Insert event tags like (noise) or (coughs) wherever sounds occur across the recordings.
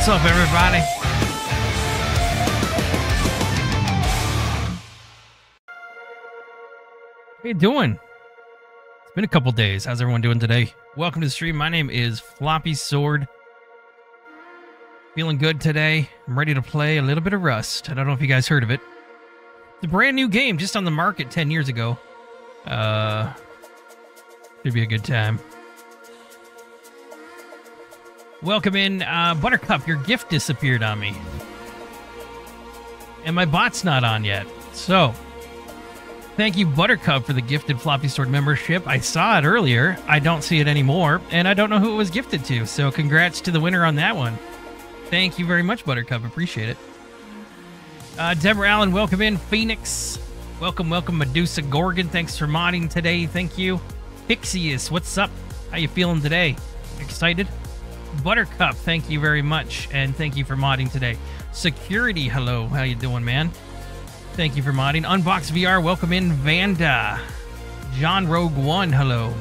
What's up, everybody? How you doing? It's been a couple days. How's everyone doing today? Welcome to the stream. My name is Floppy Sword. Feeling good today. I'm ready to play a little bit of Rust. I don't know if you guys heard of it. It's a brand new game just on the market 10 years ago. Uh, should be a good time. Welcome in, uh, Buttercup. Your gift disappeared on me. And my bot's not on yet. So, thank you, Buttercup, for the gifted Floppy Sword membership. I saw it earlier. I don't see it anymore. And I don't know who it was gifted to. So, congrats to the winner on that one. Thank you very much, Buttercup. Appreciate it. Uh, Deborah Allen, welcome in. Phoenix, welcome, welcome. Medusa Gorgon, thanks for modding today. Thank you. Pixius, what's up? How you feeling today? Excited? Buttercup, thank you very much, and thank you for modding today. Security, hello, how you doing, man? Thank you for modding. Unbox VR, welcome in, Vanda. John Rogue One, hello.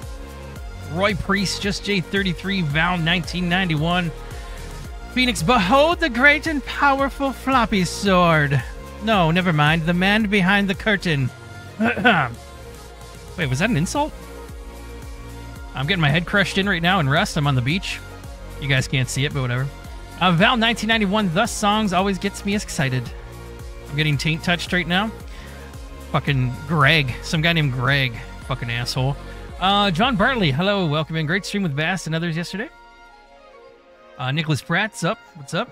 Roy Priest, just J33, Val 1991. Phoenix, behold the great and powerful floppy sword. No, never mind. The man behind the curtain. (clears throat) Wait, was that an insult? I'm getting my head crushed in right now and Rust. I'm on the beach. You guys can't see it, but whatever. Uh, Val 1991, The Songs always gets me excited. I'm getting taint touched right now. Fucking Greg. Some guy named Greg. Fucking asshole. Uh, John Bartley, hello. Welcome in. Great stream with Vast and others yesterday. Uh, Nicholas Pratt's up. What's up?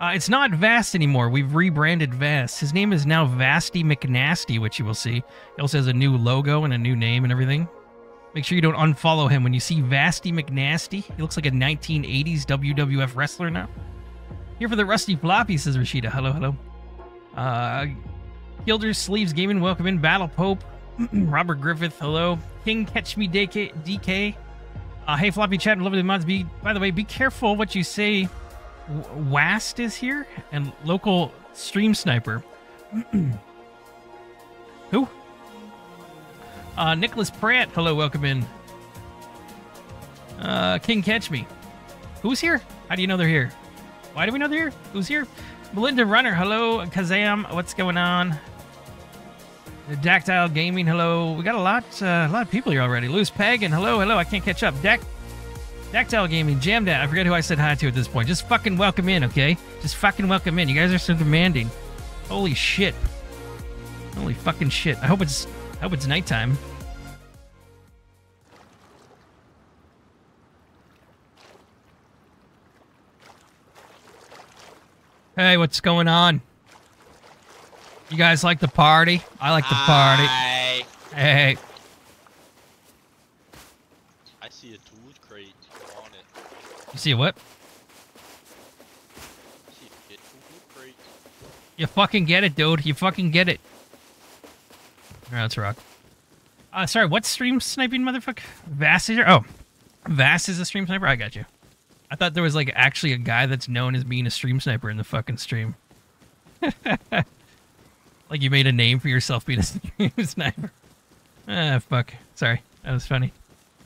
Uh, it's not Vast anymore. We've rebranded Vast. His name is now Vasty McNasty, which you will see. He also has a new logo and a new name and everything. Make sure you don't unfollow him when you see Vasty McNasty. He looks like a 1980s WWF wrestler now. Here for the Rusty Floppy, says Rashida. Hello, hello. Uh, Gilder Sleeves Gaming, welcome in. Battle Pope, (clears throat) Robert Griffith, hello. King Catch Me DK. DK. Uh, hey, Floppy Chat, lovely mods. Be by the way, be careful what you say. Vast is here and local stream sniper. (clears throat) Who? Uh, Nicholas Pratt, hello, welcome in. Uh, King Catch Me. Who's here? How do you know they're here? Why do we know they're here? Who's here? Melinda Runner, hello. Kazam, what's going on? The Dactyle Gaming, hello. We got a lot, uh, a lot of people here already. Loose Pagan, hello, hello. I can't catch up. Dac, Dactyle Gaming, Jam Dat. I forget who I said hi to at this point. Just fucking welcome in, okay? Just fucking welcome in. You guys are so demanding. Holy shit. Holy fucking shit. I hope it's, I hope it's nighttime. Hey, what's going on? You guys like the party? I like the party. Hey, I see a tool crate on it. you see what? See a tool crate. You fucking get it, dude. You fucking get it. Right, let's rock. Uh, sorry, what stream sniping, motherfucker? Vast is here? Oh, Vast is a stream sniper? I got you. I thought there was, like, actually a guy that's known as being a stream sniper in the fucking stream. (laughs) like you made a name for yourself being a (laughs) stream sniper. Ah, fuck. Sorry. That was funny.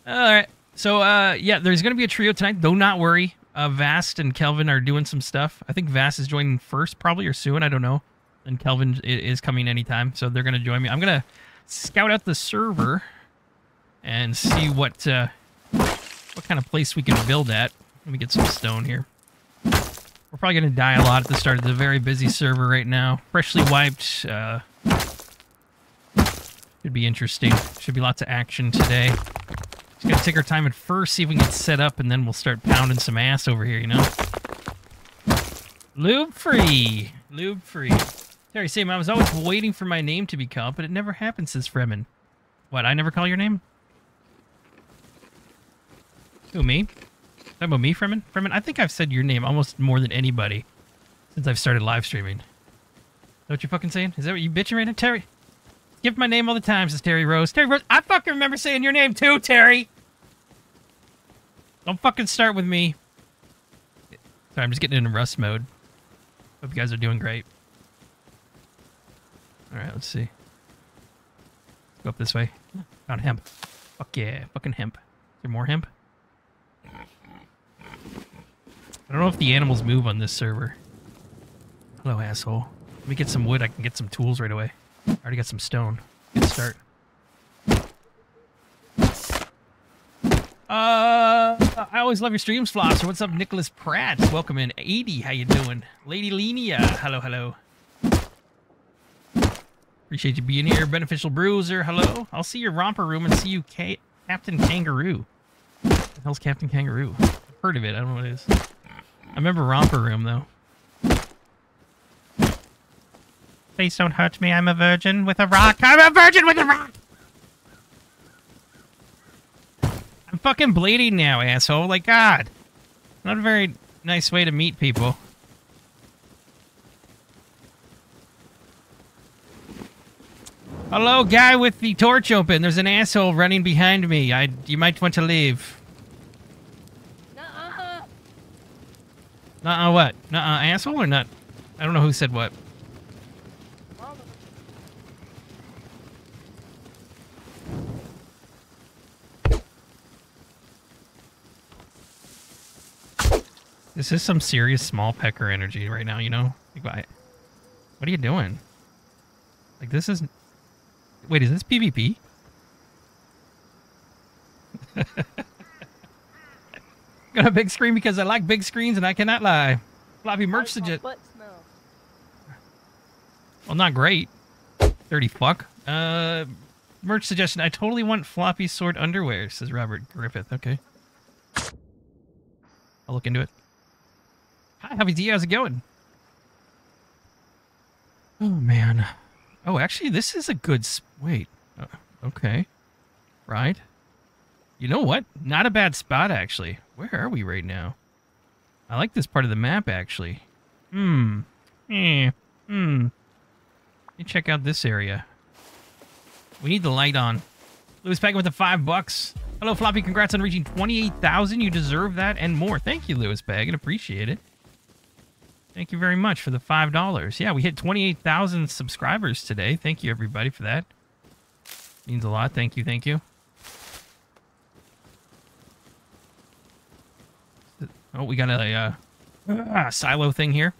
All right. So, uh, yeah, there's going to be a trio tonight. Do not worry. Uh, Vast and Kelvin are doing some stuff. I think Vast is joining first, probably, or soon. I don't know. And Kelvin is coming anytime, so they're to join me. I'm to scout out the server and see what uh, what kind of place we can build at. Let me get some stone here. We're probably to die a lot at the start. It's a very busy server right now. Freshly wiped. Uh, should be interesting. Should be lots of action today. Just gonna take our time at first, see if we can get set up, and then we'll start pounding some ass over here, you know? Lube free. Lube free. Terry, same. I was always waiting for my name to be called, but it never happened since Fremen. What, I never call your name? Who, me? Talking about me, Fremen? Fremen, I think I've said your name almost more than anybody since I've started live streaming. Is that what you're fucking saying? Is that what you bitching right now, Terry? Give my name all the time, says Terry Rose. Terry Rose, I fucking remember saying your name too, Terry. Don't fucking start with me. Sorry, I'm just getting into Rust mode. Hope you guys are doing great. All right, let's see. Go up this way. Found hemp. Fuck yeah, fucking hemp. Is there more hemp? I don't know if the animals move on this server. Hello, asshole. Let me get some wood. I can get some tools right away. I already got some stone. Good start. Uh, I always love your streams, Flosser. What's up, Nicholas Pratt? Welcome in. 80, how you doing? Lady Lenia, hello, hello. Appreciate you being here. Beneficial Bruiser, hello. I'll see your romper room and see you, Ca Captain Kangaroo. What the hell's Captain Kangaroo? I've heard of it. I don't know what it is. I remember romper room, though. Please don't hurt me. I'm a virgin with a rock. I'm a virgin with a rock! I'm fucking bleeding now, asshole. Like, God. Not a very nice way to meet people. Hello, guy with the torch open. There's an asshole running behind me. I, you might want to leave. Nuh-uh. Nuh-uh what? Nuh-uh asshole or not? I don't know who said what. This is some serious small pecker energy right now, you know? Like, what are you doing? Like, this is... Wait, is this PvP? Got a big screen because I like big screens and I cannot lie. Floppy merch suggest... Well, not great. Dirty fuck. Uh, merch suggestion. I totally want floppy sword underwear, says Robert Griffith. Okay. I'll look into it. Hi, Happy D. How's it going? Oh, man. Oh, actually, this is a good... Wait. Uh, okay. Right. You know what? Not a bad spot, actually. Where are we right now? I like this part of the map, actually. Hmm. Eh. Hmm. Let me check out this area. We need the light on. Lewis Pagan with the five bucks. Hello, Floppy. Congrats on reaching 28,000. You deserve that and more. Thank you, Lewis Pagan. Appreciate it. Thank you very much for the $5. Yeah, we hit 28,000 subscribers today. Thank you, everybody, for that. Means a lot. Thank you. Thank you. Oh, we got a uh, ah, silo thing here.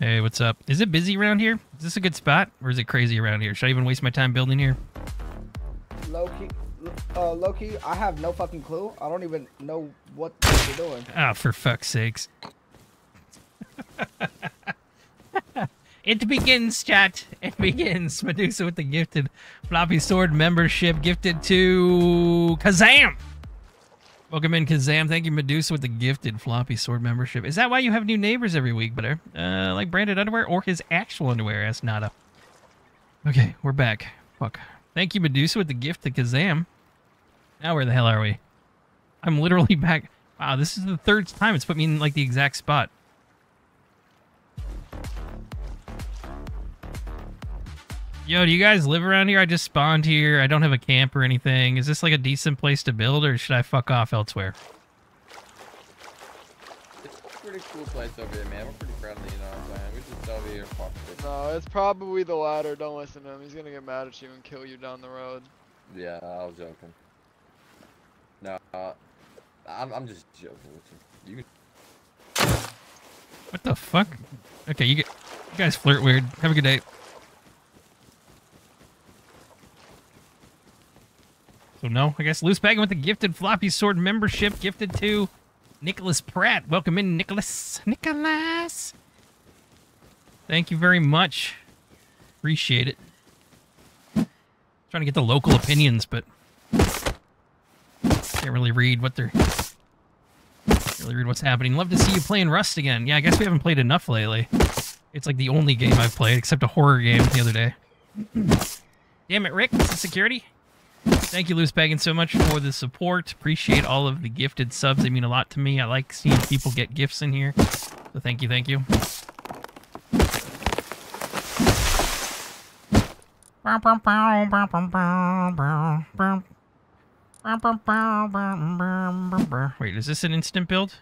Hey, what's up? Is it busy around here? Is this a good spot? Or is it crazy around here? Should I even waste my time building here? Loki, uh, Loki, I have no fucking clue. I don't even know what you're doing. Ah, for fuck's sakes. (laughs) it begins, chat. It begins. Medusa with the gifted floppy sword membership gifted to Kazam. Welcome in, Kazam. Thank you, Medusa, with the gifted floppy sword membership. Is that why you have new neighbors every week, Butter? Uh, like branded underwear or his actual underwear? Asked Nada. Okay, we're back. Fuck. Thank you, Medusa, with the gift to Kazam. Now where the hell are we? I'm literally (laughs) back. Wow, this is the third time it's put me in like the exact spot. Yo, do you guys live around here? I just spawned here. I don't have a camp or anything. Is this like a decent place to build or should I fuck off elsewhere? It's a pretty cool place over here, man. We're pretty friendly, you know what I'm saying? We just over here fuck with No, it's probably the latter. Don't listen to him. He's gonna get mad at you and kill you down the road. Yeah, I was joking. No, uh, I'm, I'm just joking with you. You can What the fuck? Okay, you, get, you guys flirt weird. Have a good day. So no, I guess loose bagging with the gifted floppy sword membership gifted to Nicholas Pratt. Welcome in, Nicholas. Nicholas. Thank you very much. Appreciate it. Trying to get the local opinions, but can't really read what they're can't really read what's happening. Love to see you playing Rust again. Yeah, I guess we haven't played enough lately. It's like the only game I've played, except a horror game the other day. Damn it, Rick. Security. Thank you, Loose Baggin, so much for the support. Appreciate all of the gifted subs. They mean a lot to me. I like seeing people get gifts in here. So thank you, thank you. Wait, is this an instant build?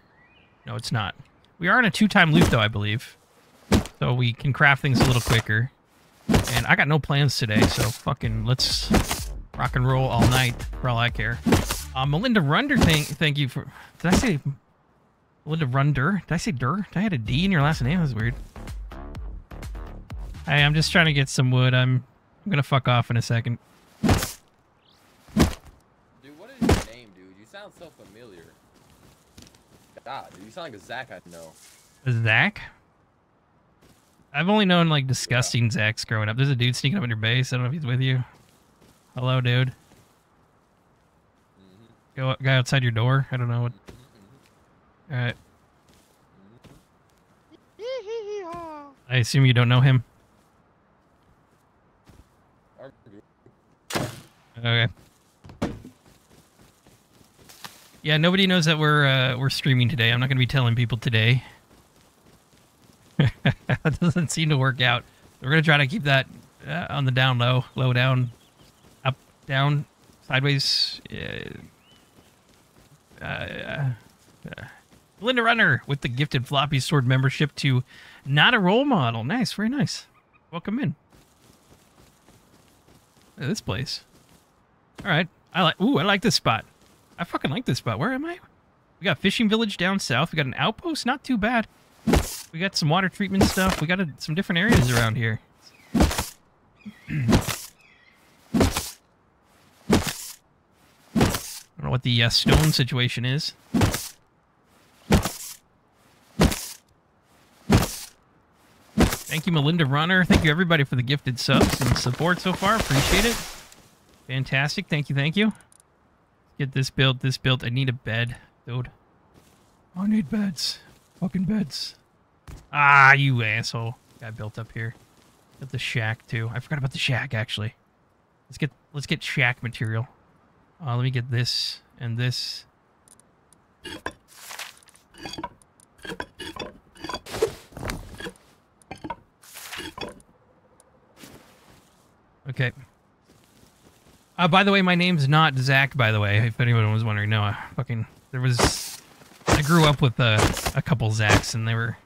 No, it's not. We are in a two-time loop, though, I believe. So we can craft things a little quicker. And I got no plans today, so fucking let's rock and roll all night for all I care. Uh, Melinda Runder, thank, thank you for. Did I say Melinda Runder? Did I say Dur? Did I had a D in your last name? That's weird. Hey, I'm just trying to get some wood. I'm, I'm gonna fuck off in a second. Dude, what is your name, dude? You sound so familiar. God, dude, you sound like a Zach I know. Zach? I've only known like disgusting Zachs growing up. There's a dude sneaking up in your base. I don't know if he's with you. Hello, dude. Go guy outside your door. I don't know what. All right. I assume you don't know him. Okay. Yeah, nobody knows that we're uh, we're streaming today. I'm not going to be telling people today. (laughs) that doesn't seem to work out. We're going to try to keep that uh, on the down low, low down, down, sideways. Uh, uh, uh, Linda Runner with the gifted floppy sword membership to not a role model. Nice, very nice. Welcome in. This place. All right, I like. Ooh, I like this spot. I fucking like this spot. Where am I? We got fishing village down south. We got an outpost, not too bad. We got some water treatment stuff. We got a, some different areas around here. (clears throat) I don't know what the uh, stone situation is. Thank you, Melinda Runner. Thank you, everybody, for the gifted subs and support so far. Appreciate it. Fantastic. Thank you, thank you. Get this built, this built. I need a bed, dude. I need beds. Fucking beds. Ah, you asshole. Got built up here. Got the shack too. I forgot about the shack actually. Let's get let's get shack material. Uh, let me get this and this. Okay. Uh, by the way, my name's not Zach. By the way, if anyone was wondering, no, I fucking there was. I grew up with uh, a couple Zachs, and they were,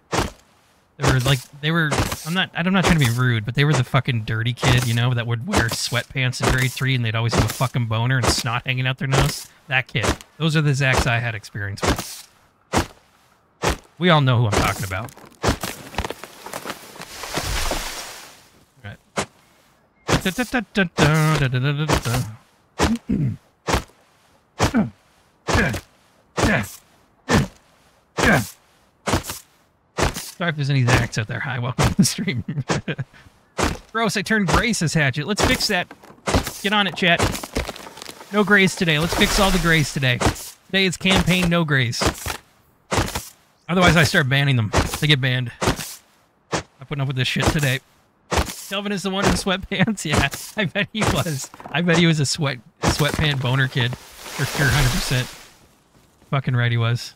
they were like they were. I'm not. I'm not trying to be rude, but they were the fucking dirty kid, you know, that would wear sweatpants in grade three, and they'd always have a fucking boner and snot hanging out their nose. That kid. Those are the Zachs I had experience with. We all know who I'm talking about. (clears throat) Sorry if there's any Zacks out there. Hi, welcome to the stream. (laughs) Gross, I turned gray, says Hatchet. Let's fix that. Get on it, chat. No grays today. Let's fix all the grays today. Today is campaign no grays. Otherwise, I start banning them. They get banned. I'm putting up with this shit today. Kelvin is the one in sweatpants. (laughs) Yeah, I bet he was. I bet he was a sweat sweatpant boner kid for sure, hundred percent. Fucking right, he was.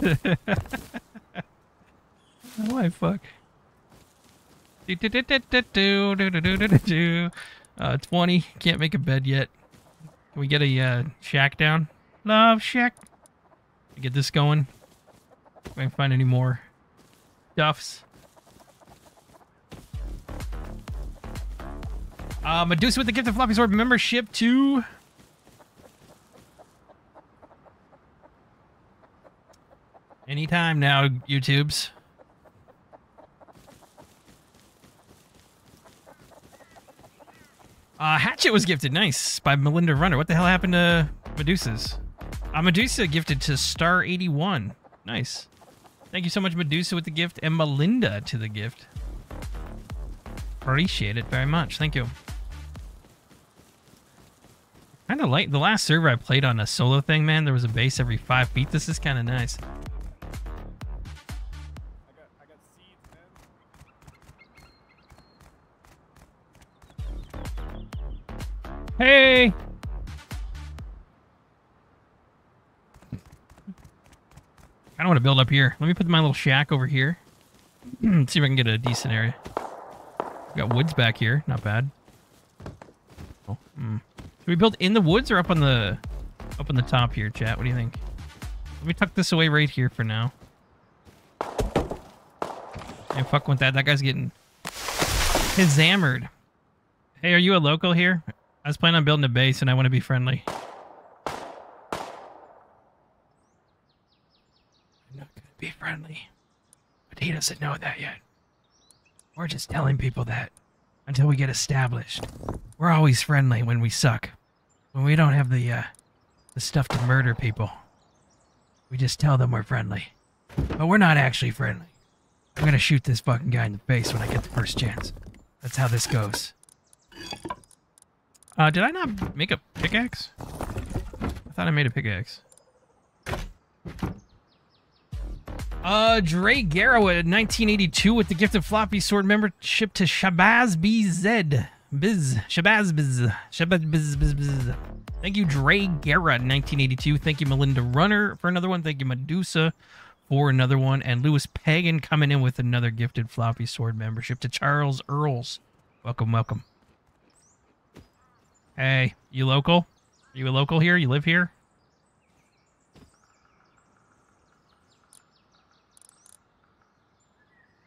(laughs) Why fuck? Uh, twenty. Can't make a bed yet. Can we get a uh, shack down? Love shack. Get this going. If I can find any more duffs. Uh, Medusa with the gift of floppy sword membership to. Anytime now, YouTubes. Uh, Hatchet was gifted. Nice. By Melinda Runner. What the hell happened to Medusa's? Uh, Medusa gifted to Star81. Nice. Thank you so much, Medusa, with the gift, and Melinda to the gift. Appreciate it very much. Thank you. Kind of like the last server I played on a solo thing, man. There was a base every five feet. This is kind of nice. Hey! I don't want to build up here. Let me put my little shack over here. (clears throat) See if I can get a decent area. Got woods back here. Not bad. Oh, hmm. Should we build in the woods or up on the up on the top here, chat? What do you think? Let me tuck this away right here for now. And fuck with that. That guy's getting his hammered. Hey, are you a local here? I was planning on building a base and I want to be friendly. I'm not going to be friendly. But he doesn't know that yet. We're just telling people that until we get established. We're always friendly when we suck. When we don't have the, uh, the stuff to murder people. We just tell them we're friendly. But we're not actually friendly. I'm gonna shoot this fucking guy in the face when I get the first chance. That's how this goes. Uh, did I not make a pickaxe? I thought I made a pickaxe. Uh, Dre Garrow at 1982 with the gift of floppy sword membership to Shabazz BZ. Biz. Shabazz Biz. Shabazz Biz Biz Biz. Thank you, Dre Guerra, 1982. Thank you, Melinda Runner, for another one. Thank you, Medusa, for another one. And Lewis Pagan coming in with another gifted floppy sword membership to Charles Earls. Welcome, welcome. Hey, you local? Are you a local here? You live here?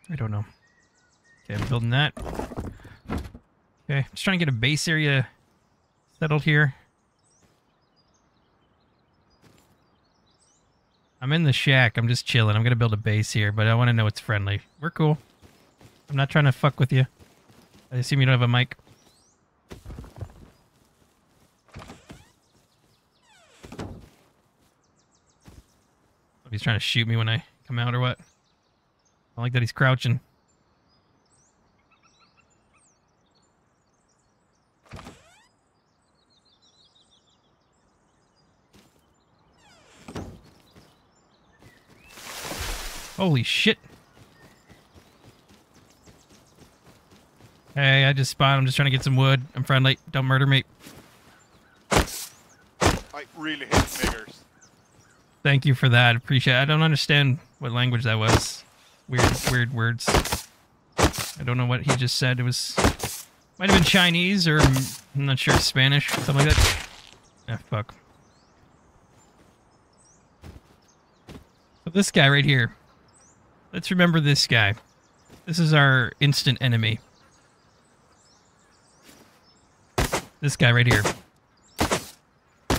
I don't know. Okay, I'm building that. Okay, just trying to get a base area settled here. I'm in the shack. I'm just chilling. I'm gonna build a base here, but I want to know it's friendly. We're cool. I'm not trying to fuck with you. I assume you don't have a mic. He's trying to shoot me when I come out or what. I like that he's crouching. Holy shit. Hey, I just spawned. I'm just trying to get some wood. I'm friendly. Don't murder me. I really hate niggers. Thank you for that. Appreciate it. I don't understand what language that was. Weird, weird words. I don't know what he just said. It was... Might have been Chinese or... I'm not sure. Spanish. Something like that. Ah, fuck. So this guy right here. Let's remember this guy. This is our instant enemy. This guy right here.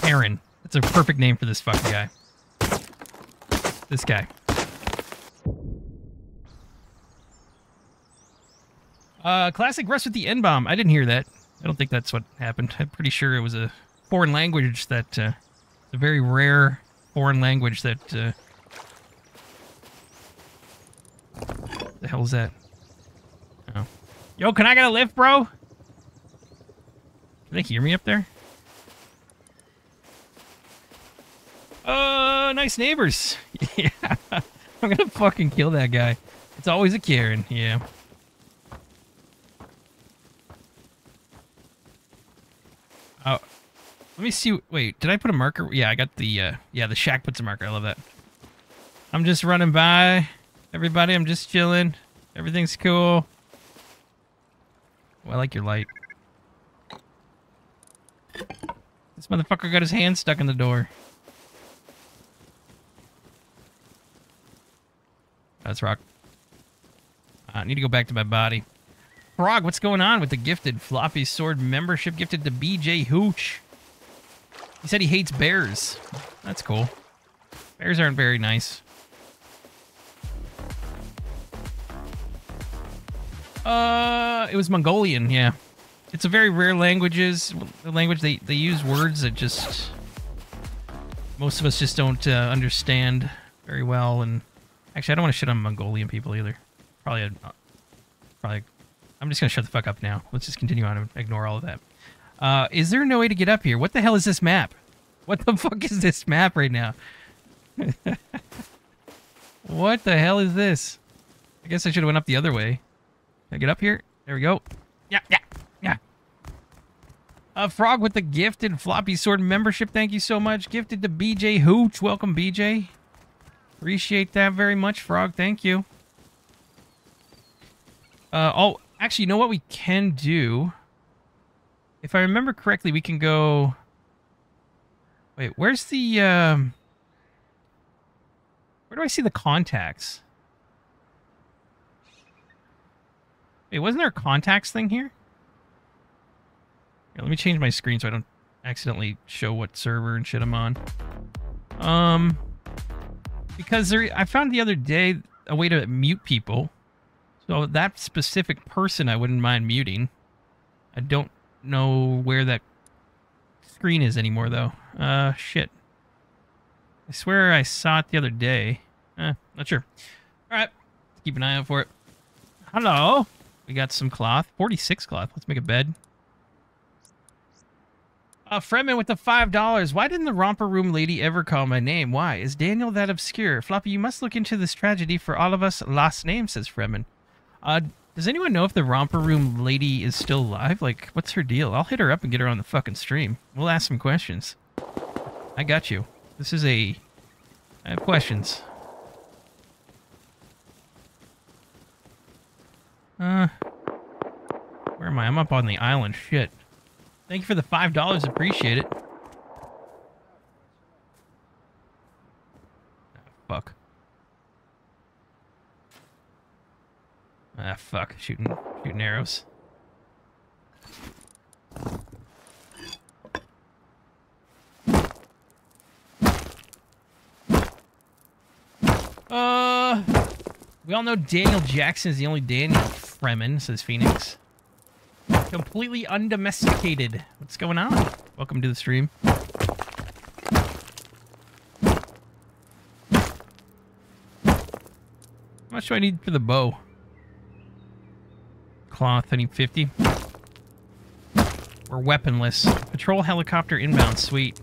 Aaron. That's a perfect name for this fucking guy. This guy. Uh, classic Rust with the N-bomb. I didn't hear that. I don't think that's what happened. I'm pretty sure it was a foreign language that, uh, a very rare foreign language that, uh, the hell is that? Oh. Yo, can I get a lift, bro? Can they hear me up there? Uh, nice neighbors. (laughs) yeah. I'm gonna fucking kill that guy. It's always a Karen, yeah. Oh, let me see. Wait, did I put a marker? Yeah, I got the, uh, yeah, the shack puts a marker. I love that. I'm just running by. Everybody, I'm just chilling. Everything's cool. Oh, I like your light. This motherfucker got his hand stuck in the door. That's rock. I need to go back to my body. Frog, what's going on with the gifted floppy sword membership gifted to BJ Hooch? He said he hates bears. That's cool. Bears aren't very nice. Uh, it was Mongolian, yeah. It's a very rare languages the language they they use words that just most of us just don't uh, understand very well. And actually, I don't want to shit on Mongolian people either. Probably, uh, probably. I'm just gonna shut the fuck up now. Let's just continue on and ignore all of that. Uh, is there no way to get up here? What the hell is this map? What the (laughs) fuck is this map right now? (laughs) what the hell is this? I guess I should have went up the other way. Can I get up here? There we go. Yeah, yeah, yeah. A frog with the gifted floppy sword membership. Thank you so much. Gifted to BJ Hooch. Welcome, BJ. Appreciate that very much, Frog. Thank you. Uh, oh, actually, you know what we can do? If I remember correctly, we can go... Wait, where's the... Um... Where do I see the contacts? Wait, wasn't there a contacts thing here? Here, let me change my screen so I don't accidentally show what server and shit I'm on. Um, because there, I found the other day a way to mute people. So that specific person, I wouldn't mind muting. I don't know where that screen is anymore, though. Uh, shit. I swear I saw it the other day. Eh, not sure. All right, keep an eye out for it. Hello. We got some cloth. 46 cloth. Let's make a bed. Uh, Fremen with the five dollars. Why didn't the romper room lady ever call my name? Why is Daniel that obscure? Floppy, you must look into this tragedy for all of us. Last name says Fremen. Uh, does anyone know if the romper room lady is still alive? Like, what's her deal? I'll hit her up and get her on the fucking stream. We'll ask some questions. I got you. This is a. I have questions. Uh, where am I? I'm up on the island. Shit. Thank you for the five dollars. Appreciate it. Ah, fuck. Ah, fuck. Shooting, shooting arrows. Uh, we all know Daniel Jackson is the only Daniel Fremen, says Phoenix. Completely undomesticated. What's going on? Welcome to the stream. How much do I need for the bow? Cloth, I need 50. We're weaponless. Patrol helicopter inbound, sweet.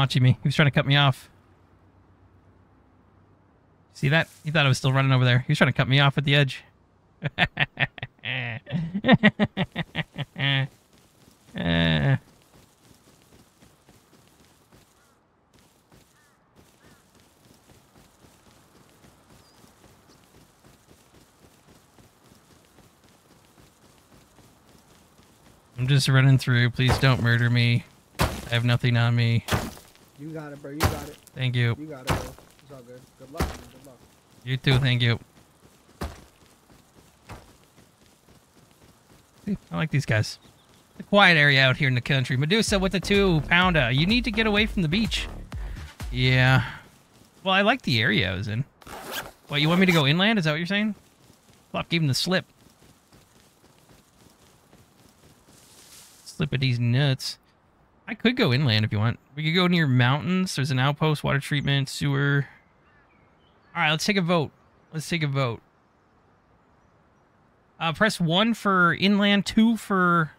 Watching me. (laughs) He was trying to cut me off. See that? He thought I was still running over there. He was trying to cut me off at the edge. Eh. (laughs) I'm just running through. Please don't murder me. I have nothing on me. You got it, bro. You got it. Thank you. You got it, bro. It's all good. Good luck, man. Good luck. You too, thank you. I like these guys. The quiet area out here in the country. Medusa with the two pounder. You need to get away from the beach. Yeah. Well, I like the area I was in. What, you want me to go inland? Is that what you're saying? Flop gave him the slip. Slip of these nuts. I could go inland if you want. We could go near mountains. There's an outpost, water treatment, sewer. All right, let's take a vote. Let's take a vote. Uh, press one for inland, two for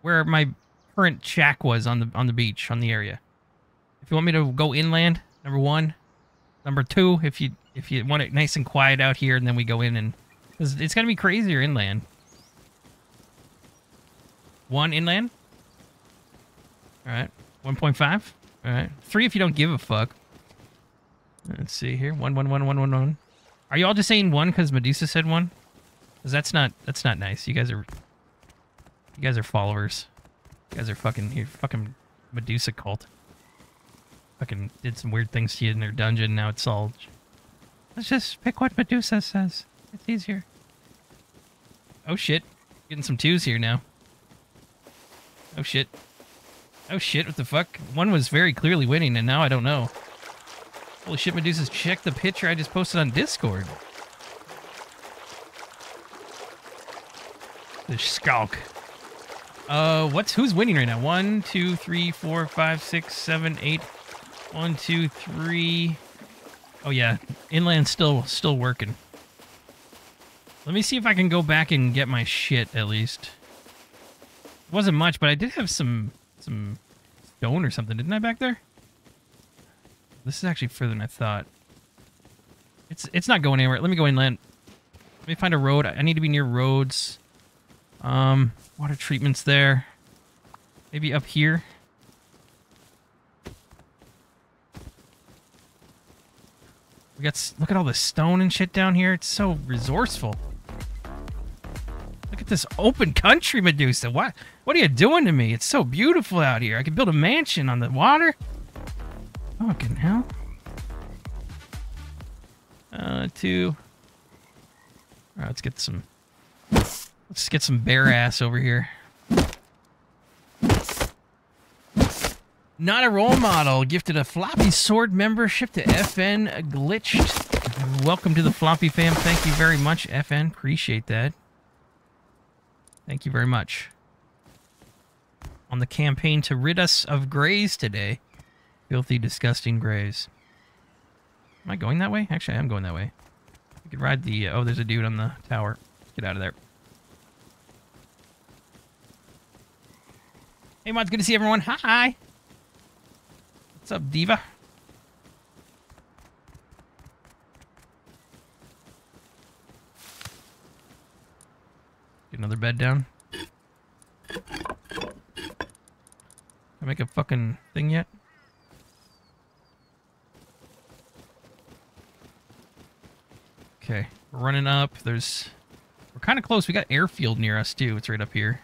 where my current shack was on the on the beach on the area. If you want me to go inland, number one. Number two, if you if you want it nice and quiet out here, and then we go in and because it's gonna be crazier inland. One inland. All right, one point five. All right, three if you don't give a fuck. Let's see here. One, one, one, one, one, one. Are you all just saying one because Medusa said one? Because that's not that's not nice. You guys are you guys are followers. You guys are fucking you fucking Medusa cult. Fucking did some weird things to you in their dungeon. Now it's all. Let's just pick what Medusa says. It's easier. Oh shit! Getting some twos here now. Oh shit! Oh shit! What the fuck? One was very clearly winning, and now I don't know. Holy shit, Medusa's check the picture I just posted on Discord. The skulk. Uh, what's who's winning right now? One, two, three, four, five, six, seven, eight. One, two, three. Oh yeah, inland's still still working. Let me see if I can go back and get my shit at least. It wasn't much, but I did have some some stone or something, didn't I, back there? This is actually further than I thought. It's it's not going anywhere. Let me go inland. Let me find a road. I need to be near roads. Um, water treatments there. Maybe up here. We got look at all the stone and shit down here. It's so resourceful. Look at this open country, Medusa. What? What are you doing to me? It's so beautiful out here. I could build a mansion on the water. Fucking hell. Uh, two. All right, let's get some. Let's get some bear ass over here. Not a role model. Gifted a floppy sword membership to FN Glitched. Welcome to the floppy fam. Thank you very much, FN. Appreciate that. Thank you very much. On the campaign to rid us of grays today. Filthy, disgusting grays. Am I going that way? Actually, I am going that way. We could ride the. Uh, oh, there's a dude on the tower. Get out of there. Hey, mods, good to see everyone. Hi. What's up, Diva? Get another bed down. I make a fucking thing yet? Okay, we're running up. There's, we're kind of close. We got airfield near us too. It's right up here.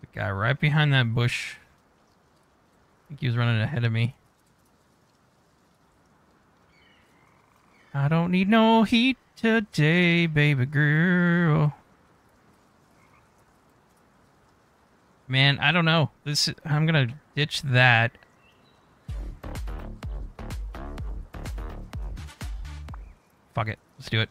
The guy right behind that bush. I think he was running ahead of me. I don't need no heat today, baby girl. Man, I don't know. This I'm gonna ditch that. Fuck it. Let's do it.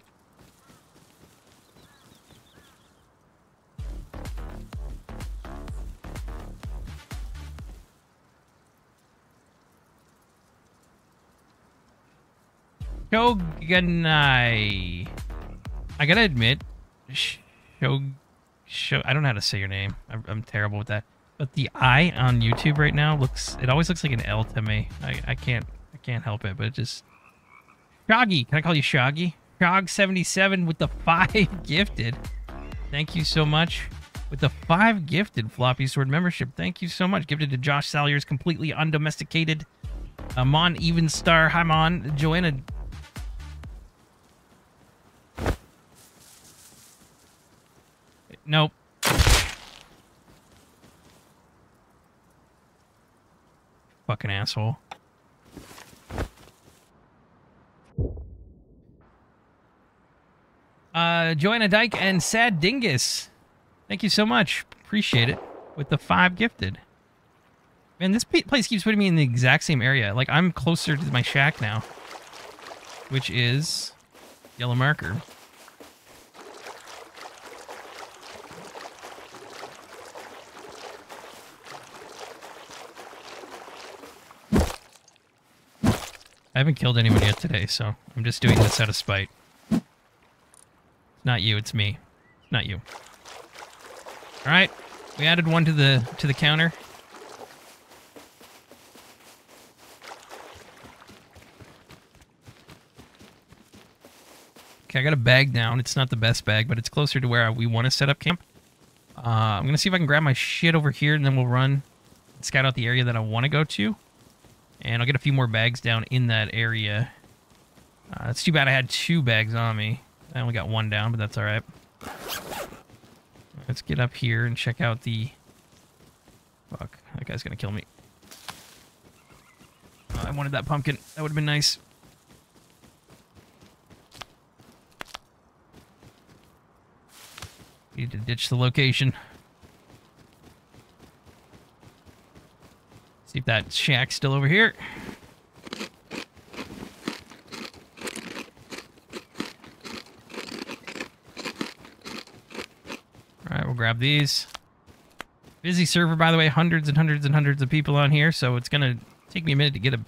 Shogunai. I gotta admit, Shog, Shog, I don't know how to say your name. I'm, I'm terrible with that. But the I on YouTube right now looks, it always looks like an L to me. I, I can't, I can't help it, but it just. Shoggy, can I call you Shoggy? Shog77 with the five (laughs) gifted. Thank you so much. With the five gifted floppy sword membership. Thank you so much. Gifted to Josh Salyers, completely undomesticated. Amon Mon Evenstar. Hi, Mon. Joanna Nope. Fucking asshole. Uh, Joanna Dyke and Sad Dingus. Thank you so much. Appreciate it. With the five gifted. Man, this place keeps putting me in the exact same area. Like, I'm closer to my shack now. Which is... Yellow marker. I haven't killed anyone yet today, so I'm just doing this out of spite. It's not you, it's me. Not you. All right, we added one to the to the counter. Okay, I got a bag down. It's not the best bag, but it's closer to where we want to set up camp. Uh, I'm gonna see if I can grab my shit over here, and then we'll run, scout out the area that I want to go to. And I'll get a few more bags down in that area. Uh, it's too bad I had two bags on me. I only got one down, but that's alright. Let's get up here and check out the... Fuck, that guy's gonna kill me. Oh, I wanted that pumpkin. That would have been nice. Need to ditch the location. See if that shack's still over here. Alright, we'll grab these. Busy server, by the way. Hundreds and hundreds and hundreds of people on here, so it's to take me a minute to get a,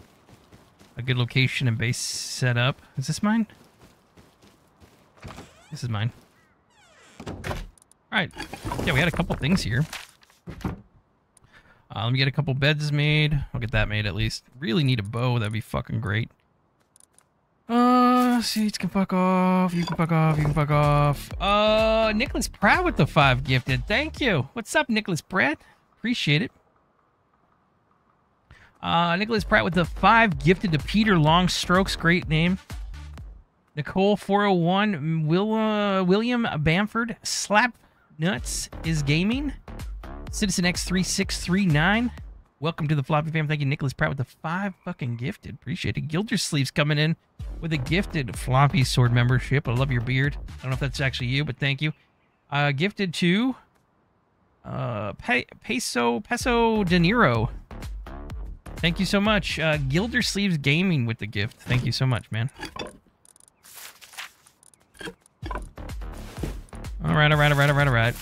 a good location and base set up. Is this mine? This is mine. Alright. Yeah, we had a couple things here. Uh, let me get a couple beds made. I'll get that made at least. Really need a bow. That'd be fucking great. Uh, seats can fuck off. You can fuck off. You can fuck off. Uh, Nicholas Pratt with the five gifted. Thank you. What's up, Nicholas Pratt? Appreciate it. Uh, Nicholas Pratt with the five gifted to Peter Longstrokes. Great name. Nicole 401. Will, uh, William Bamford. Slap Nuts is gaming. Citizen X3639. Welcome to the Floppy Fam. Thank you, Nicholas Pratt, with the five fucking gifted. Appreciate it. Gildersleeves coming in with a gifted Floppy Sword membership. I love your beard. I don't know if that's actually you, but thank you. Uh, gifted to uh, Pe- Peso Peso De Niro. Thank you so much. Uh, Gildersleeves Gaming with the gift. Thank you so much, man. All right, all right, all right, all right, all right.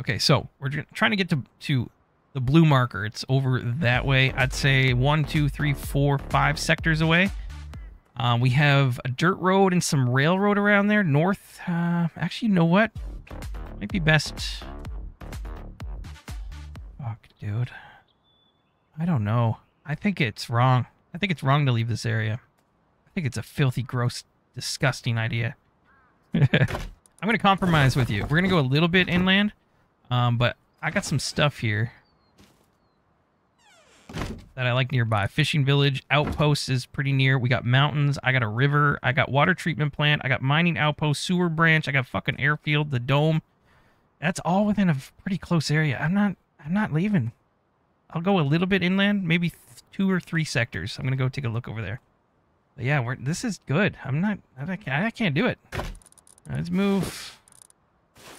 Okay, so we're trying to get to to the blue marker. It's over that way. I'd say one, two, three, four, five sectors away. Uh, we have a dirt road and some railroad around there. North. Uh, actually, you know what? Might be best. Fuck, dude. I don't know. I think it's wrong. I think it's wrong to leave this area. I think it's a filthy, gross, disgusting idea. (laughs) I'm going to compromise with you. We're going to go a little bit inland, um, but I got some stuff here that I like nearby. Fishing village, outpost is pretty near. We got mountains. I got a river. I got water treatment plant. I got mining outpost, sewer branch. I got fucking airfield, the dome. That's all within a pretty close area. I'm not. I'm not leaving. I'll go a little bit inland, maybe two or three sectors. I'm gonna go take a look over there. But yeah, we're, this is good. I'm not. I can't, I can't do it. Let's move.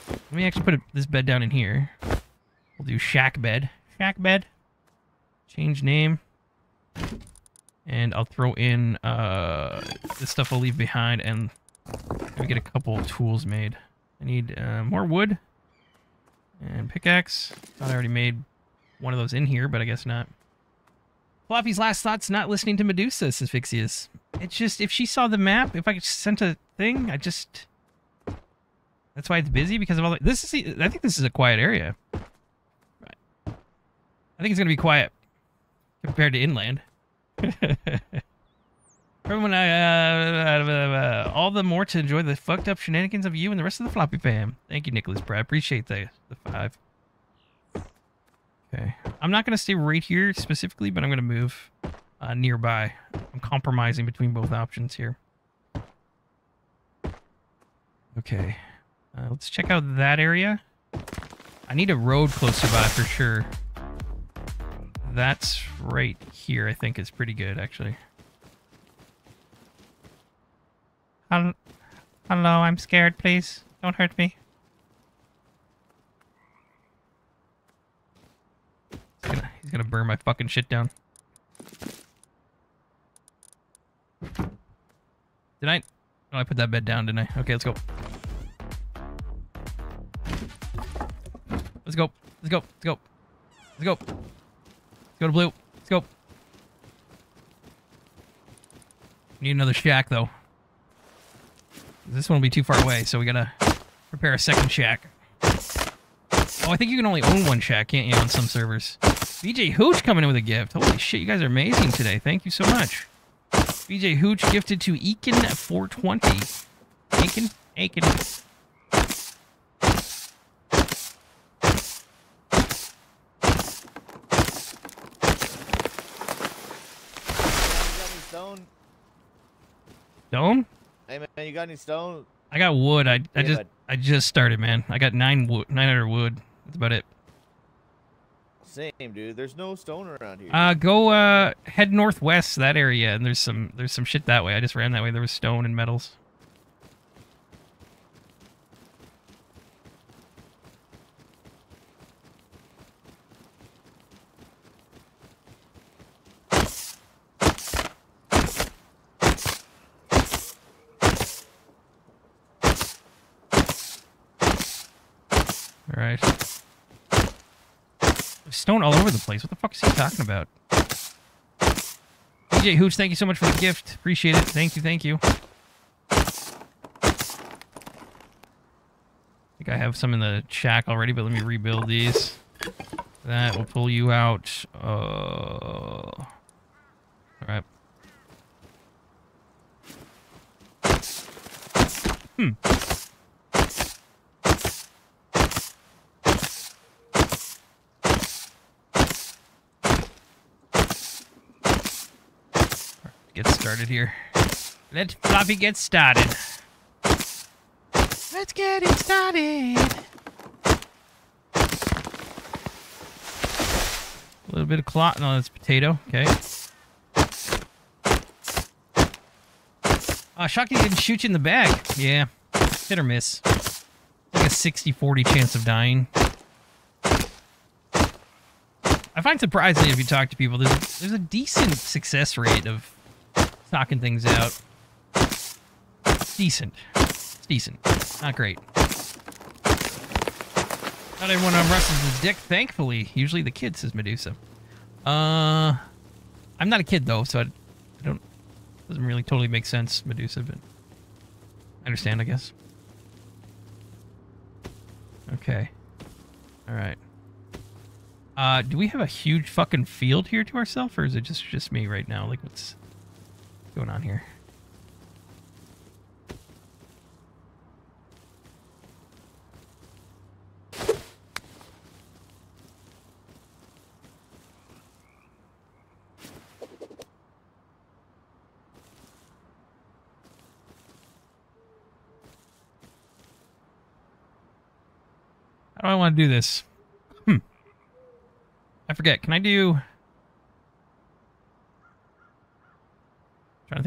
Let me actually put a, this bed down in here. We'll do shack bed. Shack bed. Change name. And I'll throw in uh, the stuff I'll leave behind and maybe get a couple tools made. I need uh, more wood and pickaxe. Thought I already made one of those in here, but I guess not. Floppy's last thoughts not listening to Medusa, says Fixius. It's just, if she saw the map, if I sent a thing, I just... That's why it's busy, because of all the... This is, I think this is a quiet area. Right. I think it's going to be quiet compared to inland. (laughs) Everyone, uh, uh, uh, all the more to enjoy the fucked up shenanigans of you and the rest of the floppy fam. Thank you, Nicholas Pratt. Appreciate the the five. Okay, I'm not gonna stay right here specifically, but I'm gonna move uh, nearby. I'm compromising between both options here. Okay, uh, let's check out that area. I need a road closer by for sure. That's right here, I think is pretty good, actually. Hello, I'm scared, please. Don't hurt me. He's gonna, he's gonna burn my fucking shit down. Did I? Oh, I put that bed down, didn't I? Okay, let's go. Let's go. Let's go. Let's go. Let's go. Let's go to blue. Let's go. Need another shack, though. This one will be too far away, so we gotta prepare a second shack. Oh, I think you can only own one shack, can't you, on some servers? BJ Hooch coming in with a gift. Holy shit, you guys are amazing today. Thank you so much. BJ Hooch gifted to Eakin420. Aiken? Aiken. stone? Stone? Hey man, you got any stone? I got wood. I, I Yeah, just but- I just started, man. I got nine wood, 900 wood. That's about it. Same, dude. There's no stone around here. Uh, go uh head northwest that area, and there's some there's some shit that way. I just ran that way. There was stone and metals. place. What the fuck is he talking about? DJ Hooch, thank you so much for the gift. Appreciate it. Thank you, thank you. I think I have some in the shack already, but let me rebuild these. That will pull you out. Uh, all right. Hmm. Started here. Let Floppy get started. Let's get it started. A little bit of clot. No, that's potato. Okay. Uh, Shakti didn't shoot you in the back. Yeah. Hit or miss. Like a 60 40 chance of dying. I find surprisingly, if you talk to people, there's, there's a decent success rate of knocking things out. Decent. It's decent. Not great. Not everyone on Rust is dick, thankfully. Usually the kid, says Medusa. Uh, I'm not a kid, though, so I, I don't... Doesn't really totally make sense, Medusa, but... I understand, I guess. Okay. Alright. Uh, do we have a huge fucking field here to ourselves, or is it just just me right now? Like, what's going on here? How do I want to do this? Hmm. I forget. Can I do...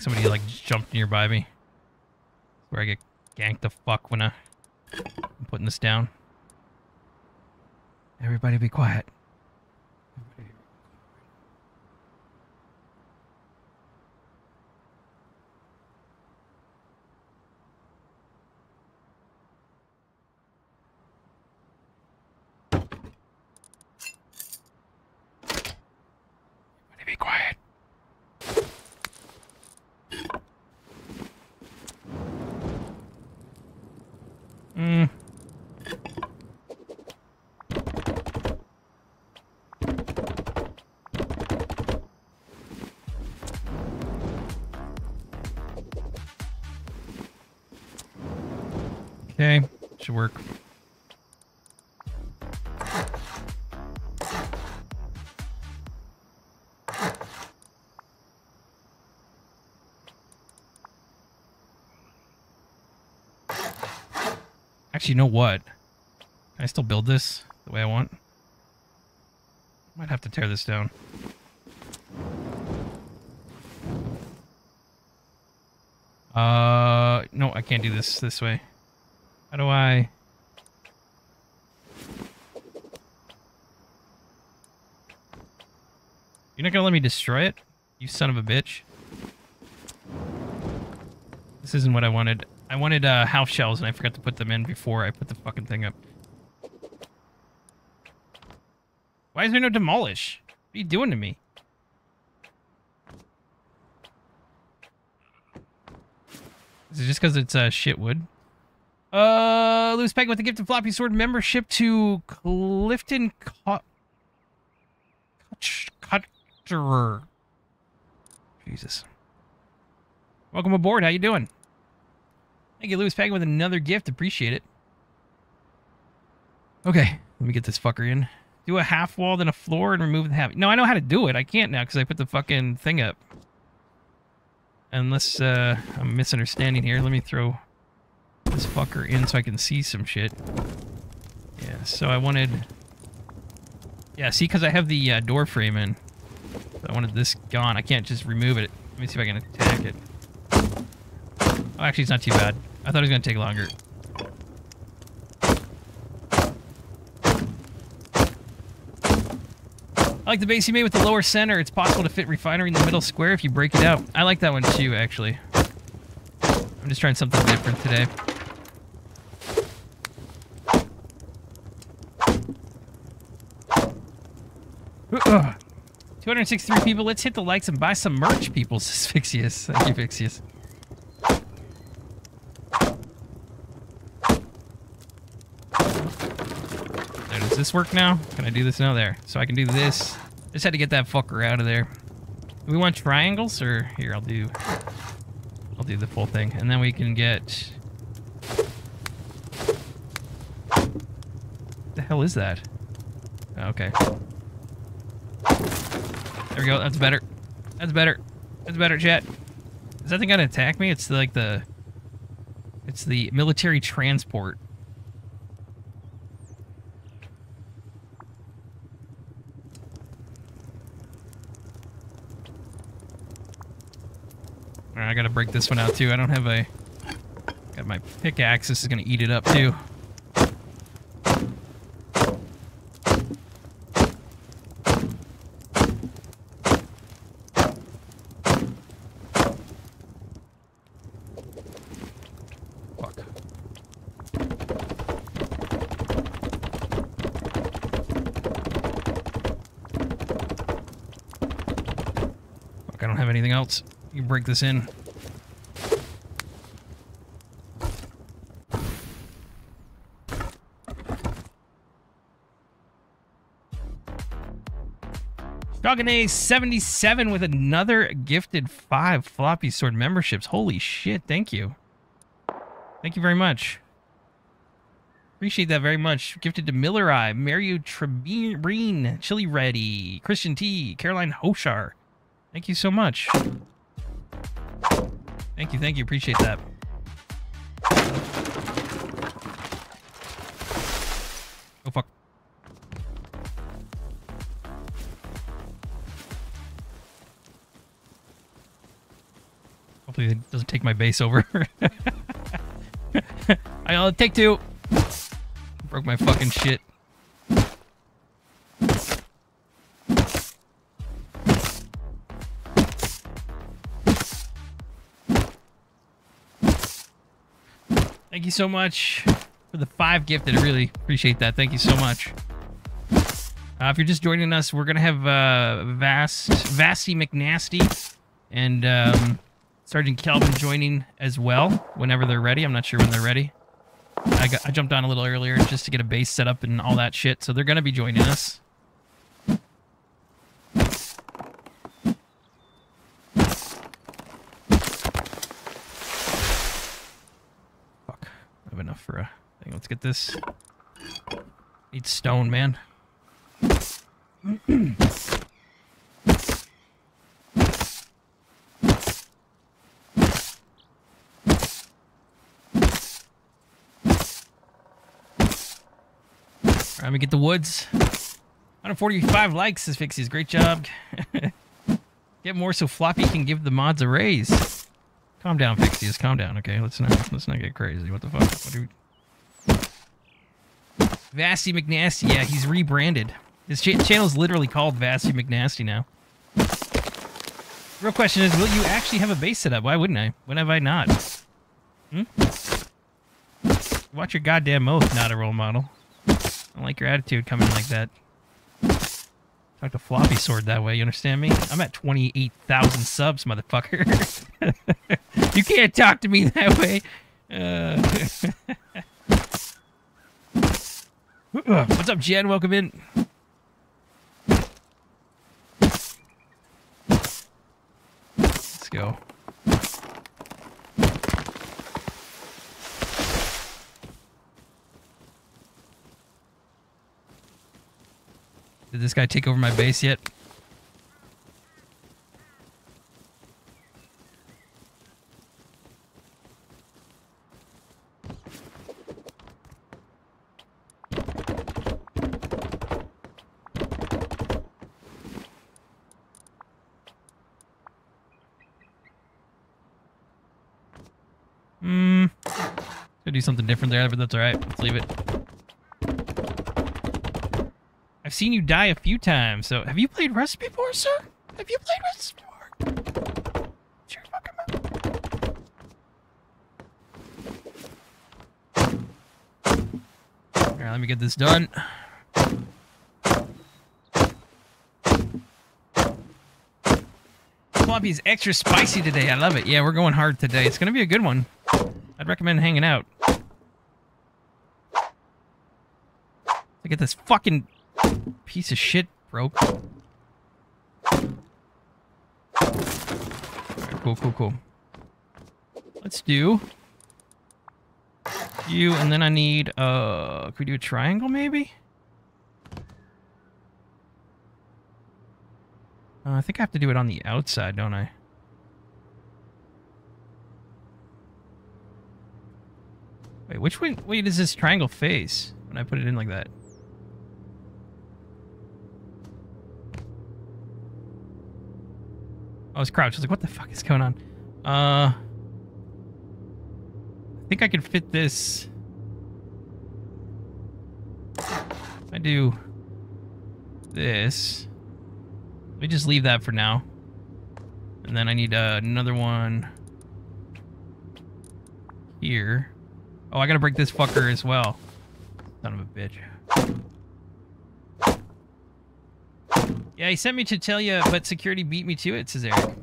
like somebody like jumped nearby me. Where I get ganked the fuck when I, I'm putting this down. Everybody be quiet. You know what? Can I still build this the way I want? Might have to tear this down. Uh, no, I can't do this this way. How do I... You're not gonna let me destroy it? You son of a bitch. This isn't what I wanted. I wanted uh, house shells and I forgot to put them in before I put the fucking thing up. Why is there no demolish? What are you doing to me? Is it just because it's uh, shit wood? Uh, Loose Peg with the gift of floppy sword membership to Clifton Cut Cutterer. Jesus. Welcome aboard. How you doing? Thank you, Lewis Peg, with another gift. Appreciate it. Okay, let me get this fucker in. Do a half wall, then a floor, and remove the half. No, I know how to do it. I can't now because I put the fucking thing up. Unless uh, I'm misunderstanding here. Let me throw this fucker in so I can see some shit. Yeah, so I wanted... Yeah, see, because I have the uh, door frame in. So I wanted this gone. I can't just remove it. Let me see if I can attack it. Oh, actually, it's not too bad. I thought it was going to take longer. I like the base you made with the lower center. It's possible to fit refinery in the middle square if you break it out. I like that one too, actually. I'm just trying something different today. Ugh. 263 people. Let's hit the likes and buy some merch, people, says (laughs) Fixius. Thank you, Fixius. This work now? Can I do this now? There. So I can do this. I just had to get that fucker out of there. We want triangles or here? I'll do. I'll do the full thing, and then we can get. The hell is that? Oh, okay. There we go. That's better. That's better. That's better, chat. Is that thing gonna attack me? It's like the. It's the military transport. I gotta break this one out too. I don't have a. Got my pickaxe. This is gonna eat it up too. Fuck. Fuck, I don't have anything else. You break this in. Strogane 77 with another gifted five floppy sword memberships. Holy shit, thank you. Thank you very much. Appreciate that very much. Gifted to Miller Eye, Mario Trebine, Chili Ready, Christian T, Caroline Hoshar. Thank you so much. Thank you, thank you. Appreciate that. Hopefully it doesn't take my base over. (laughs) I'll take two. Broke my fucking shit. Thank you so much for the five gifted. I really appreciate that. Thank you so much. Uh, if you're just joining us, we're gonna have uh, Vast Vasty McNasty and um, Sergeant Calvin joining as well whenever they're ready. I'm not sure when they're ready. I, got, I jumped on a little earlier just to get a base set up and all that shit, so they're gonna be joining us. Fuck. I have enough for a thing. Let's get this. Need stone, man. (clears throat) let me get the woods. 145 likes, says Fixies. Great job. (laughs) get more so Floppy can give the mods a raise. Calm down, Fixies. Calm down, okay? Let's not let's not get crazy. What the fuck? What do we... Vasty McNasty. Yeah, he's rebranded. His cha channel's literally called Vasty McNasty now. Real question is, will you actually have a base set up? Why wouldn't I? When have I not? Hmm? Watch your goddamn mouth, not a role model. Like your attitude coming like that. Talk to floppy sword that way, you understand me? I'm at 28,000 subs, motherfucker. (laughs) you can't talk to me that way. Uh... (laughs) What's up, Jen? Welcome in. Let's go. Did this guy take over my base yet? Hmm. Could do something different there, but that's alright. Let's leave it. Seen you die a few times. So, have you played Rust before, sir? Have you played Rust before? Mouth. All right, let me get this done. Floppy's extra spicy today. I love it. Yeah, we're going hard today. It's gonna be a good one. I'd recommend hanging out. Look at this fucking piece of shit broke. Alright, cool, cool, cool. Let's do you, and then I need, uh, could we do a triangle maybe? Uh, I think I have to do it on the outside, don't I? Wait, which way, way does this triangle face when I put it in like that? Oh, it's crouched. I was like, what the fuck is going on? Uh, I think I can fit this. I do this. Let me just leave that for now. And then I need uh, another one here. Oh, I gotta break this fucker as well. Son of a bitch. Yeah, he sent me to tell you, but security beat me to it, says Eric.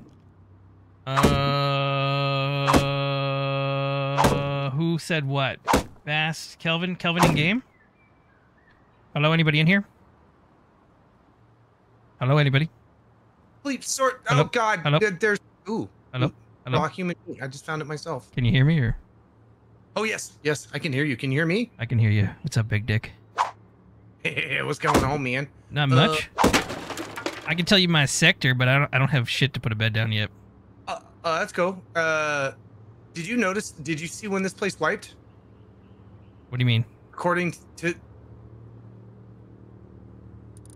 Uh, who said what? Bass, Kelvin, Kelvin in game? Hello, anybody in here? Hello, anybody? Sleep sort. Hello? Oh God. Hello? There- There's. Ooh. Hello? Hello? Raw human. I just found it myself. Can you hear me or? Oh yes, yes. I can hear you. Can you hear me? I can hear you. What's up, big dick? (laughs) Hey, what's going on, man? Not Uh, much. I can tell you my sector, but I don't. I don't have shit to put a bed down yet. Uh, uh, let's go. Uh, did you notice? Did you see when this place wiped? What do you mean? According to.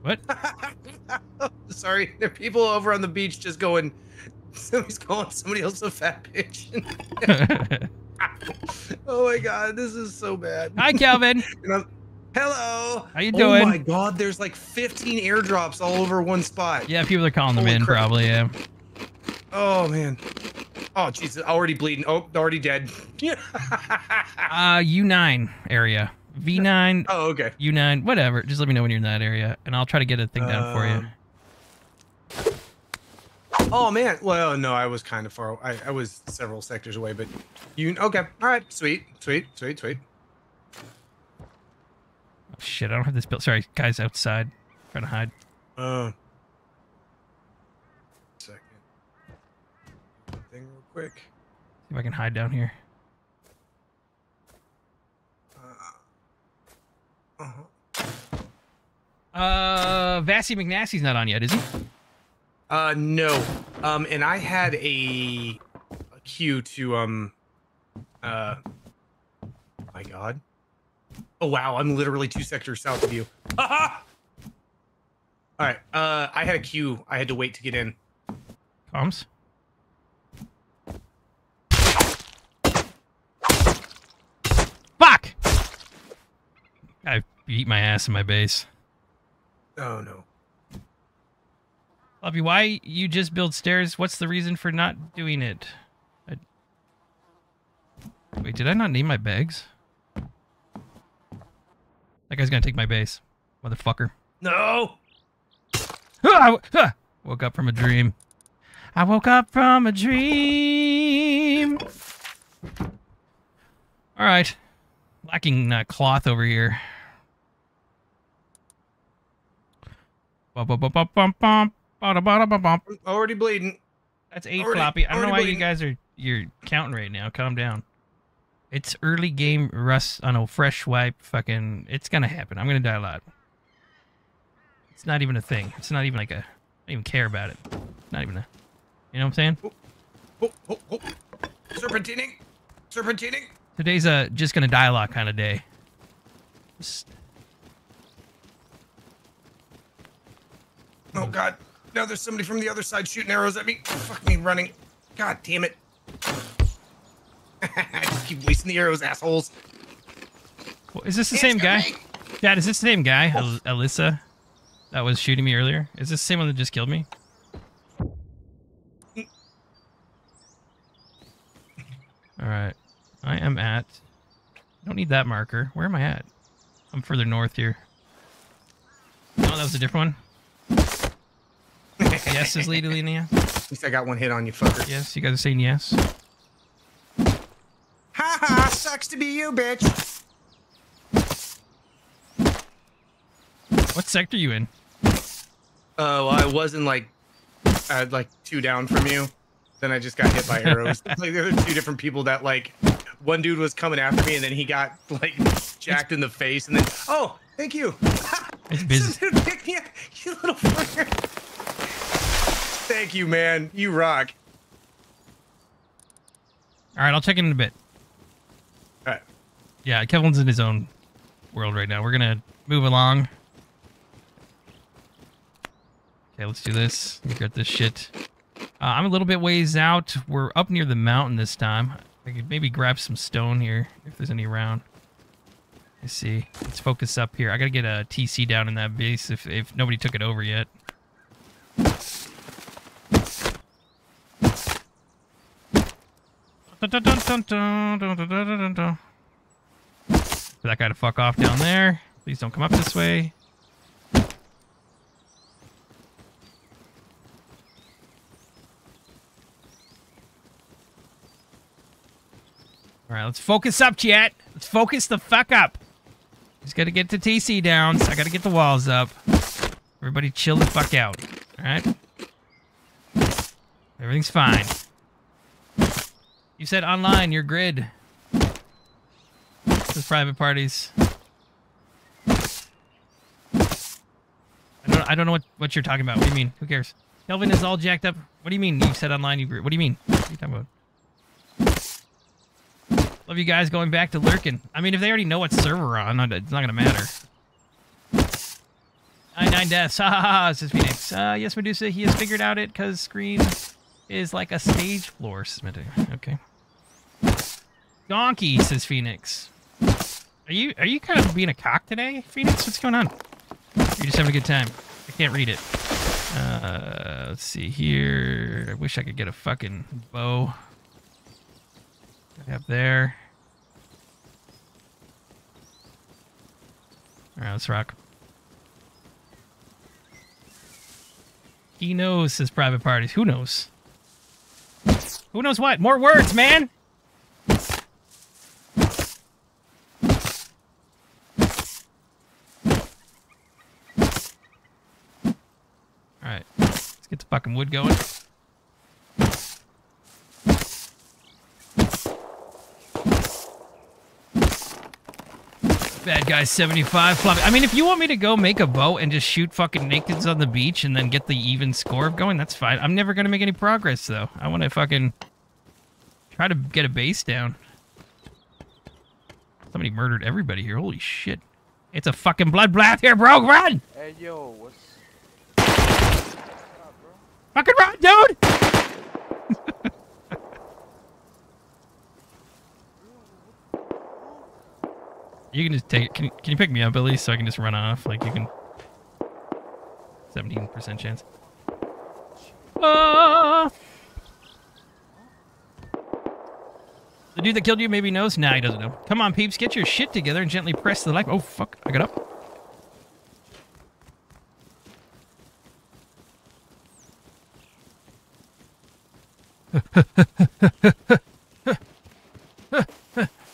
What? (laughs) Sorry, there are people over on the beach just going. (laughs) Somebody's calling somebody else a fat bitch. (laughs) oh my god, this is so bad. Hi, Calvin. Hello. How you doing? Oh my god, there's like 15 airdrops all over one spot. Yeah, people are calling them Holy in, crap. probably. Yeah. Oh man. Oh Jesus, already bleeding. Oh, already dead. Yeah. (laughs) Uh, U9 area. V9, (laughs) oh, okay. U9, whatever. Just let me know when you're in that area, and I'll try to get a thing down for you. Um, Oh man. Well, no, I was kind of far. I, I was several sectors away, but you. Okay. All right. Sweet. Sweet. Sweet. Sweet. Shit, I don't have this built. Sorry, guys outside. Trying to hide. Uh. Second. Thing real quick. See if I can hide down here. Uh, uh-huh. Uh, Vasty McNasty's not on yet, is he? Uh, no. Um, and I had a, a queue to um, uh, my God. Oh wow, I'm literally two sectors south of you. Aha! All right. Uh, I had a queue. I had to wait to get in. Comes. Fuck! I beat my ass in my base. Oh no. Lovey, why you just build stairs? What's the reason for not doing it? I... Wait, did I not name my bags? That guy's gonna take my base, motherfucker. No. Ah, ah, woke up from a dream. I woke up from a dream. All right, lacking uh, cloth over here. I'm already bleeding. That's eight Already- floppy. I don't know why already you guys are you're counting right now. Calm down. It's early game rust on a fresh wipe. Fucking, it's gonna happen. I'm gonna die a lot. It's not even a thing. It's not even like a. I don't even care about it. Not even a. You know what I'm saying? Oh, oh, oh. oh. Serpentining. Serpentining. Today's a just gonna die a lot kind of day. Just- Oh god. Now there's somebody from the other side shooting arrows at me. Fuck me running. God damn it. Just (laughs) keep wasting the arrows, assholes. Well, is this the same guy? Dad, is this the same guy, Al- Alyssa, that was shooting me earlier? Is this the same one that just killed me? All right, I am at. I don't need that marker. Where am I at? I'm further north here. No, that was a different one. (laughs) yes, is Lady Linnea. At least I got one hit on you, fucker. Yes, you guys are saying yes. Ha ha! Sucks to be you, bitch. What sector you in? Oh, well, I wasn't like, I had like two down from you. Then I just got hit by (laughs) arrows. like there were two different people that like, one dude was coming after me, and then he got like jacked in the face, and then oh, thank you. (laughs) It's busy. Dude, pick me up, you little fucker. Thank you, man. You rock. All right, I'll check in in a bit. Yeah, Kevin's in his own world right now. We're gonna move along. Okay, let's do this. Let get this shit. Uh, I'm a little bit ways out. We're up near the mountain this time. I could maybe grab some stone here if there's any around. Let's see. Let's focus up here. I gotta get a TC down in that base if if nobody took it over yet. Dun, dun, dun, dun, dun, dun, dun, dun, dun, dun. For that guy to fuck off down there. Please don't come up this way. All right, let's focus up, chat. Let's focus the fuck up. Just gotta get the TC down. So I gotta get the walls up. Everybody chill the fuck out. All right? Everything's fine. You said online, your grid. Private parties. I don't, I don't know what, what you're talking about. What do you mean? Who cares? Kelvin is all jacked up. What do you mean? You said online, you grid. What do you mean? What are you talking about? Love you guys going back to lurking. I mean, if they already know what server we're on, it's not gonna matter. Nine nine deaths. (laughs) Ha ha ha. Says Phoenix. Uh, yes, Medusa. He has figured out it because screen is like a stage floor. Okay. Donkey says Phoenix. Are you are you kind of being a cock today, Phoenix? What's going on? You're just having a good time. I can't read it. Uh, let's see here. I wish I could get a fucking bow. Up there. All right, let's rock. He knows his private parties. Who knows? Who knows what? More words, man! Alright. Let's get the fucking wood going. Bad guy 75 floppy. I mean, if you want me to go make a boat and just shoot fucking nakeds on the beach and then get the even score of going, that's fine. I'm never to make any progress, though. I want to fucking try to get a base down. Somebody murdered everybody here. Holy shit. It's a fucking blood bath here, bro. Run! Hey yo, what's Fucking run, dude! (laughs) you can just take it. Can, you- can you pick me up, Billy, so I can just run off? Like, you can. 17% chance. Ah! The dude that killed you maybe knows? Nah, he doesn't know. Come on, peeps, get your shit together and gently press the like. Oh, fuck. I got up. Uh. (laughs)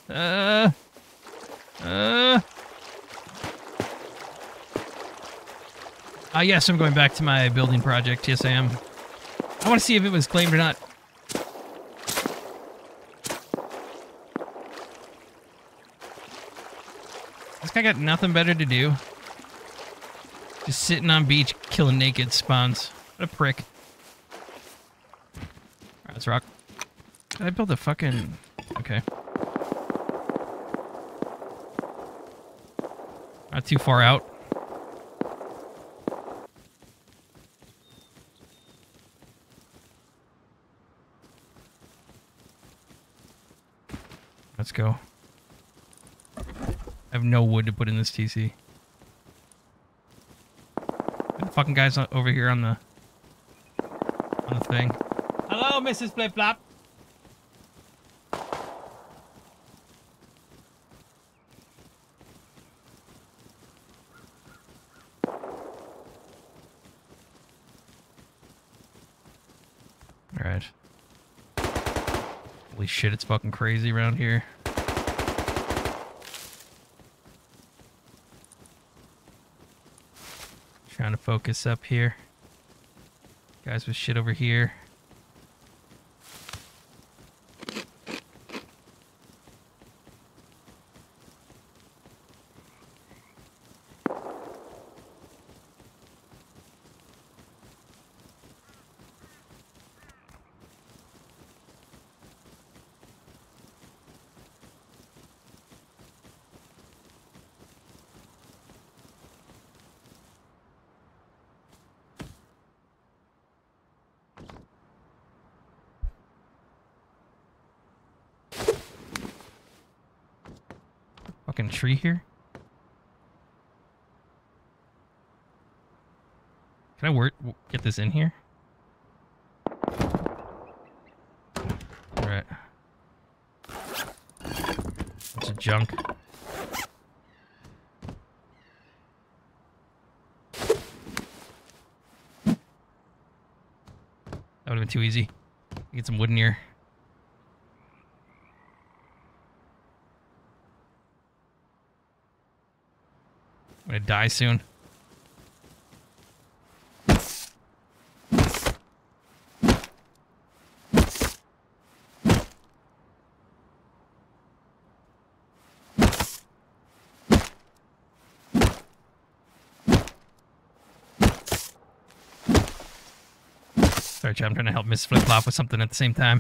Uh. Uh, yes, I'm going back to my building project. Yes, I am. I want to see if it was claimed or not. This guy got nothing better to do. Just sitting on beach killing naked spawns. What a prick. Rock. I build a fucking... Okay. Not too far out. Let's go. I have no wood to put in this TC. The fucking guys over here on the on the thing. Mrs. Flip Flop. All right. Holy shit, it's fucking crazy around here. Trying to focus up here. Guys with shit over here. Fucking tree here. Can I work get this in here? Alright. Bunch of junk. That would have been too easy. Get some wood in here. I'm gonna die soon. Sorry, I'm trying to help Miss Flip Flop with something at the same time.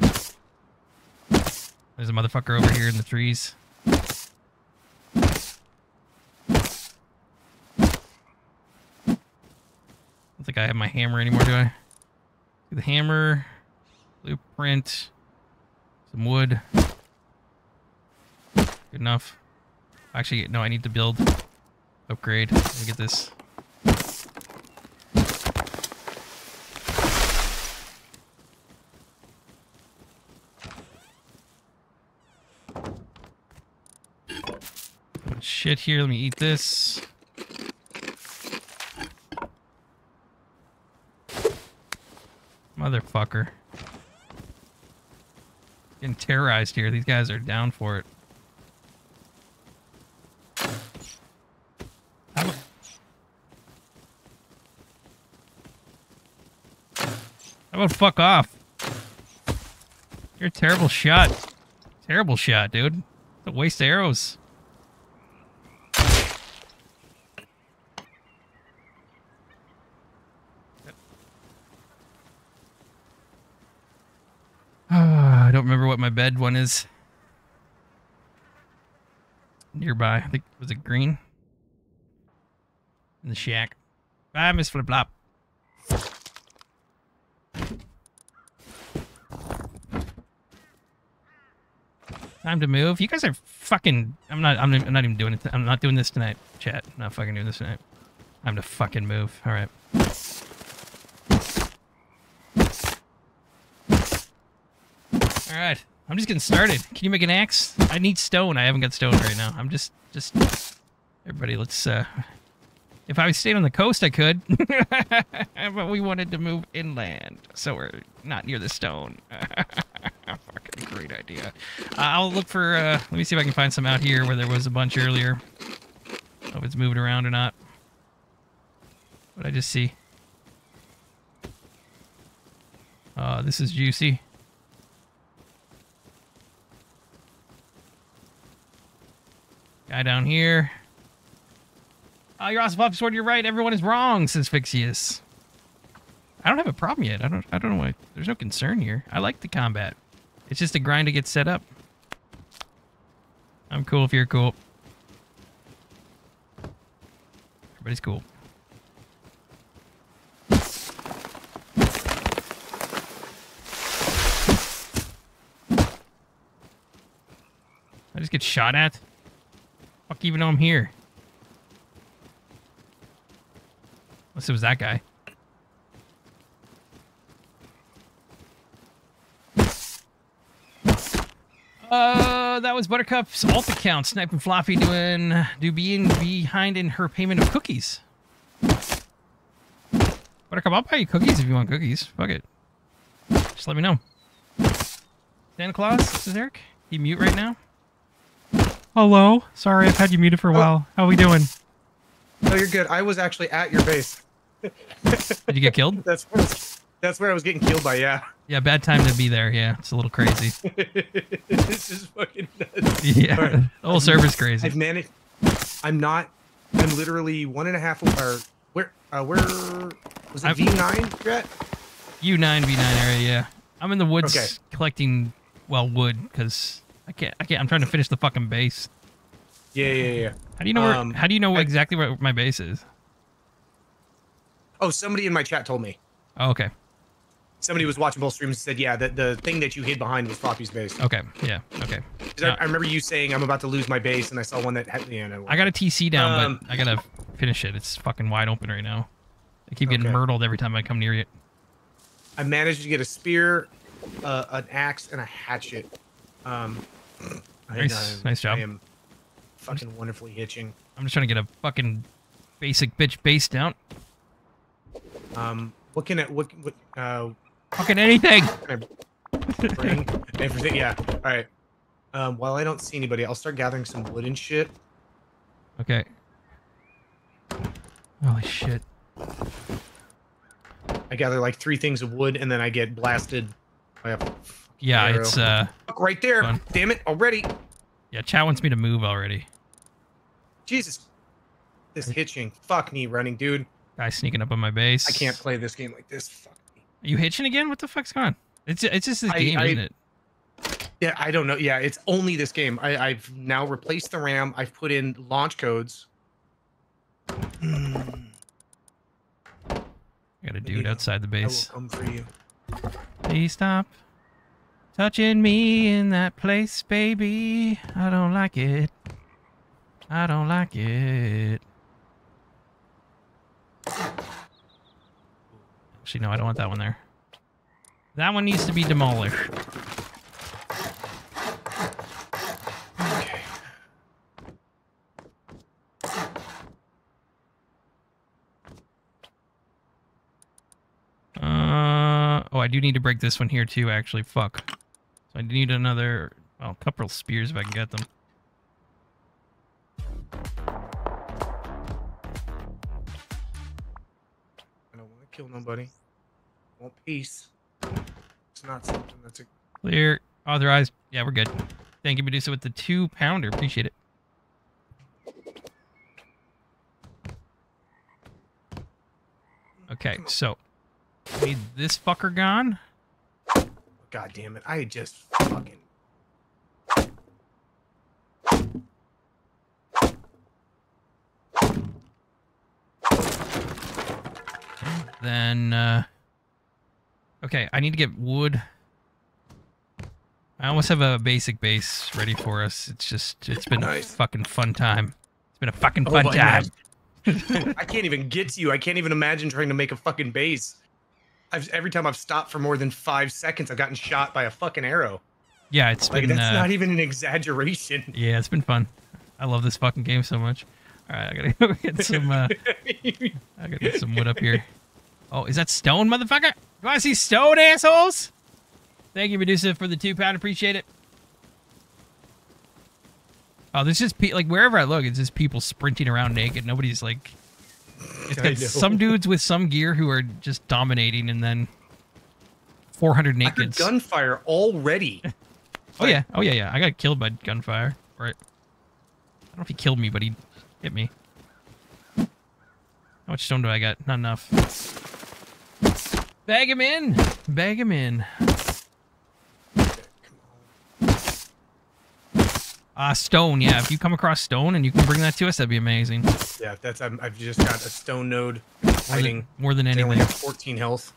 There's a motherfucker over here in the trees. I don't I have my hammer anymore, do I? The hammer, blueprint, some wood. Good enough. Actually, no, I need to build, upgrade. Let me get this. Shit here, let me eat this. Motherfucker. Getting terrorized here. These guys are down for it. How about, fuck off? You're a terrible shot. Terrible shot, dude. It's a waste of arrows. I don't remember what my bed one is. Nearby. I think was it green? In the shack. Bye, Miss Flip Flop. Time to move. You guys are fucking. I'm not. I'm, I'm not even doing it. I'm not doing this tonight. Chat. I'm not fucking doing this tonight. Time to fucking move. All right. All right. I'm just getting started. Can you make an axe? I need stone. I haven't got stone right now. I'm just, just. Everybody, let's. uh If I stayed on the coast, I could. (laughs) but we wanted to move inland, so we're not near the stone. (laughs) Fucking great idea. Uh, I'll look for. uh Let me see if I can find some out here where there was a bunch earlier. If it's moving around or not. What I just see? Uh, this is juicy. Guy down here. Oh, you're awesome, Pop Sword. You're right. Everyone is wrong, says Fixius. I don't have a problem yet. I don't. I don't know why. There's no concern here. I like the combat. It's just a grind to get set up. I'm cool if you're cool. Everybody's cool. I just get shot at? Fuck, even though I'm here. Unless it was that guy. Uh, that was Buttercup's alt account. Sniping Floppy doing do being behind in her payment of cookies. Buttercup, I'll buy you cookies if you want cookies. Fuck it. Just let me know. Santa Claus, this is Eric. You mute right now? Hello. Sorry, I've had you muted for a while. How are we doing? No, you're good. I was actually at your base. Did you get killed? (laughs) That's where, that's where I was getting killed by. Yeah. Yeah, bad time to be there. Yeah, it's a little crazy. (laughs) this is fucking nuts. (laughs) Yeah, right. the whole server's crazy. I've managed. I'm not. I'm literally one and a half. Or where? Uh, where was it? I've- V9 you're? U9 V9 area. Yeah, I'm in the woods Okay. collecting well wood because I can't. I can't. I'm trying to finish the fucking base. Yeah, yeah, yeah. How do you know where? Um, how do you know I- exactly where my base is? Oh, somebody in my chat told me. Oh, okay. Somebody was watching both streams and said, "Yeah, the the thing that you hid behind was Floppy's base." Okay. Yeah. Okay. I, I remember you saying, "I'm about to lose my base," and I saw one that had. Yeah, no. I got a TC down, Um, but I gotta finish it. It's fucking wide open right now. I keep getting Okay. myrtled every time I come near it. I managed to get a spear, uh, an axe, and a hatchet. Um, I- Nice. I- Nice job. I am fucking wonderfully hitching. I'm just trying to get a fucking basic bitch base down. Um, what can it? What? What? Uh, Fucking anything. bring (laughs) everything? Yeah. All right. Um, while I don't see anybody, I'll start gathering some wood and shit. Okay. Holy shit. I gather like three things of wood, and then I get blasted by a Yeah, arrow. it's uh. Fuck, right there. Fun. Damn it! Already. Yeah, chat wants me to move already. Jesus. This hitching. Fuck me running, dude. Guy sneaking up on my base. I can't play this game like this. Fuck me. Are you hitching again? What the fuck's going on? It's it's just this I- game, I- isn't it? Yeah, I don't know. Yeah, it's only this game. I, I've now replaced the RAM. I've put in launch codes. I got a dude outside the base. I will base. come for you. Please stop touching me in that place, baby. I don't like it. I don't like it. Actually, no, I don't want that one there. That one needs to be demolished. Okay. Uh oh, I do need to break this one here too. Actually, fuck. I need another, well, a couple of spears if I can get them. I don't want to kill nobody. I want peace. It's not something that's a. Clear, authorized. Yeah, we're good. Thank you, Medusa, with the two pounder. Appreciate it. Okay, so need this fucker gone. God damn it! I just fucking. Then, uh, okay, I need to get wood. I almost have a basic base ready for us. It's just, it's been a Nice. fucking fun time. It's been a fucking Oh fun my time. (laughs) I can't even get to you. I can't even imagine trying to make a fucking base. I've every time I've stopped for more than five seconds, I've gotten shot by a fucking arrow. Yeah, it's Like been, that's uh, not even an exaggeration. (laughs) yeah, it's been fun. I love this fucking game so much. All right, I gotta (laughs) go get some, uh, (laughs) I gotta get some wood up here. Oh, is that stone, motherfucker? You wanna see stone, assholes? Thank you, Medusa, for the two pound. Appreciate it. Oh, there's just pe- like wherever I look, it's just people sprinting around naked. Nobody's like. (laughs) It's I got some dudes with some gear who are just dominating, and then 400 I heard nakeds. gunfire already. (laughs) Oh yeah, oh yeah, yeah. I got killed by gunfire. Right. I don't know if he killed me, but he hit me. How much stone do I got? Not enough. Bag him in. Bag him in. Uh, stone, yeah. If you come across stone and you can bring that to us, that'd be amazing. Yeah, that's i have just got a stone node more than, more than anything. 14 health.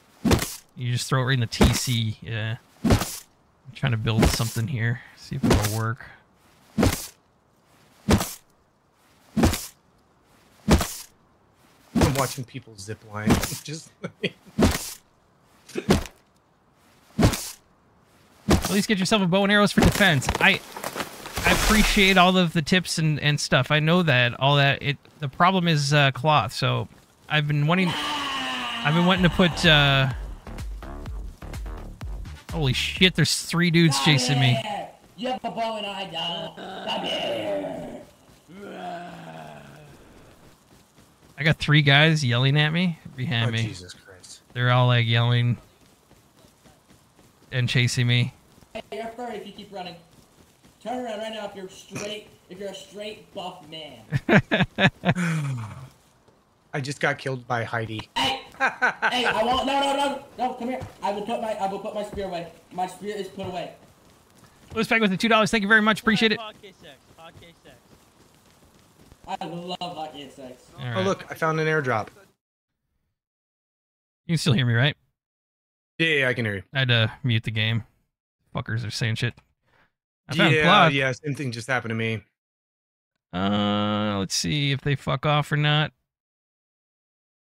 You just throw it right in the TC. Yeah. I'm trying to build something here. See if it'll work. I'm watching people zip line. (laughs) just. At least get yourself a bow and arrows for defense. I appreciate all of the tips and, and stuff. I know that all that it the problem is uh, cloth. So I've been wanting I've been wanting to put uh Holy shit, there's three dudes chasing me. You have a bow and I don't. Come here. I got three guys yelling at me behind oh, me. Jesus Christ. They're all like yelling and chasing me. Hey, you're furry if you keep running. Turn around right now if you're straight, if you're a straight buff man. (laughs) I just got killed by Heidi. hey, hey, I won't. No, no, no, no. Come here. I will put my, I will put my spear away. My spear is put away. Lewis back with the two dollars. Thank you very much. Appreciate it. All I love hockey and sex. Oh, right. Oh look, I found an airdrop. You can still hear me, right? Yeah, yeah, I can hear you. I had to mute the game. Fuckers are saying shit. I found yeah, cloth. yeah, same thing just happened to me. Uh, let's see if they fuck off or not.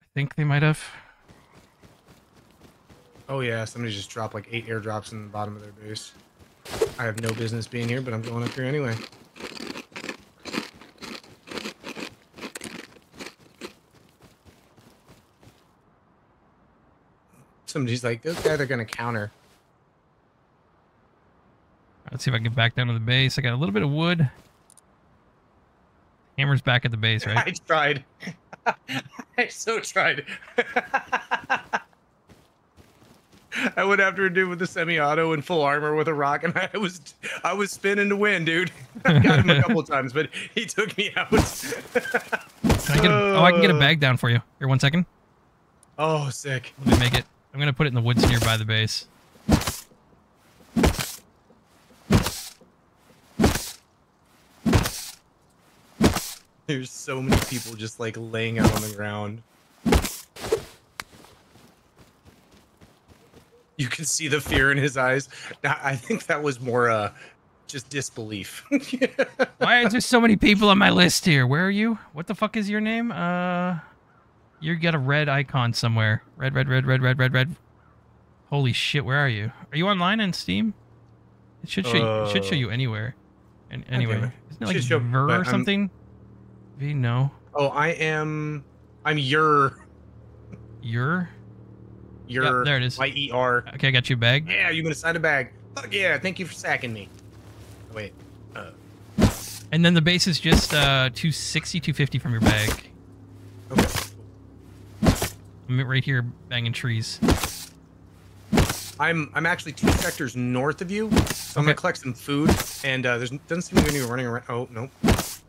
I think they might have. Oh yeah, somebody just dropped like eight airdrops in the bottom of their base. I have no business being here, but I'm going up here anyway. Somebody's like, those guys are gonna counter. Let's see if I can get back down to the base. I got a little bit of wood. Hammer's back at the base, right? (laughs) I tried. (laughs) I so tried. (laughs) I went after a dude with a semi-auto and full armor with a rock, and I was I was spinning to win, dude. I got him a couple times, but he took me out. I get oh, I can get a bag down for you. Here, one second. Oh, sick. Let me make it. I'm gonna put it in the woods nearby the base. There's so many people just like laying out on the ground. You can see the fear in his eyes. I think that was more uh just disbelief. (laughs) Why are there so many people on my list here? Where are you? What the fuck is your name? Uh, you got a red icon somewhere. Red, red, red, red, red, red, red. Holy shit! Where are you? Are you online on Steam? It should show. you, it should show Uh, you anywhere. And anyway, isn't it like show- Ver or I'm- V no. oh, I am I'm your You're your there it is. Y E R. okay. I got you a bag. Yeah, you gonna sign a bag. Fuck yeah, thank you for sacking me. Wait. Uh, And then the base is just uh 260, 250 from your bag. okay. I'm right here banging trees. I'm I'm actually two sectors north of you, so I'm gonna collect some food. And uh, there's doesn't seem to be anyone running around. Oh no!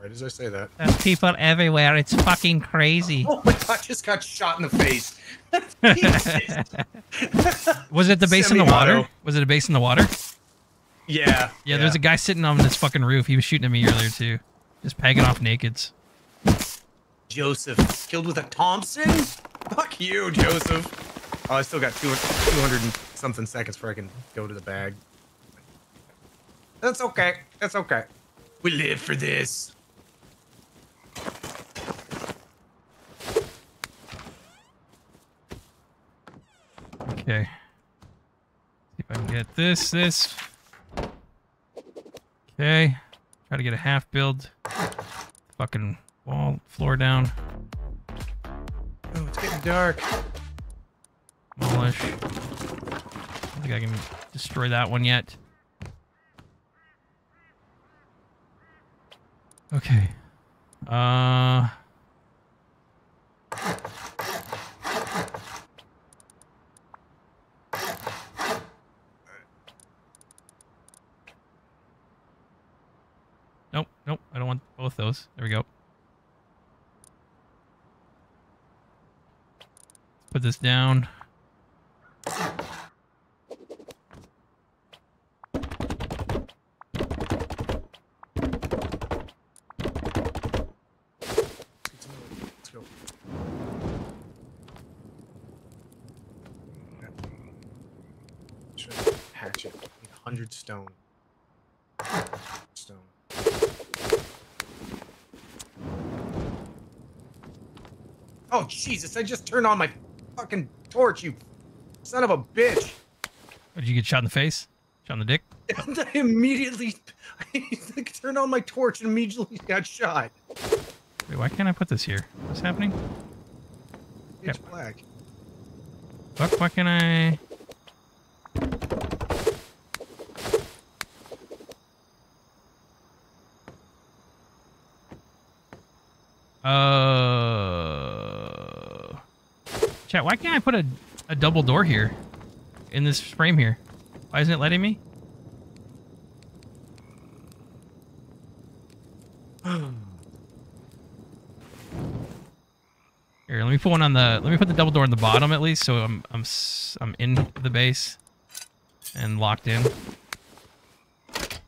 Right as I say that. There's people everywhere. It's fucking crazy. (laughs) Oh my god! Just got shot in the face. (laughs) (laughs) Was it the base in the water? Was it a base in the water? Yeah. Yeah, there's a guy sitting on this fucking roof. He was shooting at me earlier too. Just pegging off nakeds. Joseph killed with a Thompson. Fuck you, Joseph. Oh, I still got 200, 200 and something seconds before I can go to the bag. That's okay. That's okay. We live for this. Okay. See if I can get this, this. Okay. Try to get a half build. Fucking wall, floor down. Oh, it's getting dark. Demolish. I don't think I can destroy that one yet. Okay. Uh. Nope, nope, I don't want both those. There we go. Put this down. Let's go. Should hatchet. Need 100 stone. Stone. Oh Jesus! I just turned on my fucking torch. You son of a bitch! Did you get shot in the face? Shot in the dick? And (laughs) I immediately (laughs) I turned on my torch and immediately got shot. Wait, why can't I put this here? What's happening? Pitch black. Fuck, why can't I... Chat, why can't I put a, a double door here? In this frame here? Why isn't it letting me? (clears throat) Here, let me put one on the. Let me put the double door on the bottom at least, so I'm I'm I'm in the base and locked in.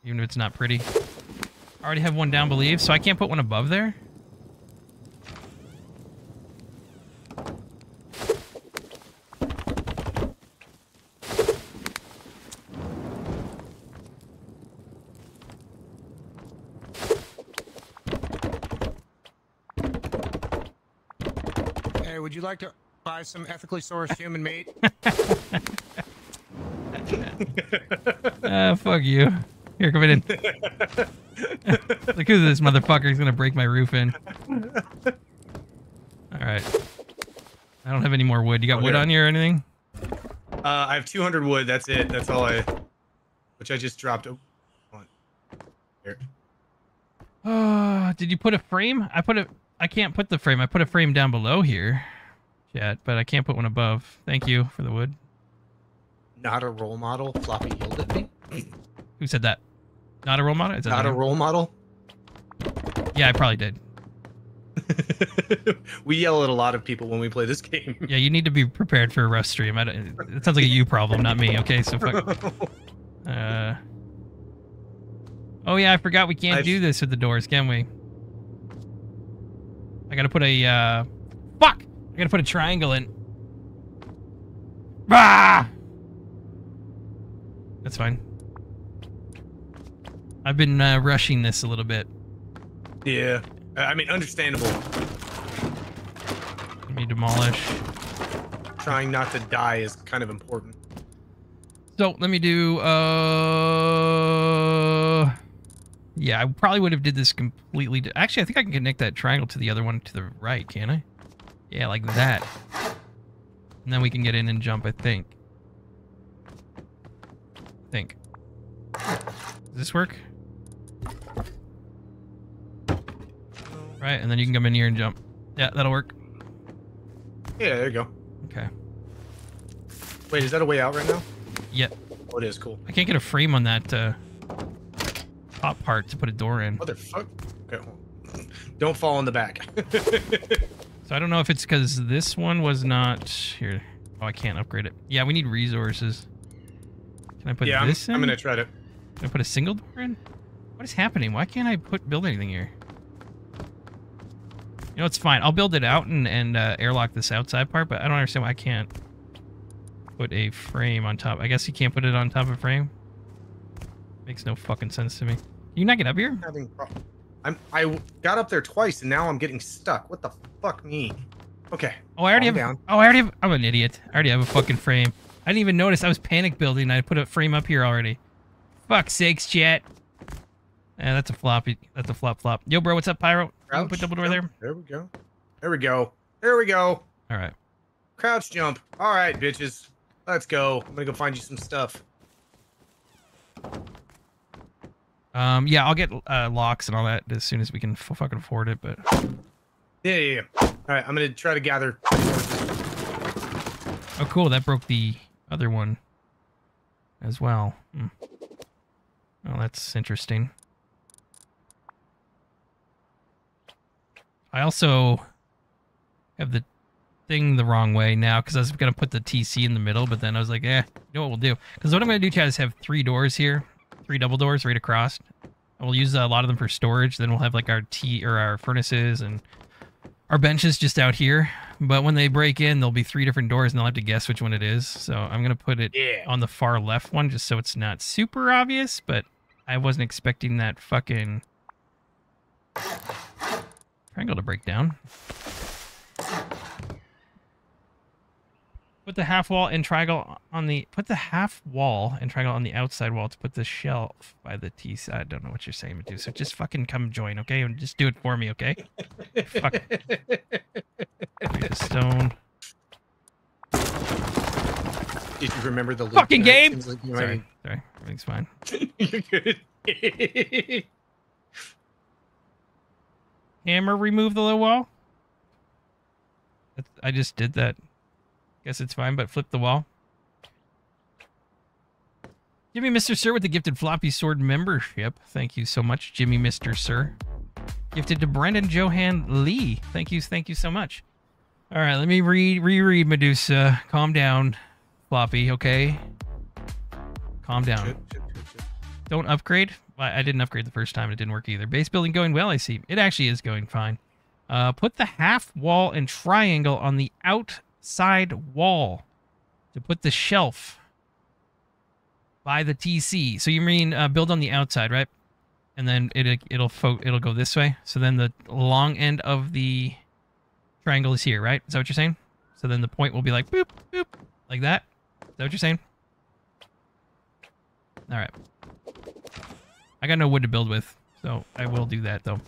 Even if it's not pretty. I already have one down, believe, so I can't put one above there. Hey, would you like to buy some ethically sourced human meat? (laughs) (laughs) Ah, fuck you. Here, come in. (laughs) Look who this motherfucker is gonna break my roof in. All right. I don't have any more wood. You got Oh, wood here. on you or anything? Uh, I have 200 wood. That's it. That's all I. Which I just dropped. Oh, hold on. Here. Oh, did you put a frame? I put a. I can't put the frame. I put a frame down below here, chat, but I can't put one above. Thank you for the wood. Not a role model. Floppy yelled at me. Who said that? Not a role model? Is Not a role model. Yeah, I probably did. (laughs) we yell at a lot of people when we play this game. Yeah, you need to be prepared for a rough stream. I don't, it sounds like a you problem, not me. Okay, so fuck. (laughs) Uh. Oh yeah, I forgot we can't I've- do this with the doors, can we? I gotta put a uh, fuck. I gotta put a triangle in. Ah! That's fine. I've been uh, rushing this a little bit. yeah. I mean, understandable. Let me demolish. Trying not to die is kind of important. So let me do. Uh, yeah, I probably would have did this completely. Actually, I think I can connect that triangle to the other one to the right, can I? Yeah, like that. And then we can get in and jump. I think. think. Does this work? Right, and then you can come in here and jump. Yeah, that'll work. Yeah, there you go. Okay. Wait, is that a way out right now? Yep. Oh, it is cool. I can't get a frame on that uh, top part to put a door in. Motherfucker. Okay. (laughs) Don't fall in the back. (laughs) So I don't know if it's because this one was not here. Oh, I can't upgrade it. Yeah, we need resources. Can I put yeah, I'm, this in? I'm gonna try to. Can I put a single door in? What is happening? Why can't I put build anything here? You know, it's fine. I'll build it out and and uh, airlock this outside part, but I don't understand why I can't put a frame on top. I guess you can't put it on top of a frame. Makes no fucking sense to me. Can you not get up here? Having pro- I'm. I got up there twice and now I'm getting stuck. What the fuck me? Okay. Oh, I already have. down. Oh, I already have. I'm an idiot. I already have a fucking frame. I didn't even notice. I was panic building. I put a frame up here already. Fuck sakes, chat. Yeah, that's a floppy. That's a flop flop. Yo, bro, what's up, Pyro? Wanna Put double door there. There we go. There we go. There we go. All right. Crouch jump. All right, bitches. Let's go. I'm gonna go find you some stuff. Um, yeah, I'll get uh, locks and all that as soon as we can f- fucking afford it. But Yeah, yeah, yeah. All right, I'm gonna try to gather. oh, cool, that broke the other one as well. Hmm. Oh, that's interesting. I also have the thing the wrong way now because I was gonna put the TC in the middle, but then I was like, eh, you know what we'll do? Because what I'm gonna do, Chad, is have three doors here, three double doors right across. We'll use a lot of them for storage. Then we'll have like our tea or our furnaces and our benches just out here. But when they break in, there'll be three different doors, and they'll have to guess which one it is. So I'm gonna put it Yeah. on the far left one just so it's not super obvious. But I wasn't expecting that fucking triangle to break down. Put the half wall and triangle on the put the half wall and triangle on the outside wall to put the shelf by the TC. I don't know what you're saying, to do so just fucking come join, okay? And just do it for me, okay? Fuck. Wait, the stone. Did you remember the Fucking game! Like Sorry, might sorry, everything's fine. (laughs) You're good. Hammer remove the low wall. That's, I just did that. Guess it's fine, but flip the wall. Jimmy Mr. Sir with the gifted floppy sword membership. Thank you so much, Jimmy Mr. Sir. Gifted to Brendan Johan Lee. Thank you, thank you so much. All right, let me read reread Medusa. Calm down, Floppy, okay? Calm down. Shit, shit, shit. Don't upgrade. Well, I didn't upgrade the first time. It didn't work either. Base building going well, I see. It actually is going fine. Uh, put the half wall and triangle on the outside wall to put the shelf by the TC. So you mean uh, build on the outside, right? And then it it'll it'll go this way. So then the long end of the triangle is here, right? Is that what you're saying? So then the point will be like boop boop like that. Is that what you're saying? All right. I got no wood to build with, so I will do that though.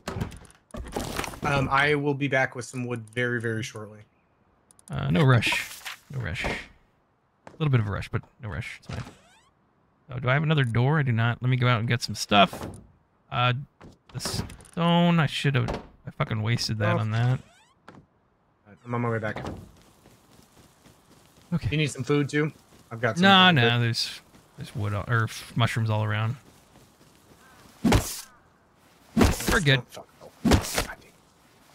Um, I will be back with some wood very, very shortly. Uh, no rush. No rush. A little bit of a rush, but no rush. It's fine. Oh, do I have another door? I do not. Let me go out and get some stuff. Uh, the stone. I should have. I fucking wasted that Oh. on that. I'm on my way back. Okay. You need some food too? I've got some. No, no. There's there's wood all, or mushrooms all around. We're good. Oh, fuck. Oh, God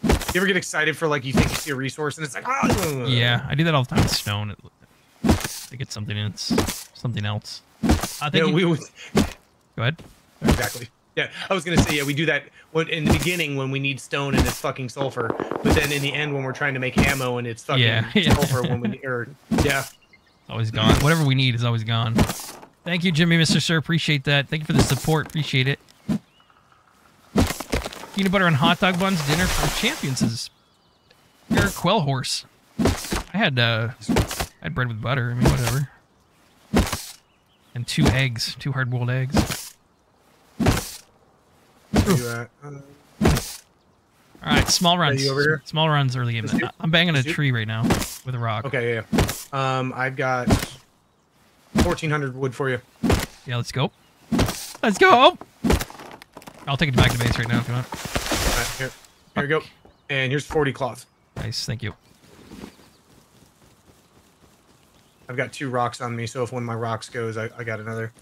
damn. You ever get excited for like you think you see a resource and it's like, oh, Yeah, I do that all the time with stone. It, I think it's something. It's something else. I think. Yeah, you- we would go ahead. exactly. Yeah, I was gonna say yeah, we do that when, in the beginning when we need stone and it's fucking sulfur, but then in the end when we're trying to make ammo and it's fucking Yeah, (laughs) yeah. sulfur when we or yeah. Always gone. Whatever we need is always gone. Thank you, Jimmy, Mr. Sir. Appreciate that. Thank you for the support. Appreciate it. Peanut butter and hot dog buns dinner for champions is Eric Quellhorst. I had uh I had bread with butter. I mean whatever. And two eggs, two hard boiled eggs. Uh, All right, small runs. you over here? Small runs early game. I'm banging a tree right now with a rock. okay, yeah, yeah. Um, I've got fourteen hundred wood for you. Yeah, let's go. Let's go. I'll take it back to base right now if you want. Right, here, here we go. And here's forty cloth. Nice, thank you. I've got two rocks on me, so if one of my rocks goes, I, I got another.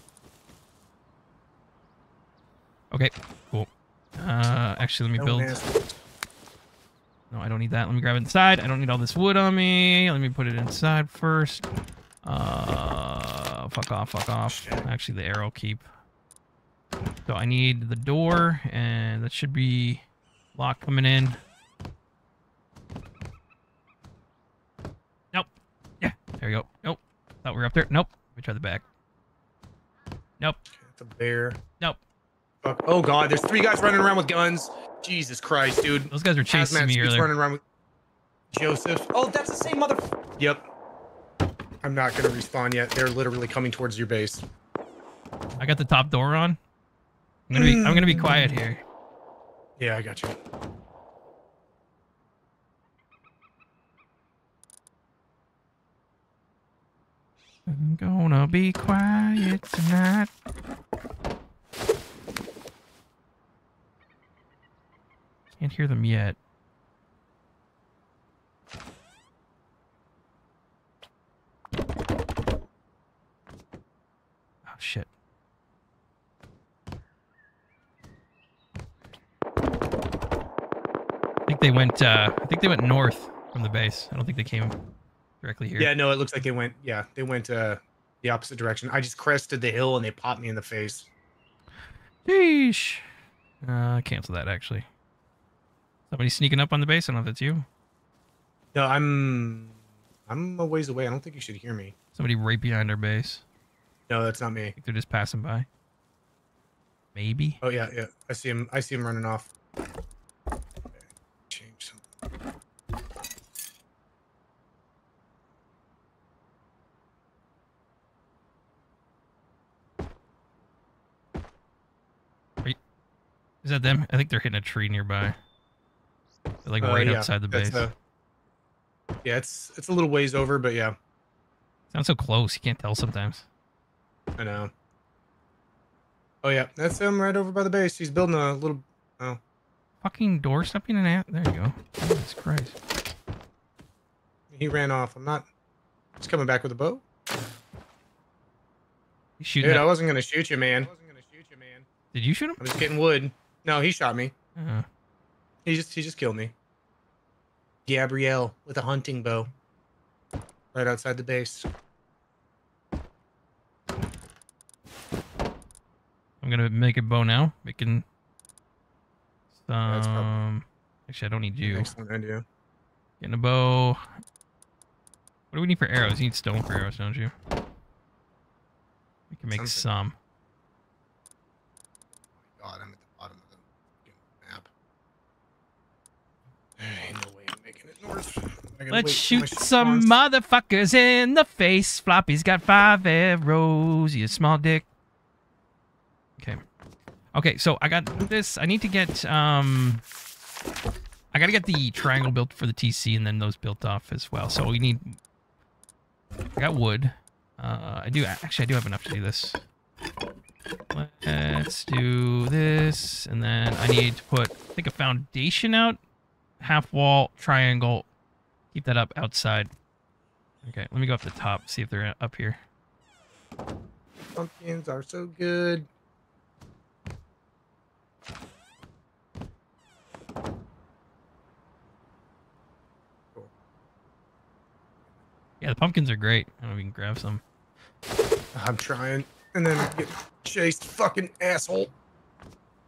Okay, cool. Uh, actually, let me build. No, I don't need that. Let me grab it inside. I don't need all this wood on me. Let me put it inside first. Uh, fuck off, fuck off. Actually, the arrow keep. So I need the door, and that should be lock coming in. Nope. Yeah, there we go. Nope. Thought we were up there. Nope. Let me try the back. Nope. It's a bear. Nope. Fuck. Oh god, there's three guys running around with guns. Jesus Christ, dude. Those guys were chasing Hazmat me earlier. running around with Joseph. Oh, that's the same mother. Yep. I'm not gonna respawn yet. They're literally coming towards your base. I got the top door on. I'm gonna be I'm gonna be hmm. quiet here. Yeah, I got you. I'm gonna be quiet tonight. Can't hear them yet. Oh shit. I think they went uh I think they went north from the base. I don't think they came directly here. Yeah, no, it looks like they went. Yeah, they went uh the opposite direction. I just crested the hill and they popped me in the face. Sheesh. Uh, cancel that actually. Somebody sneaking up on the base. I don't know if that's you. No, I'm I'm a ways away. I don't think you should hear me. Somebody right behind our base. No, that's not me. I think they're just passing by. Maybe. Oh yeah, yeah. I see him. I see him running off. Okay. Change something. Is that them? I think they're hitting a tree nearby. They're like Uh, right yeah, outside the base. uh, yeah, it's it's a little ways over, but yeah, Sounds so close. You can't tell sometimes. I know. Oh yeah, that's him right over by the base. He's building a little. Oh, Fucking door stepping and out. There you go. Jesus Christ. he ran off. I'm not. He's coming back with a bow. Dude, I wasn't gonna shoot you, man. I wasn't gonna shoot you, man. Did you shoot him? I was getting wood. No, he shot me. Uh, He just he just killed me. Gabrielle with a hunting bow. Right outside the base. I'm gonna make a bow now. Making probably- some. Actually, I don't need you. Excellent idea. Getting a bow. What do we need for arrows? You need stone for arrows, don't you? We can make Something. some. God, I'm at the bottom of the fucking map. There ain't no way I'm making it north. I gotta Let's shoot some motherfuckers in the face. Floppy's got five arrows. You small dick. Okay. Okay, so I got this. I need to get um I gotta get the triangle built for the TC and then those built off as well. So we need I got wood. Uh I do actually I do have enough to do this. Let's do this and then I need to put I think a foundation out, half wall, triangle, Keep that up outside. Okay, let me go up the top, see if they're up here. Pumpkins are so good. Yeah, the pumpkins are great. I don't know if we can grab some. I'm trying. And then I get chased, fucking asshole.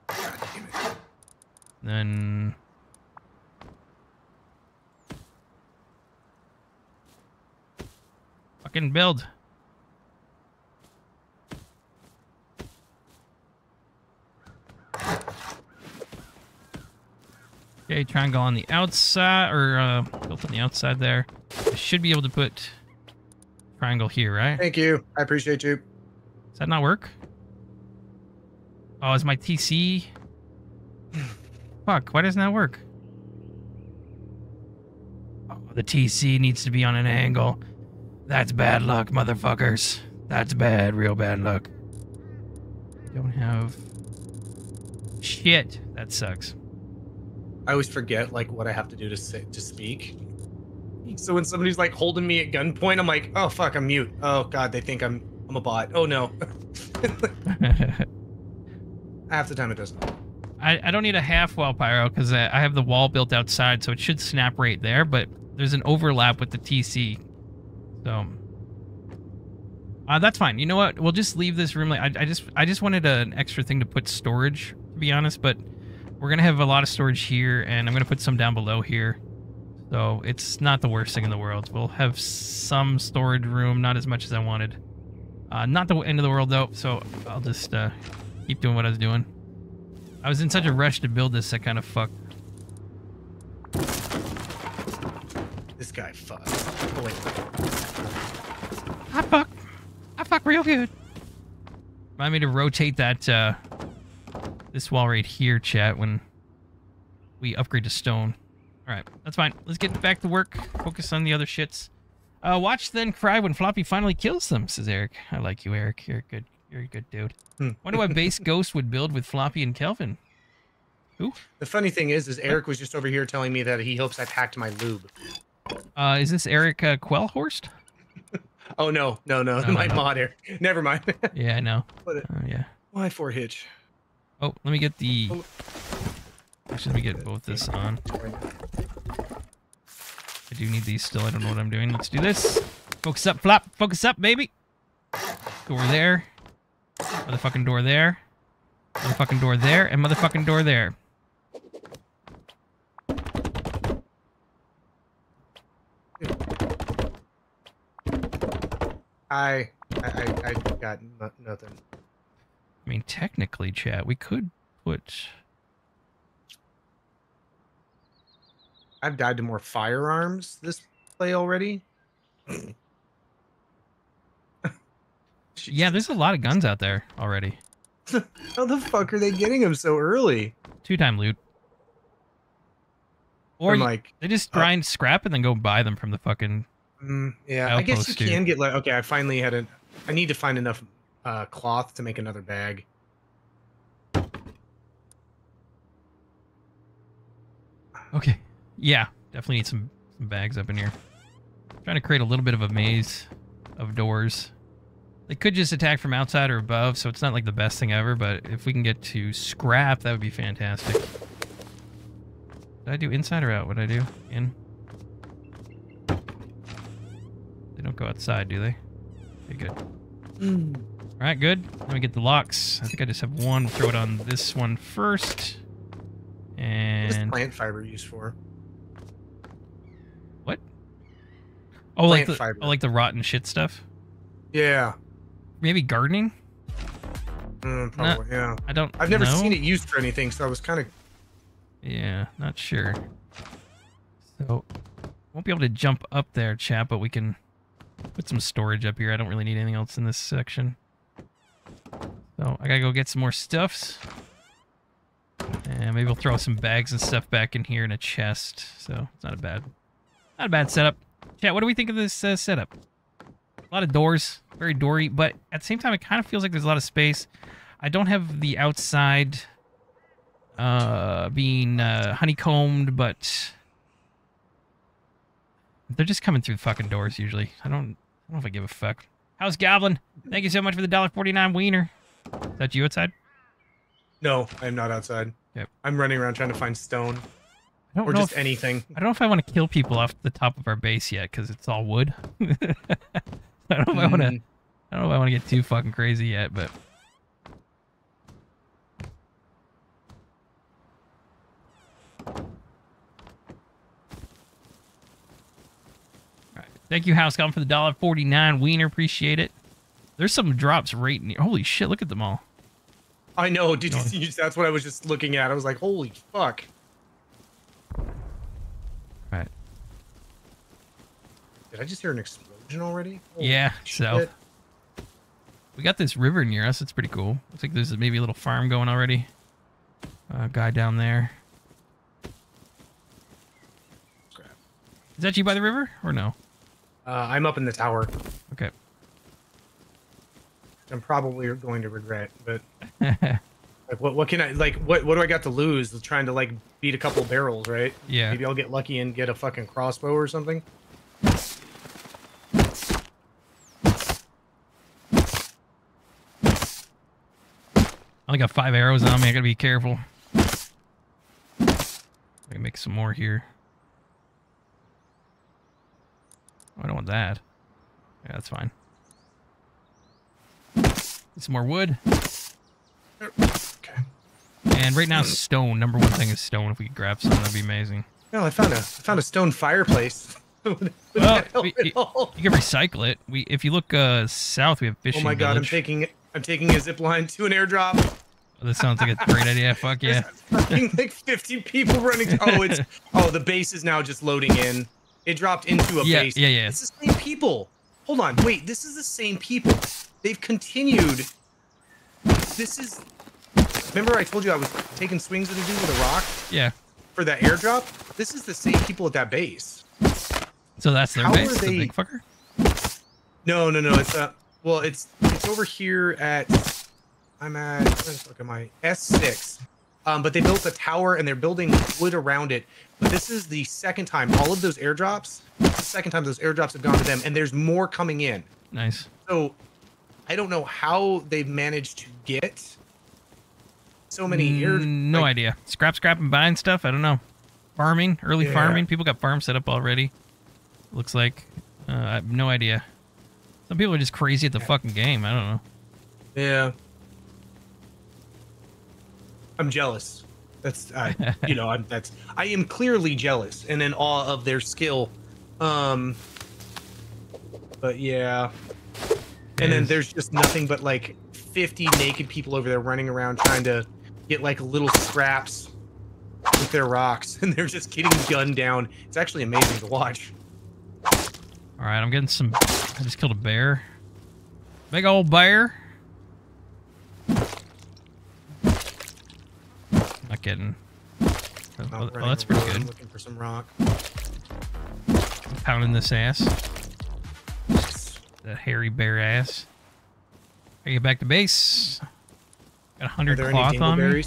God damn it. Then fucking build. Okay, triangle on the outside, or uh, built on the outside there. I should be able to put triangle here, right? Thank you. I appreciate you. Does that not work? Oh, is my TC? (sighs) Fuck, why doesn't that work? Oh, the TC needs to be on an angle. That's bad luck, motherfuckers. That's bad, real bad luck. Don't have... Shit, that sucks. I always forget like what I have to do to say to speak. So when somebody's like holding me at gunpoint, I'm like, oh fuck, I'm mute. Oh god, they think I'm I'm a bot. Oh no. (laughs) Half the time it doesn't. I, I don't need a half wall pyro because I, I have the wall built outside, so it should snap right there. But there's an overlap with the TC, so uh, that's fine. You know what? We'll just leave this room. Like I, I just I just wanted an extra thing to put storage, to be honest. But we're gonna have a lot of storage here, and I'm gonna put some down below here. So it's not the worst thing in the world. We'll have some storage room, not as much as I wanted. Uh, not the end of the world though. So I'll just uh, keep doing what I was doing. I was in such a rush to build this, I kind of fucked. This guy fucked. Oh. I fuck. I fuck real good. Remind me to rotate that, uh, this wall right here, chat, when we upgrade to stone. Alright, that's fine. Let's get back to work. Focus on the other shits. Uh, watch then cry when Floppy finally kills them, says Eric. I like you, Eric. You're a good, you're a good dude. Hmm. Wonder what base (laughs) ghost would build with Floppy and Kelvin. Who? The funny thing is, is Eric was just over here telling me that he hopes I've hacked my lube. Uh, is this Eric uh, Quellhorst? Oh no, no, no, No, (laughs) my no. mod here. Never mind. (laughs) Yeah, I know. What a- Oh, yeah. Why four hitch? Oh, let me get the. Oh, Actually, let me get both this on. I do need these still. I don't know what I'm doing. Let's do this. Focus up, flop. Focus up, baby. Door there. Motherfucking door there. Motherfucking door there. And motherfucking door there. I, I, I, got no, nothing. I mean, technically, chat, we could put. I've died to more firearms this play already. (laughs) Yeah, there's a lot of guns out there already. (laughs) How the fuck are they getting them so early? Two time loot. Or like, they just uh, grind scrap and then go buy them from the fucking. Mm, yeah, I guess you too. can get like. Okay, I finally had a. I need to find enough uh, cloth to make another bag. Okay. Yeah, definitely need some, some bags up in here. trying to create a little bit of a maze of doors. They could just attack from outside or above, so it's not like the best thing ever, but if we can get to scrap, that would be fantastic. Did I do inside or out? What did I do? In? Don't go outside, do they? Okay, good. All right, good. Let me get the locks. I think I just have one. Throw it on this one first. What is And plant fiber used for? What? Oh, like the fiber. oh, like the rotten shit stuff. Yeah, Maybe gardening. mm, probably. yeah, I don't. I've never know. seen it used for anything, so I was kind of. Yeah, not sure. So, won't be able to jump up there, chat, but we can put some storage up here. I don't really need anything else in this section. So, I gotta go get some more stuffs. And maybe we'll throw some bags and stuff back in here in a chest. So, it's not a bad, not a bad setup. Chat, what do we think of this uh, setup? A lot of doors, very doory, but at the same time, it kind of feels like there's a lot of space. I don't have the outside uh, being uh, honeycombed, but they're just coming through fucking doors usually. I don't, I don't know if I give a fuck. How's Goblin? Thank you so much for the dollar forty nine wiener. Is that you outside? No, I'm not outside. Yep. I'm running around trying to find stone I don't or just if, anything. I don't know if I want to kill people off the top of our base yet because it's all wood. (laughs) I don't know if I want to. Mm, I don't know if I want to get too fucking crazy yet, but. Thank you, House Goblin, for the dollar forty nine wiener. Appreciate it. There's some drops right near. Holy shit! Look at them all. I know. Did you No. see? That's what I was just looking at. I was like, holy fuck. Right. Did I just hear an explosion already? Holy Yeah, so we got this river near us. It's pretty cool. Looks like there's maybe a little farm going already. Uh, guy down there. Is that you by the river or no? Uh, I'm up in the tower. Okay. I'm probably going to regret, but (laughs) like, what what can I like? What what do I got to lose? Trying to like beat a couple barrels, right? yeah. Maybe I'll get lucky and get a fucking crossbow or something. I only got five arrows on me. I gotta be careful. I can make some more here. Oh, I don't want that. Yeah, that's fine. Some more wood. Okay. And right now, stone. Number one thing is stone. If we could grab some, that'd be amazing. No, I found a I found a stone fireplace. (laughs) Well, we- all? You can recycle it. We, if you look uh, south, we have fishing. Oh my god, I'm taking I'm taking a zip line to an airdrop. Oh, this sounds like a great idea. (laughs) Fuck yeah. There's fucking like 50 people running. Oh, it's (laughs) oh the base is now just loading in. It dropped into a Yeah, base. yeah, yeah. It's the same people. Hold on, wait. This is the same people. They've continued. This is. Remember, I told you I was taking swings at a dude with a rock Yeah. for that airdrop. This is the same people at that base. So that's their How base, are the they- big fucker. No, no, no. It's uh, well, it's it's over here at. I'm at. Where the fuck am I? S6. Um, but they built a tower and they're building wood around it. But this is the second time all of those airdrops. The second time those airdrops have gone to them, and there's more coming in. Nice. So, I don't know how they've managed to get so many air. Mm, no like, idea. Scrap, scrap, and buying stuff. I don't know. Farming, early Yeah. farming. People got farms set up already. Looks like. Uh, I have no idea. Some people are just crazy at the fucking game. I don't know. Yeah. I'm jealous. That's I, (laughs) you know, I'm that's I am clearly jealous and in awe of their skill. Um but yeah. And then there's just nothing but like 50 naked people over there running around trying to get like little scraps with their rocks (laughs) and they're just getting gunned down. It's actually amazing to watch. All right, I'm getting some. I just killed a bear. Big old bear. Getting. Oh, oh, that's pretty good. Looking for some rock. Pounding this ass. The hairy bear ass. I get back to base. Got a hundred cloth on me.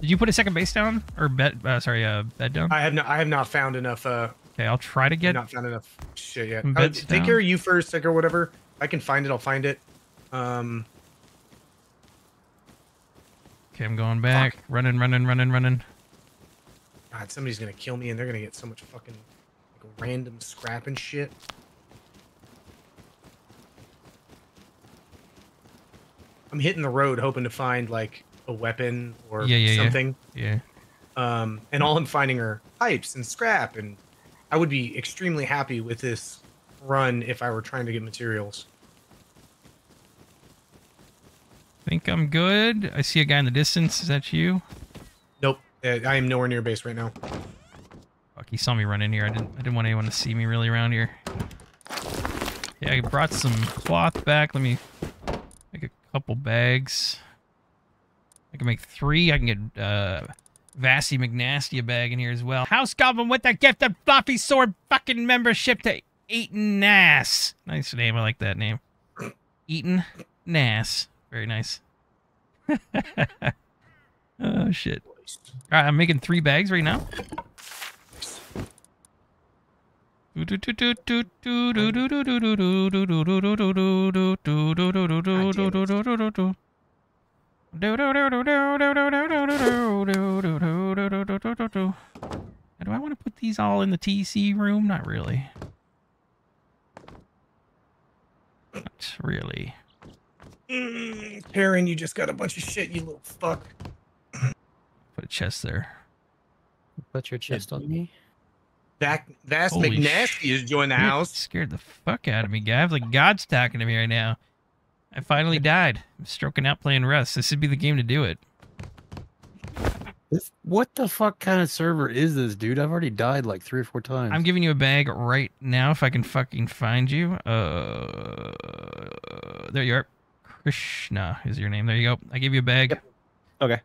Did you put a second base down or bed? Uh, sorry, uh, bed down. I have not. I have not found enough. Uh, Okay, I'll try to get. not found enough shit yet. Uh, take down. care of you first, like or whatever. If I can find it. I'll find it. Um, Okay, I'm going back. Running, running, running, running. God, somebody's gonna kill me, and they're gonna get so much fucking like, random scrap and shit. I'm hitting the road, hoping to find like a weapon or Yeah, yeah, yeah. something. Yeah. Um, and all I'm finding are pipes and scrap, and I would be extremely happy with this run if I were trying to get materials. Think I'm good. I see a guy in the distance. Is that you? Nope, uh, I am nowhere near base right now. Fuck, he saw me run in here. I didn't. I didn't want anyone to see me really around here. Yeah, I brought some cloth back. Let me make a couple bags. I can make three. I can get uh, Vasty McNasty a bag in here as well. House Goblin with the gift of Floppy Sword fucking membership to Eaton Nass. Nice name. I like that name. Eaton Nass. Very nice. (laughs) oh shit. All right, I'm making three bags right now. Do I want to put these all in the TC room? Not really. Not really. Mm, Karen, you just got a bunch of shit, you little fuck. Put a chest there. Put your chest on me. That Vast Holy McNasty has joined the shit, house. Scared the fuck out of me, guy. I was like God's talking to me right now. I finally (laughs) died. I'm stroking out playing Rust. This would be the game to do it. What the fuck kind of server is this, dude? I've already died like three or four times. I'm giving you a bag right now if I can fucking find you. Uh, there you are. Krishna is your name. There you go. I gave you a bag. Okay.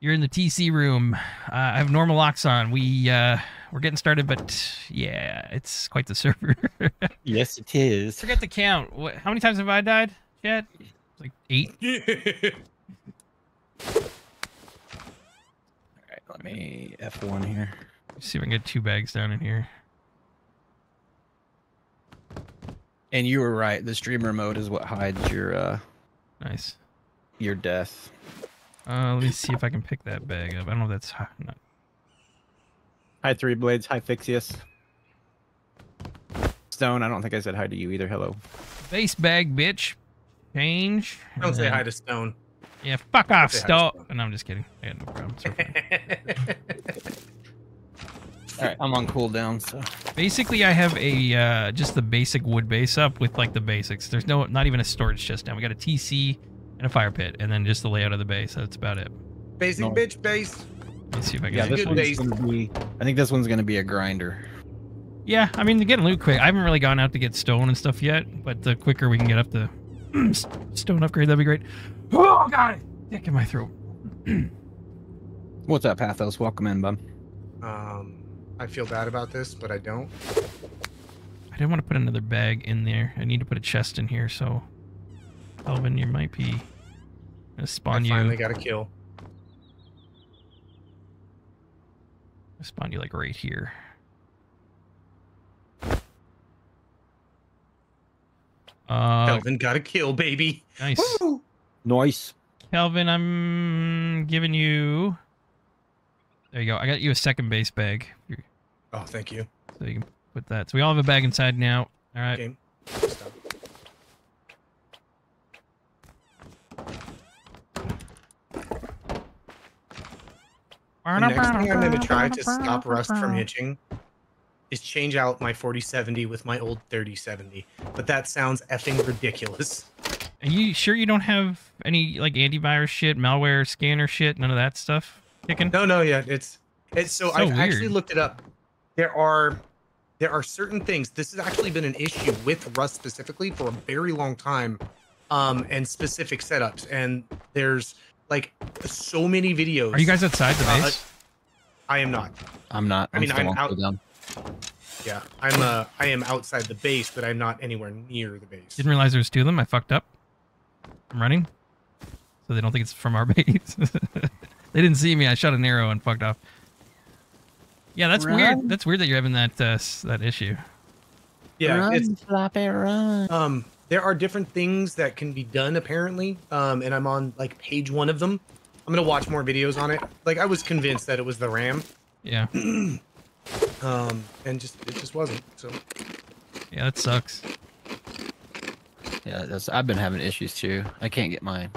You're in the TC room. Uh, I have normal locks on. We uh, we're getting started, but yeah, it's quite the server. (laughs) yes, it is. Forget the count. What? How many times have I died, Chad? It's like eight. (laughs) All right, let me F1 here. Let's see if I can get two bags down in here. And you were right. The streamer mode is what hides your uh Nice. your death. Uh, let me see if I can pick that bag up. I don't know if that's high. not. Hi, Three Blades. Hi, Fixius. Stone, I don't think I said hi to you either. Hello. Base bag, bitch. Change. Don't say hi to Stone. Yeah, fuck off, say hi to stop. Stone. No, I'm just kidding. I got no problem. (laughs) It's. All right, I'm on cooldown, so. Basically, I have a uh, just the basic wood base up with like the basics. There's no, not even a storage chest down. We got a TC and a fire pit, and then just the layout of the base. That's about it. Basic No. bitch base. Let me see if I can. Yeah, this good one's base. gonna be. I think this one's gonna be a grinder. Yeah, I mean, getting loot quick. I haven't really gone out to get stone and stuff yet, but the quicker we can get up the (clears throat) stone upgrade, that'd be great. Oh god, dick in my throat. (clears throat) What's up, Pathos? Welcome in, bud. Um, I feel bad about this, but I don't. I didn't want to put another bag in there. I need to put a chest in here, so Elvin, you might be gonna I spawn you. finally got a kill. I spawn you like right here. Uh, Kelvin got a kill, baby. nice. Woo! Nice. Kelvin, I'm giving you. There you go. I got you a second base bag, You're- Oh, thank you. so you can put that. So we all have a bag inside now. All right. Game. Stop. The next thing I'm going to try to stop Rust from hitching is change out my 4070 with my old 3070. But that sounds effing ridiculous. Are you sure you don't have any like antivirus shit, malware scanner shit, none of that stuff kicking? No, no, yeah, it's it's so, So I've actually looked it up. There are there are certain things. This has actually been an issue with Rust specifically for a very long time, um, and specific setups. And there's like so many videos. Are you guys outside the Uh, base? I am not. I'm not. I I'm mean, I'm on out- cooldown. Yeah, I'm uh, I am outside the base, but I'm not anywhere near the base. Didn't realize there was two of them. I fucked up. I'm running. So they don't think it's from our (laughs) base. (laughs) they didn't see me. I shot an arrow and fucked off. Yeah, that's Run. weird. That's weird that you're having that uh, that issue. Yeah, run, it's floppy, run. um, there are different things that can be done apparently. Um, and I'm on like page one of them. I'm gonna watch more videos on it. Like I was convinced that it was the RAM, Yeah. (clears throat) um, and just it just wasn't. So Yeah, that sucks. Yeah, that's, I've been having issues too. I can't get my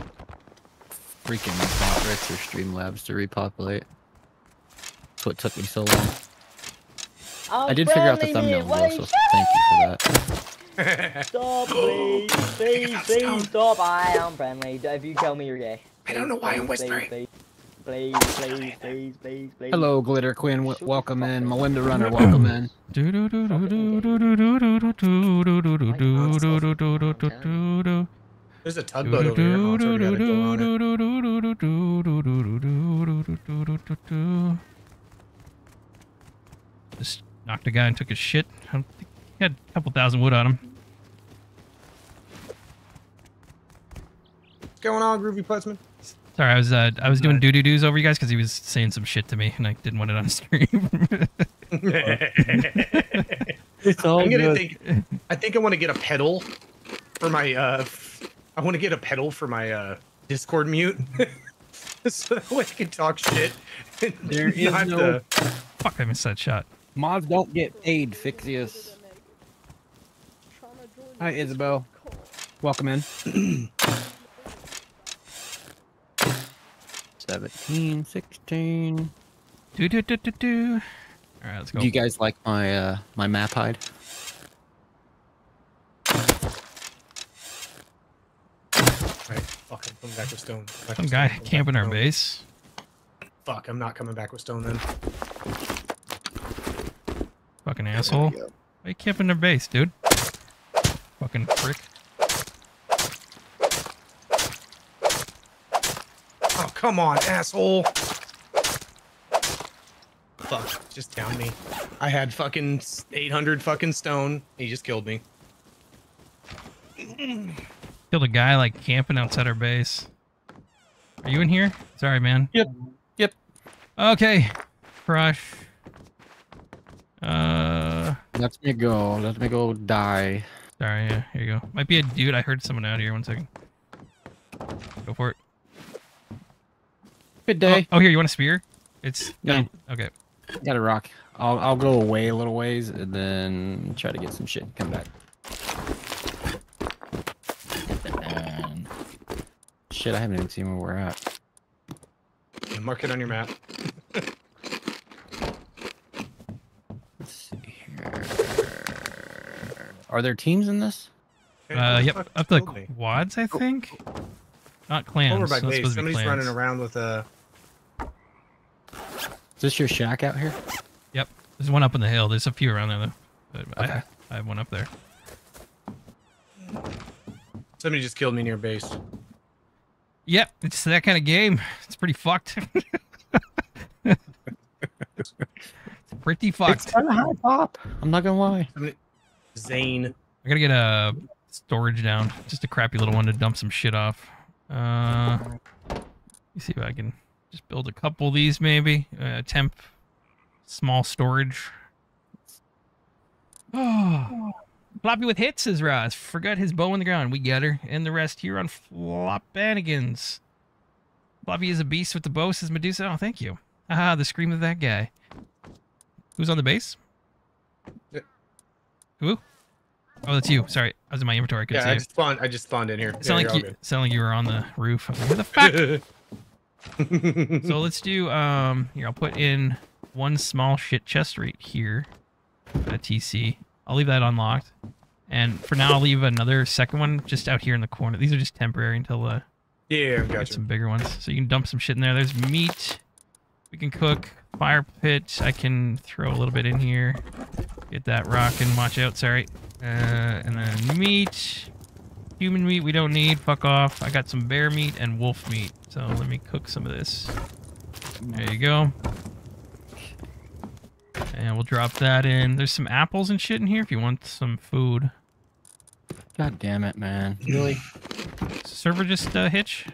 freaking Botrix or Streamlabs to repopulate. That's what took me so long. I did figure out the thumbnail though, so thank you for that. Stop, please, please, please stop. I am friendly. If you kill me, you're gay. I don't know why I'm Please, whispering. Please, please, please, please, please, please. Hello, Glitter Queen. W- welcome in. Melinda Runner. Welcome in. there's a tugboat over here. Oh, it's already got a door on it. Just knocked a guy and took his shit. I think he had a couple thousand wood on him. What's going on, Groovy Putzman? Sorry, I was uh, I was doing doo doo doos over you guys because he was saying some shit to me and I didn't want it on stream. (laughs) It's all I'm gonna good. think. I think I want to get a pedal for my. uh f- I want to get a pedal for my uh Discord mute, (laughs) so that way I can talk shit. and There (laughs) is not no- the- Fuck, I missed that shot. Mods don't get paid, Fixius. Hi, Isabel. Welcome in. (clears throat) 17, 16. Do do do do do. All right, let's go. Do you guys like my uh my map hide? Right, fuck, I'm coming back with stone. Back Some with guy stone, back camping our base. Fuck, I'm not coming back with stone then. Fucking asshole. Why you camping their base, dude? Fucking prick. Oh, come on, asshole. Fuck, just down me. I had fucking 800 fucking stone. He just killed me. Killed a guy like camping outside our base. Are you in here? Sorry, man. Yep. Yep. Okay. Crush. Uh, Let me go. Let me go die. sorry. Yeah, here you go. Might be a dude. I heard someone out here. One second. Go for it. Good Oh, day. oh, here. You want a spear? It's Yeah. Okay. Got a rock. I'll I'll go away a little ways and then try to get some shit and come back. And shit, I haven't even seen where we're at. Mark it on your map. (laughs) Let's see here. Are there teams in this? Uh, yep. Up the quads, I think. Not clans. Over by so base. supposed to be Somebody's running around with a. Is this your shack out here? Yep. There's one up in the hill. There's a few around there though. But Okay. I, I have one up there. Somebody just killed me near base. Yep, it's that kind of game. It's pretty fucked. (laughs) (laughs) it's pretty fucked. It's kind of high pop. I'm not gonna lie. Zane. I gotta get a storage down, just a crappy little one to dump some shit off. Uh, let me see if I can just build a couple of these, maybe. Uh, temp, small storage. Oh, (sighs) floppy with hits, says Ross. Forgot his bow in the ground. We got her, and the rest here on Flopbanigans. Floppy is a beast with the bow, says Medusa. Oh, thank you. Ah, the scream of that guy. Who's on the base? Yeah. Who? Oh, that's you. Sorry, I was in my inventory. I Yeah, I just spawned. I just spawned in here. Yeah, Sound you're like you sound like you were on the roof. Like, the fuck? (laughs) so let's do um here. I'll put in one small shit chest right here. A TC. I'll leave that unlocked. And for now, I'll leave another second one just out here in the corner. These are just temporary until uh, yeah, get gotcha. some bigger ones. So you can dump some shit in there. There's meat. We can cook. Fire pit. I can throw a little bit in here. Get that rock and Watch out. Sorry. Uh, and then meat. Human meat we don't need. Fuck off. I got some bear meat and wolf meat. So let me cook some of this. There you go. And we'll drop that in. There's some apples and shit in here if you want some food. God damn it, man. Really? Server just uh, hitch?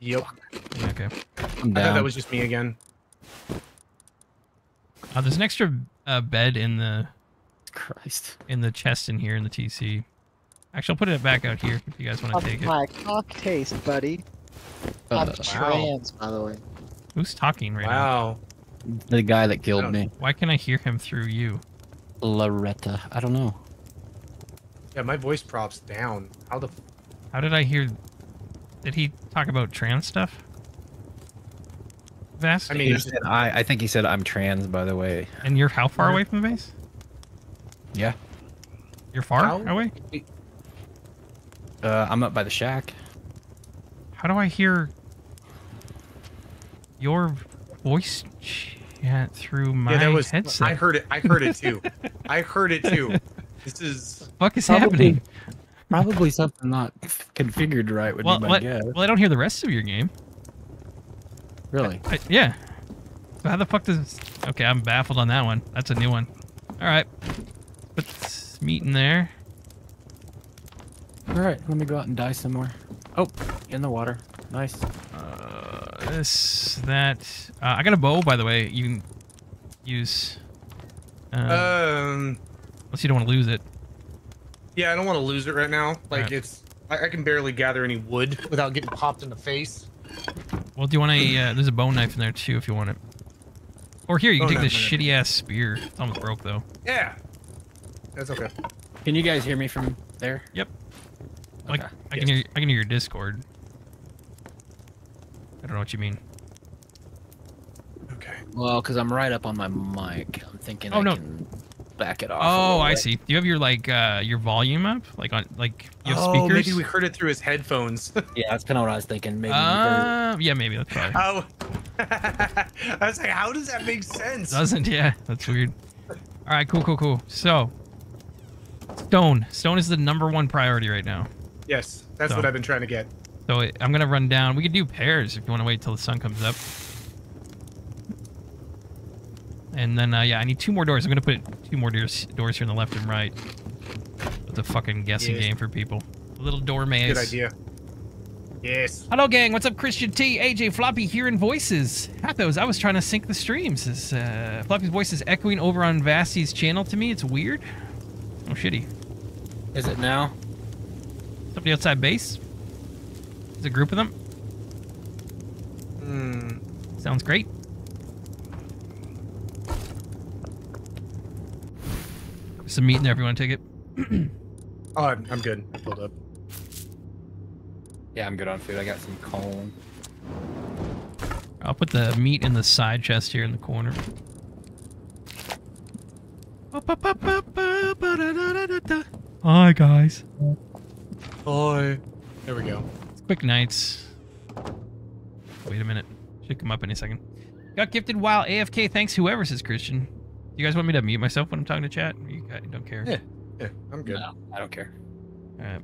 Yep. Okay. I'm thought that was just me again. Uh, there's an extra uh, bed in the Christ. in the chest in here in the TC. Actually, I'll put it back out here if you guys want to take it. my cock taste, buddy. I'm Uh, trans, by the way. Who's talking right now? Wow. the guy that killed me. Why can I hear him through you? Loretta. I don't know. Yeah, my voice props down. How the? f- How did I hear? Did he talk about trans stuff? Vast. I mean, He said, I, I think he said I'm trans, by the way. and you're how far away from the base? Yeah. You're far How? away. Uh, I'm up by the shack. How do I hear your voice chat through my yeah, that was. headset? I heard it. I heard it too. (laughs) I heard it too. This is. fuck is Probably- happening? Probably something not configured right would Well, be my what, guess. well, I don't hear the rest of your game. Really? I, yeah. So how the fuck does? Okay, I'm baffled on that one. That's a new one. All right. Put s- meat in there. All right, let me go out and die somewhere. Oh, in the water. Nice. Uh, this, that. Uh, I got a bow, by the way. You can use. Uh, Um. unless you don't want to lose it. Yeah, I don't want to lose it right now. Like Alright. it's. I, I can barely gather any wood (laughs) without getting popped in the face. Well, do you want a? Uh, there's a bone knife in there too, if you want it. Or here, you can Bone take this shitty ass spear. It's almost broke though. Yeah. That's okay. Can you guys hear me from there? Yep. Like Okay. I can hear. I can hear your Discord. I don't know what you mean. Okay. Well, because I'm right up on my mic. I'm thinking Oh, I no. can back it off. Oh, I see. Do you have your like uh your volume up? Like on like you have oh, speakers? maybe we heard it through his headphones. (laughs) Yeah, that's kind of what I was thinking. Maybe. Uh, yeah, maybe that's probably. How? (laughs) I was like, how does that make sense? Doesn't yeah, that's weird. All right, cool, cool, cool. So, stone. Stone is the number one priority right now. Yes, that's So. what I've been trying to get. So I'm gonna run down. We could do pairs if you want to wait till the sun comes up. And then uh, yeah, I need two more doors. I'm gonna put two more doors doors here on the left and right. It's a fucking guessing Yes. game for people. A little door maze. Good idea. Yes. Hello, gang. What's up, Christian T, AJ, Floppy, hearing voices. Hathos, I was trying to sync the streams. This, uh, Floppy's voice is echoing over on Vasty's channel to me. It's weird. Oh, shitty. Is it now? Somebody outside base? Is a group of them? Hmm. Sounds great. Some meat in there if you want to take it. (clears throat) Oh, I'm, I'm good. I filled up. Yeah, I'm good on food. I got some cone. I'll put the meat in the side chest here in the corner. Hi, guys. Hi. There we go. It's quick nights. Wait a minute. Should come up any second. Got gifted while AFK. Thanks, whoever says Christian. You guys want me to mute myself when I'm talking to chat? You guys don't care. Yeah. Yeah, I'm good. No, I don't care. Uh, Alright.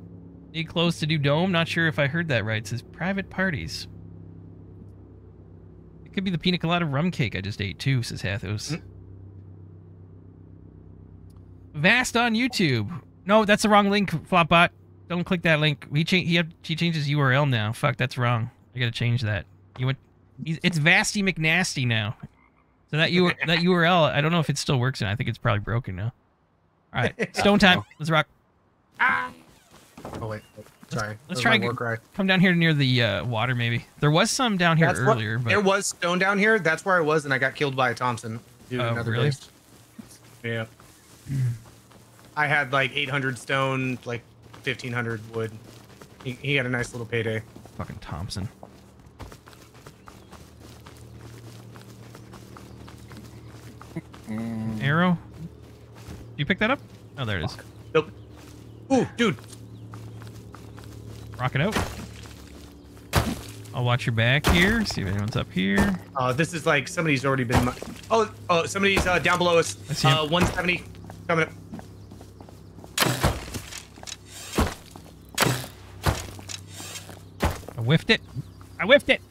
Need clothes to do dome. Not sure if I heard that right. It says private parties. It could be the pina colada rum cake I just ate too, says Hathos. Hmm. Vast on YouTube. No, that's the wrong link, Flopbot. Don't click that link. He cha- he, had- he changed his URL now. Fuck, that's wrong. I gotta change that. You went. he's- It's Vasty McNasty now. So that U that URL, I don't know if it still works. And I think it's probably broken now. All right, Stone time. Let's rock. Oh wait. Sorry. Let's That was try my and cry. come down here near the uh, water. Maybe there was some down here That's what- earlier, but There was stone down here. That's where I was, and I got killed by a Thompson. Dude, Oh, another really? base. Yeah. I had like 800 stone, like 1500 wood. He, he had a nice little payday. fucking Thompson. Arrow. You pick that up? Oh, there it is. Nope. Ooh, dude. Rock it out. I'll watch your back here. See if anyone's up here. Uh, this is like somebody's already been. Oh, oh, somebody's uh, down below us. I see him. Uh, 170 coming up. I whiffed it. I whiffed it.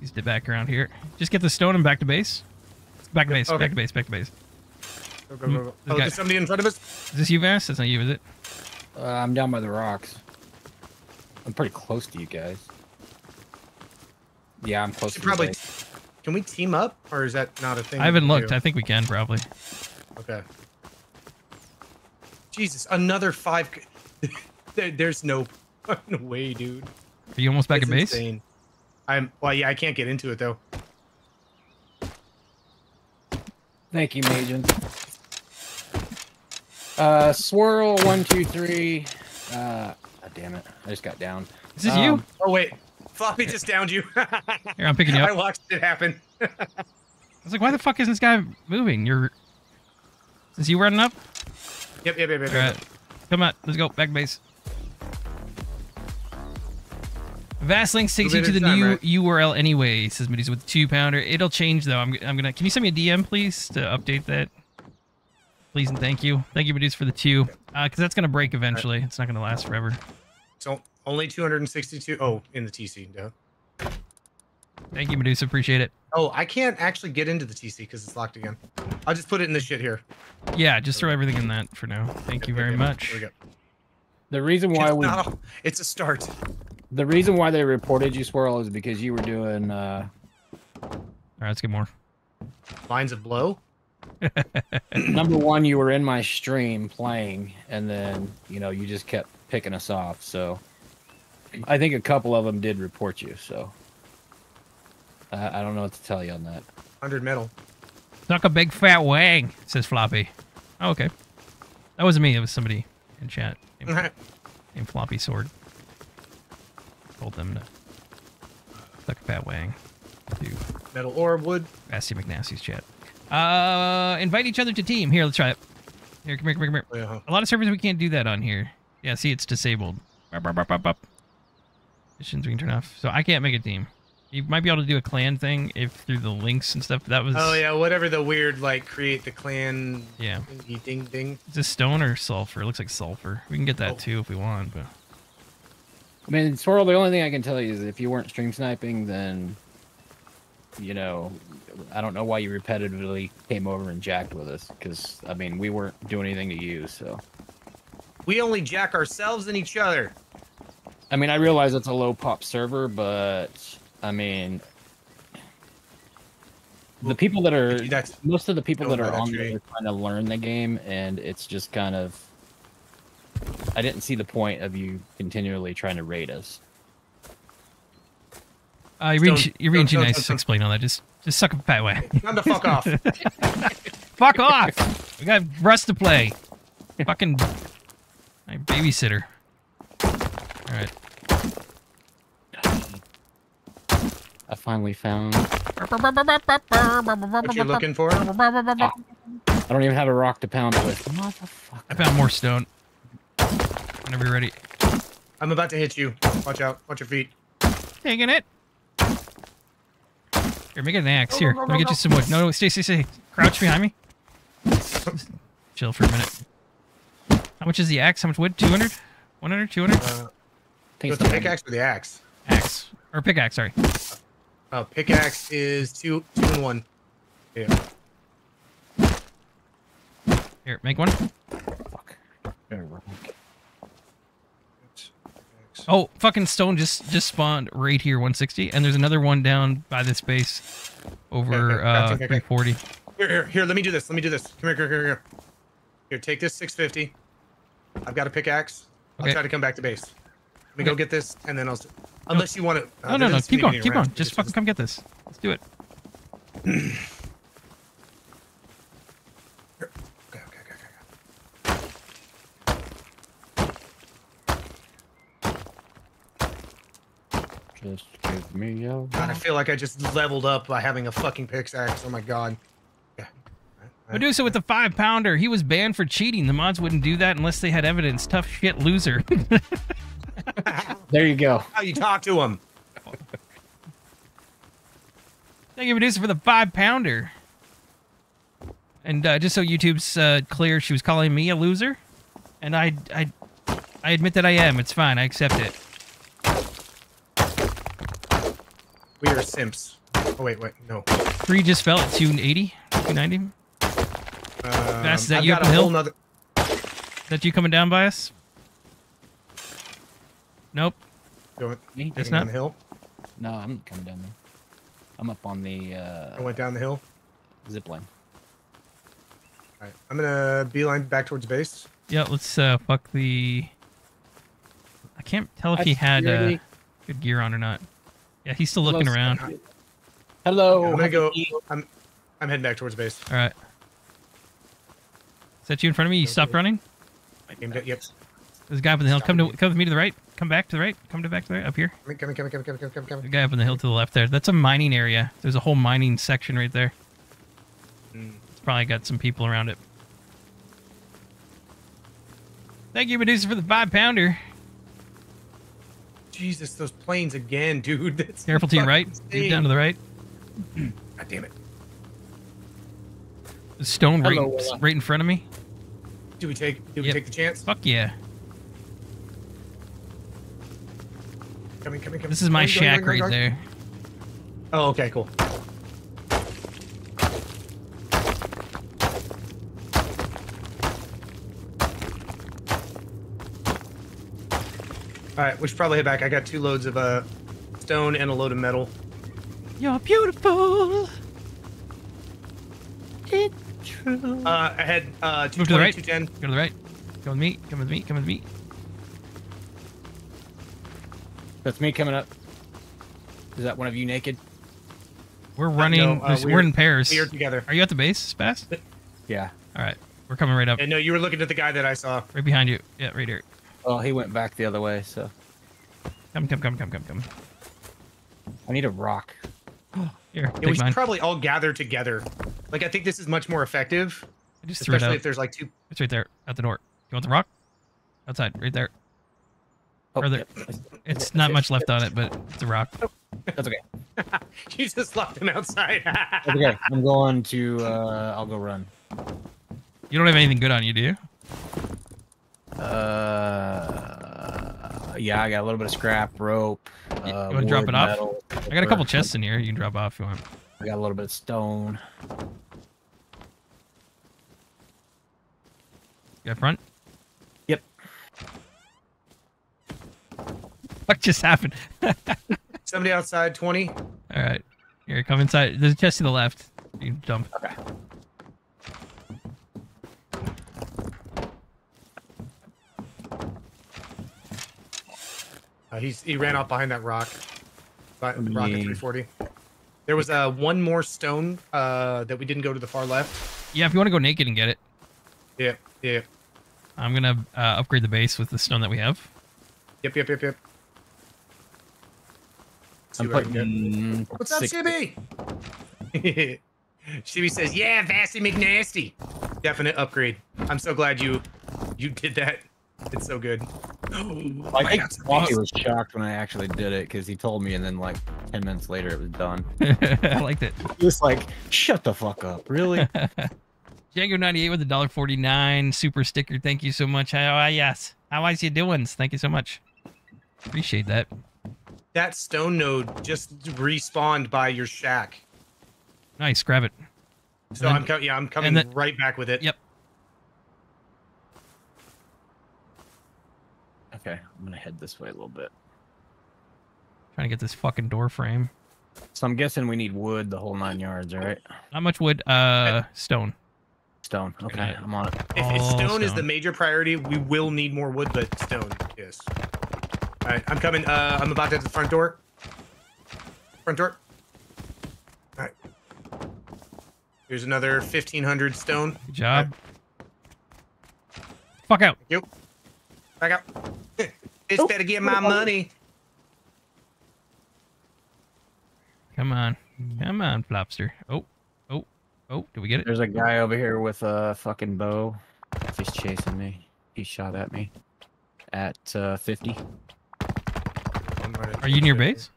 He's back around here. Just get the stone and back to base. Back to base. Okay. Back to base. Back to base. Go, go, go, go. Oh, there's somebody in front of us. Is this you, Vass? That's not you, is it? Uh, I'm down by the rocks. I'm pretty close to you guys. Yeah, I'm close to the probably. base. Can we team up, or is that not a thing? I haven't looked. do? I think we can probably. Okay. Jesus, another five. (laughs) there, there's no, no way, dude. Are you almost back It's at base? insane. I'm. Well, yeah, I can't get into it though. Thank you, Majan. Uh, swirl one, two, three. Uh, ah, damn it! I just got down. This is this you? Um, Oh wait, floppy just downed you. Here, I'm picking you (laughs) up. I watched it happen. I was like, why the fuck isn't this guy moving? You're. Is he running up? Yep, yep, yep, yep. All right. Come on. Let's go. Back to base. Vastlink takes you to the time, new right? URL anyway, says Moody's with two pounder. It'll change though. I'm, I'm gonna. Can you send me a DM please to update that? Please and thank you. Thank you, Moody's, for the two. Uh, because that's gonna break eventually. It's not gonna last forever. So only 262. Oh, in the TC. Duh. Thank you, Medusa. Appreciate it. Oh, I can't actually get into the TC because it's locked again. I'll just put it in this shit here. Yeah, just throw everything in that for now. Thank you very yep, yep. much. There we go. The reason why It's, we, not a- it's a start. the reason why they reported you, swirl, is because you were doing. Uh, All right, let's get more. Lines of blow. (laughs) number one, you were in my stream playing, and then you know you just kept picking us off. So, I think a couple of them did report you. So, uh, I don't know what to tell you on that. 100 metal. Suck a big fat wang, says Floppy. Oh, okay. That wasn't me. It was somebody in chat named, named Floppy Sword. Told them to suck a fat wang to Metal orb wood. Vasty McNasty's chat. Uh, invite each other to team. Here, let's try it. Here, come here, come here, come here. Yeah. A lot of servers we can't do that on here. Yeah, see, it's disabled. Bop, bop, bop, bop, bop. Missions we can turn off. So I can't make a team. You might be able to do a clan thing if through the links and stuff. That was Oh yeah, whatever the weird like create the clan. Yeah. thingy Ding ding. Is this stone or sulfur? It looks like sulfur. We can get that too if we want, but I mean, Swirl, the only thing I can tell you is if you weren't stream sniping, then, you know, I don't know why you repetitively came over and jacked with us. Because, I mean, we weren't doing anything to you, so. We only jack ourselves and each other. I mean, I realize it's a low pop server, but, I mean, the people that are, That's most of the people that are on there are trying to learn the game, and it's just kind of, I didn't see the point of you continually trying to raid us. Uh, you're being Stone- you're being too stone, nice to explain all that. Just just suck a fat way. (laughs) Time to fuck off. (laughs) Fuck off. We got Rust to play. Fucking my babysitter. All right. I finally found. What you looking for? I don't even have a rock to pound with. Motherfucker. I found more stone. Whenever you're ready. I'm about to hit you. Watch out. Watch your feet. Taking it. Here, make it an axe. Here, let me get you some wood. No, no, stay, stay, stay. Crouch behind me. Chill for a minute. How much is the axe? How much wood? 200? 100? 200? Uh, with the pickaxe or the axe? Axe. Or pickaxe, sorry. Oh, pickaxe is two, two and one. Yeah. Here, make one. Oh, fucking stone just just spawned right here, 160, and there's another one down by this base over uh, okay, okay. 340. Here, here, here. Let me do this. Let me do this. Come here, here, here, here. Here, take this 650. I've got a pickaxe. I'll Okay. try to come back to base. Let me Okay. go get this, and then I'll. Unless you want to. No, no, no, keep going, keep going. Just fucking come get this. Let's do it. (clears throat) Just give me a. God, I feel like I just leveled up by having a fucking pickaxe. Oh my god. Medusa with the five pounder. He was banned for cheating. The mods wouldn't do that unless they had evidence. Tough shit loser. (laughs) There you go. How you talk to him? Thank you, Medusa, for the five pounder. And uh, just so YouTube's uh, clear, she was calling me a loser, and I, I, I admit that I am. It's fine. I accept it. We are simps. Oh wait, wait, no. Three just fell at 280, 290. Um, Vast, is that I've you got up a the hill? whole nother- That you coming down by us? Nope. Going, Me? It's heading down not. the hill. No, I'm coming down there. I'm up on the uh, I went down the hill. zip line. All right, I'm gonna beeline back towards base. Yeah, let's uh fuck the. I can't tell if he had uh, good gear on or not. Yeah, he's still looking Hello, around. Hello. I'm gonna go. I'm, I'm heading back towards base. All right. Is that you in front of me? You stopped running? I aimed at, yep. There's a guy up on the hill. Come to come with me to the right. Come back to the right. Come to back to the right. Up here. Coming, coming, coming, coming, coming, coming, coming, The coming. guy up on the hill to the left there. That's a mining area. There's a whole mining section right there. Mm. It's probably got some people around it. Thank you, Medusa, for the five pounder. Jesus, those planes again, dude. (laughs) That's Careful to your right. fucking Dude down to the right. insane. (clears throat) God damn it. The stone right, Hello, Willa. right in front of me. Do we take? Do we Yep. take the chance? Fuck yeah. Coming, coming, coming. This is my Going, going, shack going, right going, going. there. Oh, okay, cool. All right, we should probably head back. I got two loads of uh, stone and a load of metal. You're beautiful. It's true. Uh, I had uh, two Move to the right. 210. Go to the right. Come with me. Come with me. Come with me. That's me coming up. Is that one of you naked? We're running. no, uh, we're, we're- in pairs. We are together. Are you at the base, Vast? Yeah. All right. We're coming right up. And no, you were looking at the guy that I saw. Right behind you. Yeah, right here. Well, he went back the other way, so Come, come, come, come, come, come. I need a rock. (gasps) Here, Yeah, take we should mine. probably all gather together. Like, I think this is much more effective, I just threw it especially out. if there's like two. It's right there at the door. You want the rock? Outside, right there. Oh, Or there. yep. It's not much left on it, but it's a rock. That's okay. (laughs) you just left him outside. That's okay. I'm going to. uh I'll go run. You don't have anything good on you, do you? Uh, yeah, I got a little bit of scrap, rope. Uh, you want to drop wood, it off? metal, I got a couple chests in here. You can drop off if you want. I got a little bit of stone. You got front? Yep. What just happened? (laughs) Somebody outside, 20. All right. Here, come inside. There's a chest to the left. You can jump. Okay. Uh, he's he ran off behind that rock. By, rock at 340. There was uh, one more stone uh, that we didn't go to the far left. Yeah, if you want to go naked and get it, Yep, yep, I'm gonna uh, upgrade the base with the stone that we have. yep, yep, yep, yep. I'm what putting. What's up, six- CB? CB says, "Yeah, Vasty McNasty, definite upgrade." I'm so glad you you did that. It's so good. (gasps) Oh, I think God, some Bobby beast. was shocked when I actually did it because he told me, and then like ten minutes later, it was done. (laughs) I liked it. He was like, "Shut the fuck up, really?" (laughs) Django ninety eight with a dollar forty nine super sticker. Thank you so much. How uh, yes. How is you doing? Thank you so much. Appreciate that. That stone node just respawned by your shack. Nice. Grab it. So And I'm then- co- yeah, I'm coming then- right back with it. Yep. Okay, I'm gonna head this way a little bit. Trying to get this fucking door frame. So I'm guessing we need wood, the whole nine yards, all right? Not much wood. Uh, stone. Stone. Okay, I'm on it. If, if All stone, is the major priority, we will need more wood, but stone, yes. All right, I'm coming. Uh, I'm about to hit the front door. Front door. All right. Here's another 1500 stone. Good job. Fuck out. Yep. Back out. (laughs) It's better get my money. Come on. Come on, Flopster. Oh. Oh. Oh. Did we get it? There's a guy over here with a fucking bow. He's chasing me, he shot at me at uh, 50 Are you near base?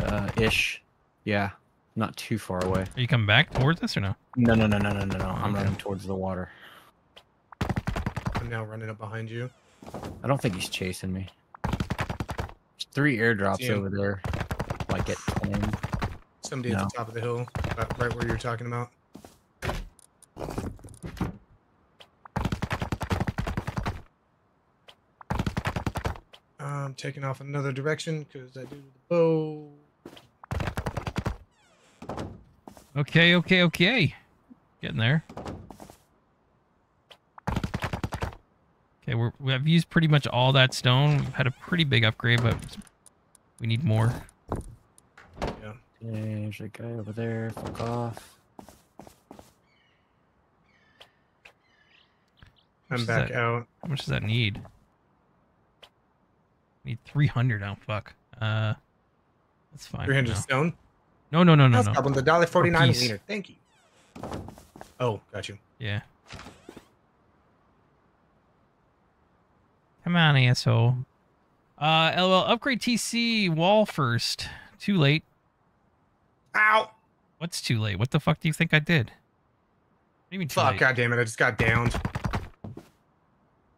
uh, ish. Yeah, not too far away. Are you coming back towards us or no? No, no, no, no, no, no, no. I'm Okay. running towards the water. It. I'm now running up behind you. I don't think he's chasing me. There's three airdrops over there. like at 10. Somebody at the top of the hill, uh, right where you're talking about. I'm taking off another direction because I do the bow. Okay, okay, okay. Getting there. Okay, we're, we have used pretty much all that stone. We've had a pretty big upgrade, but we need more. Yeah. There's a guy over there. Fuck off. I'm back that- out. How much does that need? Need 300 now. Fuck. Uh, that's fine. 300 now. stone. No, no, no, no, That's no. problem. The dollar forty nine piece. liter. Thank you. Oh, got you. Yeah. Come on, asshole. Uh, LOL, upgrade TC wall first. Too late. Ow! What's too late? What the fuck do you think I did? What do you mean too Fuck! late? God damn it! I just got downed. Are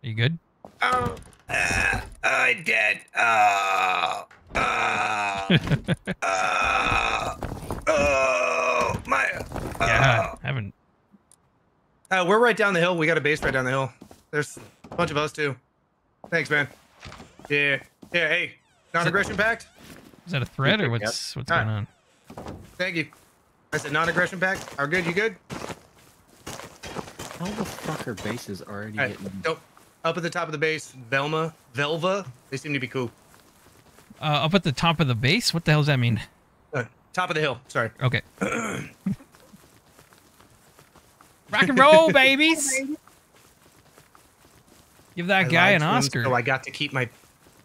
you good? Oh, uh, I dead. Oh, oh, oh, oh, my. yeah, I haven't. Uh, we're right down the hill. We got a base right down the hill. There's a bunch of us too. Thanks, man. Yeah, yeah. Hey, non-aggression pact. Is that a threat or what's what's All going right. on? Thank you. I said non-aggression pact. Are good? You good? How the fuck are bases already Hey, getting? nope. Up at the top of the base, Velma, Velva. They seem to be cool. Uh, up at the top of the base? What the hell does that mean? Uh, top of the hill. Sorry. Okay. (clears throat) (laughs) Rock and roll, babies! Give that I guy an Oscar. so I got to keep my.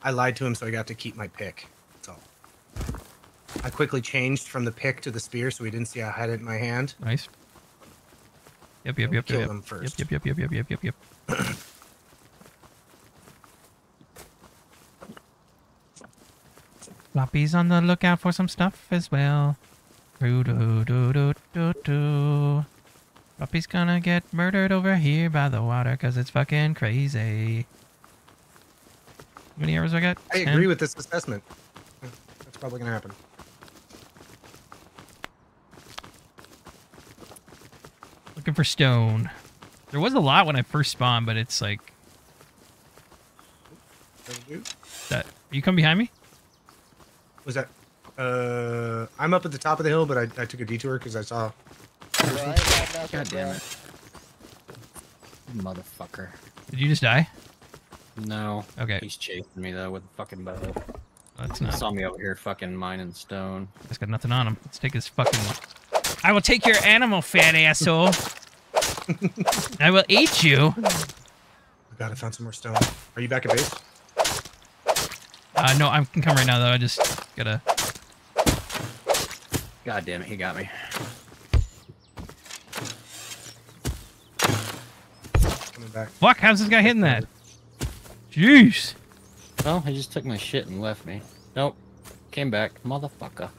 I lied to him, so I got to keep my pick. That's all. I quickly changed from the pick to the spear, so he didn't see I had it in my hand. Nice. Yep, yep, yep, Kill yep. them Yep, first. yep, yep, yep, yep, yep, yep, yep. (coughs) Floppy's on the lookout for some stuff as well. Doo doo doo doo doo doo. Floppy's gonna get murdered over here by the water because it's fucking crazy. How many arrows I got? I Ten? agree with this assessment. That's probably gonna happen. Looking for stone. There was a lot when I first spawned, but it's like that. You come behind me? Was that? Uh, I'm up at the top of the hill, but I, I took a detour because I saw. God damn it. Motherfucker. Did you just die? No. Okay. He's chasing me though with a fucking bow. That's He not. saw me over here fucking mining stone. He's got nothing on him. Let's take his fucking. I will take your animal, fat asshole. (laughs) I will eat you. Oh God, I found some more stone. Are you back at base? Uh, no, I can come right now though. I just gotta. God damn it, he got me. Back. Fuck! How's this guy hitting that? Jeez. Oh, he just took my shit and left me. Nope. Came back. Motherfucker.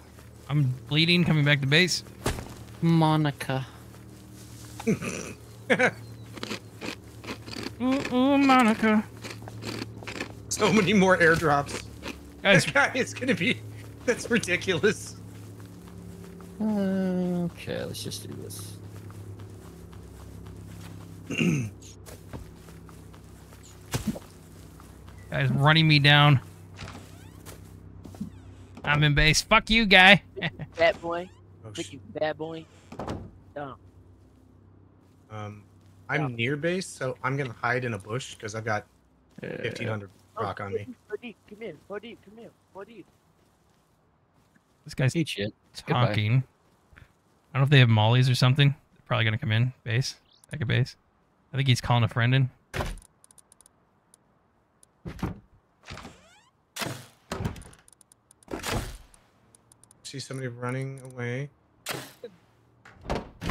I'm bleeding. Coming back to base. Monica. (laughs) Ooh, ooh, Monica. So many more airdrops. Guys, (laughs) This guy is gonna be. That's ridiculous. Uh, okay, let's just do this. (clears throat) guys, running me down. I'm in base. Fuck you, guy. (laughs) Bad boy. Oh, you, bad boy. Dumb. Um, I'm near base, so I'm gonna hide in a bush because I've got Uh, 1500 rock on me. Fody, come in. Fody, come here. Fody. This guy's Eat shit. Goodbye. talking. I don't know if they have mollies or something. They're probably gonna come in base, back a base. I think he's calling a friend in. See somebody running away.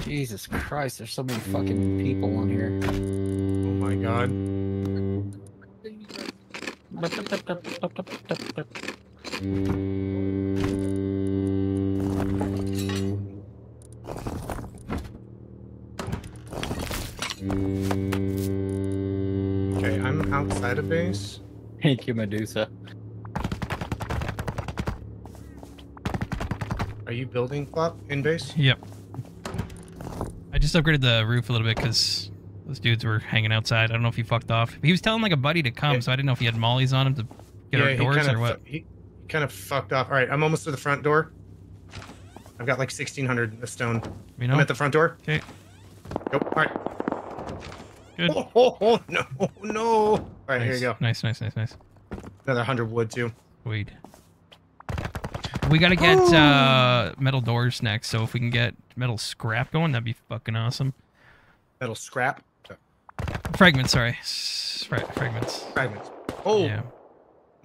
Jesus Christ, there's so many fucking people on here. Oh my god. Okay, I'm outside of base. Thank you, Medusa. Are you building flop in base? Yep. I just upgraded the roof a little bit because those dudes were hanging outside. I don't know if he fucked off. He was telling like a buddy to come, so I didn't know if he had mollies on him to get our he doors kinda or what. He, he kind of fucked off. All right, I'm almost to the front door. I've got like 1600 of stone. You know? I'm at the front door. Okay. Nope. All right. Good. Oh, oh, oh, no, oh, no. All right, nice. here you go. Nice, nice, nice, nice. Another 100 wood too. Sweet. We gotta get uh, metal doors next, so if we can get metal scrap going, that'd be fucking awesome. Metal scrap. Fragments, sorry. Fra- fragments. Fragments. Oh. Yeah.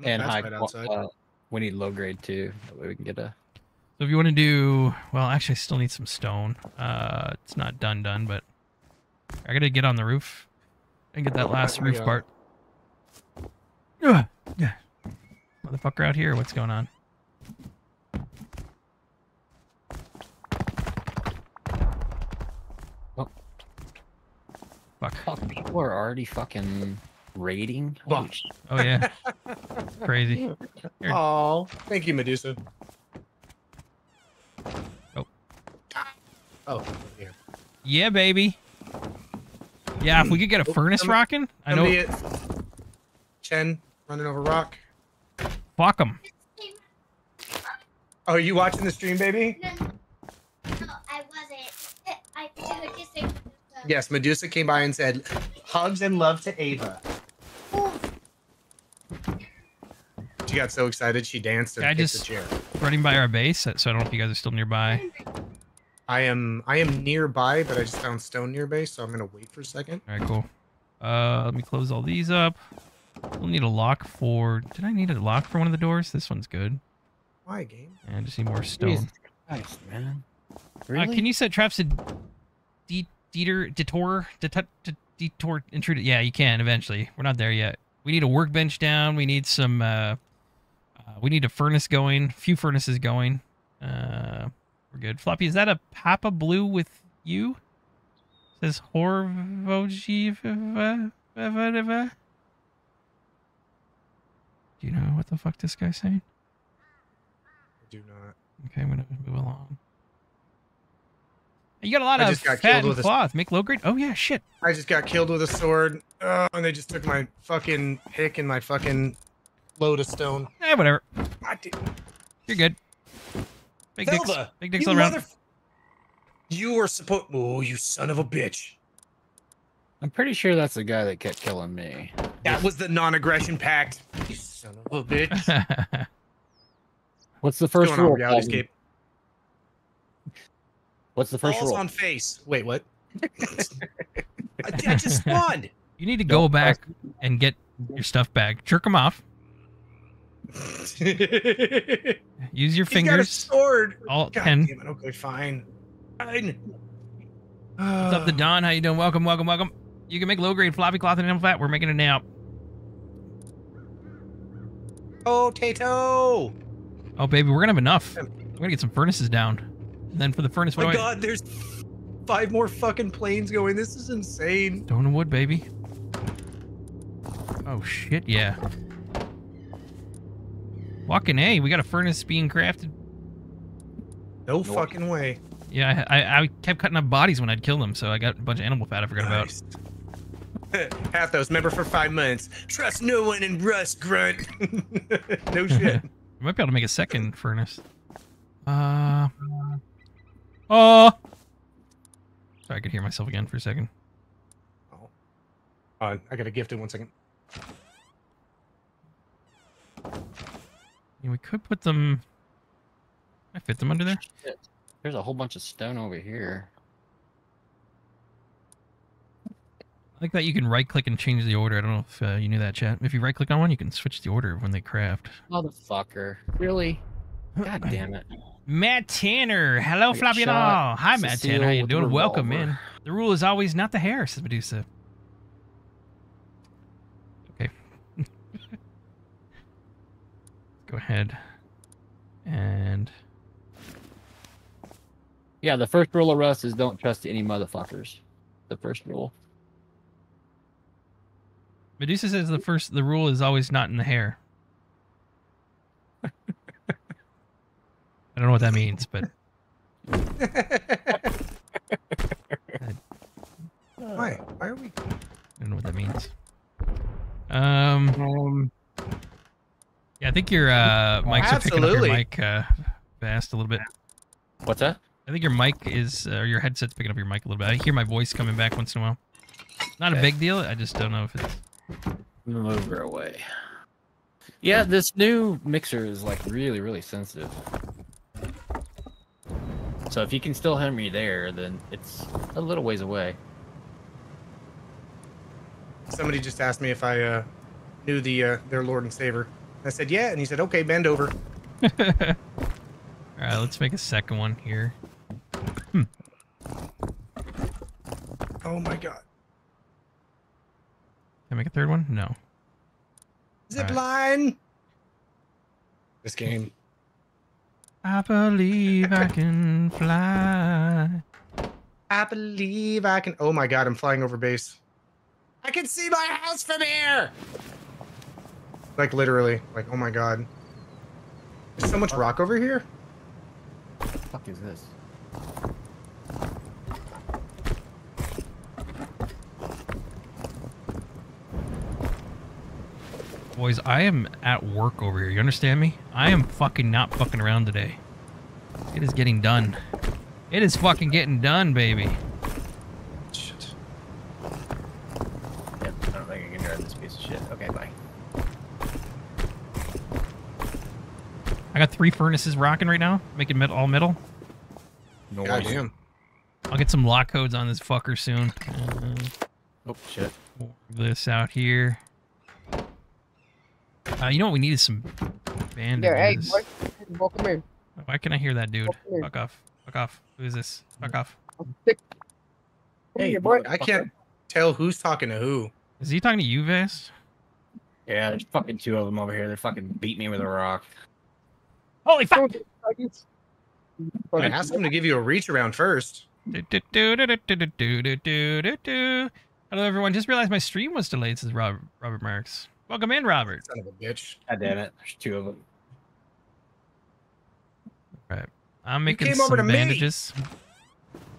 And That's high. right uh, we need low grade too. That way we can get a. So if you want to do, well, actually, I still need some stone. Uh, it's not done, done, but I gotta get on the roof and get that last roof Yeah. part. Ugh, yeah, motherfucker out here. What's going on? Oh. Fuck. Fuck, people are already fucking raiding. Holy Oh yeah, (laughs) crazy. Here. Oh, thank you, Medusa. Oh. Oh, yeah. Yeah, baby. Yeah, if we could get a Oh, furnace rocking, I know. Somebody at- Chen running over rock. Fuck them. Oh, are you watching the stream, baby? No, no I wasn't. I just say Yes, Medusa came by and said, "Hugs and love to Ava." She got so excited she danced and I kicked just the chair. running by our base, so I don't know if you guys are still nearby. I am I am nearby, but I just found stone near base, so I'm gonna wait for a second. All right, cool. Uh, let me close all these up. We'll need a lock for. Did I need a lock for one of the doors? This one's good. Why game? And I just need more stone. Jesus Christ, man. Uh, Really? can you set traps to de- deter, detour, det- det- detour, intrude? Yeah, you can eventually. We're not there yet. We need a workbench down. We need some. Uh, uh, we need a furnace going. A few furnaces going. Uh, we're good. Floppy, is that a Papa Blue with you? says Horvojiva. Do you know what the fuck this guy's saying? I do not. Okay, I'm gonna move along. You got a lot I of just got fat killed and with a- cloth. Make low grade. Oh yeah, shit. I just got killed with a sword, uh, and they just took my fucking pick and my fucking load of stone. Eh, whatever. I did. You're good. Big dicks. Zelda, Big dicks all around. You were supposed. Oh, you son of a bitch! I'm pretty sure that's the guy that kept killing me. That was the non-aggression pact. You son of a bitch! (laughs) What's the first going on, rule? reality Calvin? escape? What's the first Balls rule? on face. Wait, what? (laughs) I, I just spawned. You need to go back and get your stuff back. Jerk them off. (laughs) Use your He's got a sword. All God ten. damn it. Okay, fine. Fine. What's up, the uh. Don? How you doing? Welcome, welcome, welcome. You can make low grade floppy cloth and animal fat. We're making it now. Oh, Tato! Oh baby, we're gonna have enough. Oh. We're gonna get some furnaces down. And then for the furnace, what my do I? God, there's five more fucking planes going. This is insane. Stone and wood, baby. Oh shit, yeah. Walking A, we got a furnace being crafted. No fucking way. Yeah, I, I, I kept cutting up bodies when I'd kill them, so I got a bunch of animal fat I forgot about. (laughs) Half those, member for five months. Trust no one in Rust Grunt. (laughs) no shit. (laughs) We might be able to make a second furnace. Uh. Oh. Sorry, I could hear myself again for a second. Uh, I got a gift in one second. Yeah, we could put them. I fit them under there. Shit. There's a whole bunch of stone over here. I like that you can right click and change the order. I don't know if uh, you knew that, chat. If you right click on one, you can switch the order of when they craft. Motherfucker. Really? (clears throat) God damn it. Matt Tanner. Hello, Floppy and all. Hi, Matt Tanner. How you doing? Welcome in. The rule is always not the hair, says Medusa. Okay. (laughs) Go ahead. And Yeah, the first rule of Rust is don't trust any motherfuckers. The first rule. Medusa says the first the rule is always not in the hair. I don't know what that means, but (laughs) Why? Why are we? I don't know what that means. Um, Um, yeah, I think your uh, mics are picking up your mic uh, fast a little bit. What's that? I think your mic is, uh, or your headset's picking up your mic a little bit. I hear my voice coming back once in a while. Not a big deal. I just don't know if it's. Move her away. Yeah, this new mixer is like really, really sensitive. So if you can still hear me there, then it's a little ways away. somebody just asked me if I uh, knew the uh, their Lord and Savior. I said yeah, and he said okay, bend over. (laughs) All right, let's make a second one here. Oh my god. Can I make a third one? No. Zip Alright. line. This game. I believe I can fly. I believe I can. Oh my god, I'm flying over base. I can see my house from here. Like literally, like oh my god. There's so much rock over here. What the fuck is this? Boys, I am at work over here. You understand me? I am fucking not fucking around today. It is getting done. It is fucking getting done, baby. Shit. Yep, I don't think I can drive this piece of shit. Okay, bye. I got three furnaces rocking right now, making metal, all metal. No God worries. I'll get some lock codes on this fucker soon. Uh, Oh shit. this out here. Uh, you know what we need is some band. There, hey, boy, boy. Why can I hear that dude? Fuck off. Fuck off. Who is this? Fuck off. Hey, boy. I can't tell who's talking to who. Is he talking to you, Vest? Yeah, there's fucking two of them over here. They fucking beat me with a rock. Holy fuck! I asked them to give you a reach around first. Hello, everyone. Just realized my stream was delayed, says Robert Marks. Welcome in, Robert. Son of a bitch. God damn it. There's two of them. Right. I'm making came some over to me. bandages.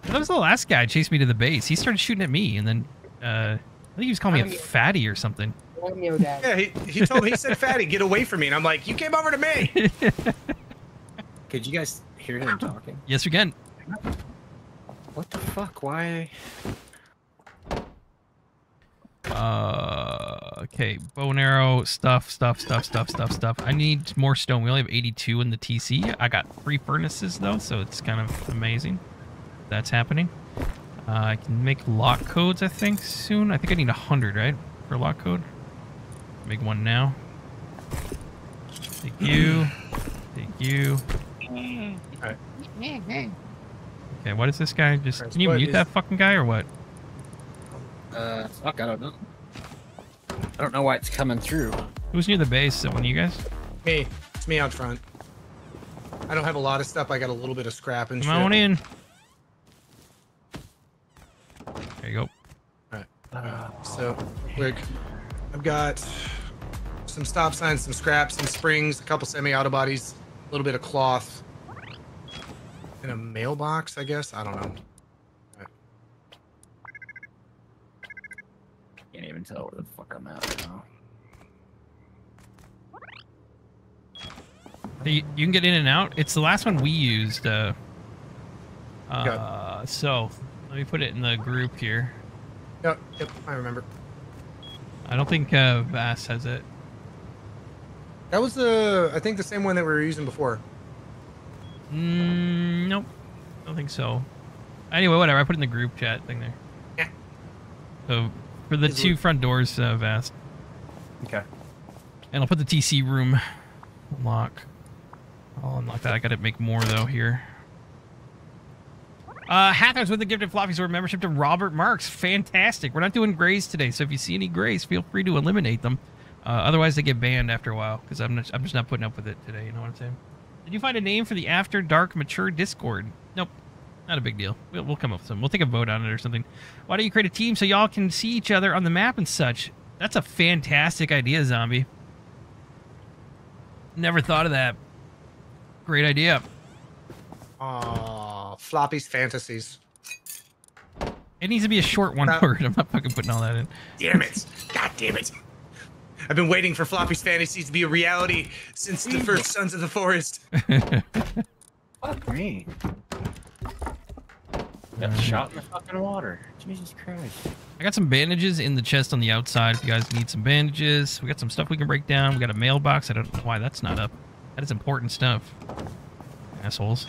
That was the last guy chased me to the base. He started shooting at me, and then uh, I think he was calling me a I'm- fatty or something. Yeah, he, he told me he said fatty, get away from me. And I'm like, you came over to me. (laughs) Could you guys hear him talking? Yes, we can. What the fuck? Why? Uh, okay, bow and arrow stuff, stuff, stuff, stuff, stuff, stuff. I need more stone. We only have 82 in the TC. I got three furnaces though, so it's kind of amazing. That's happening. Uh, I can make lock codes, I think, soon. I think I need 100, right, for lock code. Make one now. Take you. Take you. Alright. (laughs) Okay, what is this guy? Just Alright, can you mute is- that fucking guy or what? Uh, fuck, I don't know. I don't know why it's coming through. Who's near the base? One of you guys? Me. It's me out front. I don't have a lot of stuff. I got a little bit of scrap and Come shit. on in. There you go. Alright. So, quick. I've got some stop signs, some scraps, some springs, a couple semi-auto bodies, a little bit of cloth, and a mailbox, I guess. I don't know. Can't even tell where the fuck I'm at now. You, you can get in and out. It's the last one we used. Uh, uh, so let me put it in the group here. Yep, yep, I remember. I don't think uh, Vast has it. That was the, I think the same one that we were using before. Mm, nope, I don't think so. Anyway, whatever. I put it in the group chat thing there. Yeah. So for the two front doors, uh, Vast, Okay. and I'll put the TC room lock. I'll unlock that. I got to make more though here. Uh, Hathors with the gifted floppy sword membership to Robert Marks. Fantastic. We're not doing grays today, so if you see any grays, feel free to eliminate them. Uh, otherwise, they get banned after a while because I'm not, I'm just not putting up with it today. You know what I'm saying? Did you find a name for the After Dark Mature Discord? Nope. Not a big deal. We'll, we'll come up with some. We'll take a vote on it or something. Why don't you create a team so y'all can see each other on the map and such? That's a fantastic idea, Zombie. Never thought of that. Great idea. Oh, Floppy's fantasies. It needs to be a short one Uh, word. (laughs) I'm not fucking putting all that in. Damn it! God damn it! I've been waiting for Floppy's fantasies to be a reality since the first Sons of the Forest. Fuck me. Got shot in the fucking water. Jesus Christ. I got some bandages in the chest on the outside. If you guys need some bandages, we got some stuff we can break down. We got a mailbox. I don't know why that's not up. That is important stuff. Assholes.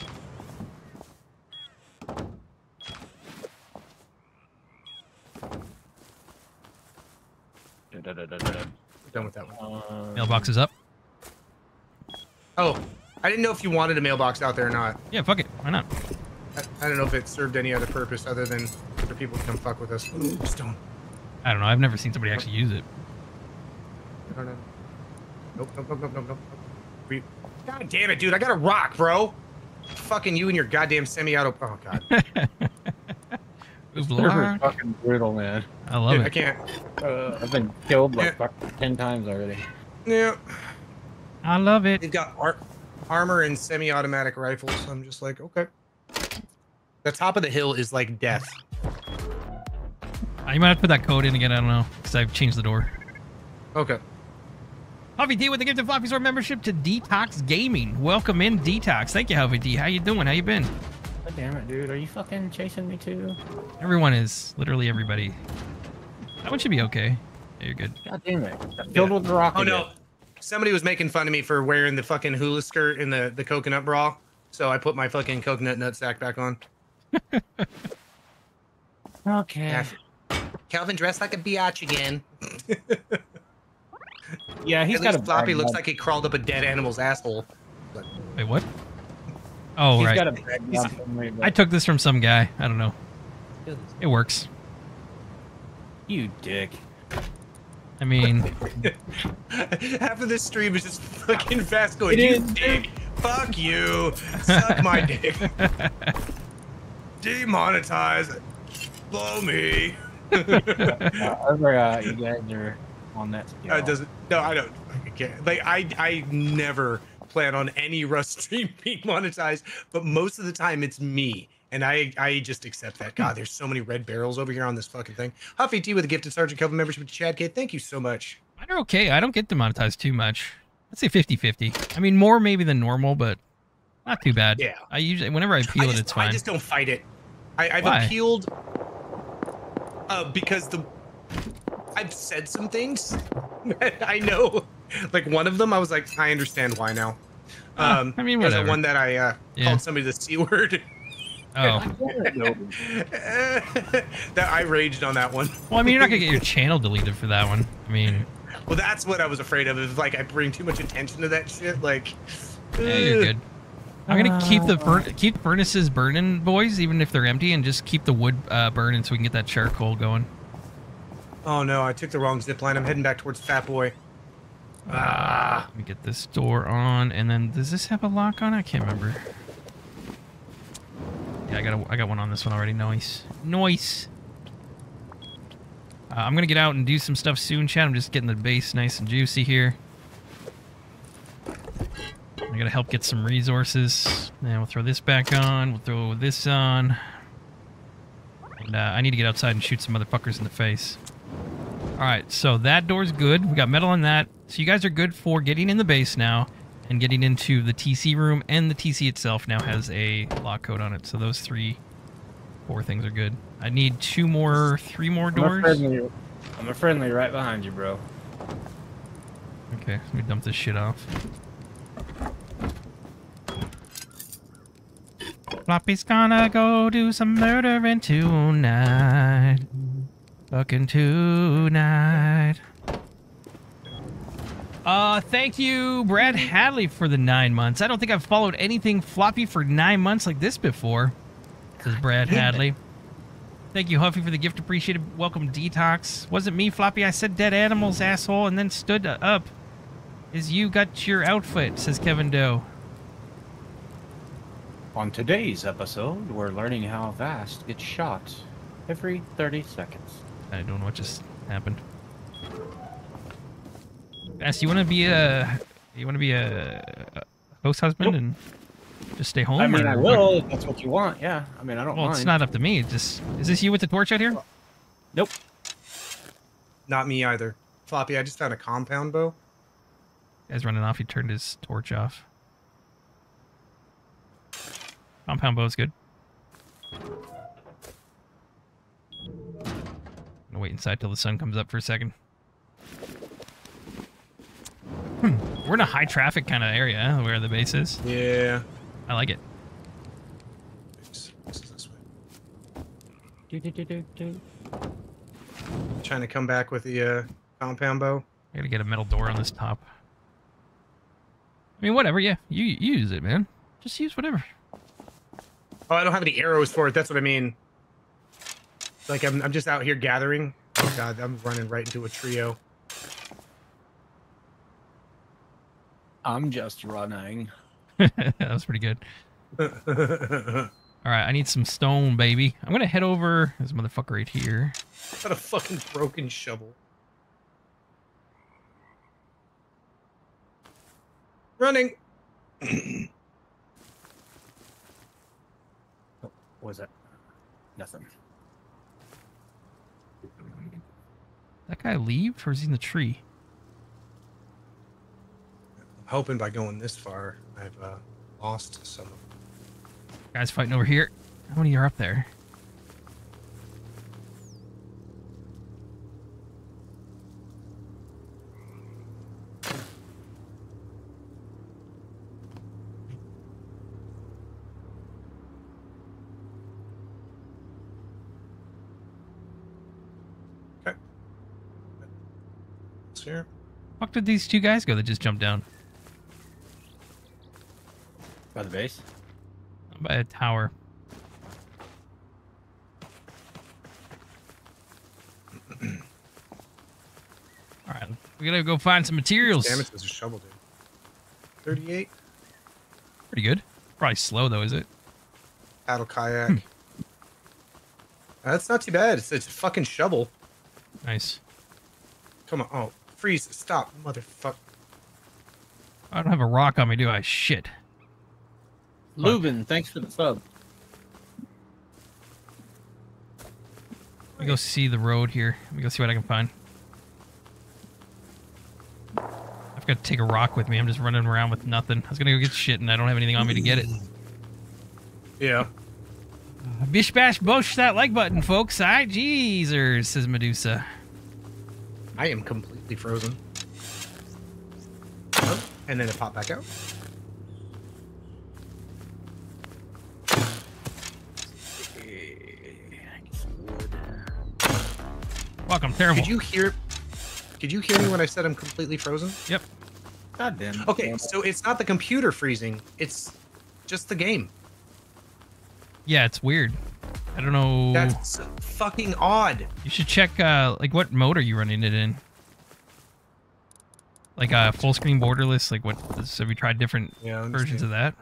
Done with that one. Um, mailbox is up. Oh, I didn't know if you wanted a mailbox out there or not. Yeah, fuck it. Why not? I, I don't know if it served any other purpose other than for people to come fuck with us. Ooh, stone. I don't know. I've never seen somebody actually use it. I don't know. Nope, nope, nope, nope, nope, nope. We, God damn it, dude! I got a rock, bro. Fucking you and your goddamn semi-auto. Oh god. (laughs) Move Server's Lord. fucking brutal, man. I love Yeah, it. I can't. Uh, I've been killed like Yeah. ten times already. Yeah. I love it. They've got ar- armor and semi-automatic rifles. So I'm just like, okay. The top of the hill is like death. Uh, You might have to put that code in again. I don't know because I've changed the door. Okay. Huffy D with the gift of Floppy Sword membership to Detox Gaming. Welcome in, Detox. Thank you, Huffy D. How you doing? How you been? God damn it, dude. Are you fucking chasing me too? Everyone is. Literally everybody. That one should be okay. Yeah, you're good. God damn it. Got Filled with rock. Oh again. no. Somebody was making fun of me for wearing the fucking hula skirt and the, the coconut bra. So I put my fucking coconut nut sack back on. Okay. Yeah. Calvin dressed like a biatch again. (laughs) Yeah, he's At got least a floppy looks bag. like he crawled up a dead animal's asshole. Wait, what? Oh, He's right. got a bag bag but- I took this from some guy. I don't know. It works. You dick. I mean, (laughs) Half of this stream is just fucking fast going. It you is. dick. Fuck you. Suck my (laughs) dick. Demonetize. Blow me. I forgot you guys are on that scale. Uh, it doesn't. No, I don't. I can't. Like I, I never plan on any Rust stream (laughs) being monetized, but most of the time it's me, and I, I just accept that. God, there's so many red barrels over here on this fucking thing. Huffy T with a gifted Sergeant Kelvin membership to Chad K. Thank you so much. mine are okay. I don't get demonetized too much. Let's say 50 50. I mean, more maybe than normal, but not too bad. Yeah. I usually, whenever I appeal I it, it's fine. I just don't fight it. I, I've Why? appealed uh, because the I've said some things. I know, like one of them, I was like, I understand why now. Um, I mean, there's the whatever. one that I uh, Yeah. called somebody the c word. Oh. (laughs) that I raged on that one. Well, I mean, you're not going to get your (laughs) channel deleted for that one. I mean, Well, that's what I was afraid of. Is like I bring too much attention to that shit. Like, yeah, you're good. I'm gonna keep the fur- keep furnaces burning, boys, even if they're empty, and just keep the wood uh, burning so we can get that charcoal going. Oh no, I took the wrong zip line. I'm heading back towards Fat Boy. Ah, let me get this door on, and then does this have a lock on? I can't remember. Yeah, I got a, I got one on this one already. Nice, nice. Uh, I'm gonna get out and do some stuff soon, Chad. I'm just getting the base nice and juicy here. I gotta help get some resources. And we'll throw this back on. We'll throw this on. And uh, I need to get outside and shoot some motherfuckers in the face. All right, so that door's good. We got metal on that. So you guys are good for getting in the base now and getting into the TC room. And the TC itself now has a lock code on it. So those three, four things are good. I need two more, three more I'm a doors. friendly, I'm a friendly right behind you, bro. Okay, let me dump this shit off. Floppy's gonna go do some murdering tonight. Fucking tonight. Uh, thank you, Brad Hadley, for the nine months. I don't think I've followed anything floppy for nine months like this before. Says Brad Hadley. Thank you, Huffy, for the gift. Appreciated. Welcome, Detox. Wasn't me, Floppy. I said dead animals, asshole, and then stood up. Is you got your outfit, says Kevin Doe. On today's episode, we're learning how Vast gets shot every 30 seconds. I don't know what just happened. Vast, you want to be a you want to be a, a host husband and Just stay home. I mean, or I will if that's what you want. Yeah. I mean, I don't Well, mind. it's not up to me. Just is this you with the torch out here? Nope. Not me either. Floppy, I just found a compound bow. Guy's running off. He turned his torch off. Compound bow is good. gonna wait inside till the sun comes up for a second. Hmm. We're in a high traffic kind of area where the base is. Yeah. I like it. This is this way. Do, do, do, do, do. Trying to come back with the uh, compound bow. I gotta get a metal door on this top. I mean, whatever. Yeah, you, you use it, man. Just use whatever. Oh, I don't have any arrows for it. That's what I mean. Like I'm, I'm just out here gathering. Oh god, I'm running right into a trio. I'm just running. (laughs) that was pretty good. (laughs) All right, I need some stone, baby. I'm gonna head over. This motherfucker right here. Got a fucking broken shovel. Running. (clears throat) What was that? Nothing. That guy leave or is he in the tree? I'm hoping by going this far, I've uh, lost some. of Guys fighting over here. How many are up there? It's here. Fuck did these two guys go that just jumped down By the base? by a tower? (clears throat) All right, we gotta go find some materials. Damage was a shovel, dude. 38 Pretty good. Probably slow though, is it? paddle kayak. Hmm. That's not too bad. It's, it's a fucking shovel. Nice. Come on. Oh, freeze. Stop, motherfucker. I don't have a rock on me, do I? Shit. Lubin, thanks for the sub. Let me go see the road here. Let me go see what I can find. I've got to take a rock with me. I'm just running around with nothing. I was gonna go get shit, and I don't have anything on me to get it. Yeah. Bish bash bosh that like button, folks. All right, Jeezers, says Medusa. I am completely frozen. Oh, and then it popped back out. Fuck, I'm terrible. Did you hear? Could you hear me when I said I'm completely frozen? Yep. God damn. Okay, so it's not the computer freezing; it's just the game. Yeah, it's weird. I don't know. That's fucking odd. You should check, uh, like, what mode are you running it in? Like, uh, full screen borderless? Like, what? Have you tried different Yeah, versions of that?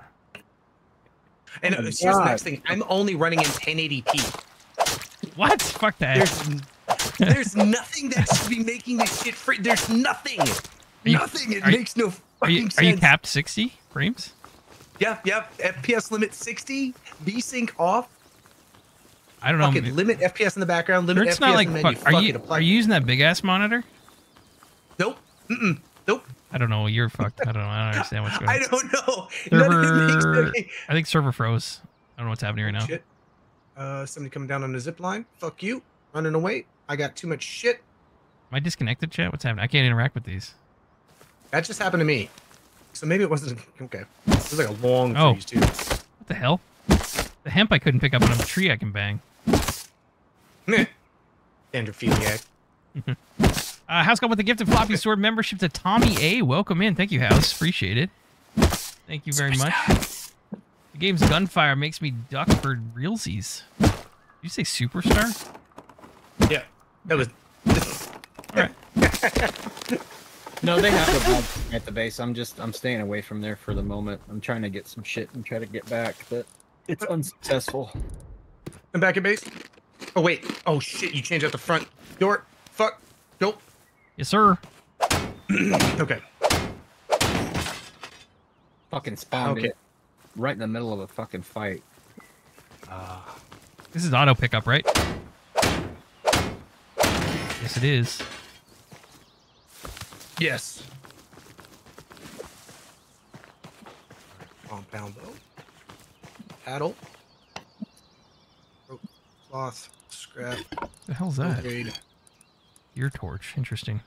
And Oh uh, my here's the next thing: I'm only running in 1080p. What? Fuck that. There's, (laughs) there's nothing that should be making this shit free. There's nothing. you- nothing. It are you- makes no Are fucking you, sense. are you capped 60 frames? Yep, yep. FPS limit 60. VSync off. I don't know. Fucking limit FPS in the background. Limit it's FPS not like in the menu. fuck, are you are you using that big ass monitor? Nope. Mm-mm. Nope. I don't know. You're fucked. I don't know. I don't understand what's (laughs) going on. I don't know. (laughs) Server. I think server froze. I don't know what's happening right now. Shit. Uh, somebody coming down on the zip line. Fuck you. Running away. I got too much shit. Am I disconnected, chat? What's happening? I can't interact with these. That just happened to me. So maybe it wasn't okay. It was like a long Oh. freeze too. What the hell? The hemp I couldn't pick up on a tree I can bang. (laughs) Androphiliac. (laughs) Uh, House got with the gift of floppy sword membership to Tommy A. Welcome in. Thank you, House. Appreciate it. Thank you very much. The game's gunfire makes me duck for realsies. Did you say superstar? Yeah. That was All right. (laughs) No, they have a bug at the base. I'm just I'm staying away from there for the moment. I'm trying to get some shit and try to get back, but it's unsuccessful. I'm back at base. Oh wait. Oh shit, you changed out the front door. Fuck. Nope. Yes, sir. (clears throat) okay. Fucking spawned Okay. it. right in the middle of a fucking fight. Uh, This is auto pickup, right? Yes, it is. yes. Compound bow. Paddle. Rope, cloth, scrap. The hell's that? Grade. Ear torch. Interesting.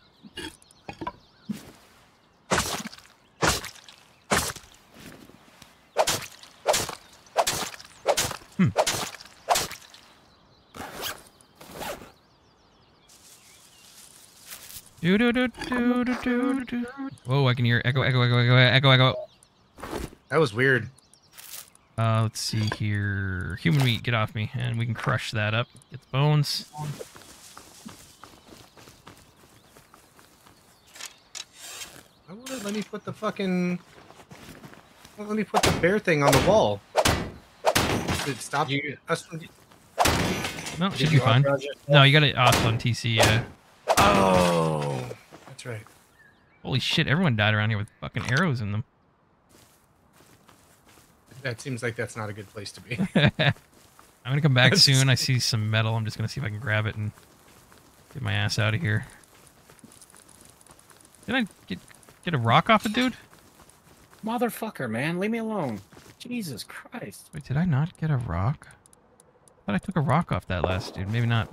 Hmm. Do do do do do do do. Whoa! I can hear echo, echo, echo, echo, echo, echo. That was weird. Uh, let's see here. Human meat, get off me, and we can crush that up. Get the bones. I wouldn't let me put the fucking. Let me put the bear thing on the wall. Did it stop you? Us from... No, Did should be you fine. No, you got it off on TC. Yeah. Oh, that's right. Holy shit! Everyone died around here with fucking arrows in them. That seems like that's not a good place to be. (laughs) I'm gonna come back That's- soon. I (laughs) see some metal. I'm just gonna see if I can grab it and get my ass out of here. Did I get get a rock off a dude? Motherfucker, man, leave me alone. Jesus Christ. Wait, did I not get a rock? I thought I took a rock off that last dude. Maybe not.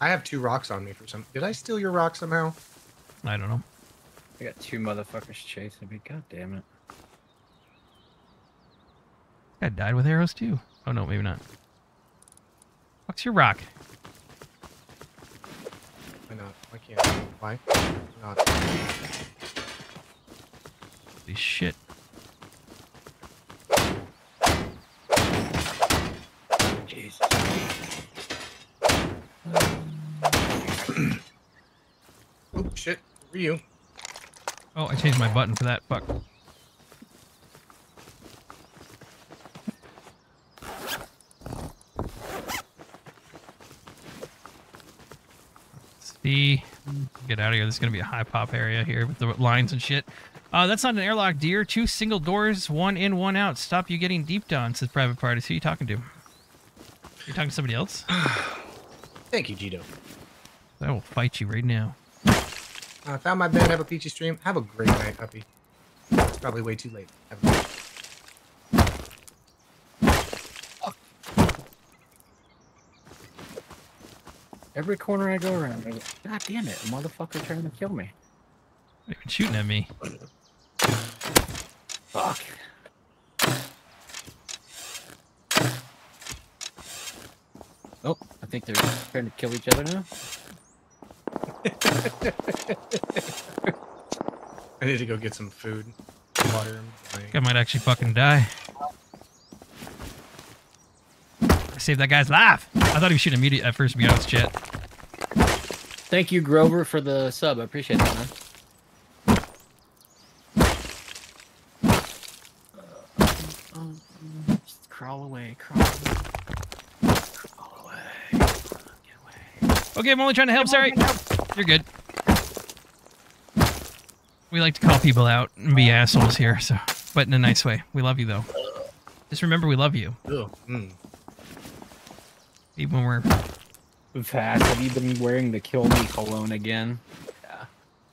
I have two rocks on me for some. Did I steal your rock somehow? I don't know. I got two motherfuckers chasing me. God damn it. I died with arrows too. Oh no, maybe not. What's your rock? Why not? Why can't? I? Why? Not. Holy shit. Jesus. (clears throat) Oh shit! Were you? Oh, I changed my button for that. Fuck. Get out of here. This is going to be a high pop area here with the lines and shit. Uh, that's not an airlock, dear. Two single doors, one in, one out. Stop you getting deep down, says private parties. Who are you talking to? You're talking to somebody else? (sighs) Thank you, Gito. I will fight you right now. I found my bed. Have a peachy stream. Have a great night, puppy. It's probably way too late. Have a good night. Every corner I go around, I go, God damn it, a motherfucker trying to kill me. They've been shooting at me. Fuck. Oh, I think they're trying to kill each other now. (laughs) I need to go get some food, water. I'm. I might actually fucking die. I saved that guy's life. I thought he was shooting immediate at first, to be honest, chat. Thank you, Grover, for the sub. I appreciate that, man. Crawl away, crawl away. Crawl away. Okay, I'm only trying to help. Sorry. You're good. We like to call people out and be assholes here, so but in a nice way. We love you though. Just remember we love you. Ugh, mm. Even when we're Vast. Have you been wearing the kill me cologne again? Yeah.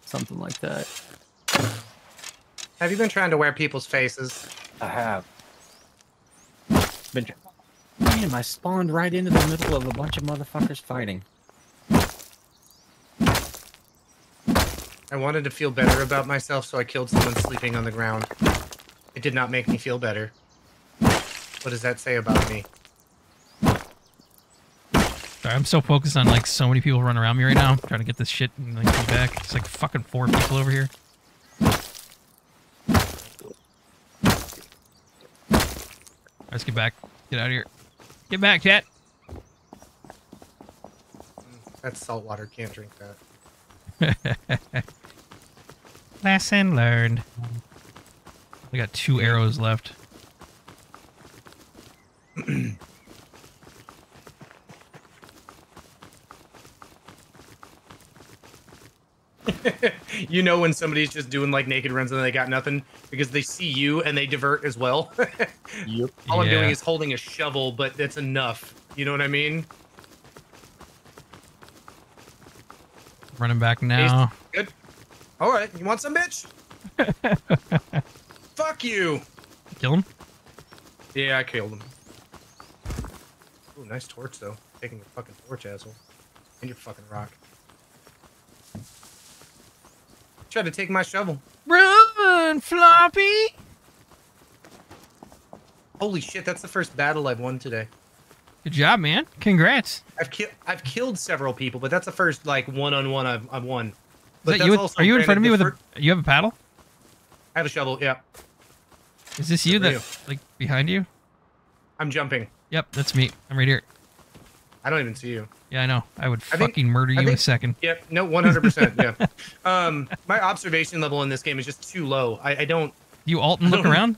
Something like that. Have you been trying to wear people's faces? I have. Been tr- Damn, I spawned right into the middle of a bunch of motherfuckers fighting. I wanted to feel better about myself, so I killed someone sleeping on the ground. It did not make me feel better. What does that say about me? Sorry, I'm so focused on like so many people running around me right now, trying to get this shit and like come back. It's like fucking four people over here. Let's get back. Get out of here. Get back, cat. Mm, that's salt water. Can't drink that. (laughs) Lesson learned. We got two arrows left. (laughs) you know when somebody's just doing like naked runs and they got nothing because they see you and they divert as well. (laughs) yep. All I'm doing is holding a shovel, but that's enough. You know what I mean? Running back now. Good. All right. You want some, bitch? (laughs) Fuck you. Kill him. Yeah, I killed him. Ooh, nice torch though. Taking your fucking torch, asshole. And your fucking rock. Tried to take my shovel. Run, Floppy. Holy shit, that's the first battle I've won today. Good job, man. Congrats. I've ki- I've killed several people, but that's the first like one-on-one I've, I've won. But you? also Are you in front of me with a? You have a paddle? I have a shovel. Yeah, Is this you that you. like behind you? I'm jumping. Yep, that's me. I'm right here. I don't even see you. Yeah, I know. I would I think- fucking murder you I in a second. Yep. No, 100. percent Yeah. Um, my observation level in this game is just too low. I, I don't. You alt and look around.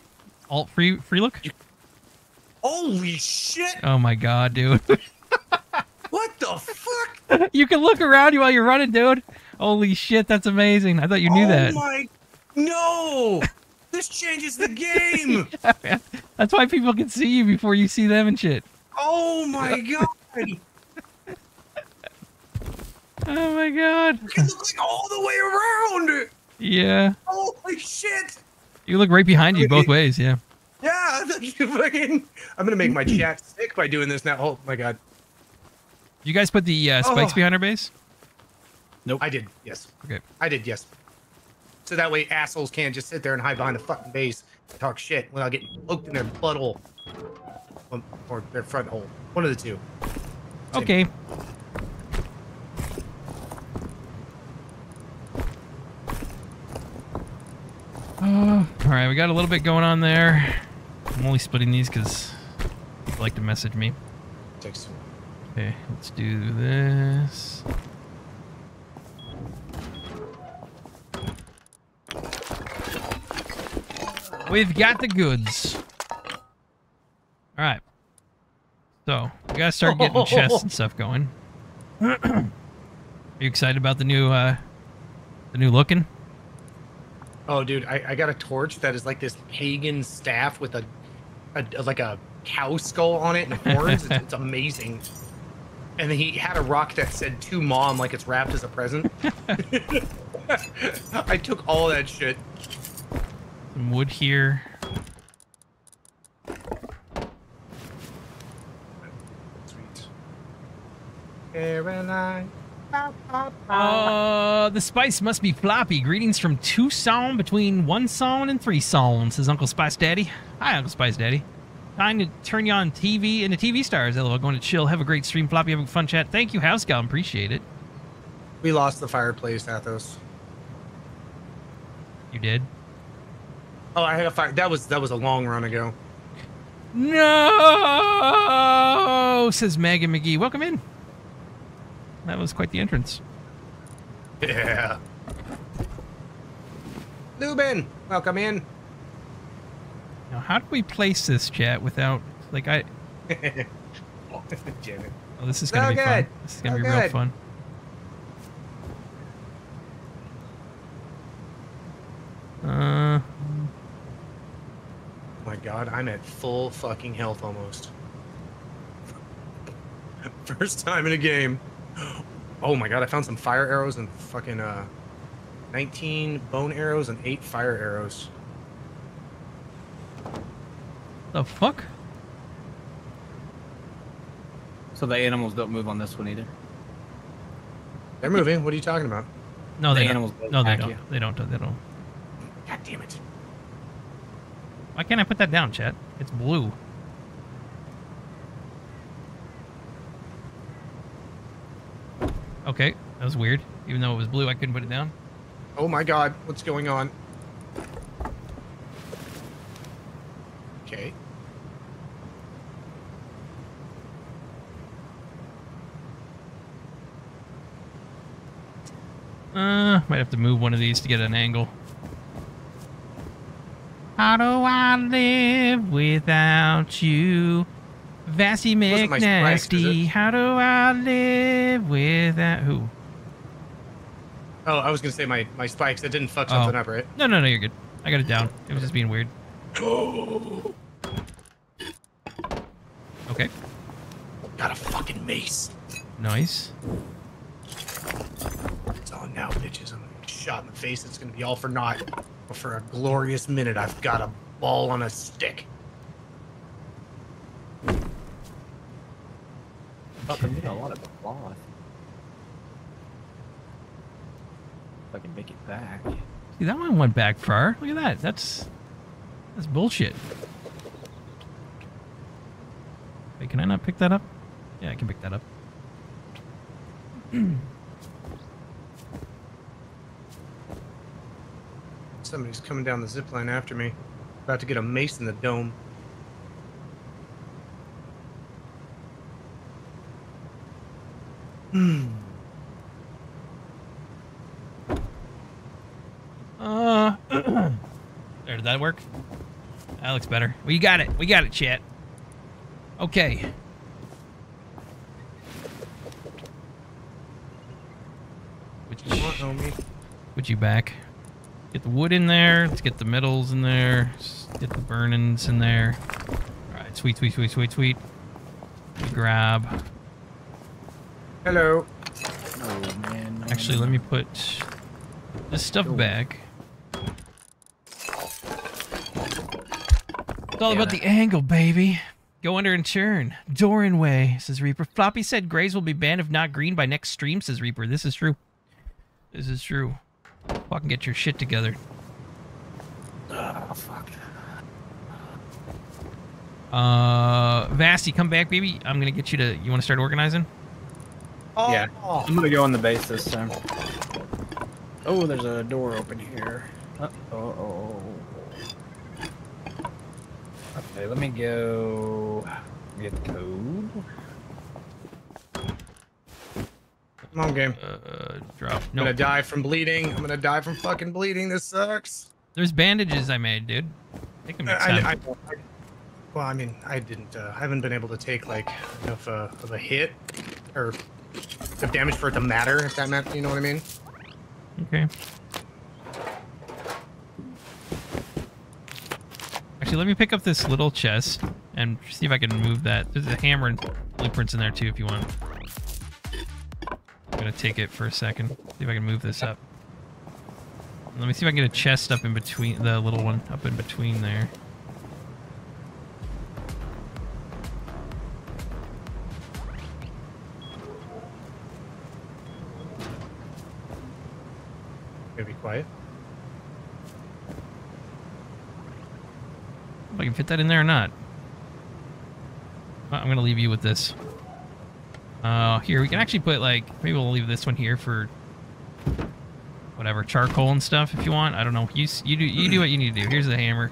Alt free free look. Holy shit! Oh my god, dude. (laughs) What the fuck? you can look around you while you're running, dude. Holy shit, that's amazing. I thought you knew oh that. my! No! this changes the game. (laughs) That's why people can see you before you see them and shit. Oh my god! (laughs) (laughs) Oh my god. You look like all the way around. Yeah. Holy shit! You look right behind you both ways, yeah. Yeah, (laughs) you fucking. I'm gonna make my chat sick by doing this now. Oh my god. You guys put the uh, spikes Oh. behind our base? Nope. I did. Yes. Okay. I did. Yes. So that way assholes can't just sit there and hide behind a fucking base and talk shit without getting poked in their butthole Um, or their front hole. One of the two. Same. Okay. Uh, all right, we got a little bit going on there. I'm only splitting these because people like to message me. Two. Okay, let's do this. We've got the goods. All right. So we gotta start getting (laughs) chests and stuff going. Are (clears throat) you excited about the new, uh, the new looking? Oh, dude, I, I got a torch that is like this pagan staff with a, a like a cow skull on it and (laughs) horns. it's, it's amazing. And then he had a rock that said "to mom" like it's wrapped as a present. (laughs) I took all that shit. Some wood here. Sweet. Caroline. Uh, the spice must be floppy. Greetings from two song between one song and three songs, says Uncle Spice Daddy. Hi, Uncle Spice Daddy. Time to turn you on TV into TV stars. LOL, going to chill. Have a great stream, Floppy. Having a fun chat. Thank you, House Gal. Appreciate it. We lost the fireplace, Athos. You did? Oh, I had a fire. That was that was a long run ago. No, says Megan McGee. Welcome in. That was quite the entrance. Yeah. Lubin, welcome in. Now, how do we place this chat without, like, I. Damn. (laughs) Oh, this is gonna So be fun. This is gonna So be real fun. Uh, Oh my god, I'm at full fucking health almost. (laughs) First time in a game. (gasps) Oh my god, I found some fire arrows and fucking uh 19 bone arrows and 8 fire arrows. the fuck? So the animals don't move on this one either. They're moving. What are you talking about? No, The they animals don't. don't No, they don't. you. They don't. They don't. God damn it. Why can't I put that down, chat? It's blue. Okay, that was weird. Even though it was blue, I couldn't put it down. Oh my god, what's going on? Okay. Uh, might have to move one of these to get an angle. How do I live without you? Vassy Wasn't my strength, is McNasty. How do I live without who? Oh, I was gonna say my my spikes. That didn't fuck Oh. something up, right? No, no, no, you're good. I got it down. It was just being weird. Okay. Got a fucking mace. Nice. It's on now, bitches. I'm gonna get shot in the face. It's gonna be all for naught. But for a glorious minute, I've got a ball on a stick. Fucking did a lot of cloth. If I can make it back. See, that one went back far. Look at that. That's that's bullshit. Wait, can I not pick that up? Yeah, I can pick that up. Somebody's coming down the zip line after me. About to get a mace in the dome. Hmm. Uh, (clears throat) there, did that work? That looks better. We got it. We got it, chat. Okay. Which, What, homie? put you back. Get the wood in there. Let's get the metals in there. Let's get the burnings in there. All right, sweet, sweet, sweet, sweet, sweet. Grab. Hello. Oh man. Actually, let me put this stuff back. It's all about the angle, baby. Go under and churn. Doran way, says Reaper. Floppy said Grays will be banned if not green by next stream, says Reaper. This is true. This is true. Fucking get your shit together. Ah, fuck. Uh, Vasty, come back, baby. I'm gonna get you to. You want to start organizing? Yeah. I'm gonna go on the base this time. Oh, there's a door open here. Uh oh. Okay, let me go get the code. Come on, game. Uh, drop. I'm No, gonna die from bleeding. I'm gonna die from fucking bleeding. This sucks. there's bandages I made, dude. Take them next I, time. I, I, well, I mean, I didn't. Uh, I haven't been able to take like enough uh, of a hit or of damage for it to matter. If that meant, you know what I mean? Okay. Actually, let me pick up this little chest and see if I can move that. There's a hammer and blueprints in there too, if you want. I'm gonna take it for a second. See if I can move this up. Let me see if I can get a chest up in between the little one up in between there. Can fit that in there or not. I'm gonna leave you with this. Uh, here we can actually put like maybe we'll leave this one here for whatever charcoal and stuff if you want. I don't know. You you do you do what you need to do. Here's the hammer.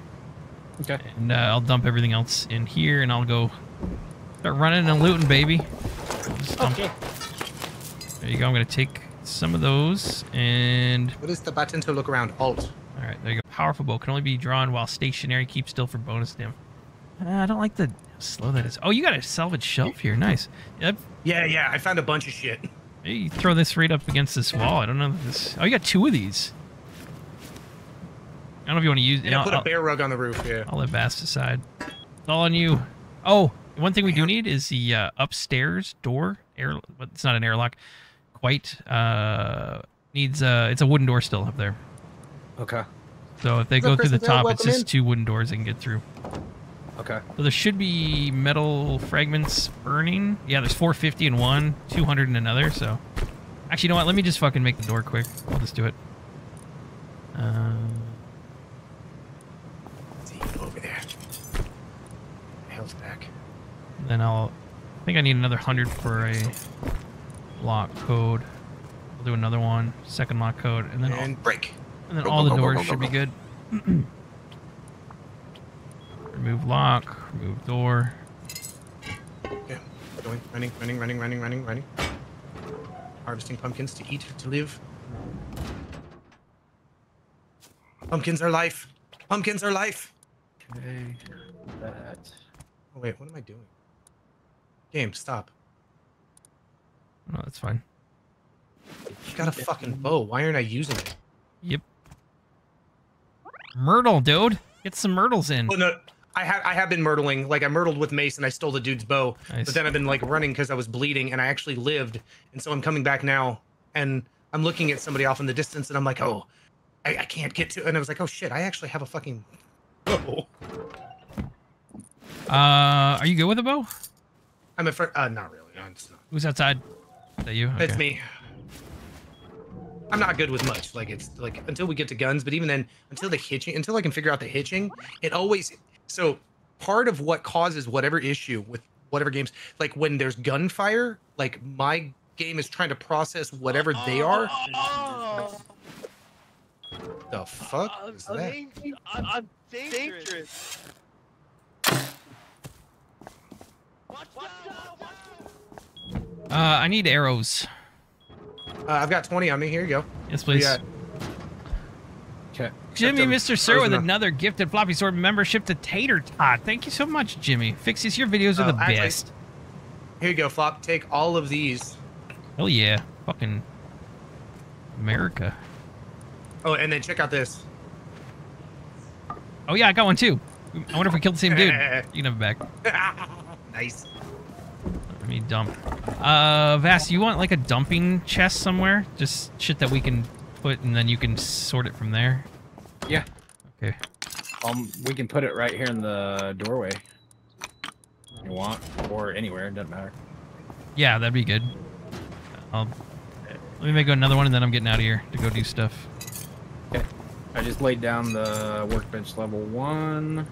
Okay. And uh, I'll dump everything else in here, and I'll go start running and looting, baby. Okay. There you go. I'm gonna take some of those and What is the button to look around? Alt. all right, there you go. Powerful bow can only be drawn while stationary. Keep still for bonus damage. Uh, I don't like the slow that is. Oh, you got a salvage shelf here. Nice. Yep. Yeah, yeah. I found a bunch of shit. Hey, you throw this right up against this wall. I don't know if this. Oh, you got two of these. I don't know if you want to use. And I I'll, put a I'll- bear rug on the roof. Yeah. I'll let Bass decide. It's all on you. Oh, one thing we do need is the uh, upstairs door. Air. but It's not an airlock. Quite. Uh, needs. Uh, it's a wooden door still up there. Okay. So if they go through the top, it's just in. two wooden doors they can get through. Okay. So there should be metal fragments burning. Yeah, there's 450 in one, 200 in another. So, actually, you know what? Let me just fucking make the door quick. I'll just do it. Um, See over there. Hell's back. then I'll. I think I need another hundred for a lock code. I'll do another one, second lock code, and then all, And break. And then Go, all go, the go, go, doors go, should go, be good. (clears throat) remove lock, remove door. Okay. Going. Running. Running. Running. Running. Running. Running. Harvesting pumpkins to eat to live. Pumpkins are life. Pumpkins are life. Okay. That. Oh wait, what am I doing? Game, stop. No, that's fine. You got a fucking bow. Why aren't I using it? Yep. Myrtle, dude. Get some myrtles in. Well, no, I have I have been myrtling. Like I myrtled with mace and I stole the dude's bow. Nice. But then I've been like running because I was bleeding and I actually lived. And so I'm coming back now and I'm looking at somebody off in the distance and I'm like, oh, I, I can't get to. And I was like, oh shit, I actually have a fucking bow. Uh, are you good with a bow? I'm a friend. Uh, not really. No, it's not. Who's outside? Is that you? It's Okay. me. I'm not good with much. Like it's like until we get to guns, but even then, until the hitching, until I can figure out the hitching, it always. So part of what causes whatever issue with whatever games, like when there's gunfire, like my game is trying to process whatever they are. The fuck is that? I'm, I'm dangerous. Uh, I need arrows. Uh, I've got 20 on me. Here you go. Yes, please. Yeah. Okay. Jimmy, Mr. Sir, with up. another gifted floppy sword membership to Tater Tot. Thank you so much, Jimmy. Fixies, your videos are Oh, the actually- best. Here you go, Flop. Take all of these. Hell yeah. Fucking America. Oh, and then check out this. Oh, yeah, I got one too. I wonder if we killed the same dude. (laughs) You can have it back. (laughs) nice. Let me dump. Uh, Vass, you want like a dumping chest somewhere? Just shit that we can put and then you can sort it from there? Yeah. Okay. Um, we can put it right here in the doorway. You want or anywhere? It doesn't matter. Yeah, that'd be good. I'll, let me make another one and then I'm getting out of here to go do stuff. Okay. I just laid down the workbench level one.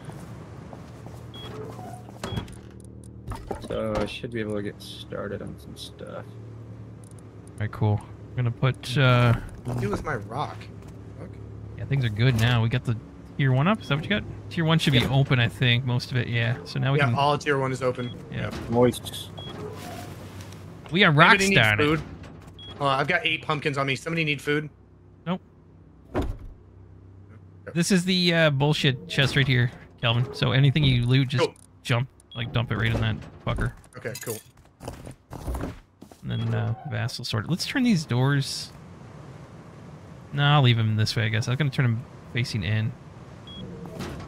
So I should be able to get started on some stuff. Alright, cool. I'm gonna put, uh, Do with my rock. Okay. yeah, things are good now. We got the tier one up. Is that what you got? Tier one should be open, I think, most of it. Yeah. So now we yeah, can. all tier one is open. Yeah. Moist. We are rock Anybody need starred. food? Uh, I've got eight pumpkins on me. Somebody need food? Nope. This is the uh, bullshit chest right here, Calvin. So anything you loot, just jump, like dump it right in that fucker. Okay, cool. And then uh, Vassal sort. Let's turn these doors. No, I'll leave them this way, I guess. I'm gonna turn them facing in.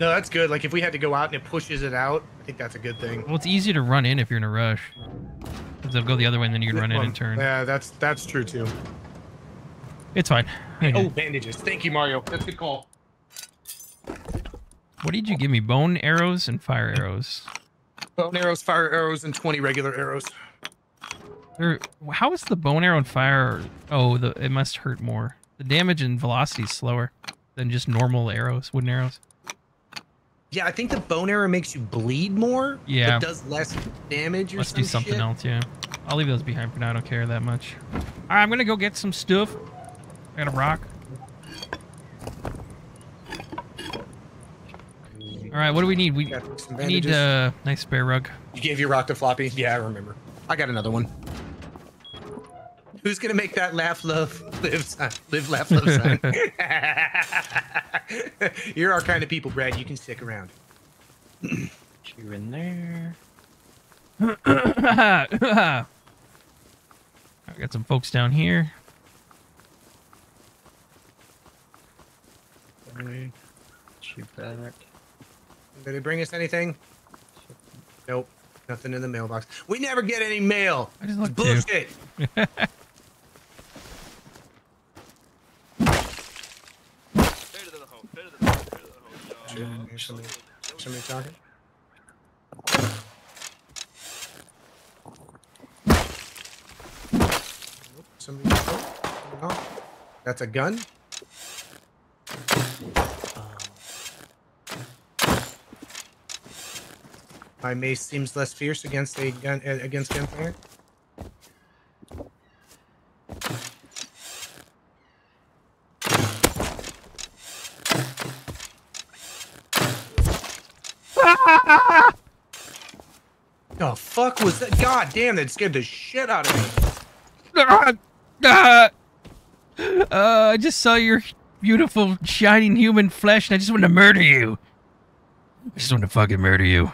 No, that's good. Like if we had to go out and it pushes it out, I think that's a good thing. Well, it's easier to run in if you're in a rush. Because they'll go the other way and then you can run in and turn. Yeah, that's that's true too. It's fine. Oh, (laughs) bandages. Thank you, Mario. That's a good call. What did you give me? Bone arrows and fire arrows. Bone arrows, fire arrows, and 20 regular arrows. Or how is the bone arrow and fire? Oh, the it must hurt more. The damage and velocity is slower than just normal arrows, wooden arrows. Yeah, I think the bone arrow makes you bleed more. Yeah. But does less damage or Let's some do something shit. else. Yeah, I'll leave those behind for now. I don't care that much. All right, I'm gonna go get some stuff. I got a rock. All right, what do we need? We, some we need bandages. a nice spare rug. You gave your rock to Floppy? Yeah, I remember. I got another one. Who's gonna make that laugh, love, live, sign? live, laugh, love sign? (laughs) (laughs) You're our kind of people, Brad. You can stick around. You in there? I (coughs) got some folks down here. You back. Did it bring us anything? Nope. Nothing in the mailbox. We never get any mail. I just It's bullshit. (laughs) Somebody, somebody talking? Somebody, oh. That's a gun. My mace seems less fierce against a gun against gunfire. The fuck was that? God damn, that scared the shit out of me. (laughs) Uh, I just saw your beautiful, shining human flesh, and I just want to murder you. I just want to fucking murder you.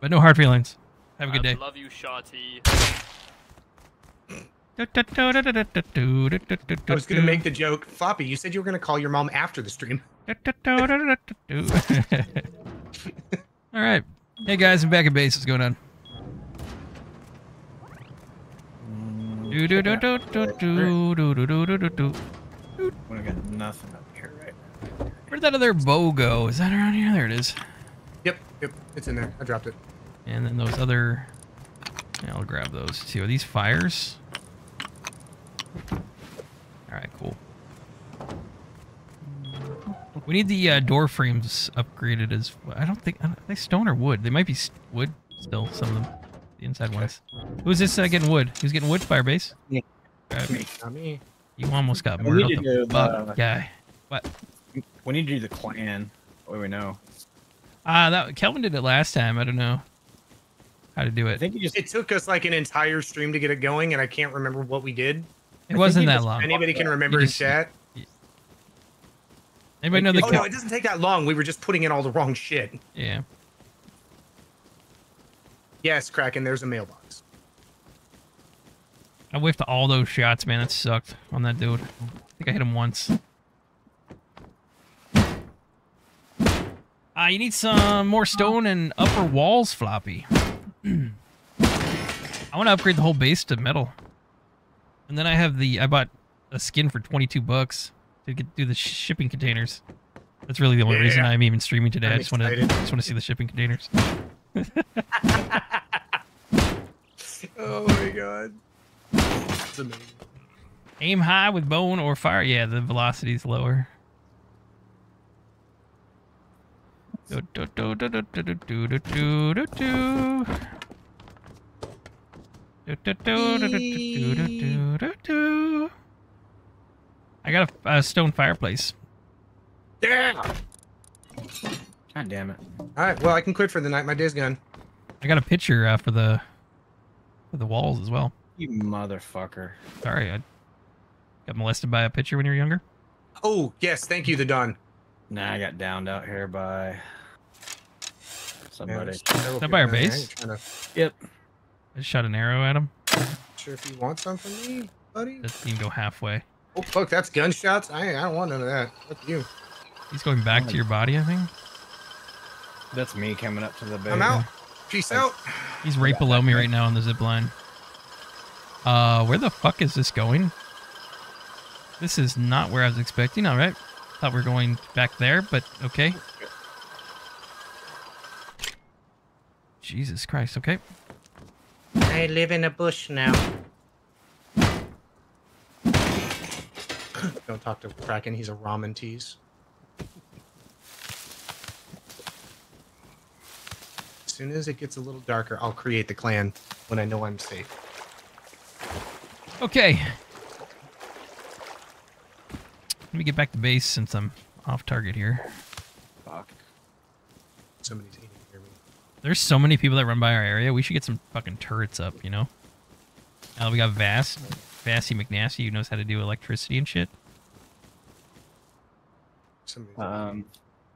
But no hard feelings. Have a good I day. love you, Shotty. I was gonna make the joke, Floppy. You said you were gonna call your mom after the stream. All right. Hey guys, I'm back at base. What's going on? Do do do do do do do do do do do. We got nothing up here right now. Where'd that other bow go? Is that around here? There it is. Yep, yep, it's in there. I dropped it. And then those other. Yeah, I'll grab those too. Are these fires? All right, cool. We need the uh, door frames upgraded as. I don't think are they stone or wood. They might be s- wood still. Some of them, the inside ones. Who's this uh, getting wood? Who's getting wood? Firebase. Me. Grab Me. Not me. You almost got We murdered. need What to do, fuck, uh, guy? What? We need to do the clan. What do we know? Ah, that Kelvin did it last time. I don't know how to do it. I think just. It took us like an entire stream to get it going, and I can't remember what we did. It wasn't that just- long. Anybody can remember You in just- chat? Anybody know the? Oh no, it doesn't take that long. We were just putting in all the wrong shit. yeah. Yes, Kraken. There's a mailbox. I whiffed all those shots, man. That sucked on that dude. I think I hit him once. Ah, you need some more stone and upper walls, Floppy. I want to upgrade the whole base to metal. And then I have the I bought a skin for 22 bucks to get do the shipping containers. That's really the only reason I'm even streaming today. i I'm just want to just want to see the shipping containers. (laughs) Oh my god. Aim high with bone or fire. Yeah, the velocity's lower. Do, do, do, do, do, do, do, do, do, do, do. I got a, a stone fireplace. Yeah. God damn it. All right. Well, I can quit for the night. My day's gone. I got a picture uh, for the for the walls as well. You motherfucker. Sorry, I got molested by a picture when you were younger. Oh yes, thank you, the Don. Nah, I got downed out here by somebody. Yeah, there's that by our people down there. I base? to- Yep. I just shot an arrow at him. Sure, if you want some from me, buddy. Doesn't even go halfway. Oh fuck, that's gunshots. I I don't want none of that. Fuck you. He's going back to your body, I think. That's me coming up to the base. I'm out. Peace out. He's right below me right now on the zip line. Uh, where the fuck is this going? This is not where I was expecting. All right, thought we are going back there, but okay. Jesus Christ. Okay. I live in a bush now. (coughs) Don't talk to Kraken. He's a ramen tease. As soon as it gets a little darker, I'll create the clan when I know I'm safe. Okay. Let me get back to base since I'm off target here. Fuck. Somebody's eating near me. There's so many people that run by our area. We should get some fucking turrets up, you know? Now we got Vass, Vasty McNasty, who knows how to do electricity and shit. Um,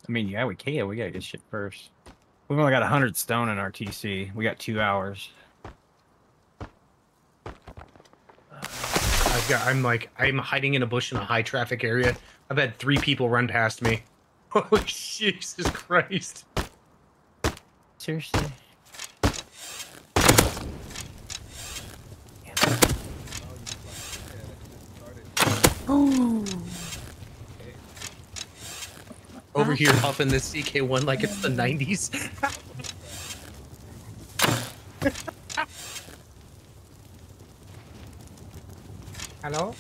I mean, yeah, we can. We gotta get shit first. We've only got hundred stone in our TC. We got two hours. I've got. I'm like. I'm hiding in a bush in a high traffic area. I've had three people run past me. (laughs) Holy Jesus Christ! Seriously? Over here, huffing this CK1 like it's the 90s. Hello?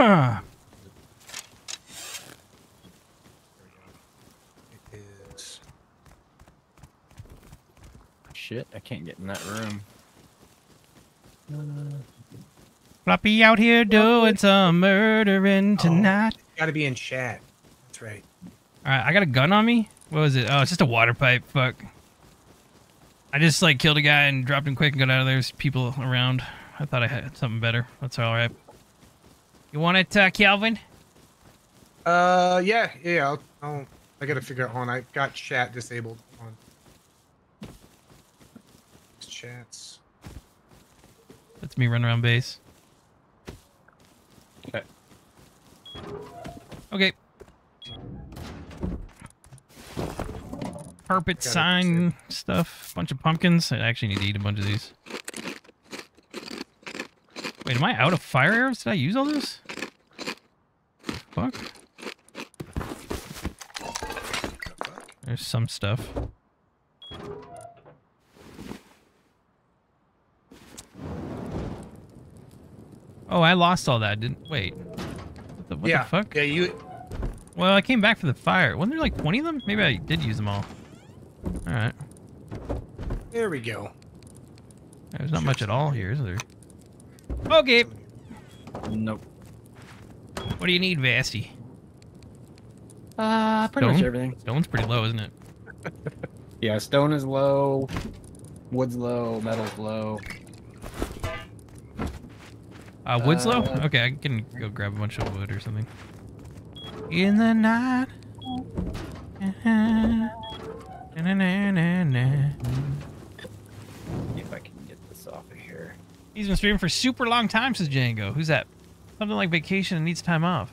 Ah. It is. Shit, I can't get in that room. Floppy out here doing some murdering tonight. Got to be in chat. That's right. All right, I got a gun on me. What was it? Oh, it's just a water pipe. Fuck. I just like killed a guy and dropped him quick and got out of there. There's people around. I thought I had something better. That's all right. You want it, uh, Calvin? Uh, yeah, yeah. I'll, I'll, I gotta figure out on. I got chat disabled on. Chats. That's me running around base. Okay. Okay. Carpet sign stuff. Bunch of pumpkins. I actually need to eat a bunch of these. Wait, am I out of fire arrows? Did I use all this? Fuck. There's some stuff. Oh, I lost all that. Didn't wait. What the, what yeah. the fuck? Yeah, you. Well, I came back for the fire. Wasn't there like 20 of them? Maybe I did use them all. All right. There we go. There's not much at all here, is there? Okay. Nope. What do you need, Vasty? Uh, pretty much everything. Stone's pretty low, isn't it? (laughs) Yeah, stone is low, wood's low, metal's low. Uh, wood's low? Uh, Okay, I can go grab a bunch of wood or something. In the night. (laughs) If I can get this off of here. He's been streaming for super long time, says Django. Who's that? Something like vacation and needs time off.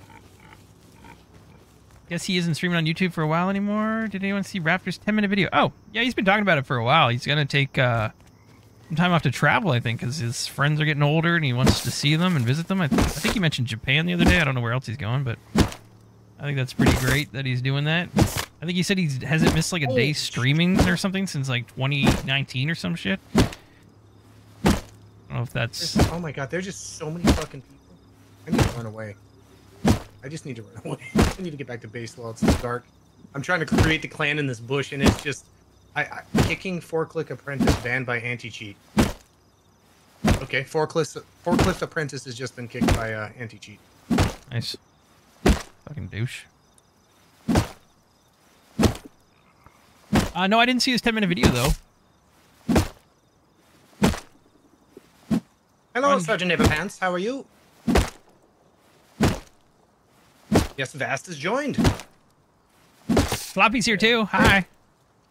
Guess he isn't streaming on YouTube for a while anymore. Did anyone see Raptor's 10 minute video? Oh, yeah, he's been talking about it for a while. He's going to take uh, some time off to travel, I think, because his friends are getting older and he wants to see them and visit them. I, th- I think he mentioned Japan the other day. I don't know where else he's going, but I think that's pretty great that he's doing that. I think he said he hasn't missed like a day streaming or something since like 2019 or some shit. Don't know if that's. There's- oh my god, there's just so many fucking people. I need to run away. I just need to (laughs) run away. I need to get back to base while it's dark. I'm trying to create the clan in this bush, and it's just I, I kicking forklift apprentice banned by anti cheat. Okay, forklift forklift apprentice has just been kicked by uh, anti cheat. Nice. Fucking douche. Uh, no, I didn't see his 10 minute video though. Hello, Sergeant Everpants. How are you? Yes, Vast has joined. Floppy's here too. Hi.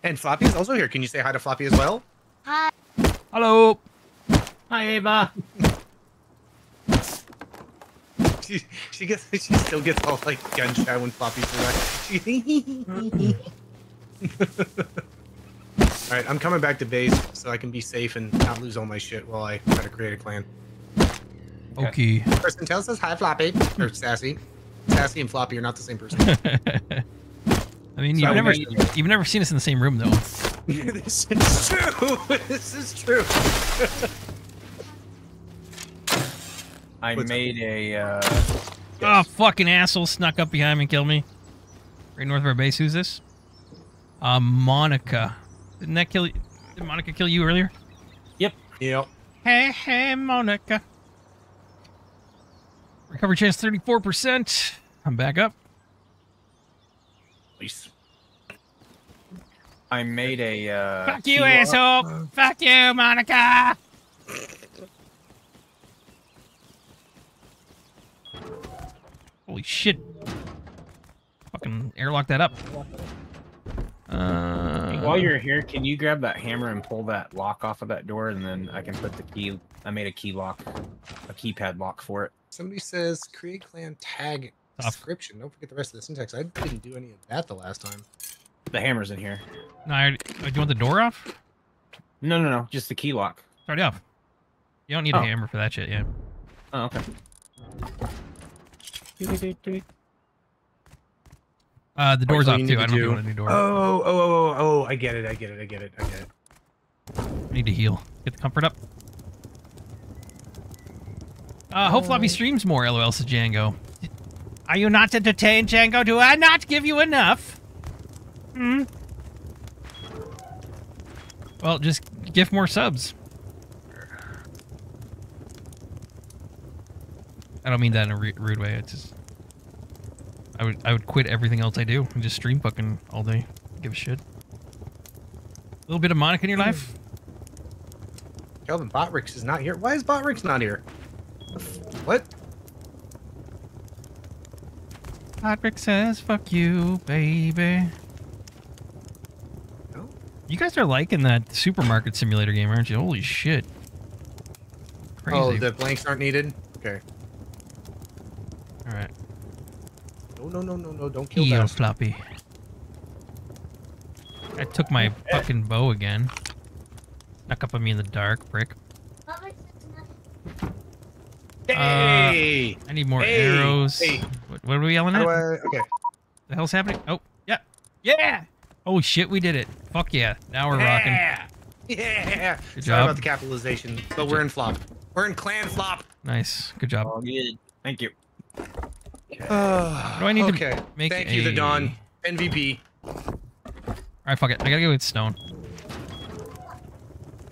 And Floppy is also here. Can you say hi to Floppy as well? Hi. Hello. Hi, Ava. (laughs) She she gets she still gets all like gun shy when Floppy's around. (laughs) all right, I'm coming back to base so I can be safe and not lose all my shit while I try to create a clan. Okay. Person tells us hi, Floppy or Sassy. Sassy and Floppy are not the same person. (laughs) I mean, So you've never we- you've never seen us in the same room though. (laughs) this is true. (laughs) This is true. I made a. Uh, Oh, fucking asshole snuck up behind me and killed me. Right north of our base. Who's this? Uh, Monica. Didn't that kill you? Did Monica kill you earlier? Yep. Yep. Hey, hey, Monica. Recovery chance 34%. I'm back up. Please. I made a. Uh, Fuck you, key lock. asshole. Fuck you, Monica. Holy shit. Fucking airlock that up. Uh, While you're here, can you grab that hammer and pull that lock off of that door, and then I can put the key. I made a key lock, a keypad lock for it. Somebody says create clan tag description. Don't forget the rest of the syntax. I didn't do any of that the last time. The hammer's in here. No, I oh, do you want the door off? No, no, no, just the key lock. It's already off. You don't need Oh. a hammer for that shit, yeah. Oh, okay. Uh, the door's Oh, off too. I don't do- want a new door. Oh, oh, oh, oh, oh! I get it. I get it. I get it. I get it. I need to heal. Get the comfort up. Uh, hope Floppy streams more, lol, says Django. Are you not entertained, Django? Do I not give you enough? Hmm? Well, just gift more subs. I don't mean that in a rude way. It's just... I would I would quit everything else I do and just stream fucking all day. Give a shit. A little bit of Monica in your life? Kelvin Botrix is not here. Why is Botrix not here? What? Patrick says, "Fuck you, baby." Oh. You guys are liking that supermarket simulator game, aren't you? Holy shit! Oh, Crazy. Oh, the blanks aren't needed. Okay. All right. No, no, no, no, no! Don't kill Eel that. floppy. I took my eh. fucking bow again. Snuck up on me in the dark, brick. Hey! Uh, I need more Hey! arrows. Hey! What, what are we yelling at? do I- okay. The hell's happening? Oh, yeah, yeah! Oh shit, we did it! Fuck yeah! Now we're rocking. Yeah! Yeah! Good Sorry job. about the capitalization, but we're in flop. We're in clan flop. Nice, good job. All good. Thank you. Uh, do I need to okay. make Thank you, the a- Don. MVP. All right, fuck it. I gotta go with stone.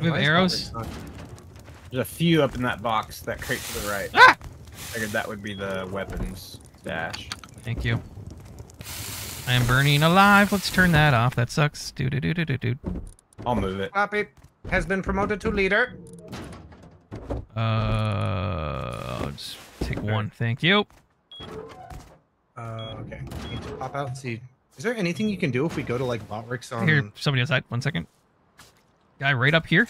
We have arrows. There's a few up in that box, that crate to the right. Ah! Figured that would be the weapons stash. Thank you. I am burning alive. Let's turn that off. That sucks. Do do do do do do. I'll move it. Floppy has been promoted to leader. Uh, I'll just take one. Thank you. Uh, okay. Need to pop out and see. Is there anything you can do if we go to like Botrix on? Here, somebody outside. One second. Guy right up here.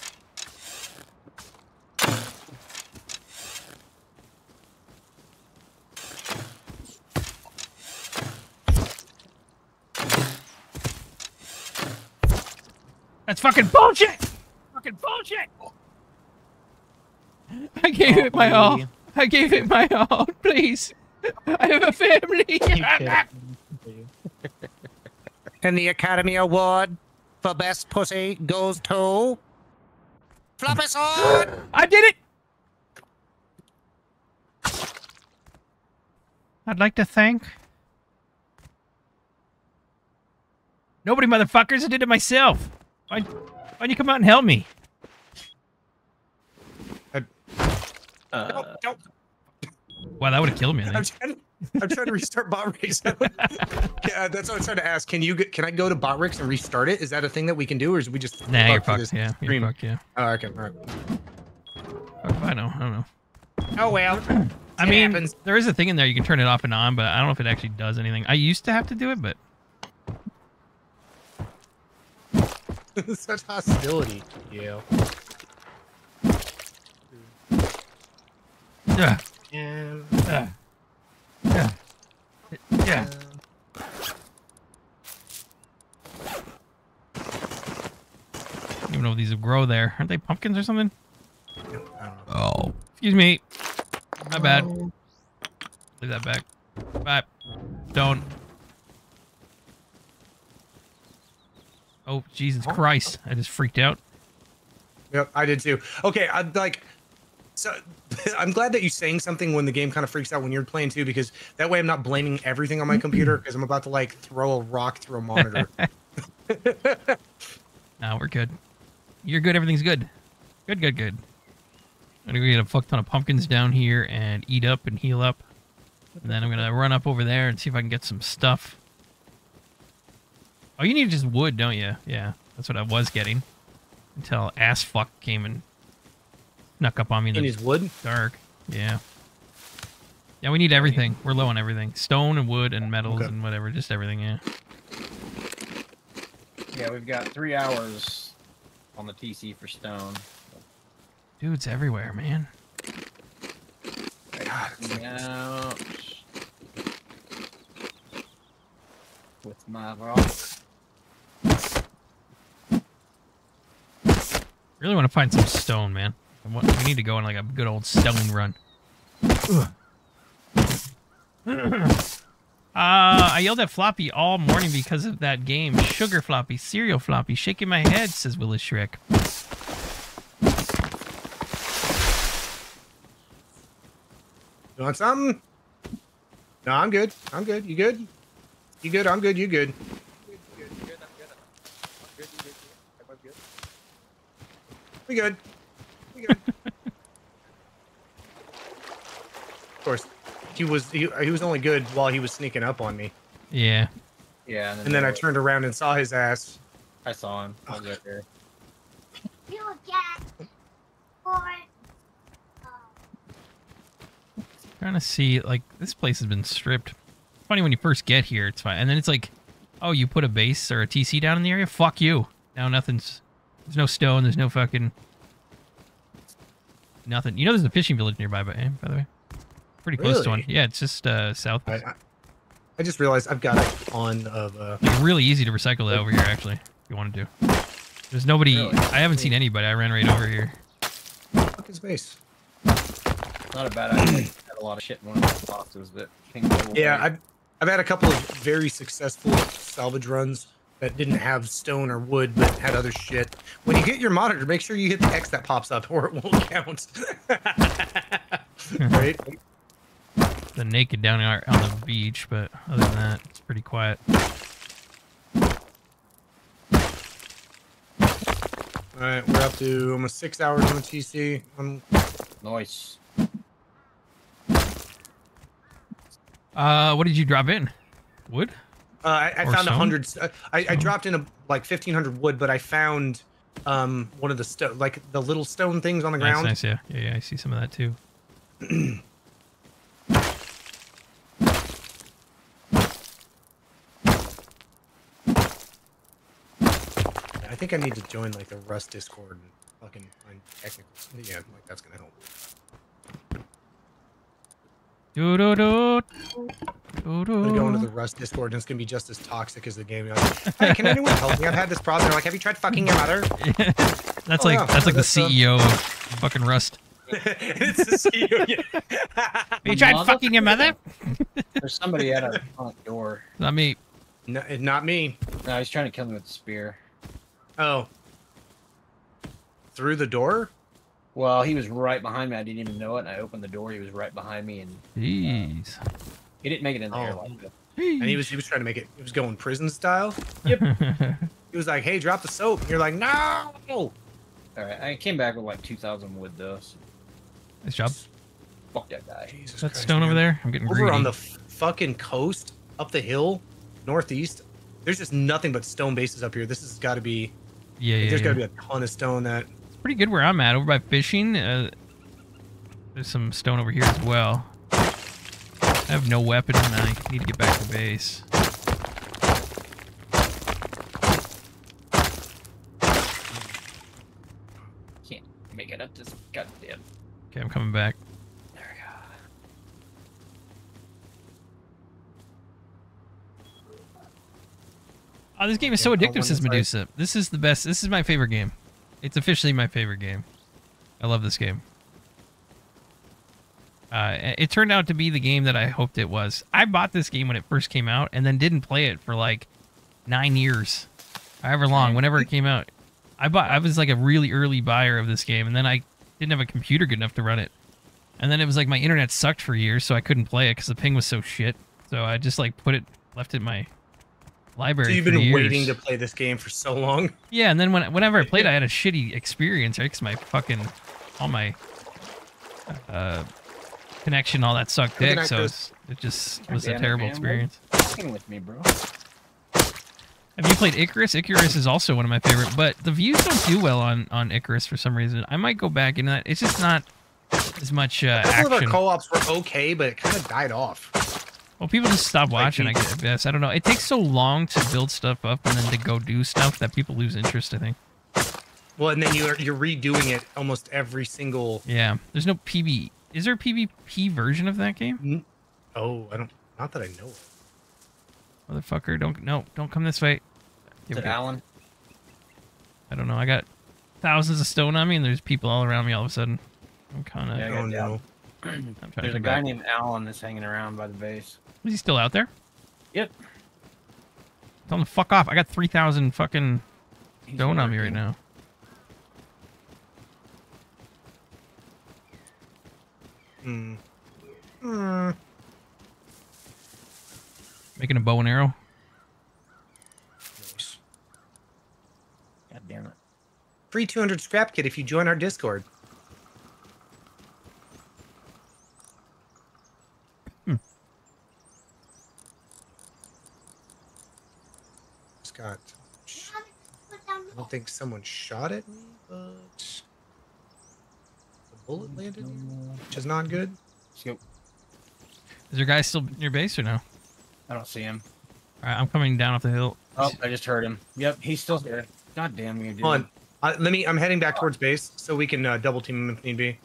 That's fucking bullshit! Fucking bullshit! I gave it my all. I gave it my all. (laughs) Please. I have a family. (laughs) And the Academy Award for Best Pussy goes to. Floppy Sword! I did it! I'd like to thank. Nobody, motherfuckers. I did it myself. Why, why'd you come out and help me? Uh, Wow, that would have killed me. I I'm trying, to, I'm trying to restart Botrix. (laughs) yeah, that's what I was trying to ask. Can you get? Can I go to Botrix and restart it? Is that a thing that we can do, or is we just Nah, you're fucked for fucked. this Yeah, you're fucked. Yeah. Oh, okay. All right. Fuck I know. I don't know. Oh well. (clears throat) I mean, happens. there is a thing in there you can turn it off and on, but I don't know if it actually does anything. I used to have to do it, but (laughs) Such hostility. Yeah. yeah, And yeah, yeah, yeah. I don't even know if these will grow there. Aren't they pumpkins or something? Oh, excuse me. My bad. Leave that back. Bye. Don't. Oh, Jesus Christ. I just freaked out. Yep, I did too. Okay, I like. So (laughs) I'm glad that you're saying something when the game kind of freaks out when you're playing too, because that way I'm not blaming everything on my mm-hmm. computer because I'm about to like throw a rock through a monitor. (laughs) (laughs) No, we're good. You're good. Everything's good. Good, good, good. I'm gonna get a fuck ton of pumpkins down here and eat up and heal up. And then I'm gonna run up over there and see if I can get some stuff. Oh, you need just wood, don't you? Yeah, that's what I was getting. Until ass fuck came and snuck up on me in He the needs wood? dark. Yeah. Yeah, we need everything. We're low on everything. Stone and wood and metals Okay. and whatever. Just everything, yeah. yeah, we've got three hours on the TC for stone. Dude's everywhere, man. Ouch. With my rock. Really want to find some stone, man. We need to go on like a good old stone run. (clears throat) Uh, I yelled at Floppy all morning because of that game. Sugar Floppy, cereal Floppy, shaking my head, says Willis Shrek. You want something? No, I'm good. I'm good. You good? You good? I'm good. You good? We good. We (laughs) of course, he was he, he was only good while he was sneaking up on me, Yeah. Yeah, and then I turned around and saw his ass. I saw him. I was right there. You get for Trying to see, like, this place has been stripped. funny when you first get here, it's fine, and then it's like, oh, you put a base or a TC down in the area. Fuck you. Now nothing's. There's no stone. There's no fucking. Nothing. You know, there's a fishing village nearby, by, eh, by the way. Pretty close to one. Yeah, it's just uh, south. I, I, I just realized I've got a ton of. Uh, It's really easy to recycle that over here, actually, if you want to do. There's nobody. Really? I haven't seen anybody. I ran right over here. fucking space. Not a bad idea. had a lot of shit in one of those boxes that pinged the whole Yeah. I've I've had a couple of very successful salvage runs that didn't have stone or wood but had other shit. When you hit your monitor, make sure you hit the X that pops up or it won't count. (laughs) right? The naked down on on the beach, but other than that, it's pretty quiet. All right, we're up to almost six hours on the TC. Um, Nice. Uh, what did you drop in? Wood? Uh, I, I found a hundred. Uh, I, I dropped in a like fifteen hundred wood, but I found um one of the stone, like the little stone things on the Nice, ground. nice, yeah, yeah, yeah. I see some of that too. (clears throat) I think I need to join like the Rust Discord and fucking find technical. Yeah, like that's gonna help. Do do do. Do do. I'm gonna the Rust Discord and it's gonna be just as toxic as the game. You're like, hey, can anyone help me? I've had this problem. They're like, have you tried fucking your mother? (laughs) That's Oh, like yeah. that's like the That's, uh, CEO of fucking Rust. (laughs) it's the CEO. Yeah. (laughs) You tried fucking your mother? There's somebody at our front door. Not me. No, not me. No, he's trying to kill me with a spear. Oh. Through the door? Well, he was right behind me. I didn't even know it. And I opened the door. He was right behind me, and Jeez. he didn't make it in there. Oh. Like that. And he was he was trying to make it. He was going prison style. Yep. (laughs) He was like, "Hey, drop the soap." And you're like, "No." All right, I came back with like 2,000 wood though. So Nice job. fuck that guy. Jesus That Christ, stone over there. I'm getting Over greedy. on the fucking coast, up the hill, northeast. There's just nothing but stone bases up here. This has got to be. yeah, yeah. there's yeah. got to be a ton of stone that. Pretty good where I'm at. Over by fishing, uh, there's some stone over here as well. I have no weapon, and I need to get back to base. Can't make it up this goddamn. Okay, I'm coming back. There we go. Oh, this game is so addictive, says. Medusa. This is the best. This is my favorite game. It's officially my favorite game. I love this game. Uh, it turned out to be the game that I hoped it was. I bought this game when it first came out and then didn't play it for like nine years, however long, whenever it came out. I bought. I was like a really early buyer of this game, and then I didn't have a computer good enough to run it. And then it was like my internet sucked for years, so I couldn't play it because the ping was so shit. So I just like put it, left it in my library. So you've been years. waiting to play this game for so long. Yeah, and then when whenever I played, (laughs) I had a shitty experience, right? Because my fucking all my uh, connection, all that sucked dick. So Chris. it's, it just God was a damn it, terrible man. experience. Fucking with me, bro. Have you played Icarus? Icarus is also one of my favorite, but the views don't do well on on Icarus for some reason. I might go back into that. It's just not as much uh, A couple of our co-ops were okay, but it kind of died off. Well, people just stop watching. I guess. Yes, I don't know. It takes so long to build stuff up and then to go do stuff that people lose interest. I think. Well, and then you're you're redoing it almost every single. Yeah. There's no PB. Is there a PvP version of that game? Oh, I don't. Not that I know. of. Motherfucker, don't no, don't come this way. Is it Alan? I don't know. I got thousands of stone on me, and there's people all around me all of a sudden. I'm kind of. Yeah, I got Oh no. I'm trying to There's a guy back. named Alan that's hanging around by the base. Is he still out there? Yep. Tell him to fuck off. I got three thousand fucking He's stone on me right now. Hmm. Hmm. Making a bow and arrow. Nice. God damn it. Free 200 scrap kit if you join our Discord. Hmm. Scott. I don't think someone shot at me, but the bullet landed, which is not good. Yep. Is your guy still near base or no? I don't see him. All right, I'm coming down off the hill. Oh, I just heard him. Yep, he's still there. God damn you, dude. Hold on. Uh, let me. I'm heading back towards base so we can uh, double team him if need be.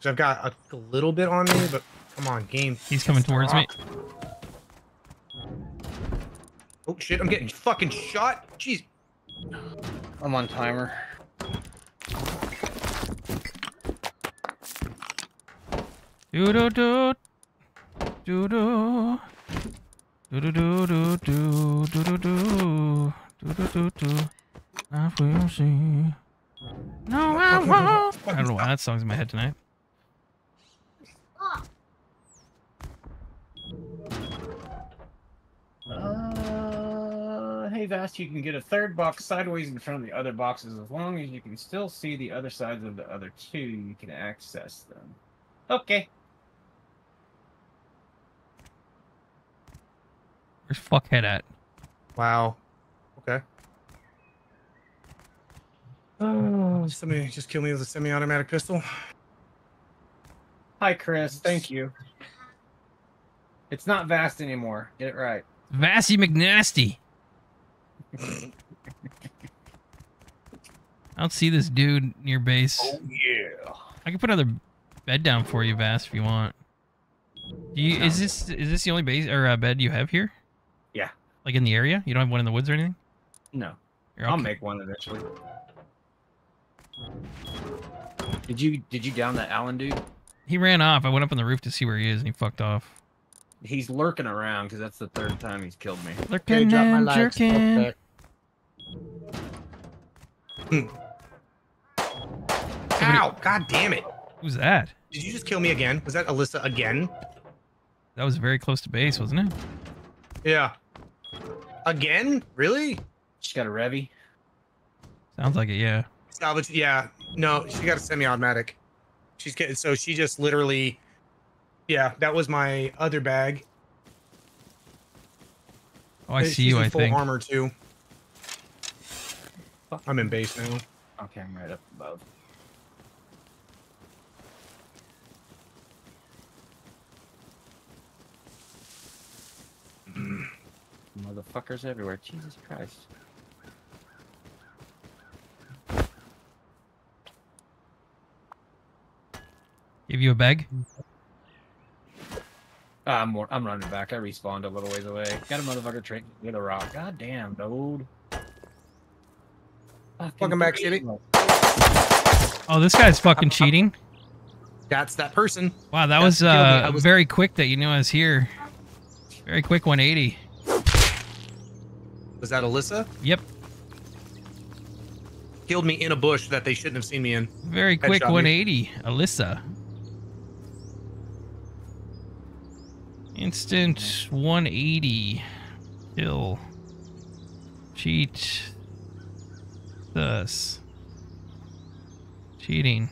Cause I've got a, a little bit on me, but come on, game. He's coming towards me. Oh shit! I'm getting fucking shot. Jeez. I'm on timer. Do do do do do do do do do do do do do do do do do. I will see. No, I won't. I don't know why that song's in my head tonight. Uh, hey Vast, you can get a third box sideways in front of the other boxes as long as you can still see the other sides of the other two. You can access them. Okay. Where's fuckhead at? Wow. Okay. Oh, somebody just killed me with a semi-automatic pistol. Hi, Chris. Thank you. It's not Vast anymore. Get it right. Vasty McNasty. I don't see this dude near base. Oh yeah. I can put another bed down for you, Vass, if you want. Do you, is this is this the only base or uh, bed you have here? Yeah. Like in the area? You don't have one in the woods or anything? No. Here, I'll c- make one eventually. Did you did you down that Allen dude? He ran off. I went up on the roof to see where he is, and he fucked off. He's lurking around because that's the third time he's killed me. Lurking drop my and likes, jerking. Hmm. Ow! God damn it! Who's that? Did you just kill me again? Was that Alyssa again? That was very close to base, wasn't it? Yeah. Again? Really? She got a Revy. Sounds like it, yeah. Salvage. Yeah. No, she got a semi-automatic. She's getting so she just literally. Yeah, that was my other bag. Oh, I She's see you, I full think. armor too. I'm in base now. Okay, I'm right up above. (clears throat) Motherfuckers everywhere. Jesus Christ. Give you a bag? Mm-hmm. Uh, I'm, I'm running back. I respawned a little ways away. Got a motherfucker trick with a rock. God damn, dude. Welcome back, Shitty. Oh, this guy's fucking cheating. That's that person. Wow, that That's was uh was- very quick that you knew I was here. Very quick 180. Was that Alyssa? Yep. Killed me in a bush that they shouldn't have seen me in. Very quick Headshot me. 180. Alyssa. Instant 180. Kill. Cheat. Thus. Cheating.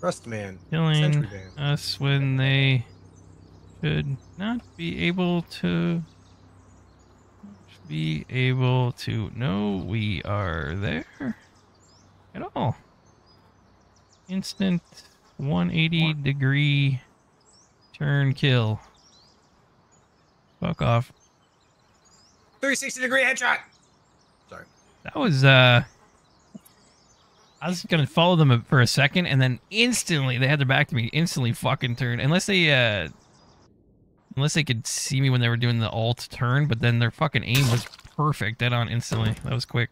Rust man. Killing us when they should not be able to be able to know we are there at all. Instant 180 degree turn kill. Fuck off. 360 degree headshot. Sorry. That was uh I was gonna follow them for a second and then instantly they had their back to me, instantly fucking turned. Unless they uh unless they could see me when they were doing the alt turn, but then their fucking aim was perfect, dead on instantly. That was quick.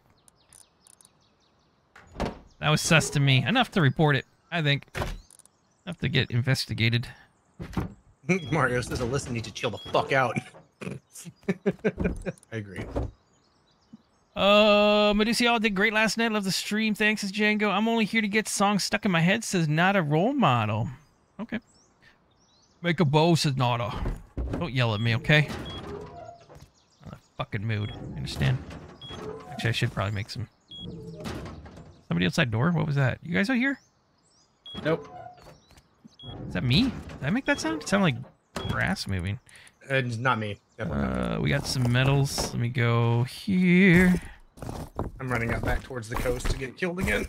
That was sus to me. Enough to report it, I think. Enough to get investigated. (laughs) Mario says Alyssa needs to chill the fuck out. (laughs) I agree. Uh, Medusa, y'all did great last night. Love the stream. Thanks, as Django. I'm only here to get songs stuck in my head. Says not a role model. Okay. Make a bow, says Nada. Don't yell at me, okay? I'm in a fucking mood. Understand? Actually, I should probably make some. Somebody outside door? What was that? You guys out here? Nope. Is that me? Did I make that sound? It sounded like grass moving. Uh, it's not me. Definitely not. Uh, we got some metals. Let me go here. I'm running out back towards the coast to get killed again.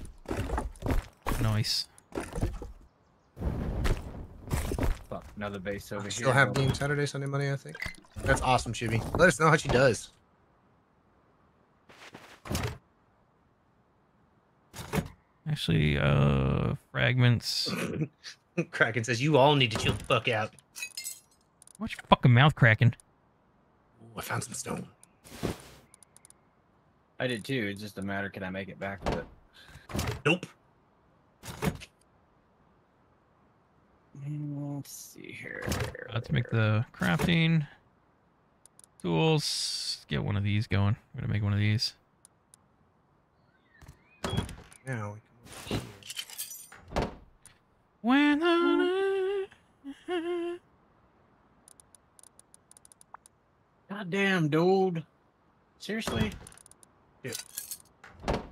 Nice. Fuck Another base over here. She'll have game Saturday, Sunday, Monday, I think. That's awesome, Chibi. Let us know how she does. Actually, uh, fragments. (laughs) (laughs) Kraken says you all need to chill the fuck out. Watch your fucking mouth Kraken. Ooh, I found some stone. I did too. It's just a matter can I make it back with it? Nope. Mm, Let's see here. Let's make the crafting tools. Get one of these going. I'm gonna make one of these. Now we can move here. When the Goddamn, dude. Seriously?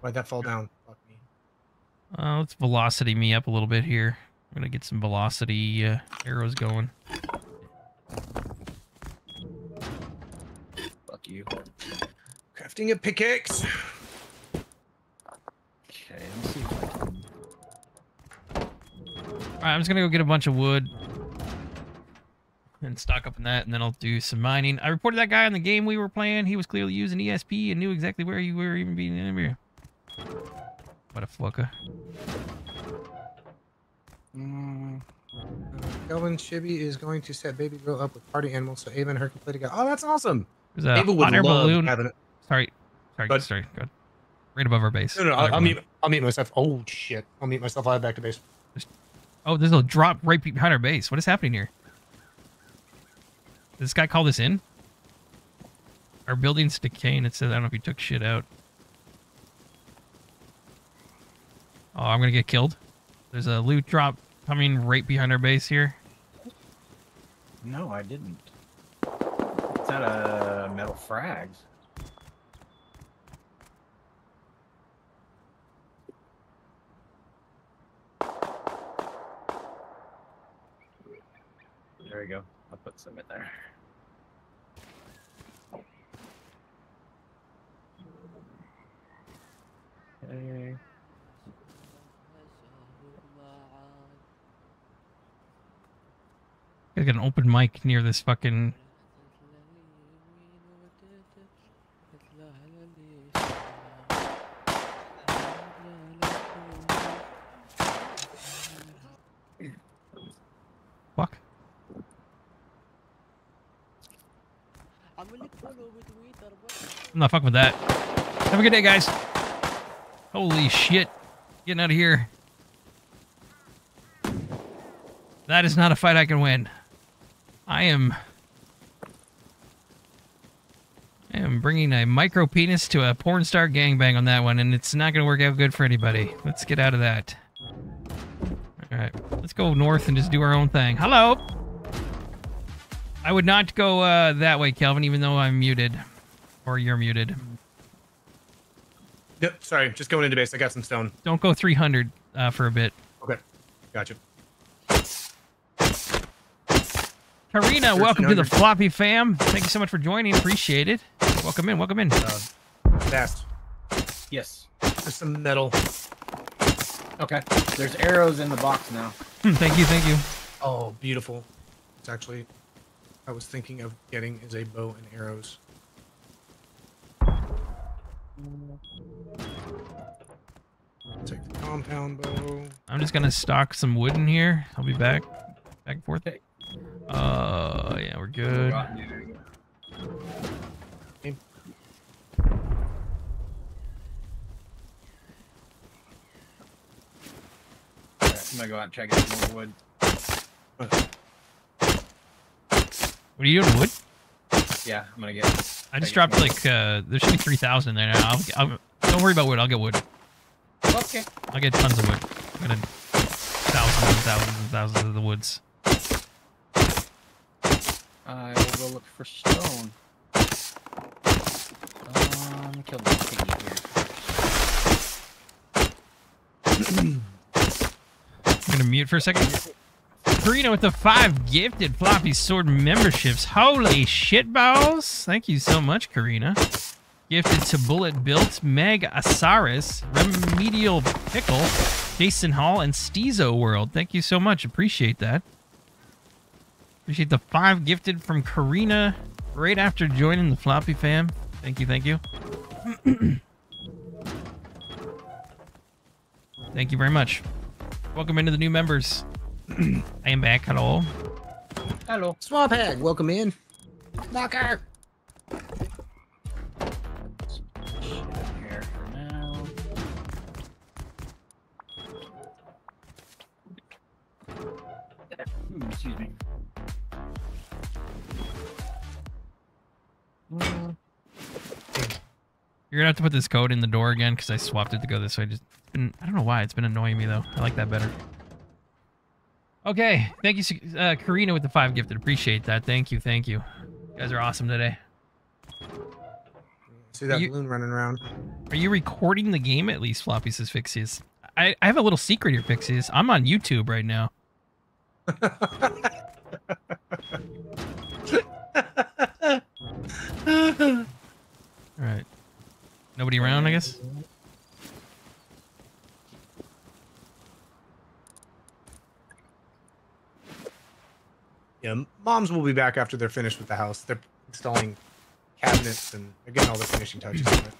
Why'd that fall down? Fuck me. Uh, let's velocity me up a little bit here. I'm gonna get some velocity uh, arrows going. Fuck you. Crafting a pickaxe. Okay, let me see if I can. All right, I'm just gonna go get a bunch of wood and stock up on that, and then I'll do some mining. I reported that guy on the game we were playing. He was clearly using ESP and knew exactly where you were even being in here. What a fucker. Mm. Kelvin Chibi is going to set baby girl up with party animals so Ava and her can play together. Oh, that's awesome. There's a Ava would hot air love balloon. having it. Sorry, sorry, Good. sorry. Good. Right above our base. No, no, I'll, air I'll balloon. mute. I'll mute myself. Oh shit! I'll mute myself. I'll head back to base. Oh, there's a drop right behind our base. What is happening here? Did this guy call this in? Our building's decaying. It says I don't know if he took shit out. Oh, I'm gonna get killed. There's a loot drop coming right behind our base here. No, I didn't. It's not a metal frags. There we go. I'll put some in there. Okay. Got an open mic near this fucking. I'm not fucking with that. Have a good day, guys. Holy shit. Getting out of here. That is not a fight I can win. I am. I am bringing a micro penis to a porn star gangbang on that one, and it's not going to work out good for anybody. Let's get out of that. All right, let's go north and just do our own thing. Hello. I would not go uh, that way, Kelvin, even though I'm muted, or you're muted. Yep. Sorry, just going into base. I got some stone. Don't go 300 uh, for a bit. Okay. Gotcha. Karina, welcome to the floppy fam. Thank you so much for joining. Appreciate it. Welcome in. Welcome in. Fast. Yes. There's some metal. Okay. There's arrows in the box now. Hmm, thank you. Thank you. Oh, beautiful. It's actually. I was thinking of getting is a bow and arrows. Take the compound bow. I'm just gonna stock some wood in here. I'll be back. Back and forth. Uh, yeah, we're good. I'm gonna go out and check out some more wood. What are you doing, wood? Yeah, I'm gonna get. I just dropped like uh, there should be three thousand there now. I'll, I'll, don't worry about wood. I'll get wood. Okay. I'll get tons of wood. I'm gonna thousands and thousands and thousands of the woods. I will go look for stone. Um, kill the piggy here. (clears throat) I'm gonna mute for a second. Karina with the five gifted floppy sword memberships. Holy shit balls! Thank you so much, Karina. Gifted to Bullet Built, Meg Asaris, Remedial Pickle, Jason Hall, and Steezo World. Thank you so much. Appreciate that. Appreciate the five gifted from Karina right after joining the floppy fam. Thank you, thank you. (clears throat) thank you very much. Welcome into the new members. I am back. Hello. Hello. Swamp Hag, welcome in. Knocker. Here for now. Ooh, excuse me. Hmm. You're gonna have to put this code in the door again because I swapped it to go this way. Just been, I don't know why it's been annoying me though. I like that better. Okay, thank you, uh, Karina, with the five gifted. Appreciate that. Thank you, thank you. You guys are awesome today. See that You- balloon running around. Are you recording the game at least, Floppy says Fixies? I, I have a little secret here, Fixies. I'm on YouTube right now. (laughs) All right. Nobody around, I guess? Yeah, moms will be back after they're finished with the house. They're installing cabinets and they're getting all the finishing touches on it.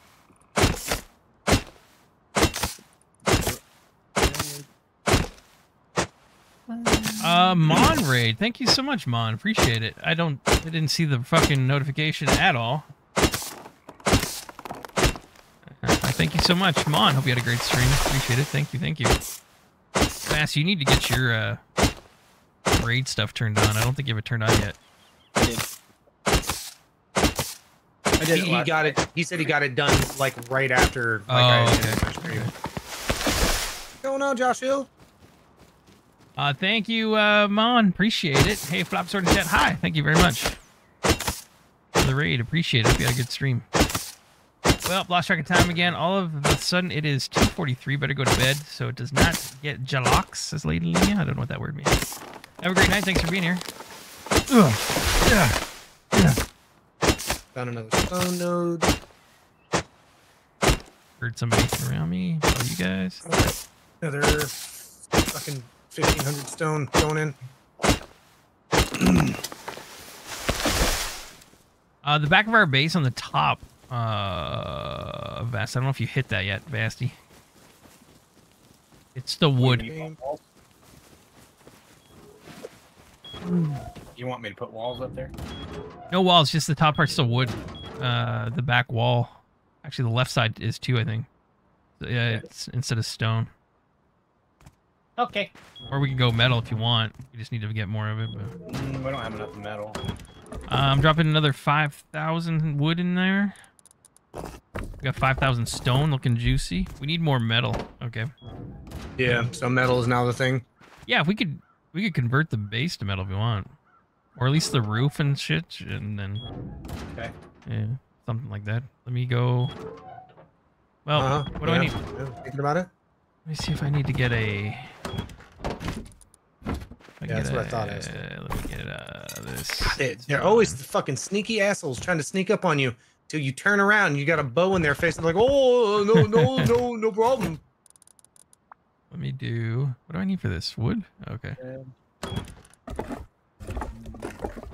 Uh, Mon raid. Thank you so much, Mon. Appreciate it. I don't, I didn't see the fucking notification at all. Uh, thank you so much, Mon. Hope you had a great stream. Appreciate it. Thank you, thank you. Bass, you need to get your uh, raid stuff turned on. I don't think you have it turned on yet. He, he got it. He said he got it done like right after like I Oh, finished my stream. What's going on, Josh Hill? Uh, thank you, uh, Mon. Appreciate it. Hey, Flop Sword and Jet. Hi. Thank you very much for the raid. Appreciate it. Hope you had a good stream. Well, lost track of time again. All of a sudden, it is 2.43. Better go to bed so it does not get jalox, says Lady Linia. I don't know what that word means. Have a great night. Thanks for being here. Ugh. Yeah. Yeah. Found another stone node. Heard somebody around me. Oh, you guys. Another fucking 1500 stone going in. (clears throat) Uh, the back of our base on the top, uh, Vast. I don't know if you hit that yet, Vasty. It's the wood. You want me to put walls up there? No walls, just the top part's still wood. Uh, the back wall, actually, the left side is too. I think. So, yeah, it's instead of stone. Okay. Or we can go metal if you want. We just need to get more of it. But... Mm, we don't have enough metal. Uh, I'm dropping another 5,000 wood in there. We got 5,000 stone looking juicy. We need more metal. Okay. Yeah, so metal is now the thing. Yeah, if we could we could convert the base to metal if we want. Or at least the roof and shit and then Okay. yeah, something like that. Let me go Well, Uh-huh, what do I need? yeah, Thinking about it? Let me see if I need to get a if Yeah, that's what I thought, a- Let me get uh, this. They, they're always the fucking sneaky assholes trying to sneak up on you till you turn around and you got a bow in their face. They're like, oh, no, no, (laughs) no, no problem. Let me do. What do I need for this? Wood? Okay. I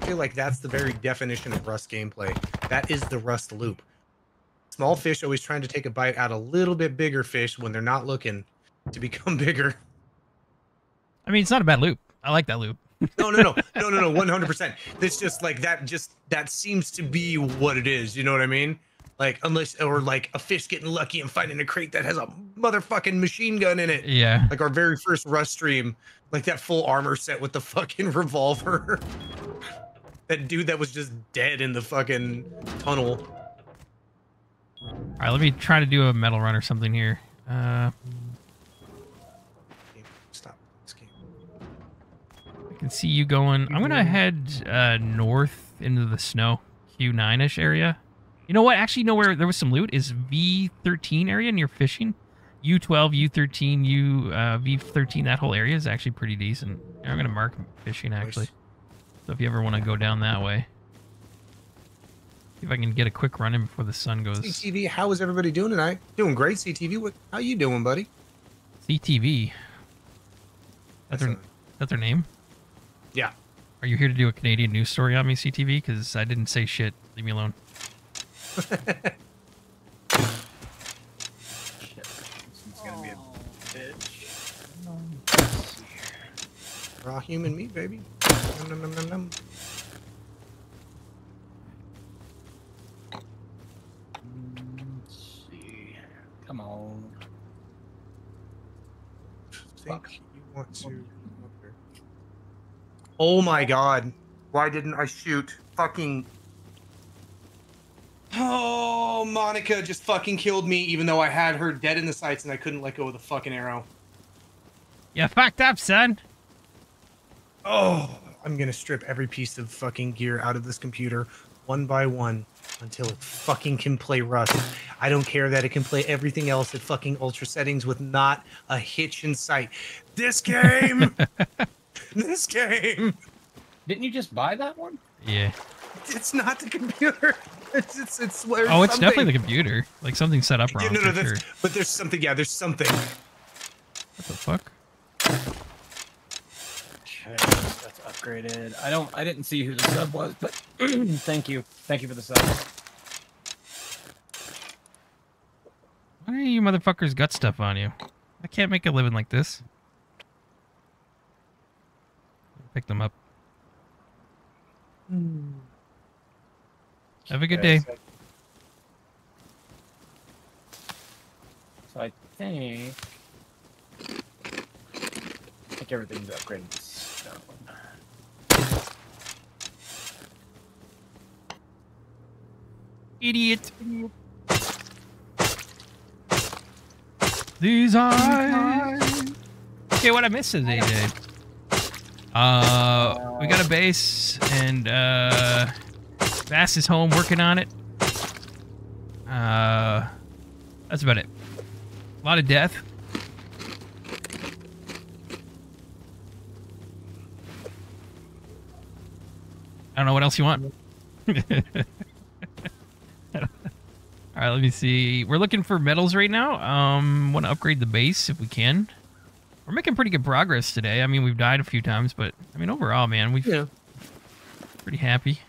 feel like that's the very definition of Rust gameplay. That is the Rust loop. Small fish always trying to take a bite out a little bit bigger fish when they're not looking to become (laughs) bigger. I mean, it's not a bad loop. I like that loop. No, no, no, no, no, no, one hundred percent. It's just like that. Just that seems to be what it is. You know what I mean? Like unless or like a fish getting lucky and finding a crate that has a motherfucking machine gun in it. Yeah. Like our very first Rust stream, like that full armor set with the fucking (laughs) revolver. that dude that was just dead in the fucking tunnel. All right, let me try to do a metal run or something here. Uh, Stop. This game. I can see you going. I'm gonna head uh, north into the snow, Q9ish area. You know what? Actually, you know where there was some loot is V13 area near fishing. U12, U13, U uh, V13. That whole area is actually pretty decent. I'm gonna mark fishing actually. So if you ever want to go down that way, see if I can get a quick run in before the sun goes. CTV, how is everybody doing tonight? Doing great, CTV. What? How you doing, buddy? CTV. That's their, that's their name. Yeah. Are you here to do a Canadian news story on me, CTV? Because I didn't say shit. Leave me alone. It's gonna be a bitch. Raw human meat, baby. Nom, nom, nom, nom. Let's see. Come on. think you want to. Oh my god. Why didn't I shoot? Fucking. Oh, Monica just fucking killed me, even though I had her dead in the sights and I couldn't let go of the fucking arrow. You fucked up, son. Oh, I'm gonna strip every piece of fucking gear out of this computer one by one until it fucking can play Rust. I don't care that it can play everything else at fucking ultra settings with not a hitch in sight. This game, (laughs) this game, Didn't you just buy that one? Yeah. it's not the computer. (laughs) It's it's it's. Oh, it's something. definitely the computer. Like something set up wrong. Yeah, no, no, for sure. but there's something. Yeah, there's something. What the fuck? Okay, that's upgraded. I don't. I didn't see who the sub was, but (clears throat) thank you. Thank you for the sub. Why are you motherfuckers got stuff on you? I can't make a living like this. Pick them up. Hmm. Have a good day. So, so I think. I think everything's upgraded. stone. Idiot. These eyes. Okay, what I missed is AJ. Uh, we got a base, and uh, Bass is home working on it. Uh, that's about it. A lot of death. I don't know what else you want. (laughs) All right, let me see. We're looking for metals right now. Um, want to upgrade the base if we can. We're making pretty good progress today. I mean, we've died a few times, but I mean, overall, man, we've Yeah. pretty happy.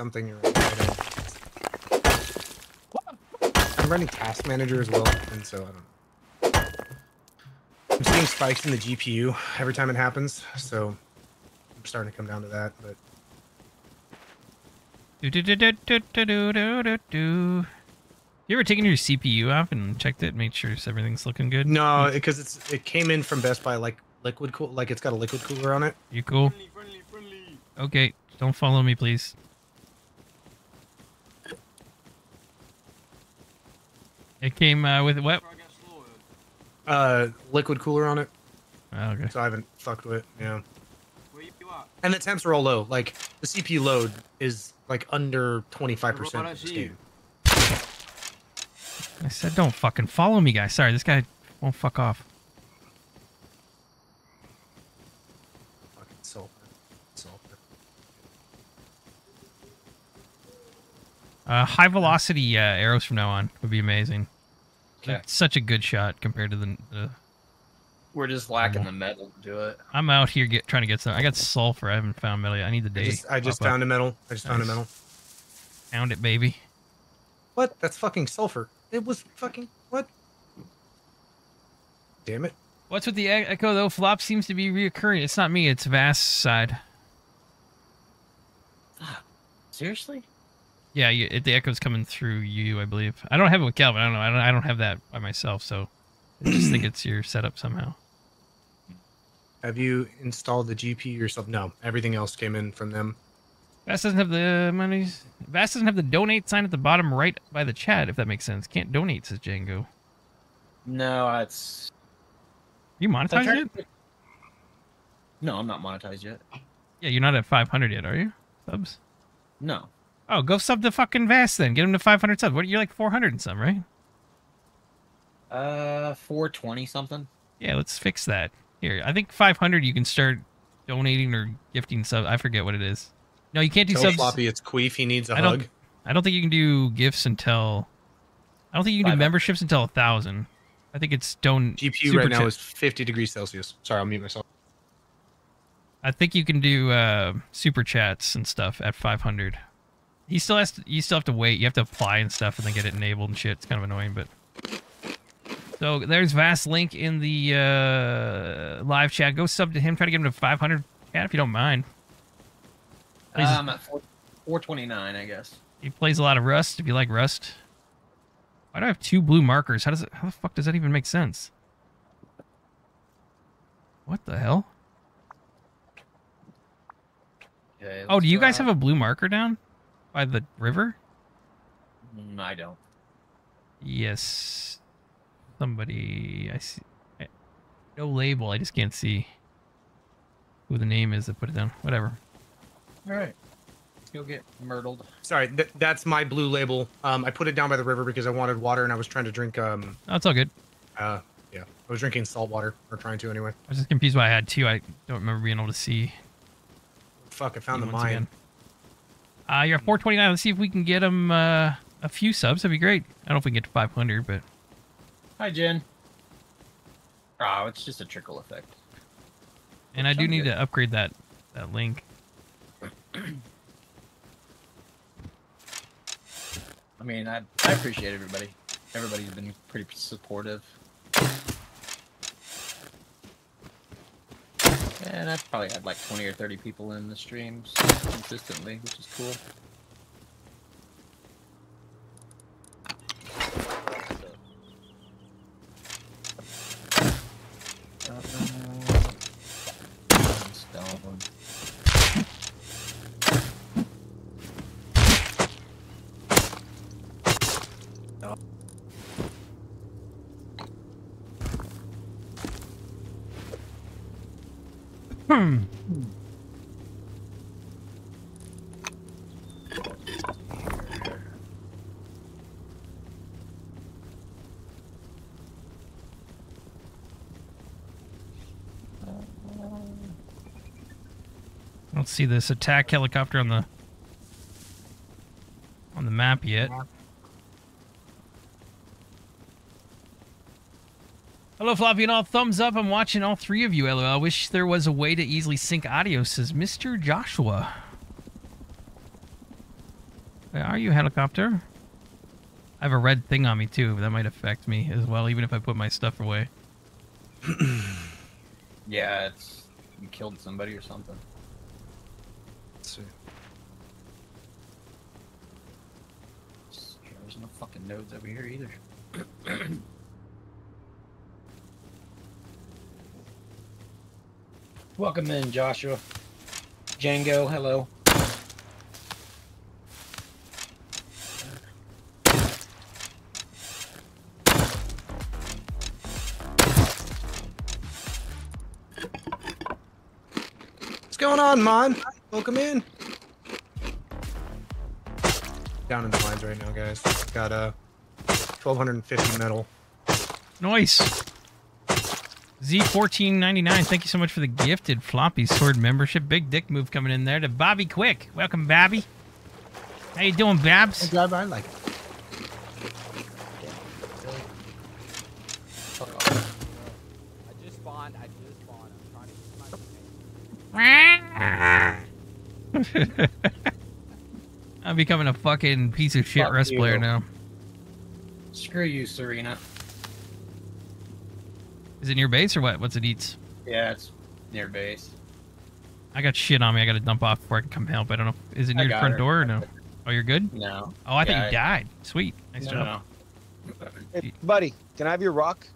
something. Or I'm running Task Manager as well, and so I don't know. I'm seeing spikes in the GPU every time it happens, so I'm starting to come down to that, but... You ever taken your CPU off and checked it, made sure everything's looking good? No, hmm. because it's it came in from Best Buy like liquid cool, like it's got a liquid cooler on it. You cool? Friendly, friendly, friendly. Okay, don't follow me, please. It came uh, with what? Uh, liquid cooler on it. Oh, okay. So I haven't fucked with it. Yeah. And the temps are all low. Like the CPU load is like under 25% of this game. I said don't fucking follow me, guys. Sorry, this guy won't fuck off. Fucking sulfur. Sulfur. Uh, high velocity uh, arrows from now on would be amazing. Okay. It's such a good shot compared to the. the We're just lacking the metal to do it. I'm out here get trying to get some. I got sulfur. I haven't found metal yet. I need the I just, I just pop up. found a metal. I just found a metal. Found it, baby. What? That's fucking sulfur. It was fucking what? Damn it. What's with the echo though? Flop seems to be reoccurring. It's not me. It's Vast's side. Seriously? Yeah, you, it, the echo's coming through you, I believe. I don't have it with Calvin. I don't know. I don't. I don't have that by myself. So I just think (clears throat) it's your setup somehow. Have you installed the GPU yourself? No. Everything else came in from them. Vast doesn't have the money. Vast doesn't have the donate sign at the bottom right by the chat. If that makes sense. Can't donate, says Django. No, it's. You monetized it? No, I'm not monetized yet. Yeah, you're not at 500 yet, are you? Subs. No. Oh, go sub to fucking Vast then. Get him to 500 subs. What? You're like 400 and some, right? Uh, 420 something. Yeah, let's fix that. Here, I think 500 you can start donating or gifting subs. I forget what it is. No, you can't do Tell subs. Floppy it's Queef. He needs a I hug. I don't think you can do gifts until I don't think you can do memberships until a thousand. I think it's stone. GPU super right now chat- is 50 degrees Celsius. Sorry, I'll mute myself. I think you can do uh, super chats and stuff at 500. He still has to. You still have to wait. You have to apply and stuff, and then get it enabled and shit. It's kind of annoying, but. So there's Vast link in the uh, live chat. Go sub to him. Try to get him to 500 chat if you don't mind. Plays- I'm at four, 429, I guess. He plays a lot of Rust. If you like Rust. Why do I have two blue markers? How does it? How the fuck does that even make sense? What the hell? Okay, Oh, do you guys uh, have a blue marker down by the river? Mm, I don't. Yes. Somebody I see. No label. I just can't see who the name is that put it down. Whatever. All right. You'll get myrtled. Sorry, th- that's my blue label. Um, I put it down by the river because I wanted water and I was trying to drink. Um, Oh, all good. uh, yeah, I was drinking salt water or trying to anyway. I was just confused why I had two. I don't remember being able to see. Fuck, I found the mine. again. Uh, you're at 429. Let's see if we can get him uh, a few subs. That'd be great. I don't know if we can get to 500, but Hi, Jen. Oh, it's just a trickle effect. and I do need good. to upgrade that that link. I mean, I, I appreciate everybody. Everybody's been pretty supportive. And I've probably had like 20 or 30 people in the streams consistently, which is cool. Stone. I don't see this attack helicopter on the on the map yet. Hello, Floppy and all. Thumbs up. I'm watching all three of you. LOL. I wish there was a way to easily sync audio, says Mr. Joshua. Where are you, helicopter? I have a red thing on me, too. That might affect me as well, even if I put my stuff away. (clears throat) Yeah, it's you killed somebody or something. Let's see. There's no fucking nodes over here either. (clears throat) Welcome in, Joshua. Django, hello. What's going on, Mon? Welcome in. Down in the mines right now, guys. Got uh, 1250 metal. Nice. Z1499, thank you so much for the gifted floppy sword membership. Big dick move coming in there to Bobby Quick. Welcome, Bobby. How you doing, Babs? I like it. I just spawned. I just spawned. I'm trying to keep my I'm becoming a fucking piece of shit Fuck Rust you. player now. Screw you, Serena. Is it near base or what? What's it eats? Yeah, it's near base. I got shit on me. I got to dump off before I can come help. I don't know. Is it near the front her. door or no? Oh, you're good? No. Oh, I thought you I- died. Sweet. Nice No, job. no. Hey, buddy, can I have your rock?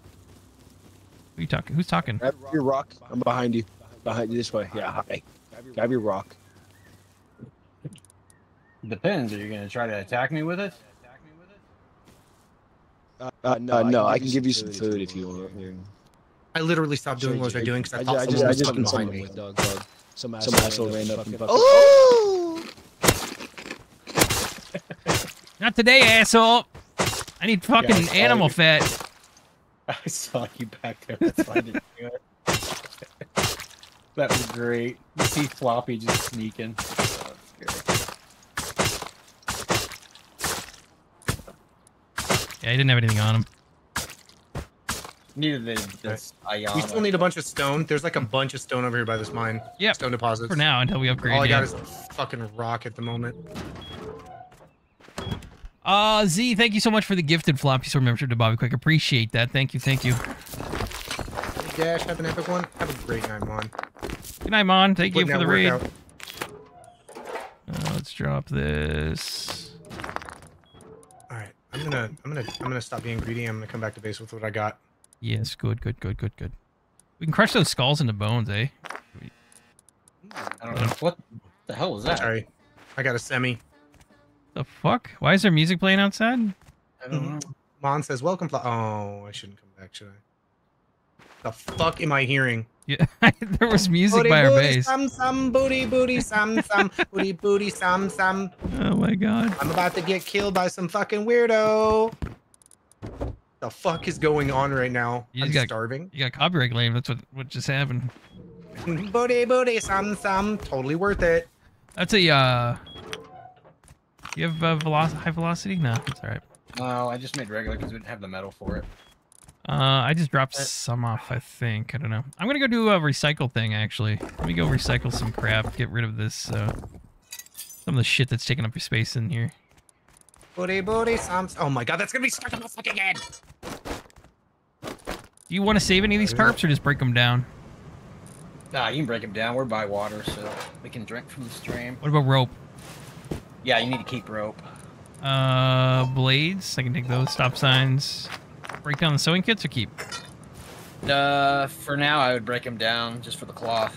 Who you talking? Who's talking? Can I have your rock? I'm behind you. Behind you this way. Yeah, hi. Can I have your rock? Depends. Are you gonna try to attack me with it? Attack me with it? Uh, no, no, I can give you some food if you want. Here. I literally stopped doing what I was doing because I, I, thought I just, someone I was just coming behind me. with dog, dog. Some asshole, some asshole ran up and fucking. Oh! (laughs) Not today, asshole. I need fucking I animal you. fat. (laughs) I saw you back there. That's why I didn't do it. (laughs) that was great. You see Floppy just sneaking. That's great. Yeah, he didn't have anything on him. Neither did this Ayana. We still need a bunch of stone. There's like a bunch of stone over here by this mine. Yeah. Stone deposits. For now, until we upgrade. All I got is fucking rock at the moment. Uh, Z, thank you so much for the gifted floppy sword membership to Bobby Quick. Appreciate that. Thank you, thank you. Dash, have an epic one. Have a great night, Mon. Good night, Mon. Thank you for the that raid. Uh, let's drop this. All right, I'm gonna, I'm gonna, I'm gonna stop being greedy. I'm gonna come back to base with what I got. Yes, good, good, good, good, good. We can crush those skulls into bones, eh? I don't know what the hell was that. Sorry, I got a semi. The fuck? Why is there music playing outside? I don't know. Mon says, "Welcome." Fla-. Oh, I shouldn't come back, should I? The fuck am I hearing? Yeah, (laughs) there was music Booty, by our base. Some, some, booty, booty, some, some, (laughs) booty, booty, some, some. Oh my god. I'm about to get killed by some fucking weirdo. The fuck is going on right now? You I'm got- starving. You got copyright claim. That's what what just happened. booty, booty, some, some. Totally worth it. That's a uh. You have uh, veloc- high velocity? No, it's all right. No, I just made regular because we didn't have the metal for it. Uh, I just dropped some off. I think I don't know. I'm gonna go do a recycle thing actually. Let me go recycle some crap. Get rid of this. Uh, some of the shit that's taking up your space in here. Booty, booty, some. Oh my god, that's gonna be stuck in my fucking head. Do you want to save any of these tarps or just break them down? Nah, you can break them down. We're by water, so we can drink from the stream. What about rope? Yeah, you need to keep rope. Uh, blades. I can take those. Stop signs. Break down the sewing kits or keep? Uh, for now, I would break them down just for the cloth.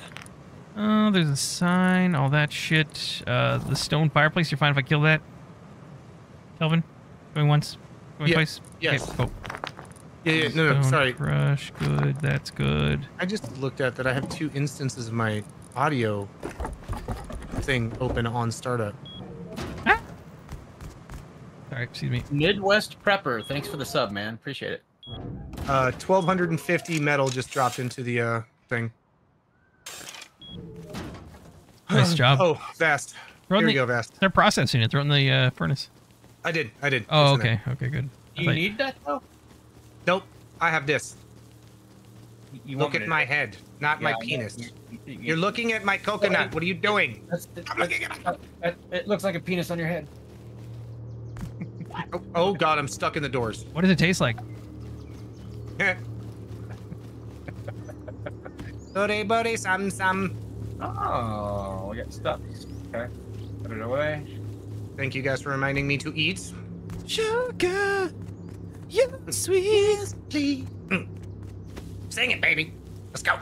Oh, there's a sign. All that shit. Uh, the stone fireplace. You're fine if I kill that. Kelvin, going once, going Yeah, twice. yes. Okay, go. Yeah, yeah, no, no, Stone sorry. Crush. Good. That's good. I just looked at that. I have two instances of my audio thing open on startup. Ah. Sorry, excuse me. Midwest Prepper, thanks for the sub, man. Appreciate it. Uh, 1250 metal just dropped into the uh thing. Nice job. (gasps) Oh, fast. Throw it Here in we the- go, fast. They're processing it. Throw it in the uh, furnace. I did. I did. Oh, It's okay. Okay, good. I You thought- need that though. Nope. I have this. You Look at me to- my head, not my Yeah, I penis. You- you- You're looking at my coconut. What are you doing? That's, it, it (laughs) looks like a penis on your head. Oh, oh god, I'm stuck in the doors. What does it taste like? (laughs) Buddy, buddy, some, some. Oh, we got stuck. Okay, put it away. Thank you guys for reminding me to eat. Sugar, you mm. sweet. Please. Sing it, baby. Let's go.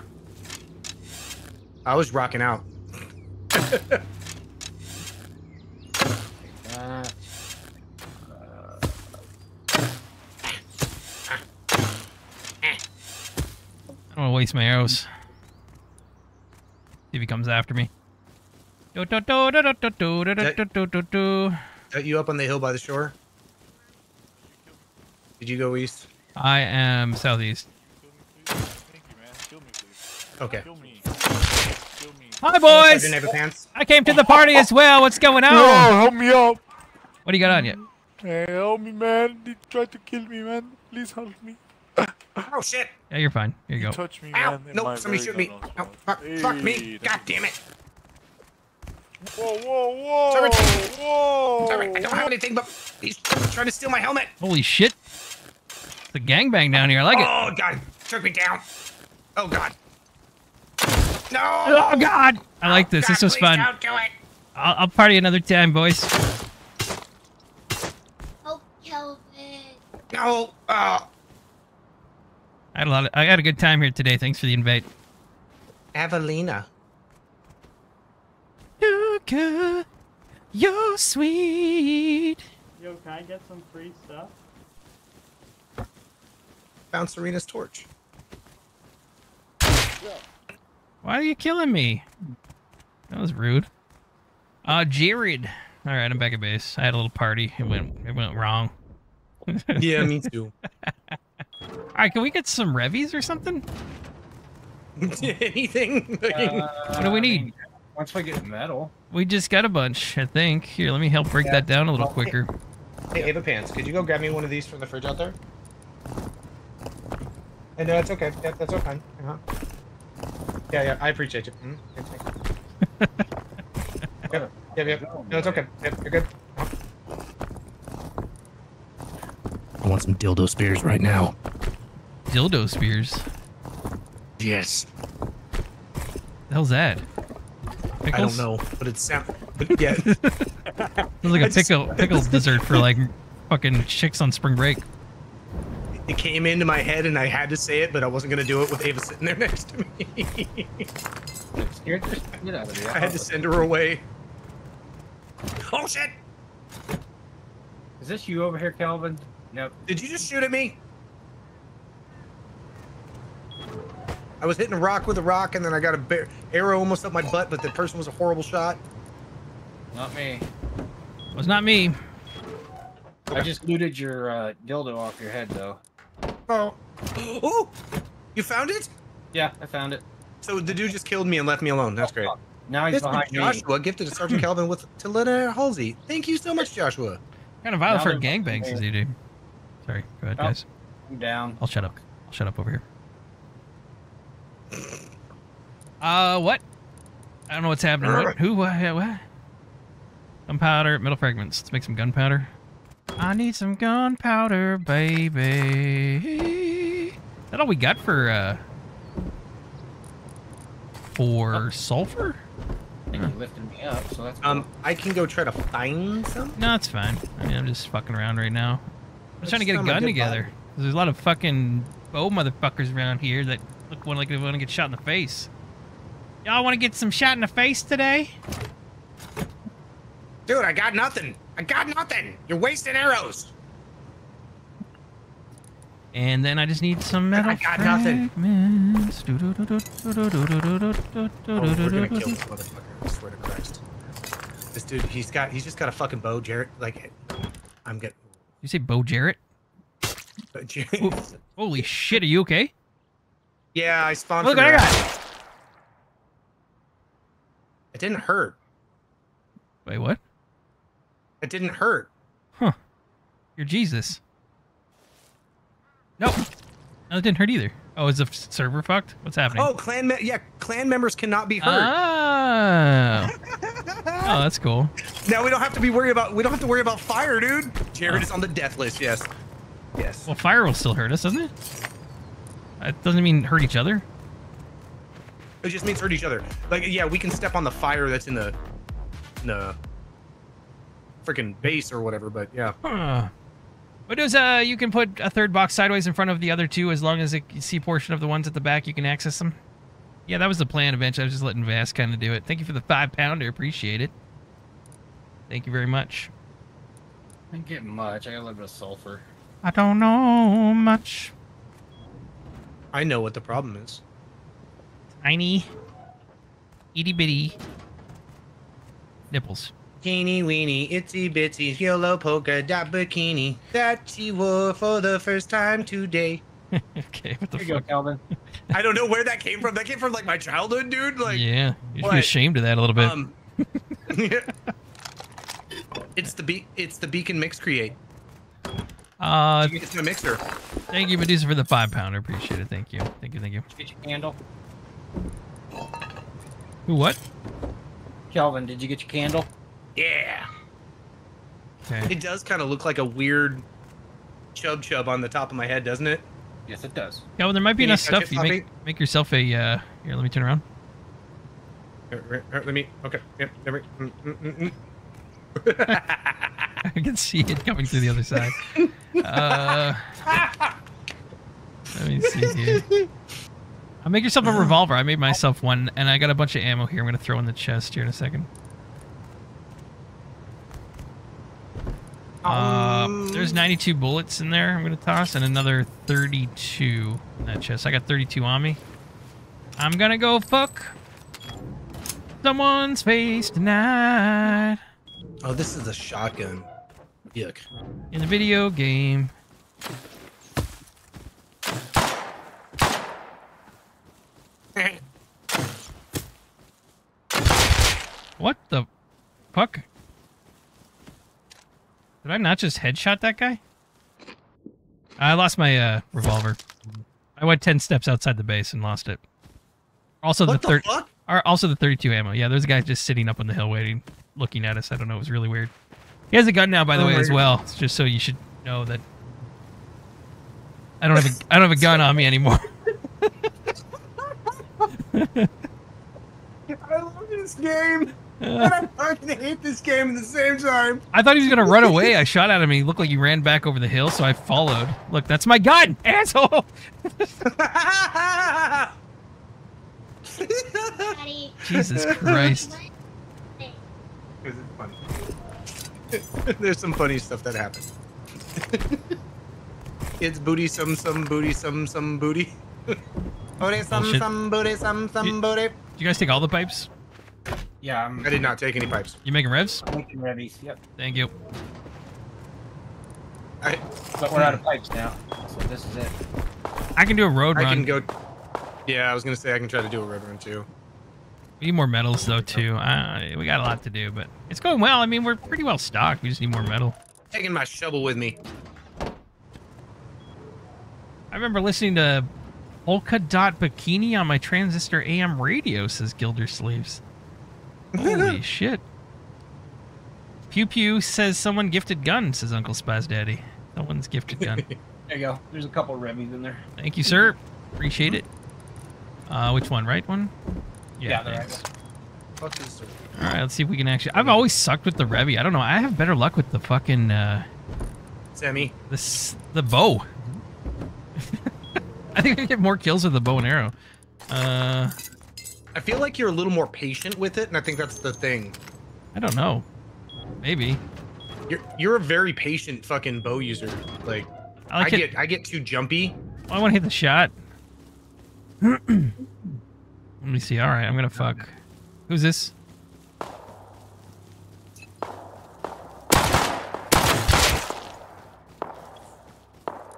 I was rocking out. I don't want to waste my arrows. See if he comes after me. Do, do, do, do, do, do, do, do, do, do, do, do. Got you up on the hill by the shore? Did you go east? I am southeast. Okay. Hi, boys. didn't have pants. I came to the party as well. What's going on? Yo, help me out. What do you got on you? Hey, help me, man. They tried to kill me, man. Please help me. Oh shit! Yeah, you're fine. Here you You go. touch me, Ow! man. Nope, somebody shoot me. gun No, also. fuck, fuck me! God damn it! Whoa, whoa, whoa! Sorry. Whoa! Sorry, I don't have anything, but he's trying to steal my helmet. Holy shit. It's a gangbang down here. I like it. Oh god, took me down. Oh god. No! Oh, God. I like this. God, this was fun. Don't do it. I'll, I'll party another time, boys. Oh, Kelvin. No. Oh. I had a lot. Of, I had a good time here today. Thanks for the invite. Evelina. Sugar, you're sweet. Yo, can I get some free stuff? Found Serena's torch. Why are you killing me? That was rude. Uh, Jared. All right, I'm back at base. I had a little party. It went. It went wrong. (laughs) Yeah, me too. All right, can we get some revies or something? (laughs) Anything? what do we need? Once we get metal. We just got a bunch, I think. Here, let me help break Yeah. that down a little Well, quicker. Hey, Ava Pants, could you go grab me one of these from the fridge out there? Hey, no, it's okay. Yeah, that's okay. Uh-huh. Yeah, yeah, I appreciate you. Mm, thanks, thanks. yep, yep, yep. No, it's okay. Yep, you're good. I want some dildo spears right now. Dildo spears. Yes. The hell's that? I don't know, but it sounds. But yeah. (laughs) Sounds like I a just- pickle pickle dessert for like fucking chicks on spring break. It came into my head and I had to say it, but I wasn't gonna do it with Ava sitting there (laughs) next to me. Scared the shit out of me. I had to send her away. Oh shit! Is this you over here, Calvin? Nope. Did you just shoot at me? I was hitting a rock with a rock, and then I got a bear arrow almost up my butt, but the person was a horrible shot. Not me. It Was not me. I just looted your uh, dildo off your head, though. Oh. (gasps) Oh! You found it? Yeah, I found it. So the dude just killed me and left me alone. That's great. Now he's This is behind me. Joshua gifted to Sergeant Calvin with to Lena Halsey. Thank you so much, Joshua. Kind of violent Now for they're gangbangs fucking as you do. Sorry, go ahead, Oh. guys. I'm down. I'll shut up. I'll shut up over here. Uh, what? I don't know what's happening. What? Who? What? What? Gunpowder, metal fragments. Let's make some gunpowder. I need some gunpowder, baby. Is that all we got for uh for sulfur? I you lifted me up, so that's Um, I can go try to find some. No, it's fine. I mean, I'm just fucking around right now. I'm That's trying to get a gun good together. There's a lot of fucking bow motherfuckers around here that look one like they want to get shot in the face. Y'all want to get some shot in the face today? Dude, I got nothing. I got nothing. You're wasting arrows. And then I just need some metal I got nothing. Oh, we're gonna kill this motherfucker. I swear to Christ. This dude, he's got, he's just got a fucking bow, Jarrett. Like, I'm getting. You say Bo Jarrett? Holy shit, are you okay? Yeah, I spawned. Look from what I got. It didn't hurt. Wait, what? It didn't hurt. Huh. You're Jesus. Nope. No, it didn't hurt either. Oh, is the server fucked? What's happening? Oh, clan, me- yeah, clan members cannot be hurt. Oh. (laughs) oh, that's cool. Now we don't have to be worried about. We don't have to worry about fire, dude. Jared is on the death list. Yes. Yes. Well, fire will still hurt us, doesn't it? It doesn't mean hurt each other. It just means hurt each other. Like, yeah, we can step on the fire that's in the, in the freaking base or whatever. But yeah. Huh. But there's uh, you can put a third box sideways in front of the other two as long as it, you see portion of the ones at the back, you can access them. Yeah, that was the plan eventually. I was just letting Vast kind of do it. Thank you for the five pounder. Appreciate it. Thank you very much. I didn't get much. I got a little bit of sulfur. I don't know much. I know what the problem is. Tiny, itty bitty nipples. Teeny weeny, itsy bitsy, yellow polka dot bikini that she wore for the first time today. (laughs) okay, what the Here you go. Calvin. I don't know where that came from. That came from like my childhood, dude. Like, yeah, you should what? be ashamed of that a little bit. Um, (laughs) it's the be- it's the beacon mix create. Uh, It's my mixer. thank you, Medusa, for the five pounder. Appreciate it. Thank you. Thank you. Thank you. Get your candle. Who? What? Calvin, did you get your candle? Yeah. Okay. It does kind of look like a weird chub chub on the top of my head, doesn't it? Yes, it does. Yeah, well, there might be Can enough touch stuff. You make make yourself a. Uh, here, let me turn around. Here, here, here, Let me. Okay. Yep. There we. Mm, mm, mm, mm. (laughs) I can see it coming through the other side. (laughs) Uh, (laughs) let me see here. I'll make yourself a revolver. I made myself one, and I got a bunch of ammo here. I'm gonna throw in the chest here in a second. Uh, there's 92 bullets in there. I'm gonna toss, and another 32 in that chest. I got 32 on me. I'm gonna go fuck someone's face tonight Oh, this is a shotgun. Yuck. in the video game. What the fuck? Did I not just headshot that guy? I lost my uh, revolver. I went ten steps outside the base and lost it. Also What the the third, fuck? also the thirty-two ammo. Yeah, there's a guy just sitting up on the hill waiting, looking at us. I don't know. It was really weird. He has a gun now, by the Oh way, as well. It's just so you should know that I don't have a I don't have a gun on me anymore. (laughs) I love this game. and I fucking hate this game at the same time. I thought he was gonna run (laughs) away. I shot at him. He looked like he ran back over the hill, so I followed. Look, that's my gun, (laughs) asshole. Jesus Christ. Is it funny? (laughs) There's some funny stuff that happened. (laughs) it's booty some some booty some some booty. (laughs) booty some Bullshit. some booty some some booty. Did you guys take all the pipes? Yeah, I'm I did not take any pipes. You making revs? making revs. Yep. Thank you. I, But we're out of pipes now, so this is it. I can do a road I run. I can go. Yeah, I was gonna say I can try to do a road run too. We need more metals though too. Uh, we got a lot to do, but it's going well. I mean, we're pretty well stocked. We just need more metal. Taking my shovel with me. I remember listening to Polka Dot Bikini on my transistor AM radio. Says Gilder Sleeves. (laughs) Holy shit. Pew Pew says someone gifted gun. Says Uncle Spaz Daddy. Someone's gifted gun. (laughs) There you go. There's a couple Revies in there. Thank you, sir. Appreciate it. Uh, which one? Right one? Yeah, the right thanks. Fuck is the- All right, let's see if we can actually. I've always sucked with the Revy. I don't know. I have better luck with the fucking uh, Sammy. this the bow. (laughs) I think I get more kills with the bow and arrow. Uh, I feel like you're a little more patient with it, and I think that's the thing. I don't know. Maybe. You're you're a very patient fucking bow user. Like I like I get I get too jumpy. I want to hit the shot. (clears throat) Let me see. All right, I'm gonna fuck. Who's this?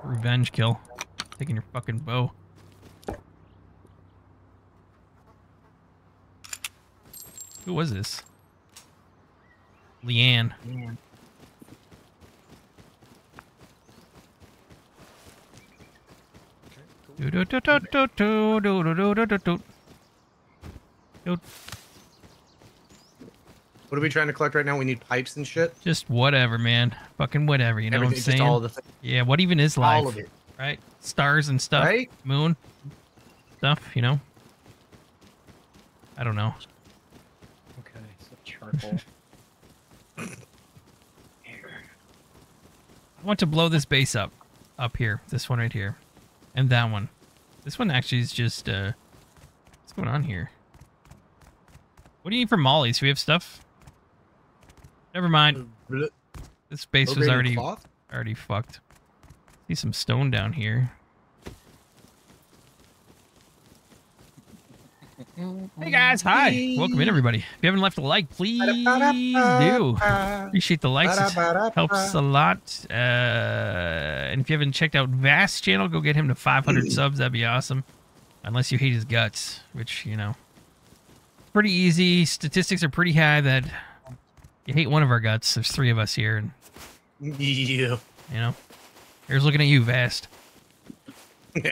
Revenge kill. Taking your fucking bow. Who was this? Leanne. Do do do do do do do do do do do do. Do. What are we trying to collect right now? We need pipes and shit. Just whatever, man. Fucking whatever. You know what I'm Everything- just saying? all the thi- yeah. What even is life? All of it. Right? Stars and stuff. Right? Moon. Stuff. You know. I don't know. Okay, so charcoal. (laughs) I want to blow this base up, up here. This one right here, and that one. This one actually is just. uh What's going on here? What do you need for mollies? Do we have stuff? Never mind. This base was already cloth? already fucked. See some stone down here. (laughs) Hey guys, hi. Welcome in everybody. If you haven't left a like, please do. Appreciate the likes. It helps a lot. Uh, and if you haven't checked out Vast channel, go get him to 500 subs. That'd be awesome. Unless you hate his guts, which, you know, pretty easy. Statistics are pretty high that you hate one of our guts. There's three of us here. And, Yeah. you know, here's looking at you, Vast. (laughs)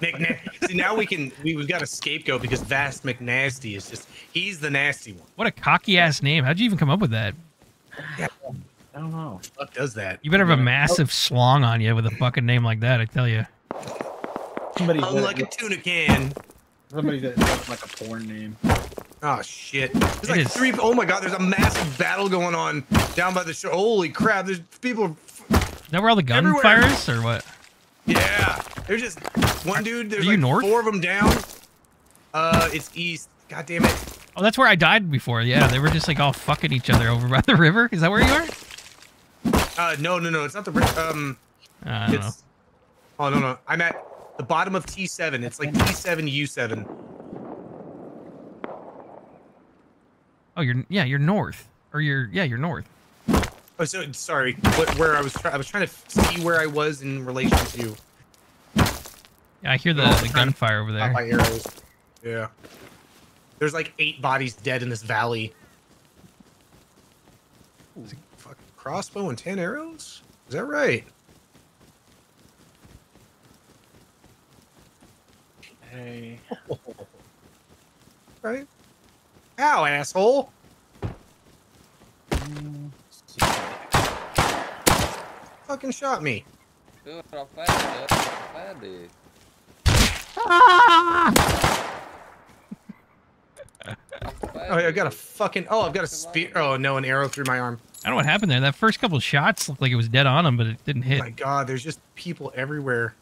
Nick, See now we can we, we've got a scapegoat because Vast McNasty is just he's the nasty one. What a cocky ass name. How'd you even come up with that? I don't know. What does that? You better have a massive slong on you with a fucking name like that, I tell you. Somebody oh, Hung like a tuna can. Somebody that looks like a porn name. Oh shit! There's like three. Oh my god! There's a massive battle going on down by the shore. Holy crap! There's people. Is that where all the Everywhere. gunfire is, or what? Yeah. There's just one dude. There's you like north? four of them down. Uh, it's east. God damn it! Oh, that's where I died before. Yeah, they were just like all fucking each other over by the river. Is that where you are? Uh, no, no, no. It's not the. ri- Um, I don't it's. Oh no, no. I'm at the bottom of T7. It's like T7 U7. Oh, you're yeah, you're north, or you're yeah, you're north. Oh, so sorry. What, where I was, try- I was trying to see where I was in relation to. Yeah, I hear the, Oh, the gunfire over there. My arrows. Yeah. There's like eight bodies dead in this valley. Fucking crossbow and ten arrows. Is that right? Hey. (laughs) Right. Ow, asshole! Fucking shot me. Dude, I'm. I'm. Oh, I got a fucking. Oh, I've got a spear. Oh no, an arrow through my arm. I don't know what happened there. That first couple shots looked like it was dead on him, but it didn't hit. Oh my god, there's just people everywhere.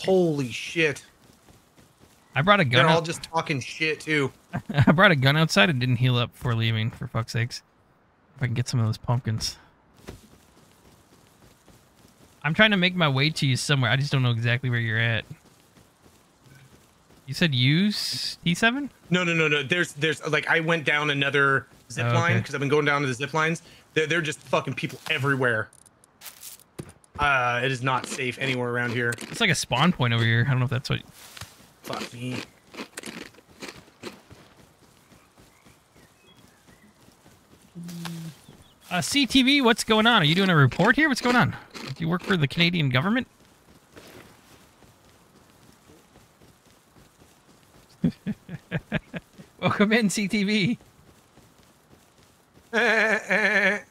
Holy shit. I brought a gun. They're all just talking shit too. (laughs) I brought a gun outside and didn't heal up before leaving. For fuck's sakes, if I can get some of those pumpkins. I'm trying to make my way to you somewhere. I just don't know exactly where you're at. You said use T7? No, no, no, no. There's, there's like I went down another zip Oh, line because I've been going down to the zip lines. They're, they're just fucking people everywhere. Uh, it is not safe anywhere around here. It's like a spawn point over here. I don't know if that's what. Fuck me. Uh, CTV, what's going on? Are you doing a report here? What's going on? Do you work for the Canadian government? (laughs) Welcome in, CTV. (laughs)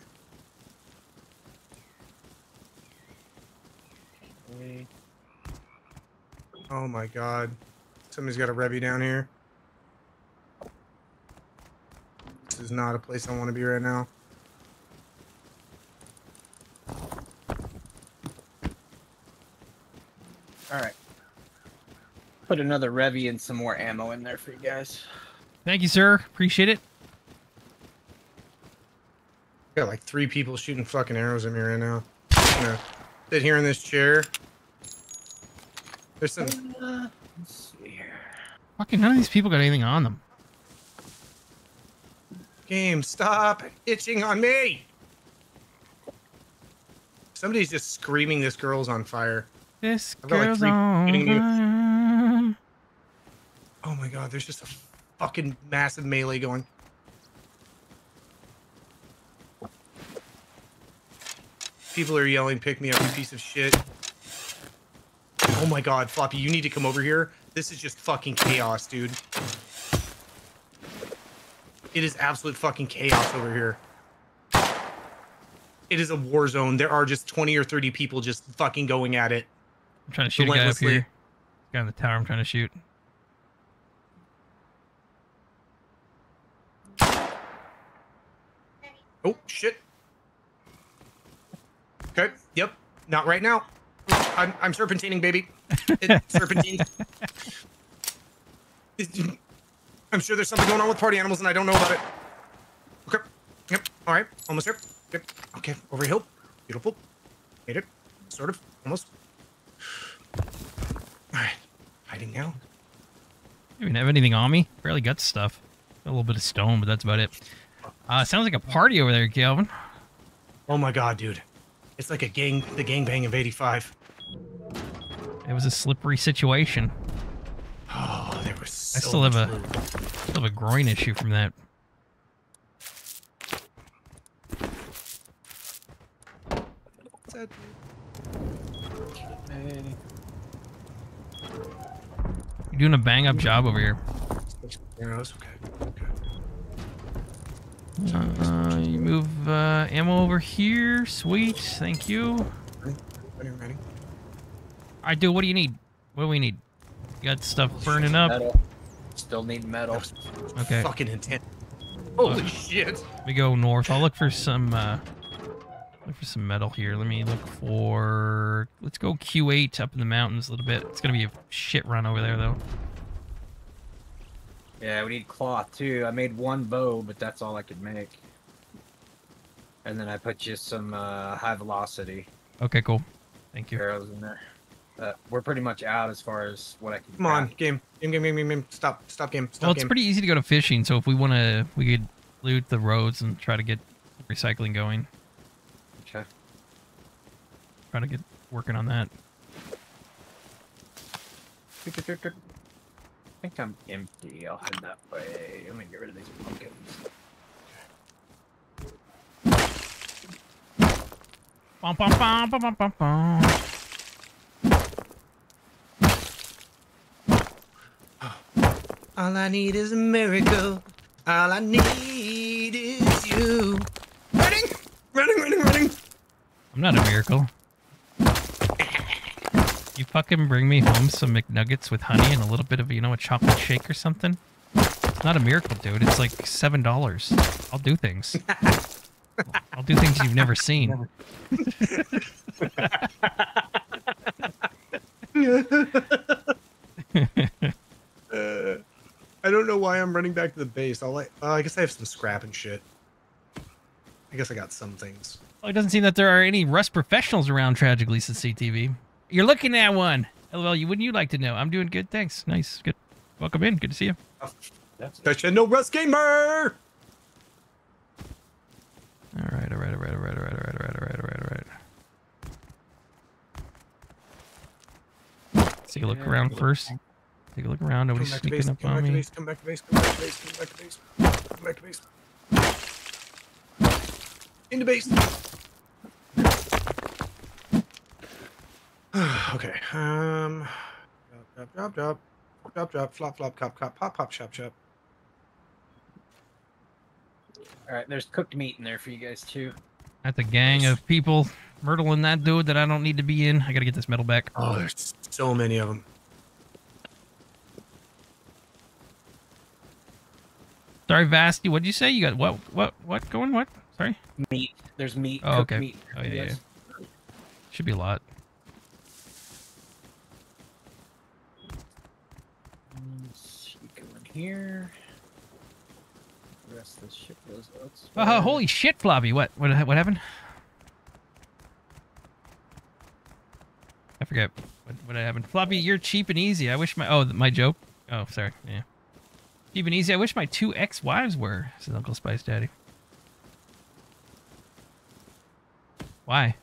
Oh my god. Somebody's got a Revy down here. This is not a place I want to be right now. All right. Put another Revy and some more ammo in there for you guys. Thank you, sir. Appreciate it. Got like three people shooting fucking arrows at me right now. I'm sit here in this chair. There's some. Uh, Fucking none of these people got anything on them. Game, stop itching on me! Somebody's just screaming this girl's on fire. This I've got like girl's on fire. Oh my god, there's just a fucking massive melee going. People are yelling, pick me up, you piece of shit. Oh my god, Floppy, you need to come over here. This is just fucking chaos, dude. It is absolute fucking chaos over here. It is a war zone. There are just 20 or 30 people just fucking going at it. I'm trying to shoot a guy up here. Guy on the tower I'm trying to shoot. Oh shit. Okay. Yep. Not right now. I'm I'm serpentining, baby. It, serpentine. It- I'm sure there's something going on with party animals and I don't know about it. Okay. Yep. All right. Almost here. Yep. Okay. Over hill. Beautiful. Made it. Sort of. Almost. All right. Hiding now. I didn't have anything on me. Barely got stuff. Got a little bit of stone, but that's about it. Uh, sounds like a party over there, Calvin. Oh my god, dude. It's like a gang, the gangbang of 85. It was a slippery situation. Oh, there was I still have a still have a groin issue from that. You're doing a bang up job over here. Arrows, okay. Uh, you move uh, ammo over here. Sweet. Thank you. Ready, ready. I do. What do you need? What do we need? You got stuff burning up. Metal. Still need metal. Okay. Fucking intent. Holy shit. We go north. I'll look for some. Uh, look for some metal here. Let me look for. Let's go Q8 up in the mountains a little bit. It's gonna be a shit run over there though. Yeah, we need cloth too. I made one bow, but that's all I could make. And then I put you some uh, high velocity Okay, cool. Thank you. arrows in there. Uh, we're pretty much out as far as what I can. Come on, game. Game, game, game, game, game. Stop, stop game. Stop Well, it's game. pretty easy to go to fishing. So if we want to, we could loot the roads and try to get recycling going. Okay. Try to get working on that. I think I'm empty. I'll head that way. Let me get rid of these pumpkins. Bum, bum, bum, bum, bum, bum, bum. All I need is a miracle. All I need is you. Running, running, running, running. I'm not a miracle. You fucking bring me home some McNuggets with honey and a little bit of, you know, a chocolate shake or something? It's not a miracle, dude. It's like seven dollars. I'll do things. (laughs) I'll do things you've never seen. (laughs) (laughs) Uh, I don't know why I'm running back to the base. I'll like. Uh, I guess I have some scrap and shit. I guess I got some things. Well, it doesn't seem that there are any Rust professionals around tragically since CTV. You're looking at one. Well, you wouldn't you like to know? I'm doing good, thanks. Nice, good. Welcome in. Good to see you. That's no Rust gamer. All right, all right, all right, all right, all right, all right, all right, all right, all right, all right. Let's take a look around first. Take a look around. Nobody's Come back to base. sneaking up Come on back to me. base. Come back to base. Come back to base. Come back to base. Come back to base. Into base. (sighs) okay. Um. Drop, drop, drop, drop, drop, flop, flop, cop, cop, pop, pop, shop, shop. All right, there's cooked meat in there for you guys too. That's a gang of people myrtling that dude that I don't need to be in. I gotta get this metal back. Oh, there's so many of them. Sorry, Vasty. What did you say? You got what? What? What going? What? Sorry. Meat. There's meat. Oh, okay. Meat Oh yeah, you yeah. Should be a lot. Let's go in here. The rest of the ship goes outside. Uh, holy shit, Floppy! What? What? What happened? I forget what, what happened. Floppy, you're cheap and easy. I wish my oh my joke. Oh, sorry. Yeah. And easy. I wish my two ex-wives were. Says Uncle Spice Daddy. Why?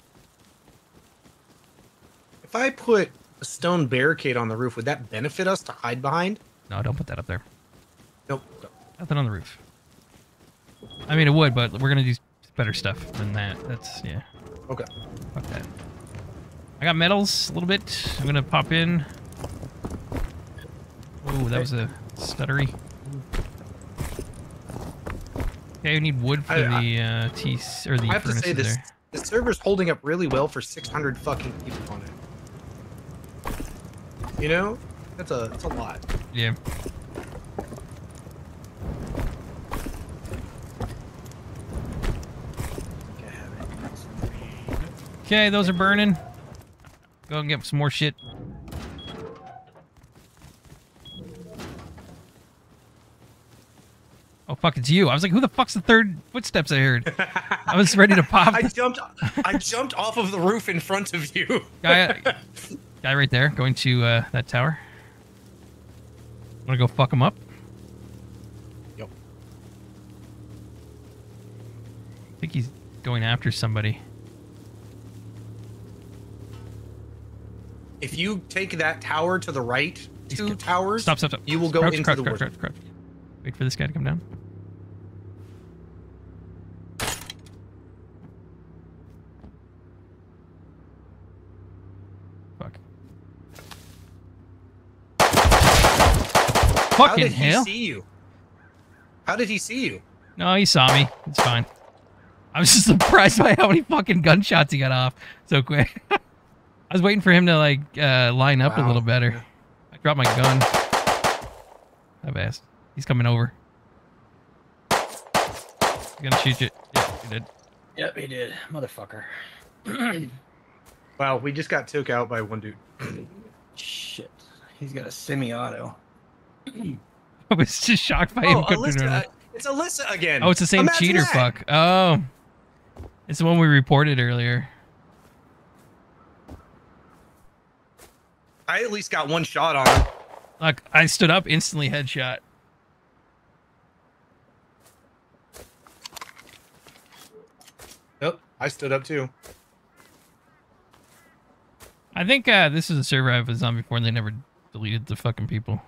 If I put a stone barricade on the roof, would that benefit us to hide behind? No, don't put that up there. Nope. Nothing on the roof. I mean, it would, but we're gonna do better stuff than that. That's yeah. Okay. Fuck that. I got metals a little bit. I'm gonna pop in. Ooh, that was a stuttery. Okay, we need wood for I- I- the uh, T or the I have to say this there. the server's holding up really well for 600 fucking people on it. You know, that's a that's a lot. Yeah. Okay, those are burning. Go and get some more shit. Fuck, it's you. I was like, who the fuck's the third footsteps I heard? I was ready to (laughs) pop. I jumped I jumped off of the roof in front of you. guy, (laughs) guy right there, going to uh, that tower. Want to go fuck him up? Yep. I think he's going after somebody. If you take that tower to the right, two towers, Stop, stop, stop. you will go Crouch, into crouch, the crouch, crouch, crouch. Wait for this guy to come down. Fuck. How Fucking did he see you? How did he see you? No, he saw me. It's fine. I was (laughs) just surprised by how many fucking gunshots he got off so quick. (laughs) I was waiting for him to like uh, line up a little better. I dropped my gun. My bad. He's coming over. He's gonna shoot you. Yeah, he did. Yep, he did. Motherfucker. (clears throat) Wow, we just got took out by one dude. Shit. He's got a semi-auto. (laughs) I was just shocked by Oh, him. Alyssa, around. it's Alyssa again. Oh, it's the same Imagine cheater that. fuck. Oh. It's the one we reported earlier. I at least got one shot on him. Look, I stood up, instantly headshot. Yep, I stood up too. I think uh, this is a server I was on before and they never deleted the fucking people.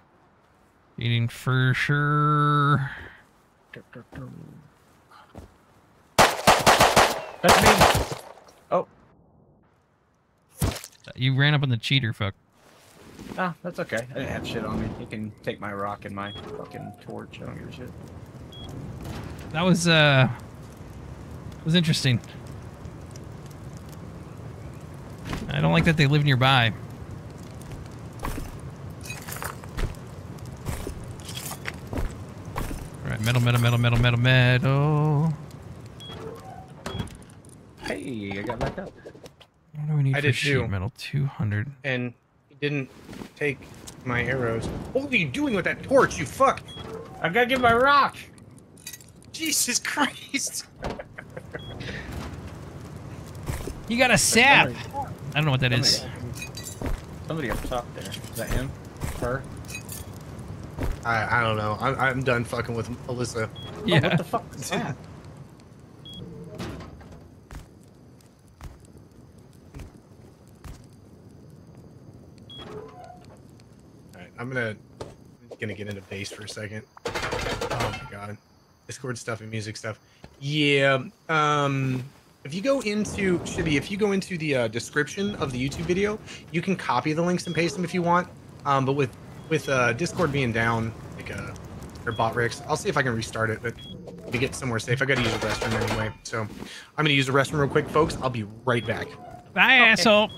Eating for sure. That's me. Oh. You ran up on the cheater, fuck. Ah, that's okay. I didn't have shit on me. You can take my rock and my fucking torch. I don't give a shit. That was uh was interesting. I don't like that they live nearby. Alright, metal, metal, metal, metal, metal, metal. Hey, I got back up. What do we need I for did sheet too. metal? 200. And he didn't take my arrows. What were you doing with that torch, you fuck? I gotta get my rock. Jesus (laughs) Christ. You got a sap! I don't know what that is. Somebody up top there. Is that him? Her? I, I don't know. I'm, I'm done fucking with Alyssa. Yeah. Oh, what the fuck is that? Alright, I'm gonna I'm gonna get into bass for a second. Oh my god. Discord stuff and music stuff. Yeah. Um if you go into Shibby, if you go into the uh, description of the YouTube video, you can copy the links and paste them if you want. Um, but with with uh, Discord being down, like uh, or BotRix, I'll see if I can restart it. But to get somewhere safe, I got to use a restroom anyway. So I'm gonna use the restroom real quick, folks. I'll be right back. Bye, asshole.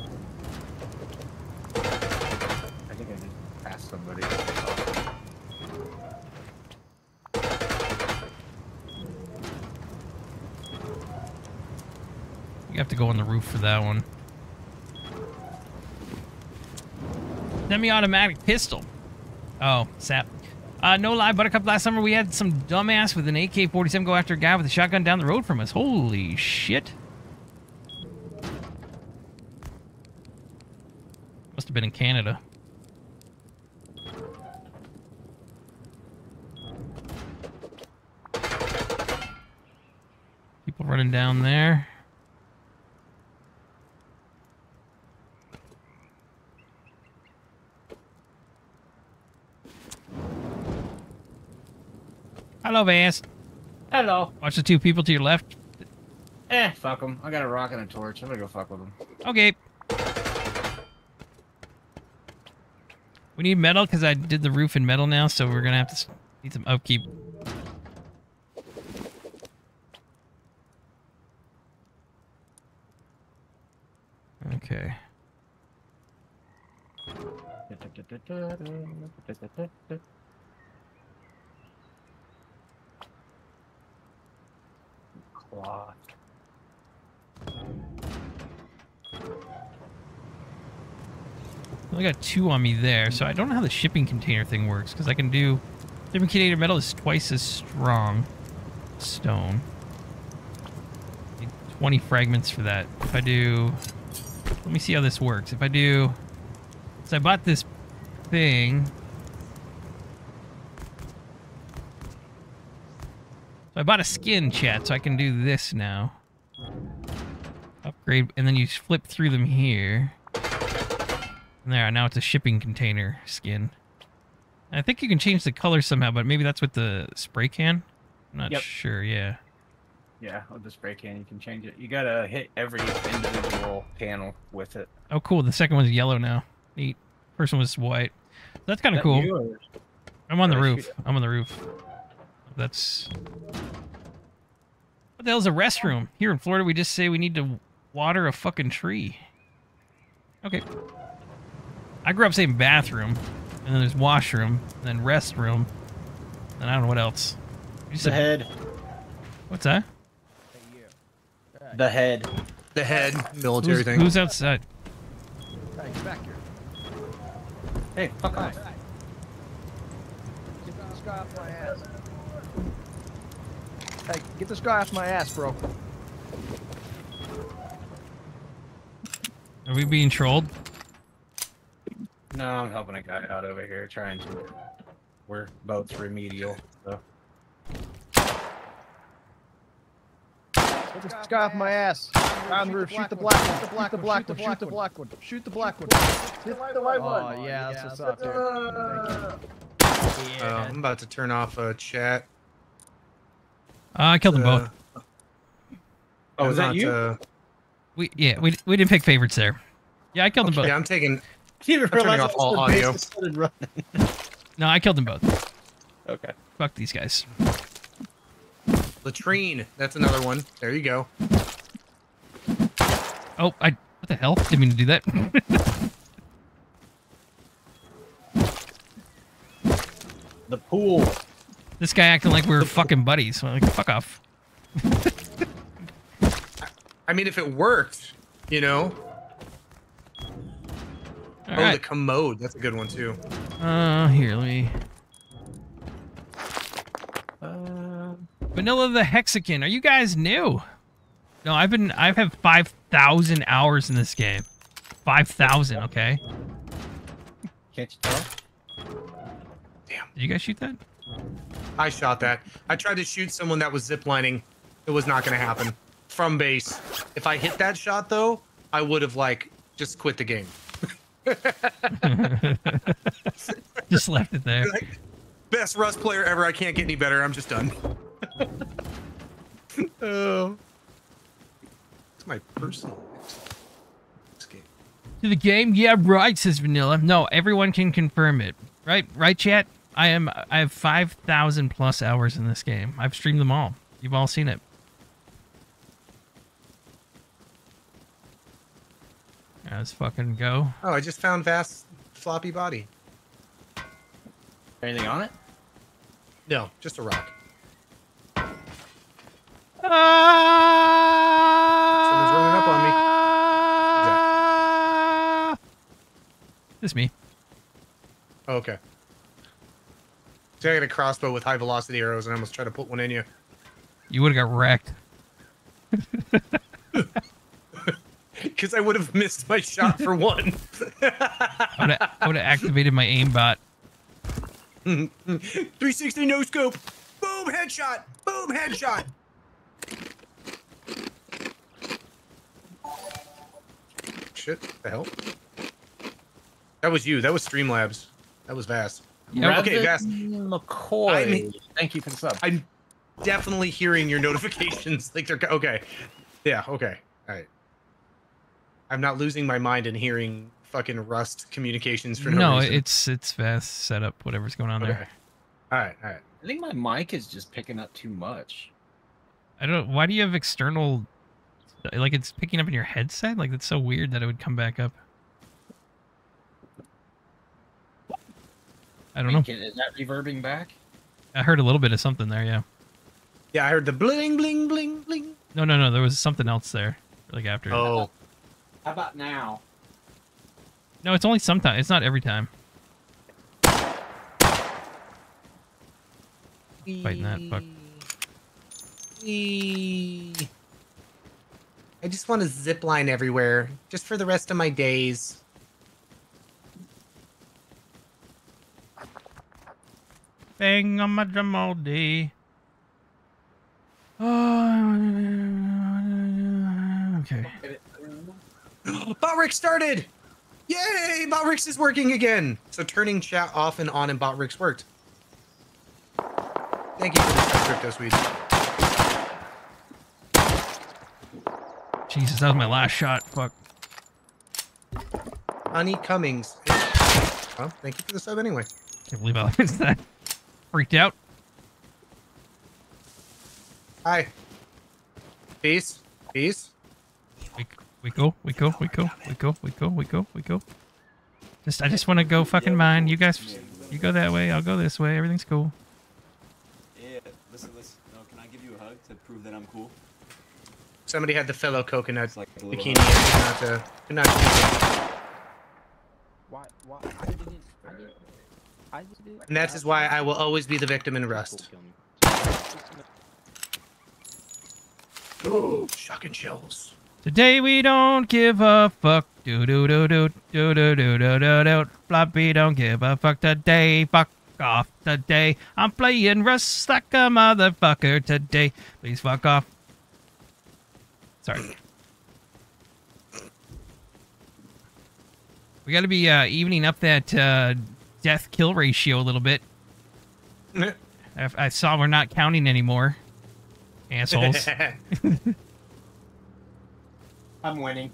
I think I just passed somebody. You have to go on the roof for that one. Semi-automatic pistol. Oh, sap. Uh, no lie, Buttercup, last summer we had some dumbass with an AK-47 go after a guy with a shotgun down the road from us. Holy shit. Must have been in Canada. People running down there. Hello, Vance. Hello. Watch the two people to your left. Eh, fuck them. I got a rock and a torch. I'm gonna go fuck with them. Okay. We need metal because I did the roof in metal now, so we're gonna have to need some upkeep. Okay. I got two on me there, so I don't know how the shipping container thing works because I can do. Shipping container metal is twice as strong. Stone. 20 fragments for that. If I do. Let me see how this works. If I do. So I bought this thing. I bought a skin chat, so I can do this now. Upgrade, and then you flip through them here. And there, now it's a shipping container skin. I think you can change the color somehow, but maybe that's with the spray can. I'm not Yep. sure. Yeah. Yeah, with the spray can, you can change it. You gotta hit every individual panel with it. Oh, cool. The second one's yellow now. Neat. First one was white. That's kind of cool. I'm on the roof. I'm on the roof. That's. What the hell's a restroom? Here in Florida, we just say we need to water a fucking tree. Okay. I grew up saying bathroom, and then there's washroom, and then restroom, and I don't know what else. You The said- head. What's that? The head. The head, military Who's, thing. who's outside? Hey, back here. Hey, fuck off. Get this guy off my ass. Hey, get this guy off my ass, bro. Are we being trolled? No, I'm helping a guy out over here trying to. We're both remedial, so. Get this guy off my ass. On the roof. Shoot the black one. Shoot the black one. Shoot the black one. Shoot the black one. Hit the white one. Oh, yeah, that's what's up, dude. Thank you. Uh, I'm about to turn off uh, chat. Uh, I killed them Uh, both. Oh, I'm that you? Uh, We yeah we we didn't pick favorites there. Yeah, I killed them both. Yeah, I'm taking. (laughs) You I'm turning off all audio. No, I killed them both. Okay. Fuck these guys. Latrine. That's another one. There you go. Oh, I. What the hell? Didn't mean to do that. The pool. This guy acting like we were fucking buddies. I'm like, fuck off. I mean, if it worked, you know. All oh, right. the commode. That's a good one too. Uh, here, let me. Uh... Vanilla the Hexagon. Are you guys new? No, I've been. I've had five thousand hours in this game. Five thousand. Okay. Can't you tell? Damn. Did you guys shoot that? I shot that. I tried to shoot someone that was ziplining. It was not going to happen from base. If I hit that shot though, I would have like just quit the game. (laughs) Just left it there. Like, best Rust player ever. I can't get any better. I'm just done. (laughs) oh, it's my personal. To the game? Yeah, right, says Vanilla. No, everyone can confirm it. Right, right, chat? I am I have five thousand plus hours in this game. I've streamed them all. You've all seen it. Yeah, Let's fucking go. Oh, I just found Vast floppy body. Anything on it? No, just a rock. Someone's running up on me. Ah! It's me. Oh, okay. I got a crossbow with high velocity arrows, and I almost tried to put one in you. You would have got wrecked. (laughs) Because I would have missed my shot for one. I would have activated my aimbot. (laughs) 360 no scope. Boom, headshot. Boom, headshot. Shit, the hell? That was you. That was Streamlabs. That was Vast. Yeah, okay, Revan Vast. McCoy. I'm- Thank you for the sub. I'm definitely hearing your (laughs) notifications. Like they're okay. Yeah. Okay. All right. I'm not losing my mind and hearing fucking Rust communications for no, No, reason. it's it's fast setup. Whatever's going on Okay. there. All right. All right. I think my mic is just picking up too much. I don't. Know. Why do you have external? Like it's picking up in your headset. Like that's so weird that it would come back up. I don't know. Can- Is that reverbing back? I heard a little bit of something there. Yeah. Yeah, I heard the bling bling bling bling. No, no, no. There was something else there. Like after. Oh. How about now? No, it's only sometimes. It's not every time. Fighting that fuck. I just want to zip line everywhere, just for the rest of my days. Bang on my drum all day. (sighs) okay. BotRix started! Yay! BotRix is working again! So turning chat off and on in BotRix worked. Thank you for the crypto Swede. Jesus, that was my last shot. Fuck. Honey Cummings. Well, thank you for the sub anyway. Can't believe I (laughs) missed that. Freaked out. Hi. Peace. Peace. We we go, we go, we go, we go, we go, we go, we go. Just I just want to go fucking mine. You guys, you go that way. I'll go this way. Everything's cool. Yeah, listen, listen. No, can I give you a hug to prove that I'm cool? Somebody had the fellow coconut a little bikini. and Could not, uh, could not choose it. Why? Why? I didn't. I didn't. I didn't. And that is why I will always be the victim in Rust. Oh, shocking chills. Today we don't give a fuck. Do do do do do do do do do do. Floppy don't give a fuck today. Fuck off today. I'm playing Rust like a motherfucker today. Please fuck off. Sorry. We got to be uh, evening up that uh, death kill ratio a little bit. (laughs) I, I saw we're not counting anymore. Assholes. (laughs) I'm winning.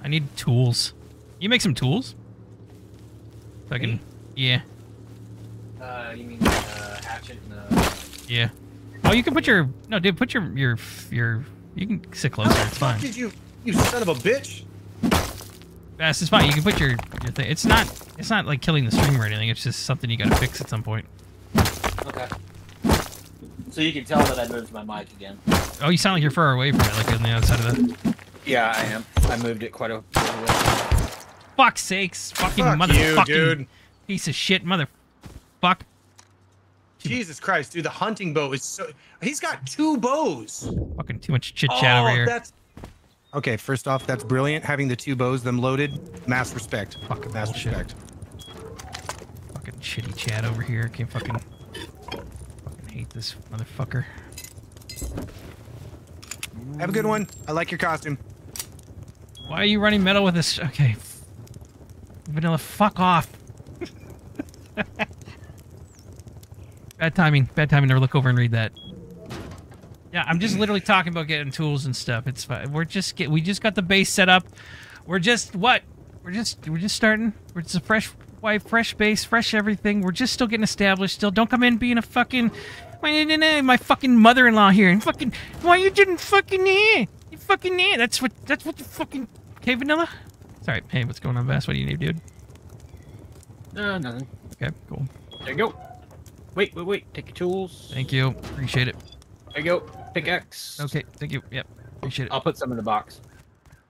I need tools. You make some tools? So I can. Yeah. Uh, you mean uh, hatchet and uh, Yeah. Oh, you can put your no, dude. Put your your your. You can sit closer. It's fine. did you, you son of a bitch? Vast, it's fine. You can put your your thing. It's not. It's not like killing the stream or anything. It's just something you gotta fix at some point. Okay. So you can tell that I moved my mic again. Oh, you sound like you're far away from it, like on the outside of that. Yeah, I am. I moved it quite a quite a way. Fuck's sakes, fucking Fuck you, motherfucking dude. piece of shit, mother. Fuck. Jesus Christ, dude, the hunting bow is so. He's got two bows. Fucking too much chit chat oh, over here. Oh, That's okay. First off, that's brilliant. Having the two bows, them loaded, mass respect. Fucking mass bullshit. respect. Fucking shitty chat over here. Can't fucking. Fucking hate this motherfucker. Have a good one. I like your costume. Why are you running metal with this? Okay. Vanilla, fuck off. (laughs) Bad timing. Bad timing. Never look over and read that. Yeah, I'm just literally talking about getting tools and stuff. It's fine. We're just get. We just got the base set up. We're just what? We're just we're just starting. We're just a fresh white, fresh base, fresh everything. We're just still getting established. Still, don't come in being a fucking my, my fucking mother-in-law here and fucking why you didn't fucking here? You fucking here. That's what that's what the fucking okay vanilla. Sorry. Hey, what's going on, Bass? What do you need, dude? Uh, nothing. Okay, cool. There you go. Wait, wait, wait. Take your tools. Thank you. Appreciate it. There you go. Pickaxe. Okay, thank you. Yep. Appreciate it. I'll put some in the box.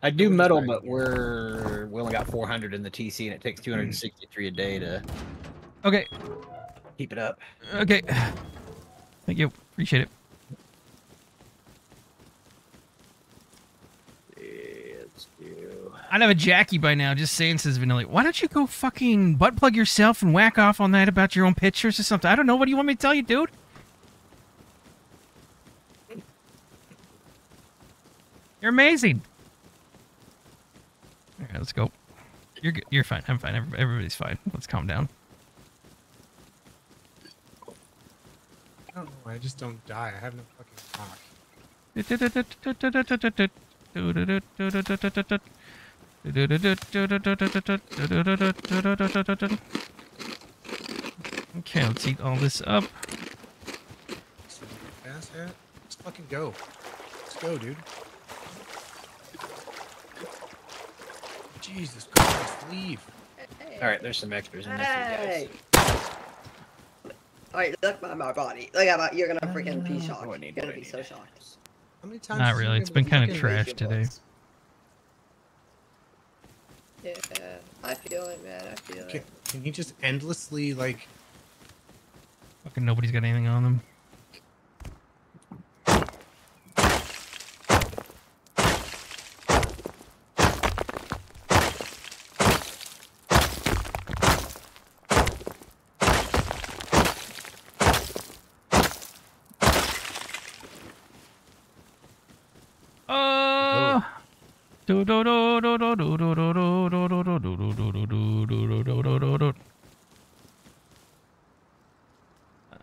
I do metal, but we're we only got 400 in the TC, and it takes 263 a day to Okay. keep it up. Okay. Thank you. Appreciate it. Let's do. I'd have a Jackie by now, just saying, says Vanilla. Why don't you go fucking butt plug yourself and whack off on that about your own pictures or something? I don't know. What do you want me to tell you, dude? You're amazing. All right, let's go. You're good. You're fine. I'm fine. Everybody's fine. Let's calm down. I don't know. I just don't die. I have no fucking cock. Okay, let's eat all this up. Let's fucking go. Let's go, dude. Jesus Christ, leave. All right, there's some extras in this for you guys. Hey. Alright, look at my body. Look at my. You're gonna freaking be shocked. You're gonna be so shocked. How many times? Not really. It's been kind of trash today. Yeah, I feel it, man. I feel Can, it. can you just endlessly like? Fucking nobody's got anything on them.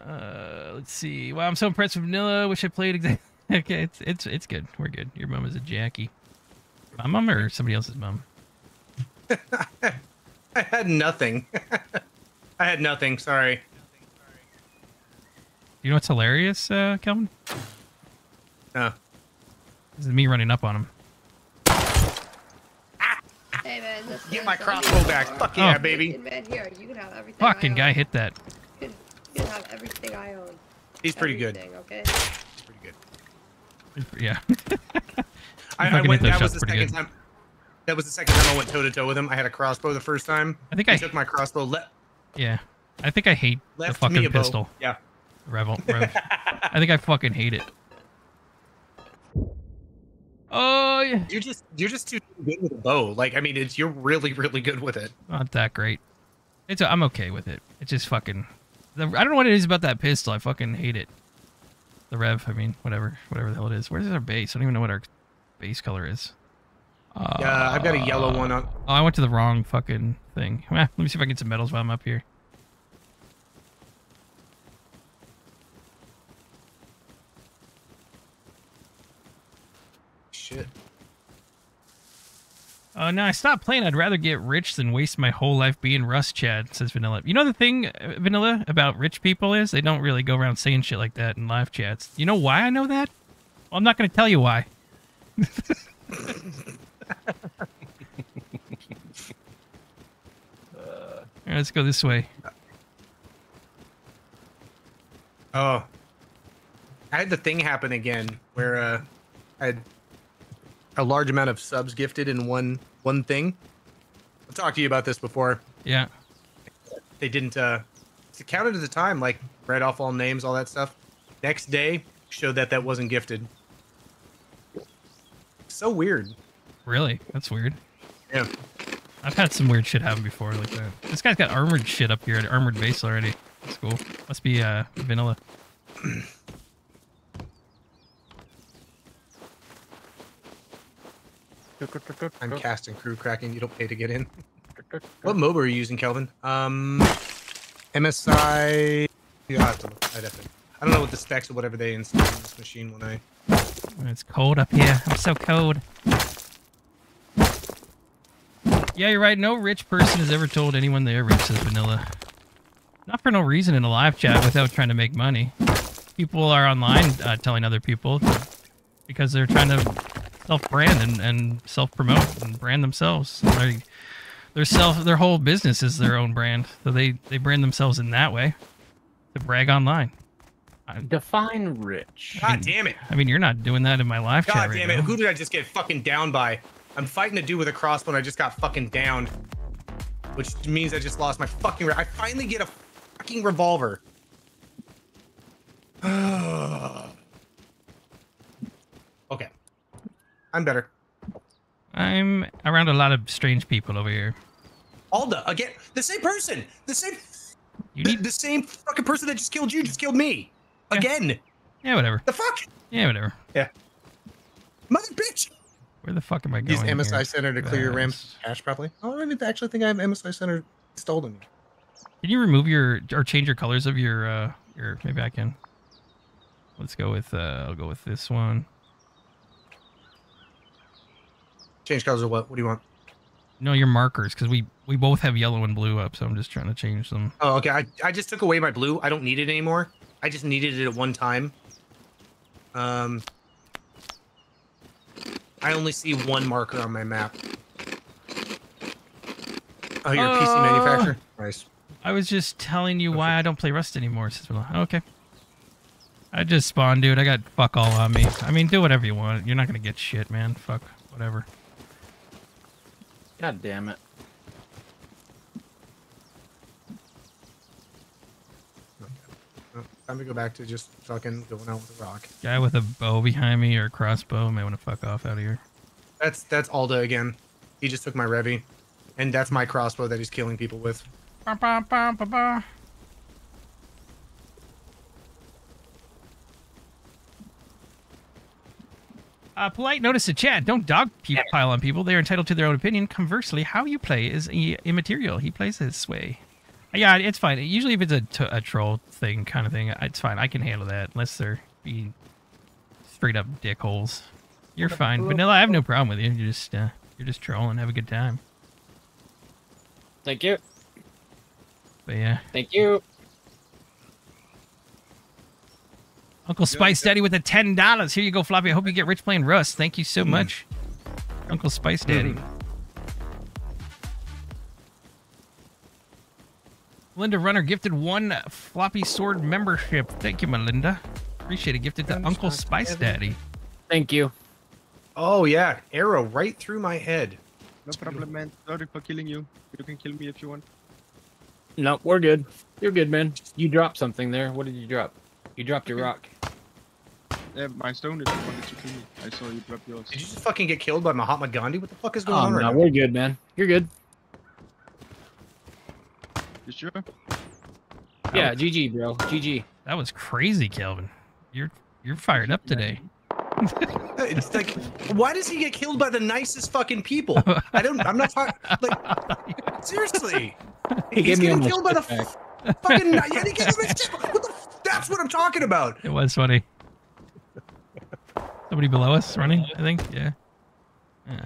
Uh, let's see. Wow, I'm so impressed with Vanilla. Wish I played exactly. (laughs) okay, it's it's it's good. We're good. Your mom is a Jackie. My mom or somebody else's mom? (laughs) I had nothing. (laughs) I had nothing. Sorry. You know what's hilarious, uh, Kelvin? No. This is me running up on him. Hey man, listen, Get my crossbow oh. back. Fuck Oh. yeah, baby. Here, you can have everything. Fucking guy hit that. You can, have everything I own. He's pretty good. Okay. He's pretty good. Yeah. (laughs) I, I fucking went. hit That was the second good. time. That was the second time I went toe to toe with him. I had a crossbow the first time. I think he I- took my crossbow. Le- Yeah. I think I hate left the fucking pistol. Yeah. Revel. (laughs) Rev. I think I fucking hate it. Oh yeah. You're just you're just too good with a bow. Like I mean, it's you're really really good with it. Not that great. It's I'm okay with it. It's just fucking. The, I don't know what it is about that pistol. I fucking hate it. The rev. I mean, whatever, whatever the hell it is. Where's our base? I don't even know what our base color is. Uh, Yeah, I've got a yellow one on. Oh, I went to the wrong fucking thing. (laughs) Let me see if I can get some medals while I'm up here. Shit. Oh no, I stopped playing. I'd rather get rich than waste my whole life being Rust Chad, says Vanilla. You know the thing, uh, Vanilla, about rich people is they don't really go around saying shit like that in live chats. You know why I know that? Well, I'm not going to tell you why. All right, let's go this way. Oh. I had the thing happen again where uh, I a large amount of subs gifted in one one thing. I've talked to you about this before. Yeah. They didn't uh it counted at the time, like read off all names, all that stuff. Next day showed that that wasn't gifted. So weird. Really? That's weird. Yeah. I've had some weird shit happen before like that. This guy's got armored shit up here, an armored base already. That's cool. Must be uh vanilla. (clears throat) I'm casting crew cracking. You don't pay to get in. What mobo are you using, Kelvin? Um, MSI. You have to look. Have to. I don't know what the specs or whatever they installed on this machine when I. It's cold up here. I'm so cold. Yeah, you're right. No rich person has ever told anyone they're rich, says Vanilla. Not for no reason in a live chat without trying to make money. People are online uh, telling other people because they're trying to self-brand and, and self-promote and brand themselves. They're, their self, their whole business is their own brand, so they they brand themselves in that way to brag online. Define rich. God damn it! I mean, you're not doing that in my live chat God right damn now. it! Who did I just get fucking down by? I'm fighting a dude with a crossbow and I just got fucking downed. Which means I just lost my fucking. I finally get a fucking revolver. (sighs) (sighs) okay. I'm better. I'm around a lot of strange people over here. Alda, again, the same person, the same, You the, the same fucking person that just killed you just killed me again. Yeah, whatever. The fuck? Yeah, whatever. Yeah. Mother bitch. Where the fuck am I going? Use MSI here? Center to clear your RAM cache properly. Oh, I don't even actually think I have MSI Center installed in me. Can you remove your or change your colors of your uh your maybe I can. Let's go with uh I'll go with this one. Change colors or what? What do you want? No, your markers because we we both have yellow and blue up, so I'm just trying to change them. Oh, okay. I, I just took away my blue. I don't need it anymore. I just needed it at one time. Um, I only see one marker on my map. Oh, you're a PC Uh, manufacturer? Nice. I was just telling you why I don't play Rust anymore. Okay. I just spawned, dude. I got fuck all on me. I mean, do whatever you want. You're not gonna get shit, man. Fuck whatever. God damn it. Time to go back to just fucking going out with a rock. Guy with a bow behind me or a crossbow may want to fuck off out of here. That's that's Alda again. He just took my Revy. And that's my crossbow that he's killing people with. Ba, ba, ba, Uh, polite notice to chat. Don't dog pile on people. They are entitled to their own opinion. Conversely, how you play is immaterial. He plays his way. Yeah, it's fine. Usually, if it's a, t- a troll thing kind of thing, it's fine. I can handle that unless they're being straight up dickholes. You're fine, Vanilla. I have no problem with you. You're just uh, you're just trolling. Have a good time. Thank you. But yeah, Thank you. Uncle Spice Daddy with the ten dollars. Here you go, Floppy. I hope you get rich playing Rust. Thank you so mm. much, Uncle Spice mm. Daddy. Linda Runner gifted one floppy sword membership. Thank you, Melinda. Appreciate it. Gifted to Uncle Spice Daddy. Thank you. Oh yeah, arrow right through my head. No problem, man. Sorry for killing you. You can kill me if you want. No, we're good. You're good, man. You dropped something there. What did you drop? You dropped your rock. Yeah, my stone is wanted to kill me. I saw you drop yours. Did you just fucking get killed by Mahatma Gandhi? What the fuck is going Oh, on right no, now? we're good, man. You're good. You sure? Yeah, GG, bro. GG. That was crazy, Kelvin. You're you're fired up today. (laughs) it's like, why does he get killed by the nicest fucking people? I don't. I'm not talking. Like, (laughs) seriously, He he's gave me getting killed by the f- fucking. Yeah, he gave him a. (laughs) What the That's what I'm talking about. It was funny. Somebody below us running, I think. Yeah.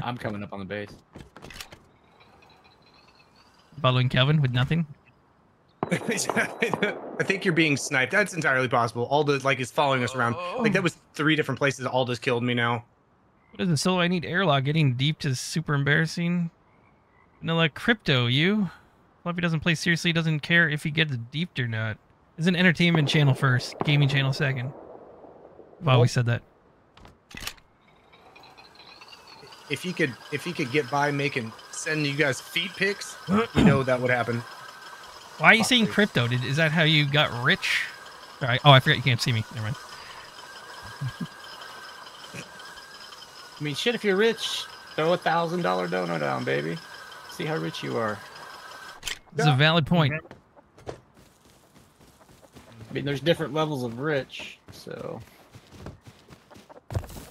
I'm coming up on the base. following Kelvin with nothing. (laughs) I think you're being sniped. That's entirely possible. Alda like is following us around. Oh. Like that was three different places. Alda's killed me now. What is the solo? I need airlock. Getting deep is super embarrassing. Vanilla crypto, you. Fluffy doesn't play seriously. Doesn't care if he gets deeped or not. Is an entertainment channel first, gaming channel second. I've always said that. If he could, if he could get by making sending you guys feet pics, you know that would happen. Why are you saying crypto? Did, is that how you got rich? All right. Oh, I forgot you can't see me. Never mind. (laughs) I mean, shit, if you're rich, throw a thousand dollar donut down, baby. See how rich you are. It's a valid point. I mean, there's different levels of rich, so.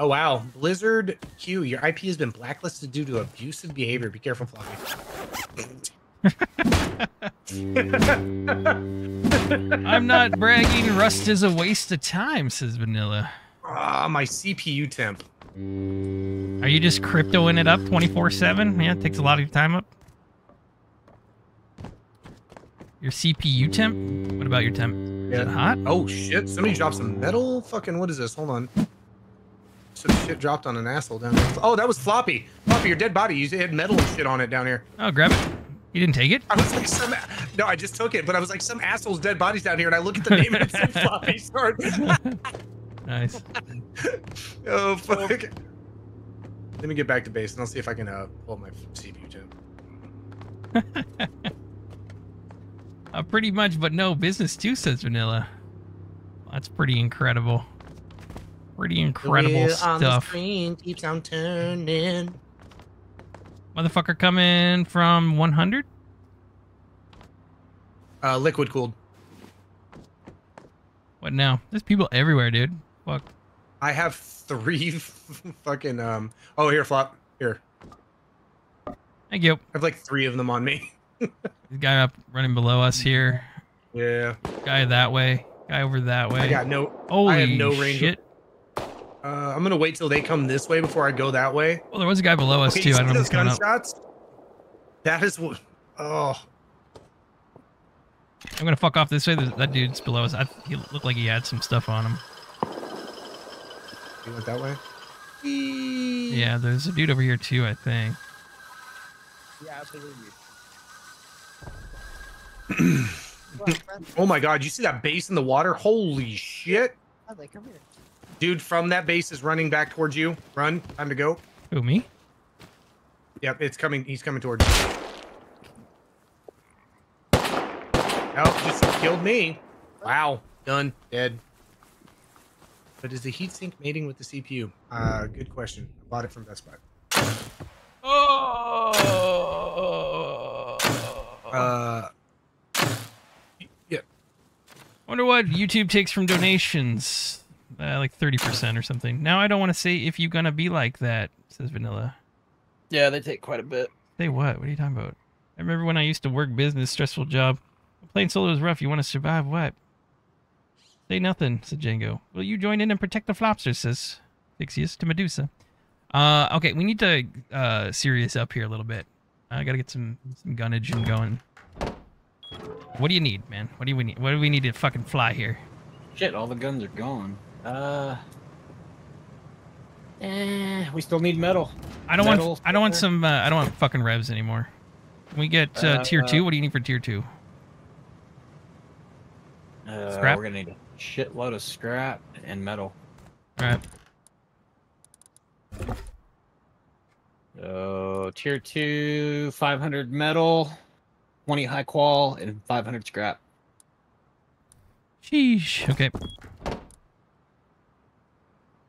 Oh wow, Blizzard Q, your IP has been blacklisted due to abusive behavior. Be careful, Floppy. (laughs) I'm not bragging. Rust is a waste of time, says Vanilla. Ah, my CPU temp. Are you just cryptoing it up 24 7? Yeah, it takes a lot of your time up. Your CPU temp? What about your temp? Is it hot? Oh shit! Somebody dropped some metal. Fucking what is this? Hold on. Some shit dropped on an asshole down there. Oh, that was Floppy. Floppy, your dead body. You had metal and shit on it down here. Oh, grab it. You didn't take it? I was like, some. No, I just took it, but I was like, some asshole's dead body's down here, and I look at the name and it said Floppy Sword. (laughs) Nice. (laughs) oh fuck. Let me get back to base, and I'll see if I can uh, pull up my CPU too. (laughs) Uh, pretty much, but no business too, says Vanilla. That's pretty incredible. Pretty incredible Wheel on the stuff. screen keeps on turning. Motherfucker coming from 100? Uh, liquid cooled. What now? There's people everywhere, dude. Fuck. I have three (laughs) fucking um. Oh, here, flop. Here. Thank you. I have like three of them on me. (laughs) The guy up running below us here. Yeah. Guy that way. Guy over that way. I got no. Holy I have no range. shit. Uh, I'm gonna wait till they come this way before I go that way. Well, there was a guy below us Okay, too. I don't know if those he's coming up. gunshots? That is what. Oh, I'm gonna fuck off this way. There's, that dude's below us. I, he looked like he had some stuff on him. you went that way. Yeah, there's a dude over here too. I think. Yeah, absolutely. (clears throat) oh my god, you see that base in the water? Holy shit. Bradley, come here. Dude from that base is running back towards you. Run. Time to go. Who, me? Yep, it's coming. He's coming towards you. Oh, just killed me. Wow. Done. Dead. But is the heatsink mating with the CPU? Uh, good question. I bought it from Best Buy. Oh. Uh, yeah. Wonder what YouTube takes from donations. Uh, like 30% or something. Now I don't want to say if you're gonna be like that, says Vanilla. Yeah, they take quite a bit. Say what? What are you talking about? I remember when I used to work business, stressful job. Playing solo is rough. You want to survive what? Say nothing, said Django. Will you join in and protect the flopsters, says Fixius to Medusa. Uh, okay, we need to uh, serious up here a little bit. I gotta get some some gunnage and going. What do you need, man? What do we need? What do we need to fucking fly here? Shit, all the guns are gone. Uh. Eh, we still need metal. I don't Metal, want. I don't want some. Uh, I don't want fucking revs anymore. Can we get uh, Uh, tier uh, two? What do you need for tier two? Uh, Scrap? We're gonna need a shitload of scrap and metal. All right. So tier two, 500 metal, 20 high qual, and 500 scrap. Sheesh. Okay.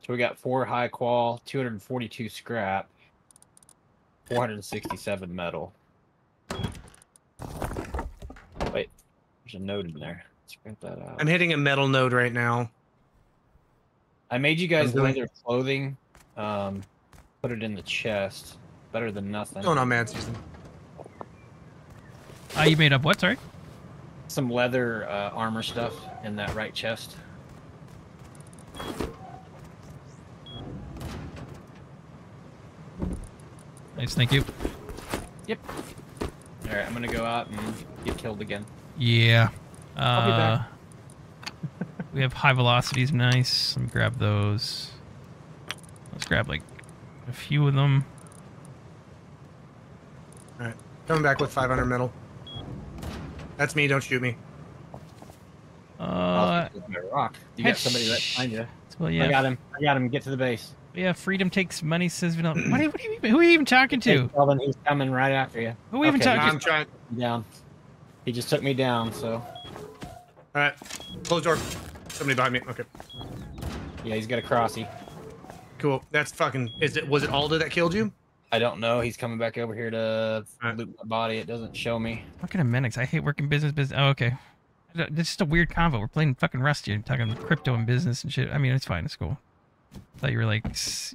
So we got four high qual, 242 scrap, 467 metal. Wait, there's a node in there. Let's print that out. I'm hitting a metal node right now. I made you guys I'm doing- leather clothing. Um, put it in the chest. Better than nothing. What's going on, man? Season. Uh, you made up what? Sorry. Some leather uh, armor stuff in that right chest. Nice, thank you. Yep. All right, I'm gonna go out and get killed again. Yeah. Uh, I'll be back. we have high velocities. Nice. Let me grab those. Let's grab like a few of them. All right, coming back with 500 metal. That's me. Don't shoot me. Uh, rock. You got somebody right behind you. Well, yeah. I got him. I got him. Get to the base. Yeah, freedom takes money, says Vanilla. (clears throat) What, do you- what do you mean? Who are you even talking to? Kelvin, he's coming right after you. Who are even Okay, talking- he I'm trying- took me down. He just took me down. So All right, close door. Somebody behind me. Okay, yeah, he's got a crossy. cool. That's fucking. Is it? Was it Alda that killed you? I don't know. He's coming back over here to loot my body. It doesn't show me. Fucking Amenix. I hate working business. Business. Oh, okay. It's just a weird convo. We're playing fucking Rust here, talking crypto and business and shit. I mean, it's fine. It's cool. Thought you were like,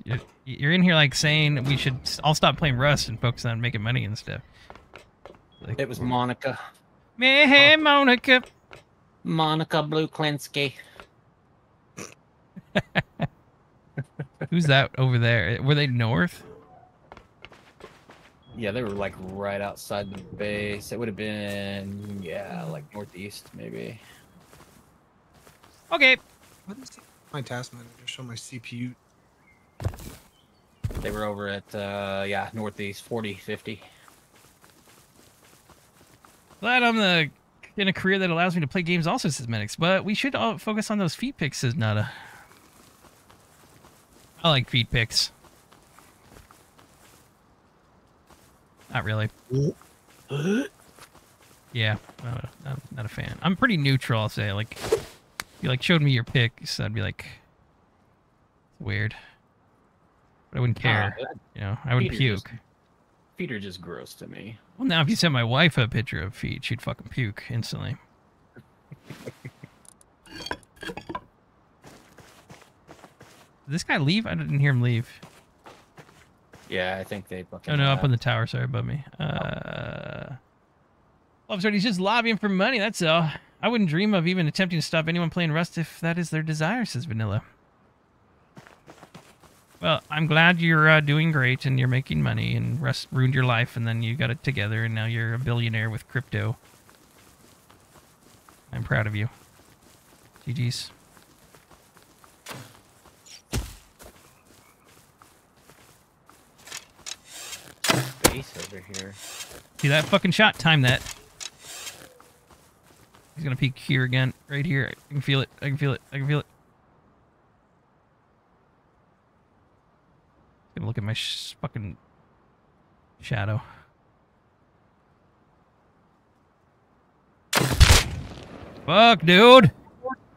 you're- you're in here like saying we should all stop playing Rust and focus on making money and stuff. It was Monica. Man, hey, oh. Monica. Monica Blue Klinsky. (laughs) Who's that over there? Were they north? Yeah, they were like right outside the base. It would have been yeah, like northeast maybe. Okay. What is my task manager? Show my CPU. They were over at uh yeah, northeast 40 50. Glad I'm the in a career that allows me to play games also, says Medix. But we should all focus on those feed picks, says Nada. I like feed picks. Not really. (gasps) Yeah, no, not, not a fan. I'm pretty neutral, I'll say. Like, if you like showed me your picks, I'd be like, it's weird. But I wouldn't care. Ah, you know, I would puke. just- Feet are just gross to me. Well, now if you sent my wife a picture of feet, she'd fucking puke instantly. Did this guy leave? I didn't hear him leave. Yeah, I think they fucking Oh no, up uh, on the tower. Sorry above me. Uh, oh, I'm sorry. He's just lobbying for money. That's all. I wouldn't dream of even attempting to stop anyone playing Rust if that is their desire, says Vanilla. Well, I'm glad you're uh, doing great and you're making money and Rust ruined your life and then you got it together and now you're a billionaire with crypto. I'm proud of you. GG's. base over here. See that fucking shot? Time that. He's gonna peek here again. Right here. I can feel it. I can feel it. I can feel it. Gonna look at my sh- fucking shadow. Fuck, dude.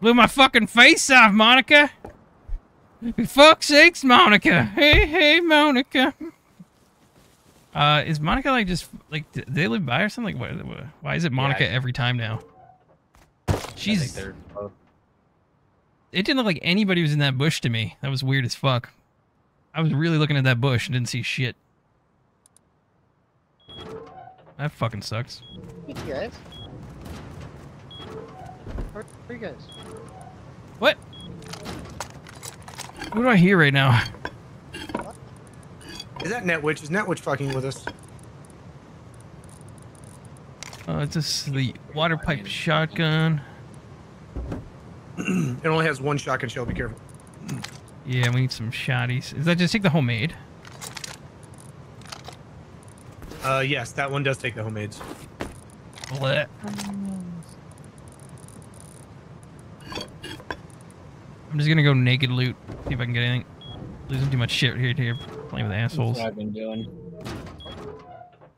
Blew my fucking face off, Monica. For fuck's sakes, Monica. Hey, hey, Monica. Uh, is Monica like just like they live by or something? Like, why, why is it Monica I- every time now? I think She's. they're both It didn't look like anybody was in that bush to me. That was weird as fuck. I was really looking at that bush and didn't see shit. That fucking sucks. Hey guys. Where are you guys? What? What do I hear right now? Is that Netwitch? Is Netwitch fucking with us? Oh, it's just the water pipe shotgun. (clears throat) it only has one shotgun shell. Be careful. Yeah, we need some shotties. Is that just take the homemade? Uh, yes, that one does take the homemades. Blech. I'm just gonna go naked loot. See if I can get anything. Losing too much shit here, here playing with That's assholes. what I've been doing.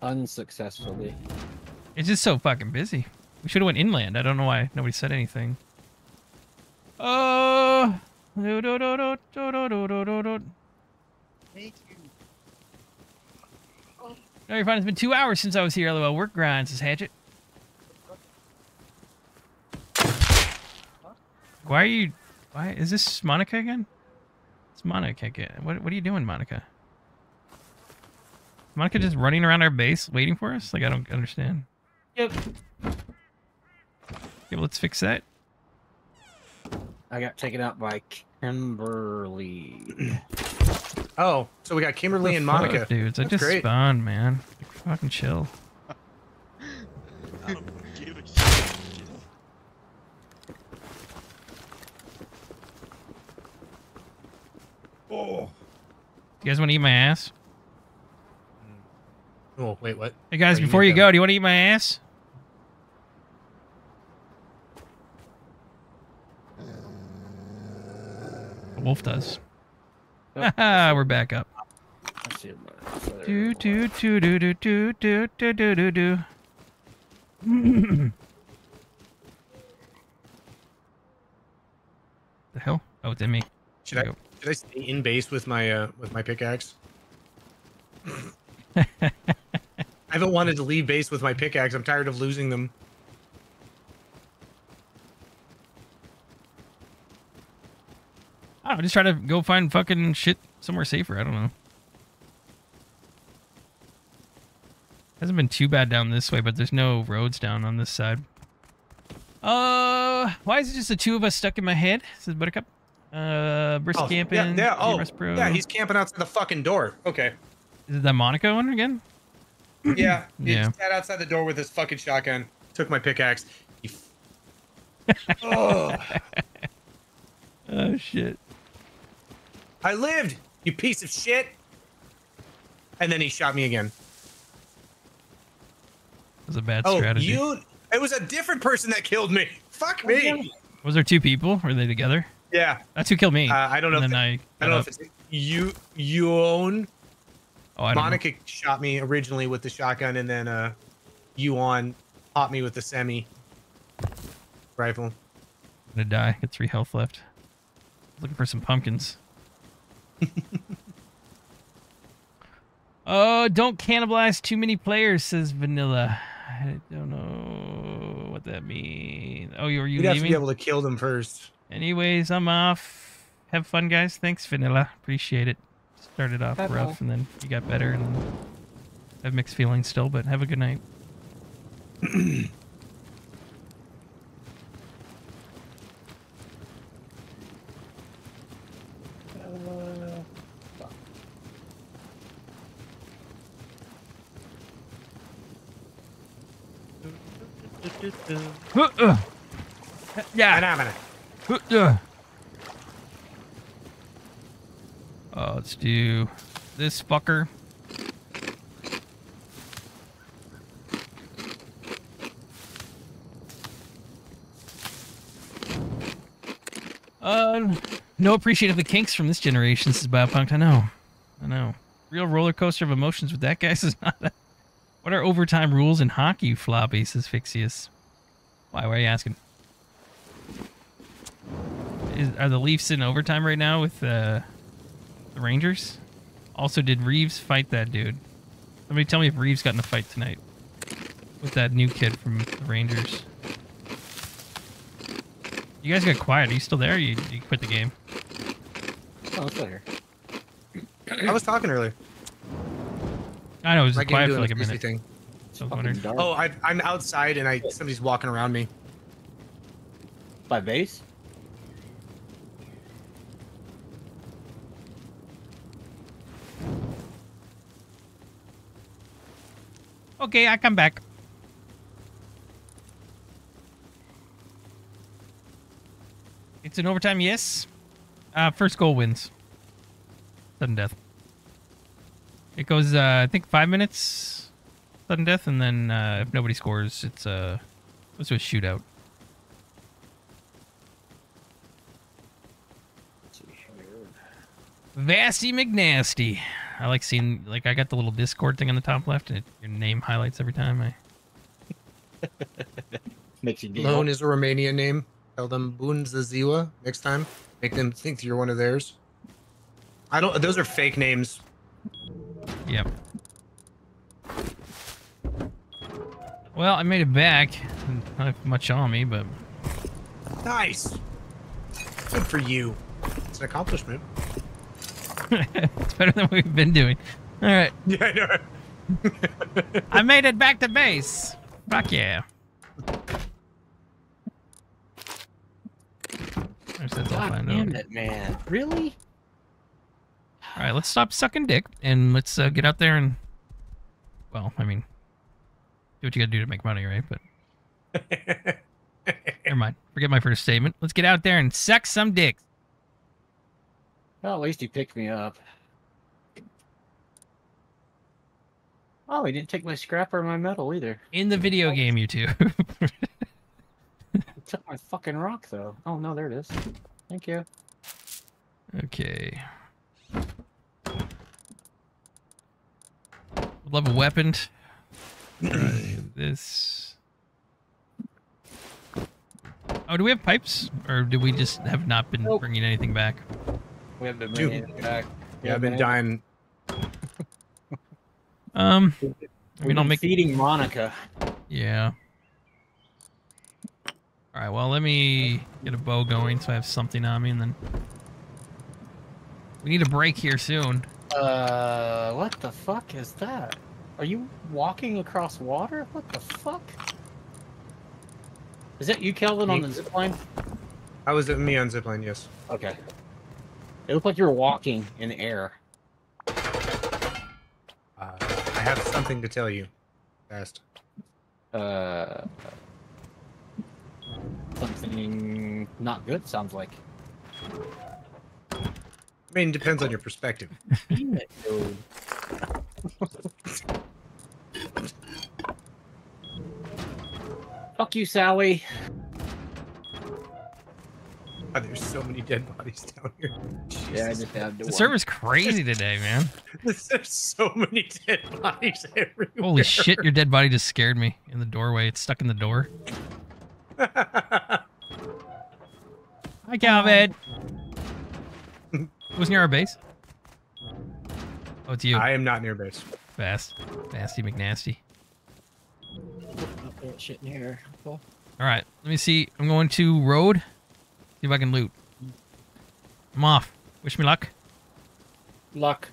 Unsuccessfully. It's just so fucking busy. We should have went inland. I don't know why nobody said anything. Do, do, do, do, do, do, do, do, do, do. Thank you. Oh. No, you're fine. It's been two hours since I was here. LOL. Work grinds, says Hatchet. Huh? Why are you? Why is this Monica again? It's Monica again. What What are you doing, Monica? Monica just running around our base waiting for us? Like I don't understand. Yep. Okay, well, let's fix that. I got taken out by Kimberly. (clears throat) Oh, so we got Kimberly and Monica. fuck, dudes. I just great. spawned, man. Like, fucking chill. Oh. You guys want to eat my ass? Oh, wait, what? Hey guys, Oh, you before you go, do you want to eat my ass? Wolf does. Haha, (laughs) We're back up. Let's see what- Do do do do do do do do do do do. (clears throat) the hell? Oh, it's in me. Should I There should I stay in base with my uh with my pickaxe? (laughs) I haven't wanted to leave base with my pickaxe. I'm tired of losing them. I don't just try to go find fucking shit somewhere safer. I don't know. Hasn't been too bad down this way, but there's no roads down on this side. Uh, why is it just the two of us stuck in my head? Says Buttercup. Uh, brisk Oh, camping. Yeah, yeah, oh, yeah, he's camping outside the fucking door. Okay. Is it that Monaco one again? Yeah, he (clears throat) Yeah. just sat outside the door with his fucking shotgun. Took my pickaxe. He f- (laughs) oh, Oh shit. I lived, you piece of shit. And then he shot me again. was a bad oh, strategy. you? It was a different person that killed me. Fuck me. Was there two people? Were they together? Yeah. That's who killed me. Uh, I don't know. And if then it- I, I don't know got if it's you. You own. Oh, I don't know. Monica shot me originally with the shotgun, and then uh, you on hot me with the semi rifle. I'm gonna die. Get three health left. Looking for some pumpkins. (laughs) oh, don't cannibalize too many players, says Vanilla. I don't know what that means. Oh, you are you You'd have to be able to kill them first. Anyways, I'm off. Have fun, guys. Thanks, Vanilla. Appreciate it. Started off Bye-bye. rough, and then you got better, and then I have mixed feelings still. But have a good night. (clears throat) Yeah. Oh, let's do this fucker. Uh, no appreciate of the kinks from this generation, says Biopunk. I know. I know. Real roller coaster of emotions with that guy (laughs) says not a... What are overtime rules in hockey, Floppy, says Fixius. Why, why are you asking? Is, are the Leafs in overtime right now with uh, the Rangers? Also, did Reaves fight that dude? Somebody tell me if Reaves got in a fight tonight with that new kid from the Rangers. You guys got quiet. Are you still there? Or you, you quit the game? Oh, it's there. I was talking earlier. I know it was My quiet for like a the crazy minute. Thing. So I was wondering. Oh, I, I'm outside and I somebody's walking around me. By base? Okay, I come back. It's an overtime, yes. Uh, first goal wins. Sudden death. It goes, uh, I think, five minutes. Sudden death, and then uh, if nobody scores, it's uh, let's do a shootout. Vasty McNasty. I like seeing, like, I got the little Discord thing on the top left, and it, your name highlights every time I. (laughs) Makes you Lone is a Romanian name. Tell them Bunzaziwa next time. Make them think you're one of theirs. I don't. Those are fake names. Yep. Well, I made it back. Not much on me, but Nice. Good for you. It's an accomplishment. (laughs) it's better than we've been doing. All right. (laughs) Yeah, I know. (laughs) I made it back to base. Fuck yeah. There's that God Delphine damn it, man. Really? All right, let's stop sucking dick and let's uh, get out there and, well, I mean, do what you gotta do to make money, right? But (laughs) never mind. Forget my first statement. Let's get out there and suck some dicks. Well, at least he picked me up. Oh, he didn't take my scrap or my metal either. In the video game, you two. He took my fucking rock though. Oh no, there it is. Thank you. okay. Love a weapon. This. Oh, do we have pipes, or do we just have not been bringing anything back? We have been bringing it back. Yeah, I've been dying. Um, I We've mean, I'll make feeding Monica. Yeah. All right. Well, let me get a bow going so I have something on me, and then we need a break here soon. Uh, what the fuck is that? Are you walking across water? What the fuck? Is that you, Kelvin, on the zip line? I was at me on zipline, yes. Okay. It looked like you were walking in air. Uh, I have something to tell you. Vast. Uh, something not good sounds like. I mean, it depends on your perspective. Damn it, dude. Fuck you, Sally. God, there's so many dead bodies down here. Yeah, I just had to. The server's crazy today, man. (laughs) There's so many dead bodies everywhere. Holy shit! Your dead body just scared me in the doorway. It's stuck in the door. (laughs) Hi, Calvin. Who's near our base? Oh, it's you. I am not near base. Vast, Vasty McNasty. Shit in here. Cool. All right, let me see. I'm going to road. See if I can loot. I'm off. Wish me luck. Luck.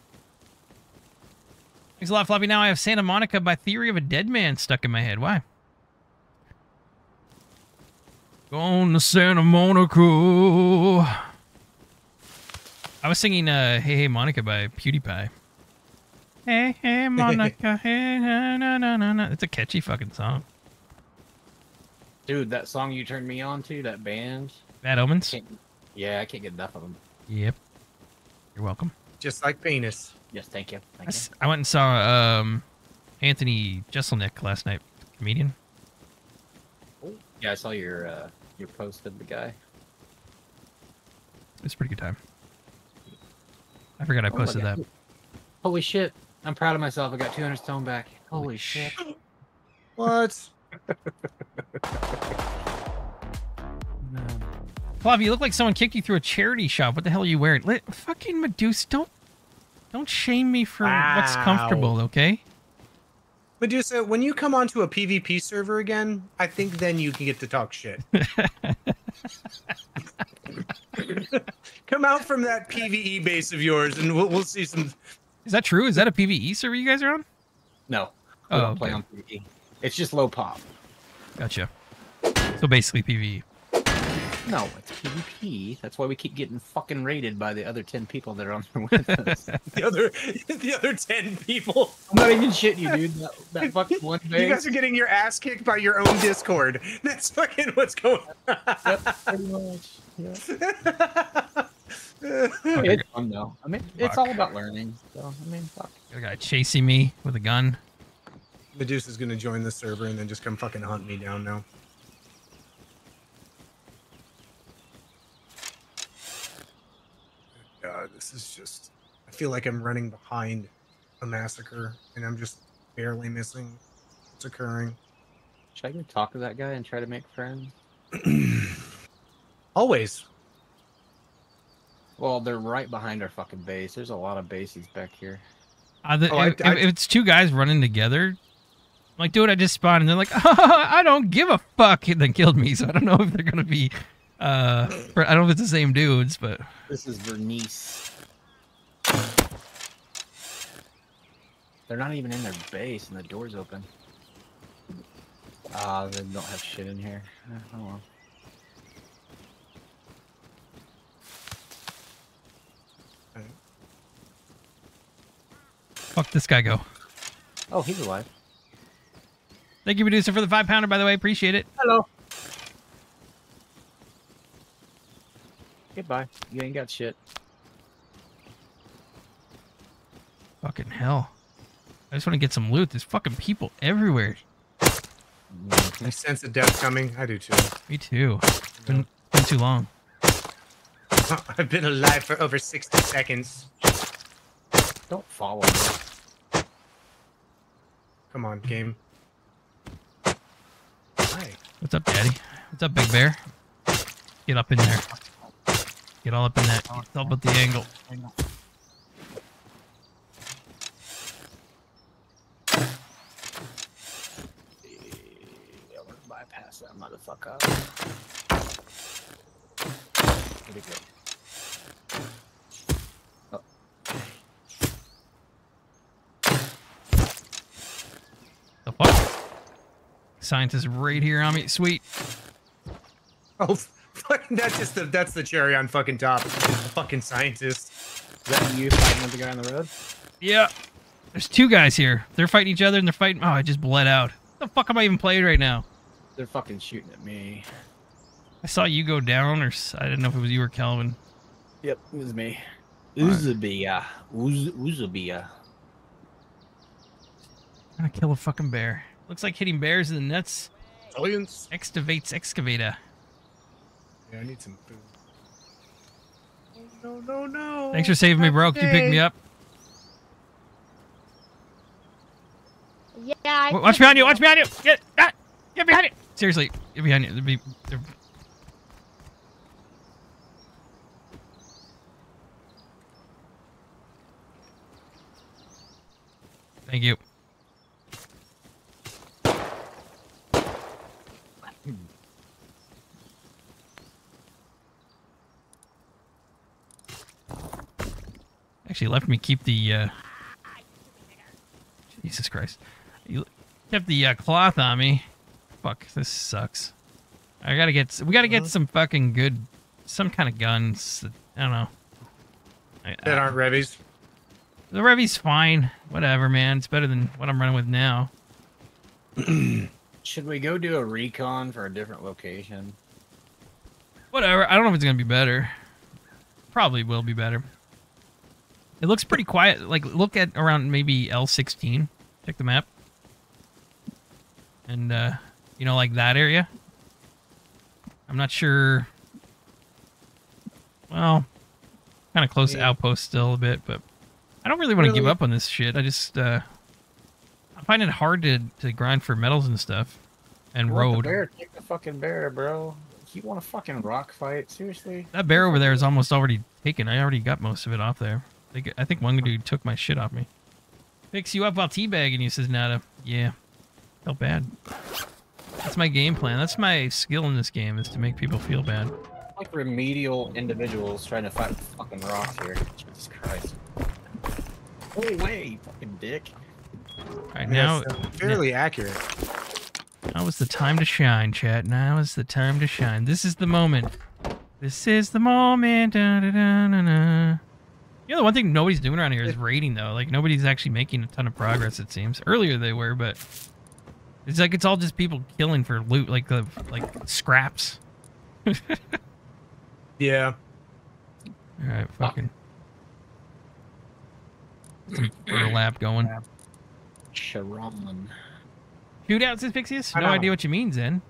Thanks a lot, Floppy. Now I have Santa Monica by Theory of a Deadman stuck in my head. Why? Going to Santa Monica. I was singing uh, Hey Hey Monica by PewDiePie. Hey Hey (laughs) Monica, hey na na na na na. It's a catchy fucking song. Dude, that song you turned me on to, that band. Bad Omens? Can't- yeah, I can't get enough of them. Yep. You're welcome. Just like penis. Yes, thank you. I, Thank s- I went and saw um, Anthony Jeselnik last night, comedian. you. Yeah, I saw your uh, your post of the guy. It's a pretty good time. I forgot I Oh posted God. that. Holy shit! I'm proud of myself. I got 200 stone back. Holy shit! What? (laughs) Flav, you look like someone kicked you through a charity shop. What the hell are you wearing? Let, fucking Medusa, don't don't shame me for what's comfortable, okay? Medusa, when you come onto a PvP server again, I think then you can get to talk shit. (laughs) come out from that PvE base of yours, and we'll, we'll see some. Is that true? Is that a PVE server you guys are on? No, Oh, I don't play on PvE. It's just low pop. Gotcha. So basically PVE. No, it's PvP. That's why we keep getting fucking raided by the other 10 people that are on there with us. (laughs) the other the other ten people. I'm not even shitting you, dude. That, that fucking (laughs) one You guys are getting your ass kicked by your own Discord. (laughs) That's fucking what's going on. pretty much. It's fun though. I mean, it's all about learning. So I mean, fuck. Got a guy chasing me with a gun. Medusa's gonna join the server and then just come fucking hunt me down now. God, this is just. I feel like I'm running behind a massacre and I'm just barely missing what's occurring. Should I go talk to that guy and try to make friends? (clears throat) Always. Well, they're right behind our fucking base. There's a lot of bases back here. Uh, the, Oh, if, I- if it's two guys running together, I'm like, dude, I just spawned, and they're like, (laughs) I don't give a fuck, and then killed me. So I don't know if they're gonna be Uh, I don't know if it's the same dudes, but This is Vernice. They're not even in their base, and the door's open. Ah, they don't have shit in here. Eh, Oh well. fuck this guy go. Oh, he's alive. Thank you, producer, for the five pounder. By the way, appreciate it. Hello. Goodbye. You ain't got shit. Fucking hell. I just want to get some loot. There's fucking people everywhere. I sense a death coming. I do too. Me too. It's been, been too long. (laughs) I've been alive for over 60 seconds. Don't follow me. Come on, game. What's up, Daddy? What's up, Big Bear? Get up in there. Get all up in that. It's all about the angle. Yeah, we're gonna bypass that motherfucker. Where'd it go? Oh. The fuck? Scientist right here on me. Sweet. Oh, fucking, (laughs) that's just the that's the cherry on fucking top. fucking scientist. Is that you fighting with the guy on the road? Yeah. There's two guys here. They're fighting each other and they're fighting. Oh, I just bled out. What the fuck am I even playing right now? They're fucking shooting at me. I saw you go down, or I didn't know if it was you or Calvin. Yep, it was me. Uzabia. Uz Uzabia. Trying to kill a fucking bear. Looks like hitting bears in the nuts. Aliens. Excavates excavator. Yeah, I need some food. No, no, no. Thanks for saving me, bro. Can you pick me up? Yeah. I W- Watch behind you. Watch behind you. Get ah, get behind you. Seriously, get behind you. There'll be- there- Thank you. Actually, left me keep the. Uh... Jesus Christ! You kept the uh, cloth on me. Fuck, this sucks. I gotta get. We gotta get some fucking good, some kind of guns. that- I don't know. I, That aren't Revies. the Revy's fine. Whatever, man. It's better than what I'm running with now. (clears throat) Should we go do a recon for a different location? Whatever. I don't know if it's gonna be better. Probably will be better. It looks pretty quiet. Like, look at around maybe L16. Check the map. And, uh, you know, like that area. I'm not sure. Well, kind of close to outpost still a bit, but I don't really want to give up on this shit. I just, uh, I find it hard to, to grind for metals and stuff. And You road. Bear, take the fucking bear, bro. You want a fucking rock fight? Seriously? That bear over there is almost already taken. I already got most of it off there. I think, I think one dude took my shit off me. Picks you up while teabagging you, says Nada. Yeah. Felt bad. That's my game plan. That's my skill in this game, is to make people feel bad. Like remedial individuals trying to fight fucking rocks here. Jesus Christ. Oh, Go way, you fucking dick. Alright, now... Yes, fairly accurate. Now is the time to shine, chat. Now is the time to shine. This is the moment. This is the moment. Da, da, da, da, da. You know, the one thing nobody's doing around here is raiding, though. Like, nobody's actually making a ton of progress, it seems. Earlier they were, but... It's like it's all just people killing for loot, like the like scraps. (laughs) Yeah. Alright, fucking... Some burlap going. Sharon. Shootout, says Pixius? No idea what you mean, Zen.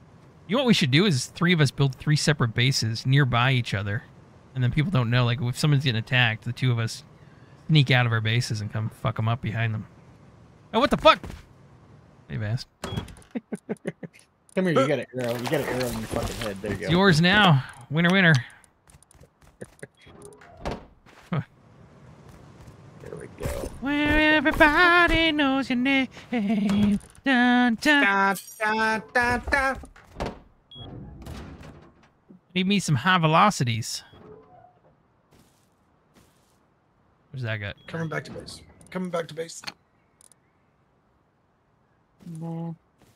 You know what we should do is three of us build three separate bases nearby each other. And then people don't know. Like, if someone's getting attacked, the two of us sneak out of our bases and come fuck them up behind them. Oh, what the fuck? They've asked. (laughs) Come here, you got an arrow. You got an arrow in your fucking head. There you go. It's yours now. Winner, winner. Huh. (laughs) There we go. Where everybody knows your name. Dun, dun. Need me some high velocities. Where's that got? Coming back to base. Coming back to base.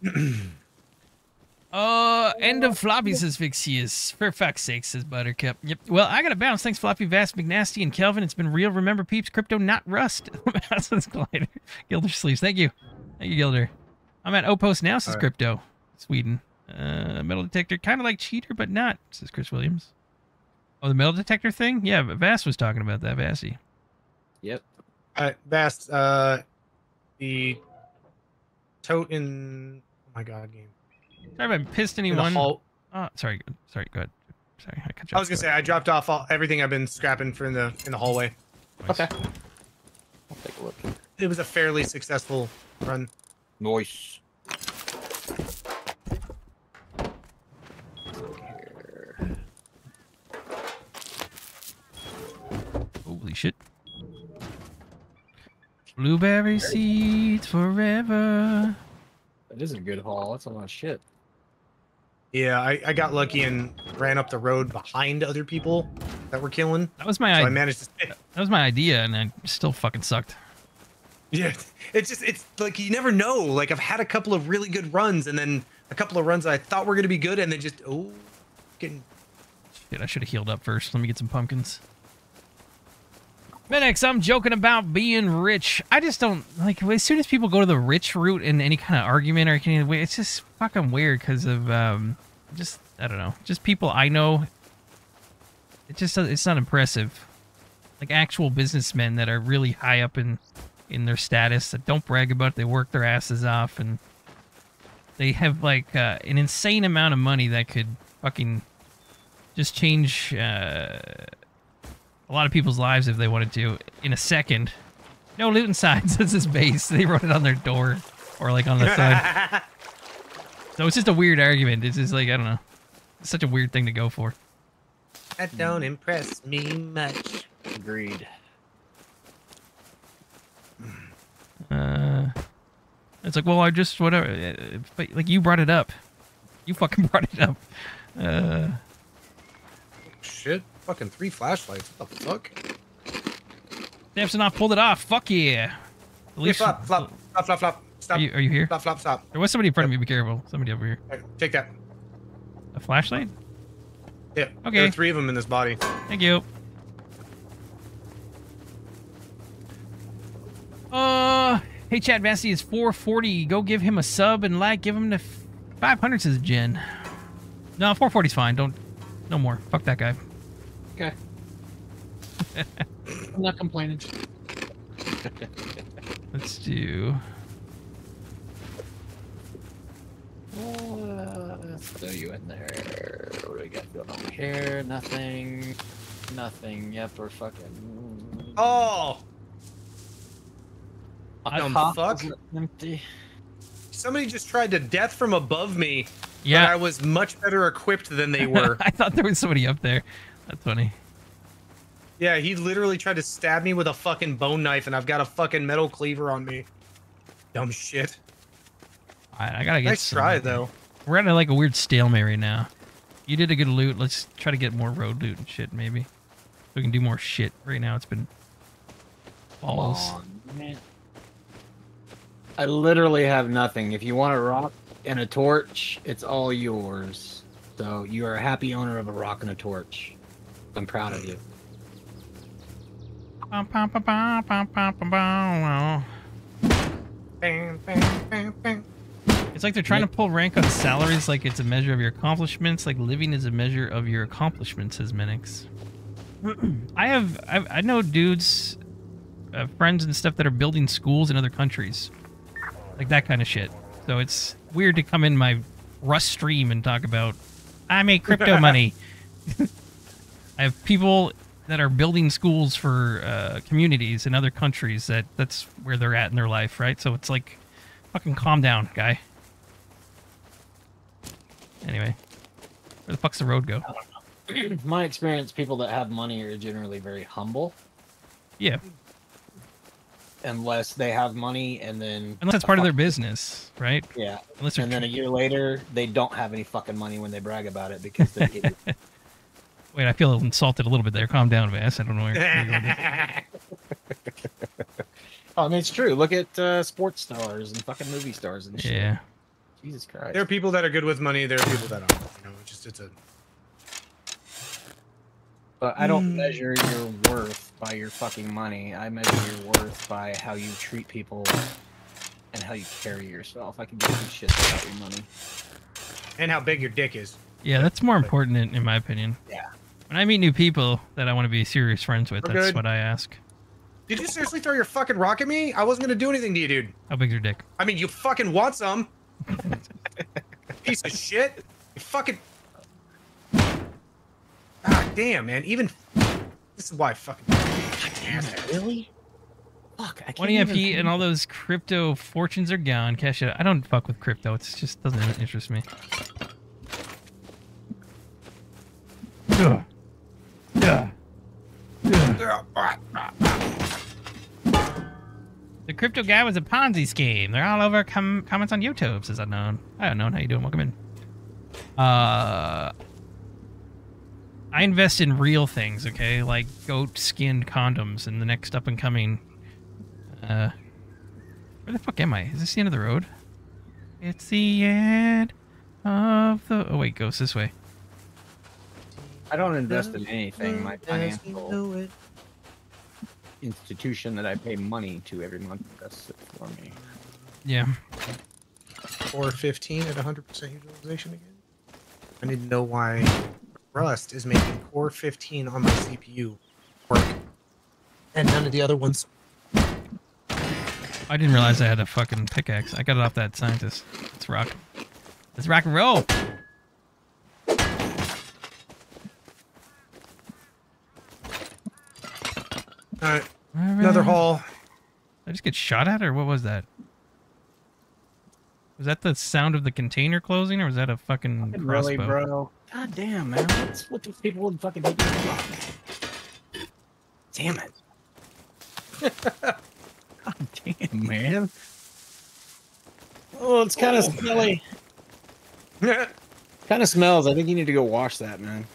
(clears throat) Uh, end of Floppy says Vixius. For fuck's sake, says Buttercup. Yep. Well, I gotta bounce. Thanks, Floppy, Vast, McNasty, and Kelvin. It's been real. Remember, peeps, crypto, not rust. (laughs) says Glider. Gilder sleeves. Thank you. Thank you, Gilder. I'm at Opos now, says All right. Crypto. Sweden. Uh, metal detector, kind of like cheater, but not, says Chris Williams. Oh, the metal detector thing? Yeah, but Vast was talking about that, Vassy. Yep. All right, Vast. Uh, the tote in oh my god game. Sorry if I pissed In the anyone. hall- Oh, sorry. Sorry, go ahead. Sorry, I cut you I was gonna say I dropped off all, everything I've been scrapping for in the in the hallway. Okay. I'll take a look. It was a fairly successful run. Nice. Holy shit. Blueberry seeds forever. That is a good haul. That's a lot of shit. Yeah, I, I got lucky and ran up the road behind other people that were killing. That was my so I managed to (laughs) That was my idea, and I still fucking sucked. Yeah, it's just it's like you never know. Like I've had a couple of really good runs, and then a couple of runs I thought were gonna be good, and then just oh, getting Shit, I should have healed up first. Let me get some pumpkins. Minix, I'm joking about being rich. I just don't like as soon as people go to the rich route in any kind of argument or any way, it's just fucking weird because of um, just I don't know, just people I know. It just it's not impressive. Like actual businessmen that are really high up in in their status that don't brag about it. They work their asses off and they have like uh, an insane amount of money that could fucking just change uh, a lot of people's lives if they wanted to in a second. No loot inside says (laughs) his base. They wrote it on their door or like on the side. (laughs) so it's just a weird argument. It's just like I don't know. It's such a weird thing to go for. that don't impress me much. Agreed. Uh, it's like, well, I just whatever. uh, But like you brought it up. You fucking (laughs) brought it up. Uh, Shit, fucking three flashlights. What the fuck? Samsonov pulled it off. Fuck yeah. At least flop, flop, flop, flop, flop. Stop. Are you, are you here? Flop, flop, stop. There was somebody in front of me. Be careful. Somebody over here. Take that. A flashlight? Yeah. Okay. There are three of them in this body. Thank you. Uh, hey, Chad Vassy is 440. Go give him a sub and like. Give him the 500 says Jen. No, 440 is fine. Don't, no more. Fuck that guy. Okay. (laughs) I'm not complaining. Let's do. Uh, let's throw you in there. What do we got going on here? Nothing. Nothing. Yep, we're fucking. Oh. My Dumb top fuck. Empty. Somebody just tried to death from above me. Yeah. But I was much better equipped than they (laughs) were. I thought there was somebody up there. That's funny. yeah, he literally tried to stab me with a fucking bone knife, and I've got a fucking metal cleaver on me. Dumb shit. Alright, I gotta get Nice some- try, though. We're at like a weird stalemate right now. You did a good loot. Let's try to get more road loot and shit, maybe. So we can do more shit. Right now, it's been balls. Come on, man. I literally have nothing. If you want a rock and a torch, it's all yours. So you are a happy owner of a rock and a torch. I'm proud of you. It's like they're trying to pull rank on salaries like it's a measure of your accomplishments. Like living is a measure of your accomplishments, says Minix. (clears throat) I have, I, I know dudes, uh, friends and stuff that are building schools in other countries. Like that kind of shit. So it's weird to come in my Rust stream and talk about, I make crypto (laughs) money. (laughs) I have people that are building schools for uh, communities in other countries that that's where they're at in their life, right? So it's like, fucking calm down, guy. Anyway, where the fuck's the road go? (clears throat) My experience, people that have money are generally very humble. Yeah, Unless they have money and then. unless it's part of their business, right? Yeah. Unless and then a year later, they don't have any fucking money when they brag about it because they get (laughs) Wait, I feel insulted a little bit there. Calm down, Vass. I don't know where. where you're going. Oh, (laughs) I mean, it's true. Look at uh, sports stars and fucking movie stars and shit. Yeah. Jesus Christ. There are people that are good with money. There are people that aren't. You know, it's just it's a. But I don't Mm. measure your worth by your fucking money. I measure your worth by how you treat people and how you carry yourself. I can give two shits about your money. And how big your dick is. Yeah, that's more important in, in my opinion. Yeah. When I meet new people that I want to be serious friends with, We're that's good. what I ask. Did you seriously throw your fucking rock at me? I wasn't gonna do anything to you, dude. How big's your dick? I mean, you fucking want some. (laughs) Piece of shit. You fucking. Ah, damn, man. Even. This is why I fucking. God damn it. Really? Fuck, I One EFP and all those crypto fortunes are gone. Cash it. I don't fuck with crypto. It just doesn't interest me. Ugh. The crypto guy was a Ponzi scheme. They're all over com- comments on YouTube, says unknown. Hi unknown, how you doing? Welcome in. Uh, I invest in real things, okay, like goat skinned condoms and the next up and coming. Uh, where the fuck am I? Is this the end of the road? It's the end of the. Oh wait, goes this way. I don't invest in anything. My financial institution that I pay money to every month invests it for me. Yeah. Or 15 at 100% utilization again. I need to know why Rust is making Core 15 on my CPU work, and none of the other ones. I didn't realize I had a fucking pickaxe. I got it off that scientist. Let's rock. Let's rock and roll. All right, another haul. Did I just get shot at, or what was that? Was that the sound of the container closing, or was that a fucking crossbow? Really, bro? God damn, man. What's what these people would fucking hit you up? Damn it. (laughs) God damn, man. Oh, it's kind of oh. smelly. (laughs) kind of smells. I think you need to go wash that, man.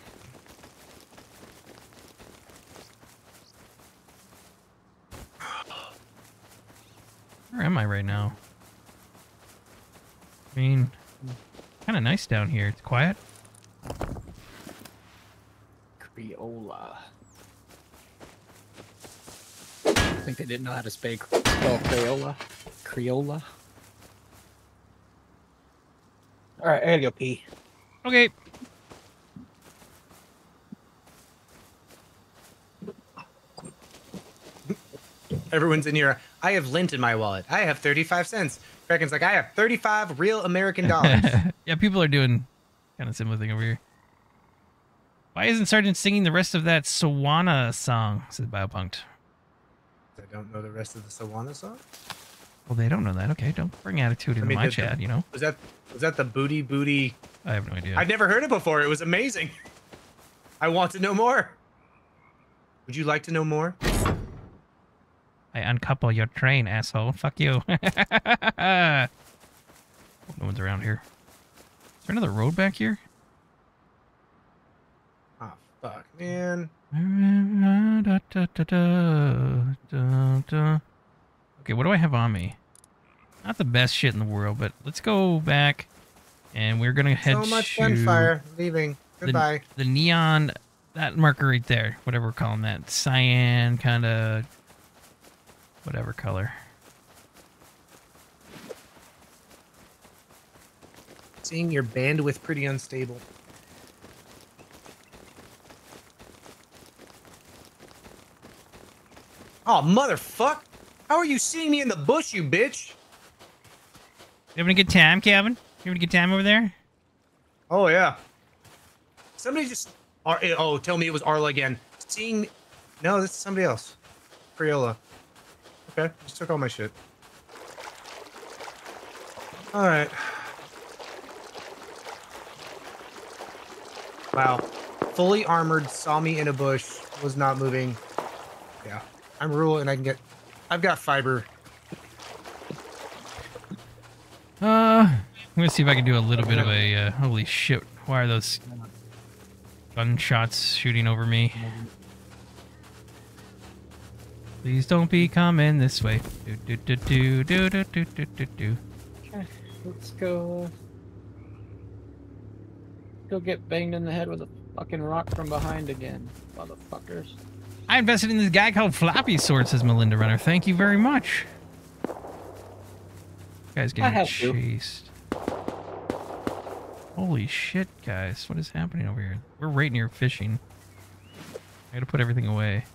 Where am I right now? I mean, kind of nice down here. It's quiet. Creola. I think they didn't know how to spell, spell Crayola. Creola. All right, I gotta go pee. Okay. Everyone's in here. I have lint in my wallet. I have 35 cents. Kraken's like, I have 35 real American dollars. (laughs) yeah, people are doing kind of similar thing over here. Why isn't Sergeant singing the rest of that Sawana song? Says Biopunked. I don't know the rest of the Sawana song. Well, they don't know that. Okay, don't bring attitude into I mean, my the- the- chat. You know. Was that was that the booty booty? I have no idea. I've never heard it before. It was amazing. (laughs) I want to know more. Would you like to know more? I uncouple your train, asshole. Fuck you. (laughs) no one's around here. Is there another road back here? Oh fuck, man. Okay, what do I have on me? Not the best shit in the world, but let's go back, and we're gonna head so much to gunfire. Leaving. the- Goodbye. The, neon, that marker right there, whatever we're calling that, cyan kind of, whatever color. Seeing your bandwidth pretty unstable. Oh, motherfuck! How are you seeing me in the bush, you bitch? You having a good time, Kevin? You having a good time over there? Oh yeah. Somebody just. Oh, tell me it was Arla again. Seeing. No, this is somebody else. Criolla. Okay, just took all my shit. All right. Wow. Fully armored, saw me in a bush, was not moving. Yeah. I'm rural and I can get. I've got fiber. Uh, I'm gonna see if I can do a little bit of a. Uh, holy shit! Why are those Gunshots shooting over me. Please don't be coming this way. Do do do do do do do do do do. Okay, let's go. Go get banged in the head with a fucking rock from behind again, motherfuckers. I invested in this guy called Floppy Sword, says Melinda Runner. Thank you very much. Guy's I getting have to. Holy shit, guys. What is happening over here? We're right near fishing. I gotta put everything away.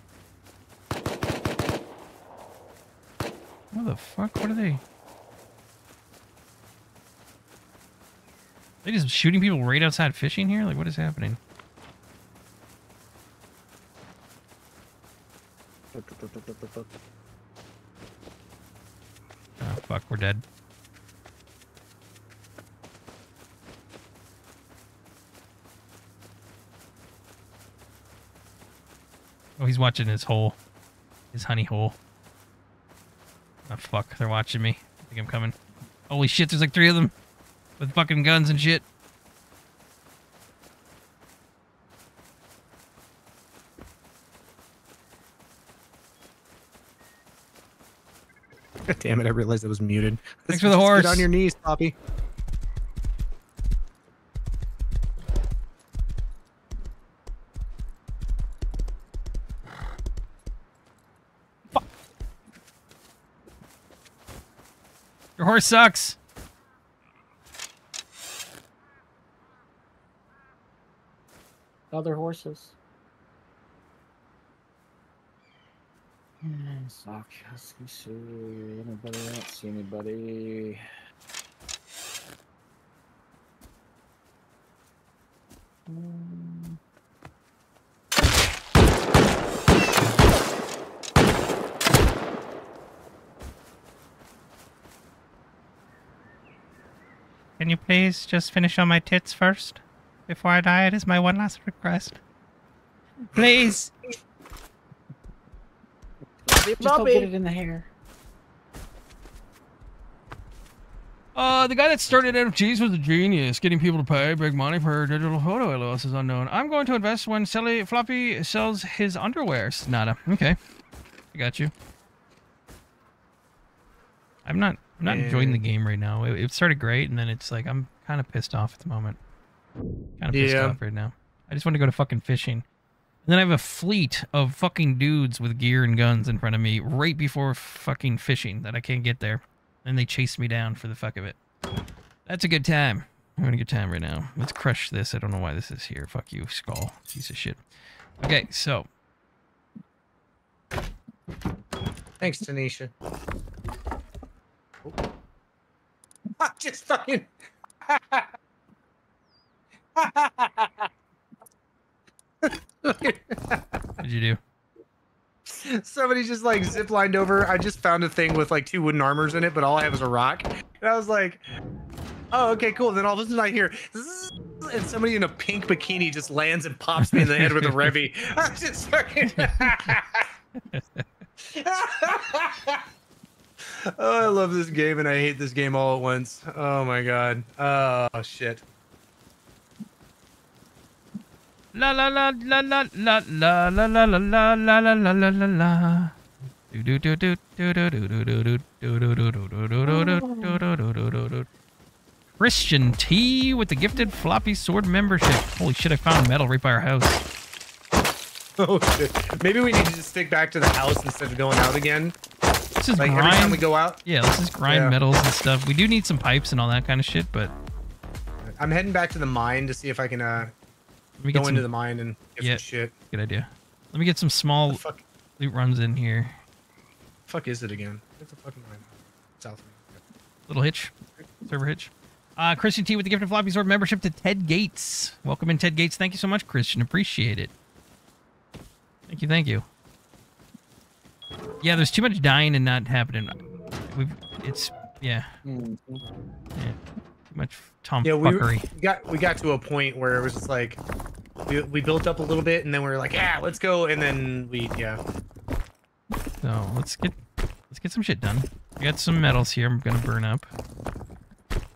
What the fuck? What are they? They just shooting people right outside fishing here? Like, what is happening? Oh, fuck, we're dead. Oh, he's watching his hole. His honey hole. Oh, fuck, they're watching me. I think I'm coming. Holy shit, there's like three of them. With fucking guns and shit. God (laughs) damn it! I realized I was muted. Thanks for the horse. Get on your knees, Poppy. Your horse sucks. Other horses. Sock. Anybody? I don't see anybody. Hmm. Can you please just finish on my tits first? Before I die, it is my one last request. Please. Just don't get it in the hair. Uh, the guy that started NFTs was a genius, getting people to pay big money for digital photo LOS is unknown. I'm going to invest when Sally Floppy sells his underwear. Nada. Okay. I got you. I'm not I'm not enjoying the game right now. It, it started great and then it's like I'm kind of pissed off at the moment. Kind of pissed Yeah. off right now. I just want to go to fucking fishing. And then I have a fleet of fucking dudes with gear and guns in front of me right before fucking fishing that I can't get there. And they chase me down for the fuck of it. That's a good time. I'm having a good time right now. Let's crush this. I don't know why this is here. Fuck you, skull. Piece of shit. Okay, so. Thanks, Tanisha. I just fucking. What'd you do? Somebody just like zip lined over. I just found a thing with like two wooden armors in it, but all I have is a rock. And I was like, oh, okay, cool. Then all of a sudden I hear, zzz, and somebody in a pink bikini just lands and pops me in the head with a revy. (laughs) I just fucking. (laughs) (laughs) oh, I love this game and I hate this game all at once. Oh my god. Oh shit. La la la la la la la la la la la la la la la la la. Do do do do do do do do do do do do do do do do. Christian T with the gifted floppy sword membership. Holy shit! I found metal right by our house. Oh shit. Maybe we need to just stick back to the house instead of going out again. This is like grind. every time we go out. Yeah, let's just grind Yeah. metals and stuff. We do need some pipes and all that kind of shit, but I'm heading back to the mine to see if I can uh Let me go get into the mine and get yeah, some shit. good idea. Let me get some small loot runs in here. Fuck is it again? It's a fucking mine. South. Little hitch, server hitch. Uh, Christian T with the gifted floppy sword membership to Ted Gates. Welcome in, Ted Gates. Thank you so much, Christian. Appreciate it. Thank you, thank you. Yeah, there's too much dying and not happening. We've, it's yeah, mm-hmm. yeah, too much Tom Yeah, we, fuckery. we got we got to a point where it was just like we, we built up a little bit and then we were like, yeah, let's go, and then we yeah. So let's get let's get some shit done. I got some metals here. I'm gonna burn up.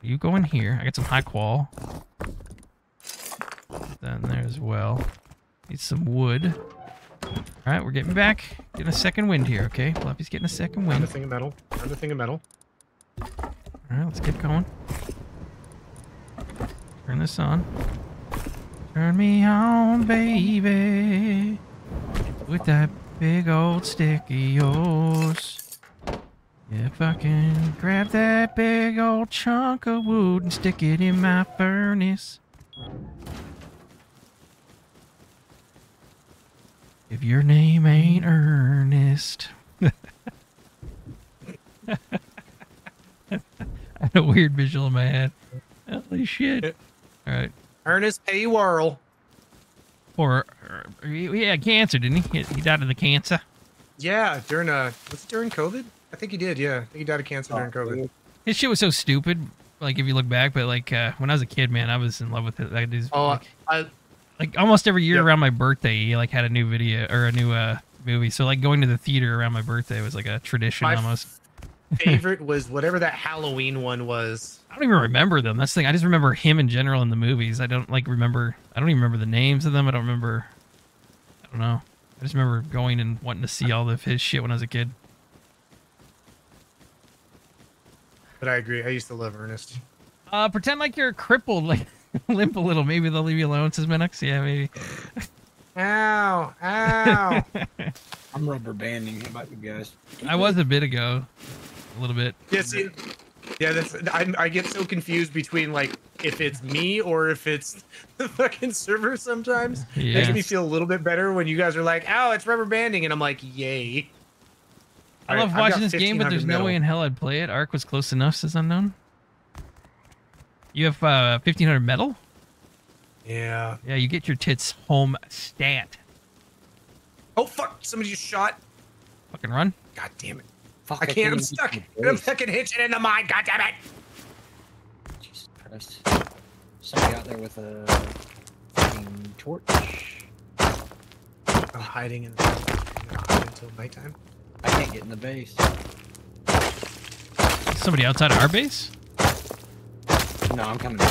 You go in here. I got some high qual. Put that in there as well. Need some wood. All right, we're getting back. Getting a second wind here, okay? Fluffy's getting a second wind. thing of metal. Found a thing of metal. All right, let's get going. Turn this on. Turn me on, baby. With that big old stick of yours. If I can grab that big old chunk of wood and stick it in my furnace. If your name ain't Ernest. (laughs) I had a weird visual in my head. Holy shit. All right. Ernest P. Worrell. Or, or he had cancer, didn't he? He- died of the cancer. Yeah, during uh, was it during COVID? I think he did. Yeah, I think he died of cancer during COVID. His shit was so stupid. Like if you look back, but like uh, when I was a kid, man, I was in love with it. Like, these, Oh, like, I like almost every year around my birthday, he like had a new video or a new uh movie. So like going to the theater around my birthday was like a tradition My almost. favorite was whatever that Halloween one was. (laughs) I don't even remember them. That's the thing. I just remember him in general in the movies. I don't like remember. I don't even remember the names of them. I don't remember. I don't know. I just remember going and wanting to see all of his shit when I was a kid. But I agree. I used to love Ernest. Uh, pretend like you're crippled, like (laughs) limp a little. Maybe they'll leave you alone, says Minux. Yeah, maybe. (laughs) Ow! Ow! (laughs) I'm rubber banding. How about you guys? I was a bit ago, a little bit. Yeah, see, yeah, that's I, I get so confused between like if it's me or if it's the fucking server sometimes. yeah. Makes me feel a little bit better when you guys are like, "Oh, it's rubber banding," and I'm like, "Yay!" I love I've watching this game, but 1500 there's no way in hell I'd play it. Arc was close enough, says unknown. You have uh, 1500 metal? Yeah. Yeah, you get your tits home stat. Oh fuck! Somebody just shot. Fucking run. God damn it! Fuck, I can't. I'm stuck. And I'm fucking hitching in the mine. God damn it! Jesus Christ. Somebody out there with a fucking torch. I'm hiding in the I'm hide until nighttime. I can't get in the base. Somebody outside of our base? No, I'm coming in.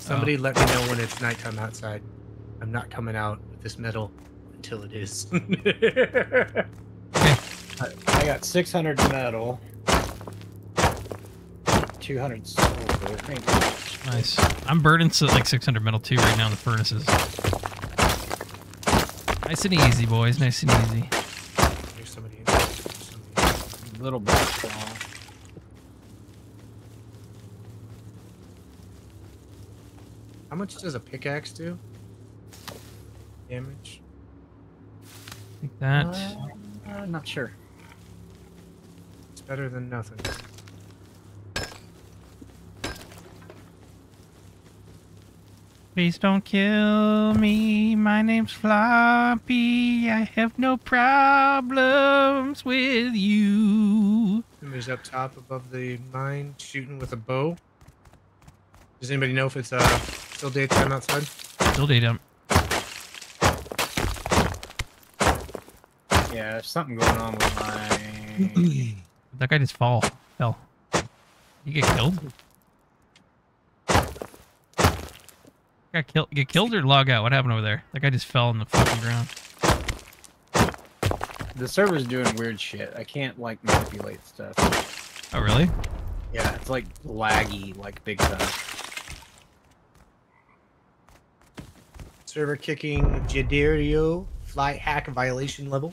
Somebody let me know when it's nighttime outside. I'm not coming out with this metal until it is. (laughs) I, I got 600 metal. 200 silver. Thank you. Nice. I'm burning so like 600 metal too right now in the furnaces. Nice and easy, boys. Nice and easy. There's somebody in A little bit How much does a pickaxe do? Damage? Like that. Uh, uh, not sure. It's better than nothing. Please don't kill me. My name's Floppy. I have no problems with you. Somebody's up top above the mine shooting with a bow. Does anybody know if it's uh still daytime outside? Still daytime. Yeah, there's something going on with my. (clears throat) That guy just fall. Fell. You get killed? Got killed. Get killed or log out? What happened over there? That guy just fell on the fucking ground. The server's doing weird shit. I can't like manipulate stuff. Oh really? Yeah, it's like laggy, like big time. Server kicking Jadirio flight hack violation level.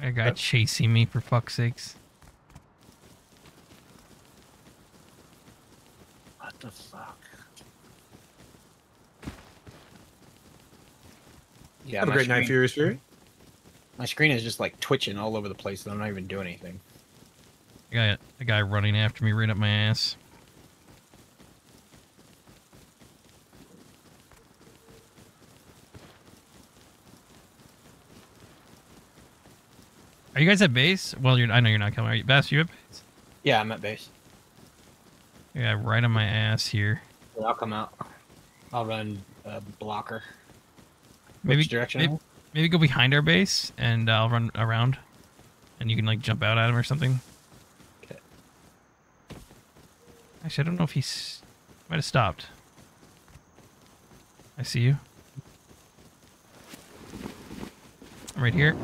That guy chasing me for fuck's sakes. What the fuck? Yeah, Have a my great night, screen- Furious Fury. My screen is just like twitching all over the place, and I'm not even doing anything. I got a guy running after me right up my ass. Are you guys at base? Well, you're. I know you're not coming. Are you, Bass? You at base? Yeah, I'm at base. Yeah, right on my ass here. Yeah, I'll come out. I'll run uh, blocker. Maybe Which direction? Maybe, maybe go behind our base, and I'll run around, and you can like jump out at him or something. Okay. Actually, I don't know if he's might have stopped. I see you. I'm right here.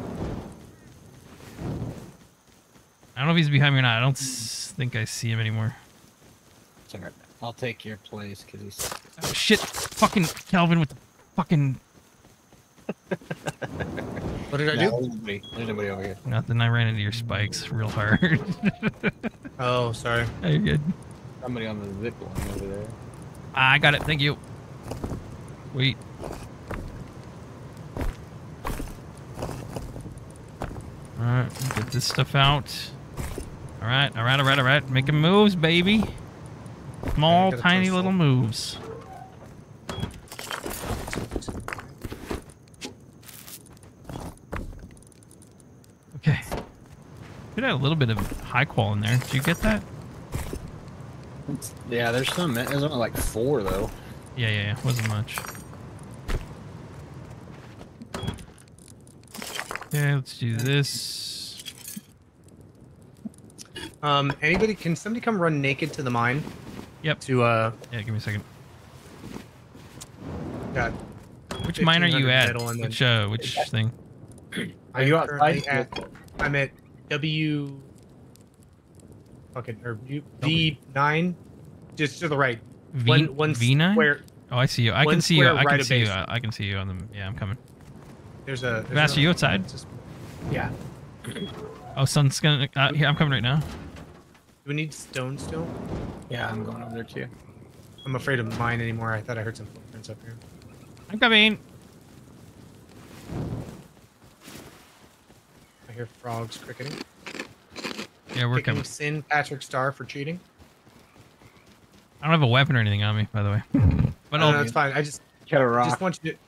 I don't know if he's behind me or not. I don't s- think I see him anymore. It's alright. I'll take your place because he's. Oh, shit. Fucking Calvin with the fucking. (laughs) What did I No, do? There's nobody, there's nobody over here. Nothing. I ran into your spikes real hard. (laughs) Oh, sorry. Oh, you're good. Somebody on the zip line over there. Ah, I got it. Thank you. Wait. Alright, get this stuff out. Alright, alright, alright, alright. Making moves, baby. Small, tiny little moves. Okay. Should have a little bit of high qual in there. Did you get that? Yeah, there's some. There's only like four though. Yeah, yeah, yeah. Wasn't much. Okay, let's do this. Um, anybody can somebody come run naked to the mine? Yep. To uh, Yeah, give me a second. got. Which mine are you at? metal and then- Which uh, which thing? Are you I'm outside? At, I'm at W. Fucking or U- V nine, just to the right. V one one V9? square. Oh, I see you. I can see you. square I can right see you. base. I I can see you on the. Yeah, I'm coming. There's a. there's Master, you outside? just- yeah. Oh, sun's gonna. Uh, here, I'm coming right now. Do we need stone still? Yeah, I'm going over there too. I'm afraid of mine anymore. I thought I heard some footprints up here. I'm coming. I hear frogs cricketing. Yeah, we're Kicking coming. Sin Patrick Star for cheating. I don't have a weapon or anything on me, by the way. But no, I'll. no, it's fine. I just Get a rock. just want you to.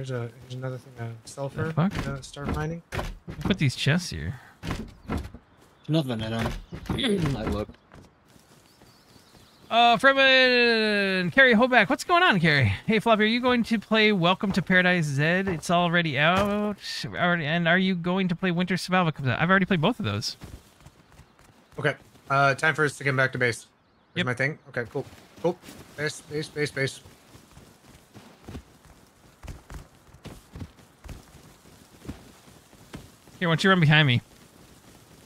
There's a there's another thing. Uh, sulfur. fuck? Uh, start mining. put these chests here. There's nothing in them. (clears throat) I looked. Uh, Freeman, Carrie Hoback, what's going on, Carrie? Hey, Floppy, are you going to play Welcome to Paradise Z? It's already out. Already, and are you going to play Winter Survival? Comes out. I've already played both of those. Okay. Uh, time for us to get back to base. Here's Yep. my thing. Okay, cool. Cool. Base, base, base, base. Here, why don't you run behind me?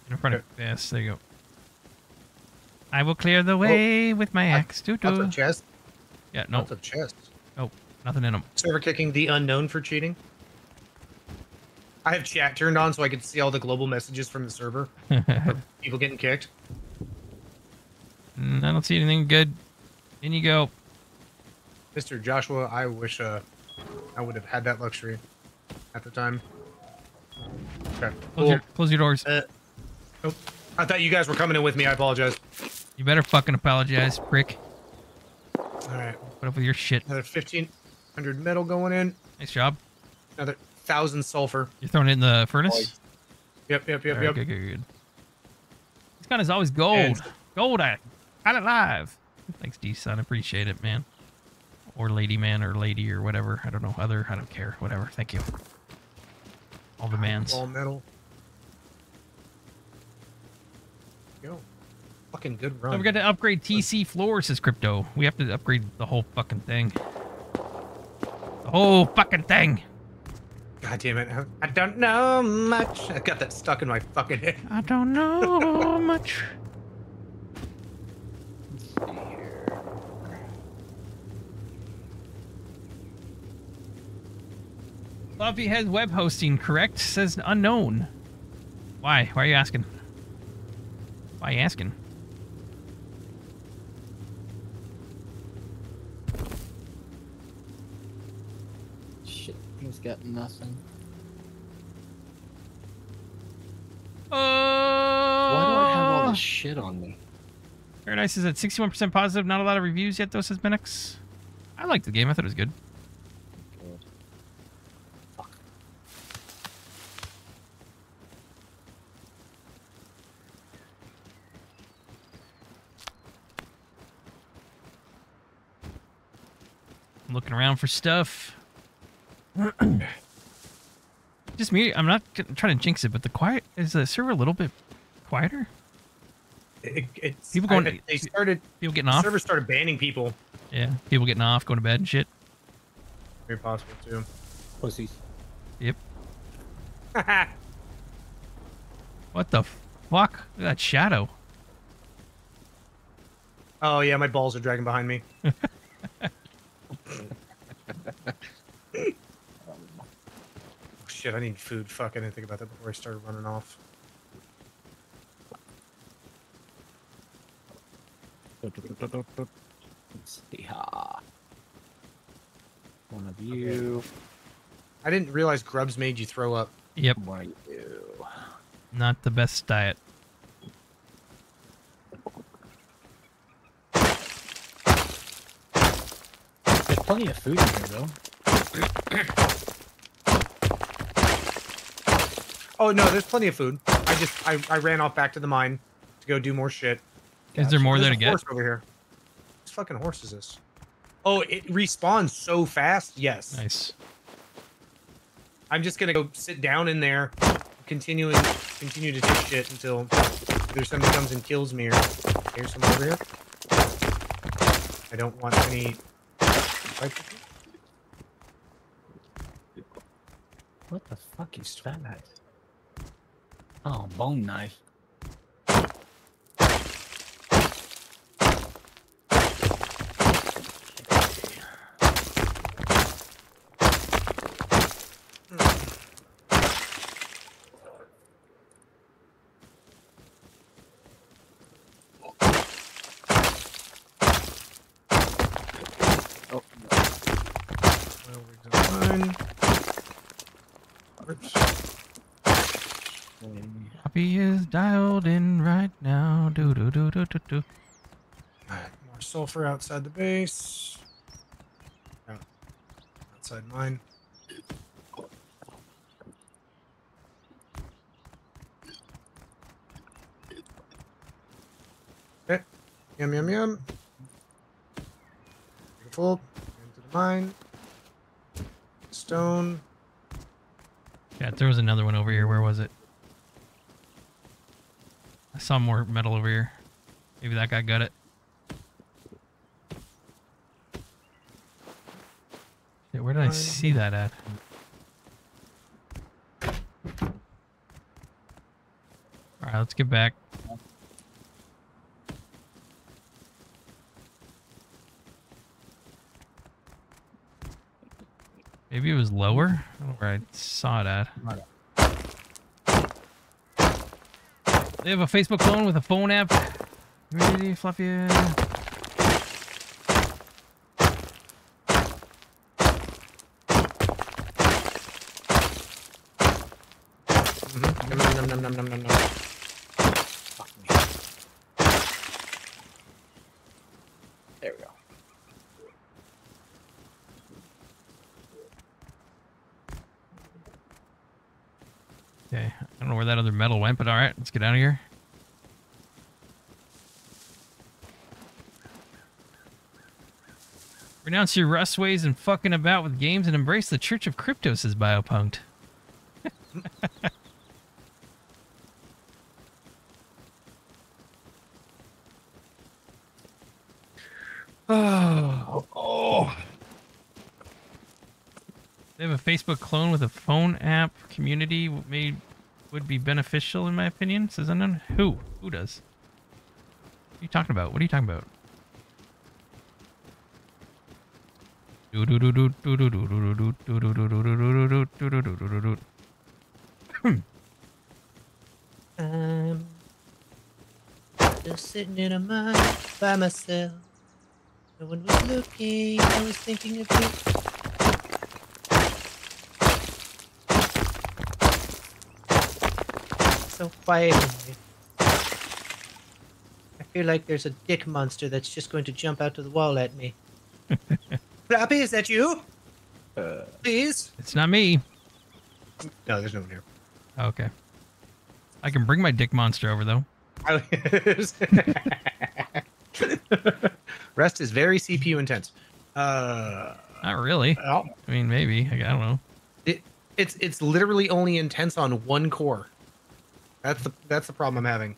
In front of yes, there you go. I will clear the way with my axe. Doo Lots doo. of chests. Yeah, no, Lots of chests. oh, nothing in them. Server kicking the unknown for cheating. I have chat turned on so I can see all the global messages from the server. (laughs) people getting kicked. Mm, I don't see anything good. In you go. Mr. Joshua, I wish uh, I would have had that luxury at the time. Okay. Close Cool. your close your doors. Uh, oh, I thought you guys were coming in with me. I apologize. You better fucking apologize, prick. All right. Put up with your shit. Another 1500 metal going in. Nice job. Another 1000 sulfur. You're throwing it in the furnace. Yep, yep, yep, All right, yep. Good, good, good. This gun is always gold. And- gold. I got it live. Thanks, D son. Appreciate it, man. Or lady man or lady or whatever. I don't know. Other. I don't care. Whatever. Thank you. All the mans. All metal. Yo. Fucking good run. So we got to upgrade TC floor, says Crypto. We have to upgrade the whole fucking thing. The whole fucking thing. God damn it. I- I don't know much. I got that stuck in my fucking head. I don't know (laughs) much. Fluffy has web hosting, correct? Says unknown. Why? Why are you asking? Why are you asking? Shit, he's got nothing. Oh. Why do I have all this uh. shit on me? Paradise is at 61% positive. Not a lot of reviews yet, though, says Minix. I liked the game. I thought it was good. I'm looking around for stuff. (clears throat) Just me. I'm not trying to jinx it, but the quiet is the server a little bit quieter. It, it's, People going- I- they started. People getting off. server started banning people. Yeah, people getting off, going to bed and shit. Very possible too. Pussies. Yep. (laughs) What the fuck? Look at that shadow. Oh yeah, my balls are dragging behind me. (laughs) oh, shit, I need food. Fuck, I didn't think about that before I started running off. Let's see. Ha. One of you. I didn't realize grubs made you throw up. Yep. One of you. Not the best diet. Plenty of food in here, though. (clears throat) Oh no, there's plenty of food. I just I, I ran off back to the mine to go do more shit. Is there more There's there a to get? horse over here. Whose fucking horse is this? Oh, it respawns so fast. Yes. Nice. I'm just gonna go sit down in there, continuing continue to take shit until there's somebody comes and kills me. Or here's some over here. I don't want any. What the fuck is that? Oh, bone knife. Oh. Well, we're done. Oops. Copy is dialed in right now. Do do. More sulfur outside the base. Out- Outside mine. Okay. Yum yum yum. Beautiful. Into the mine. Stone. Yeah, there was another one over here. Where was it? I saw more metal over here. Maybe that guy got it. Yeah, where did I see that at? Alright, let's get back. Maybe it was lower? I don't know where I saw it at. They have a Facebook clone with a phone app. Really fluffy. Mm-hmm. Nom, nom, nom, nom, nom, nom, nom. There we go. Okay, I don't know where that other metal went, but alright, let's get out of here. Renounce your rust ways and fucking about with games and embrace the Church of Crypto, says Biopunked. Oh, (sighs) oh. They have a Facebook clone with a phone app community may would be beneficial in my opinion. Says unknown. Who? Who does? What are you talking about? What are you talking about? I'm just sitting in a mine by myself. No one was looking, I was thinking of you. So quiet in here. I feel like there's a dick monster that's just going to jump out of the wall at me. (laughs) Flappy, is that you? Please? It's not me. No, there's no one here. Okay. I can bring my dick monster over though. (laughs) (laughs) Rust is very CPU intense. Uh, Not really. Oh. I mean, maybe. I don't know. it, it's it's literally only intense on one core. That's the that's the problem I'm having.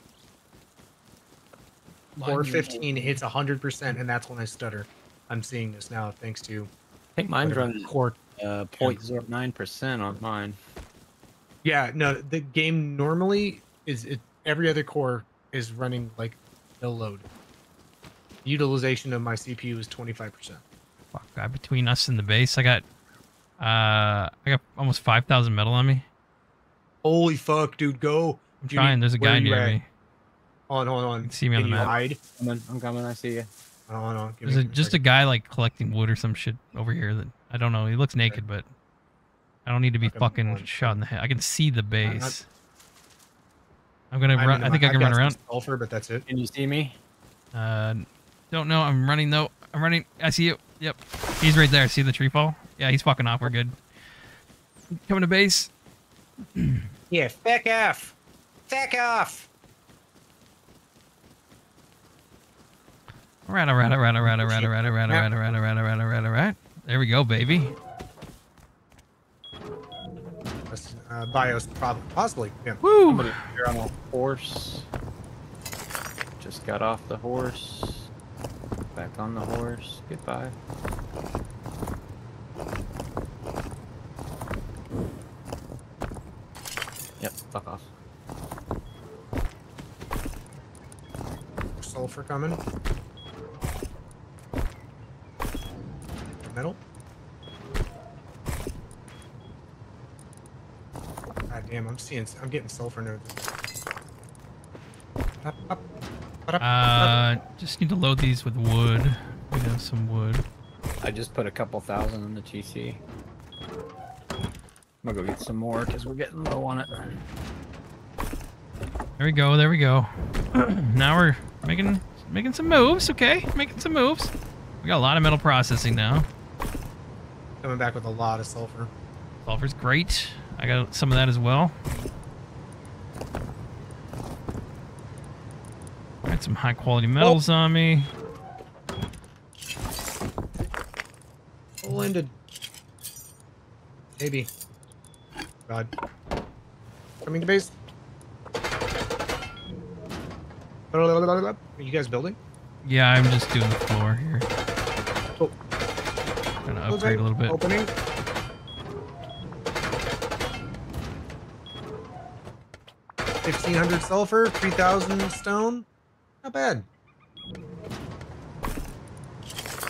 Core 15 hits 100%, and that's when I stutter. I'm seeing this now, thanks to I think mine's running core. uh 0.09 percent on mine. Yeah, no, the game normally is it, every other core is running like no load. Utilization of my CPU is 25%. Fuck, guy between us and the base, I got, uh, I got almost five thousand metal on me. Holy fuck, dude, go. I'm Judy, trying. There's a where guy are near at? me. Hold on, hold on. You can see me on the map. hide? I'm, I'm coming. I see you. Hold on, hold on. Give There's a, just a guy like collecting wood or some shit over here that I don't know. He looks naked, but I don't need to be fucking shot in the head. I can see the base. I'm gonna I'm run. in I think I I've can got run some around. Sulfur, but that's it. Can you see me? Uh, don't know. I'm running though. I'm running. I see you. Yep. He's right there. See the tree fall? Yeah, he's fucking off. We're good. Coming to base. (clears throat) Yeah, back off. Back off. Alright, alright, alright, alright, alright, alright, alright, alright, alright, alright, alright, alright, alright. There we go, baby. Uh, BIOS, prob- possibly. Yeah. Woo! Somebody here on a horse. Just got off the horse. Back on the horse. Goodbye. Yep, fuck off. Sulfur coming. Metal. God damn, I'm seeing, I'm getting sulfur nodes. Uh, just need to load these with wood. We have some wood. I just put a couple thousand in the TC. I'm gonna go get some more because we're getting low on it. There we go. There we go. (clears throat) now we're making making some moves. Okay, making some moves. We got a lot of metal processing now. Coming back with a lot of sulfur. Sulfur's great. I got some of that as well. Got some high quality metals oh. on me. Full ended. Maybe. God. Coming to base. Are you guys building? Yeah, I'm just doing the floor here. Gonna a little bit. Opening. Fifteen hundred sulfur, three thousand stone. Not bad.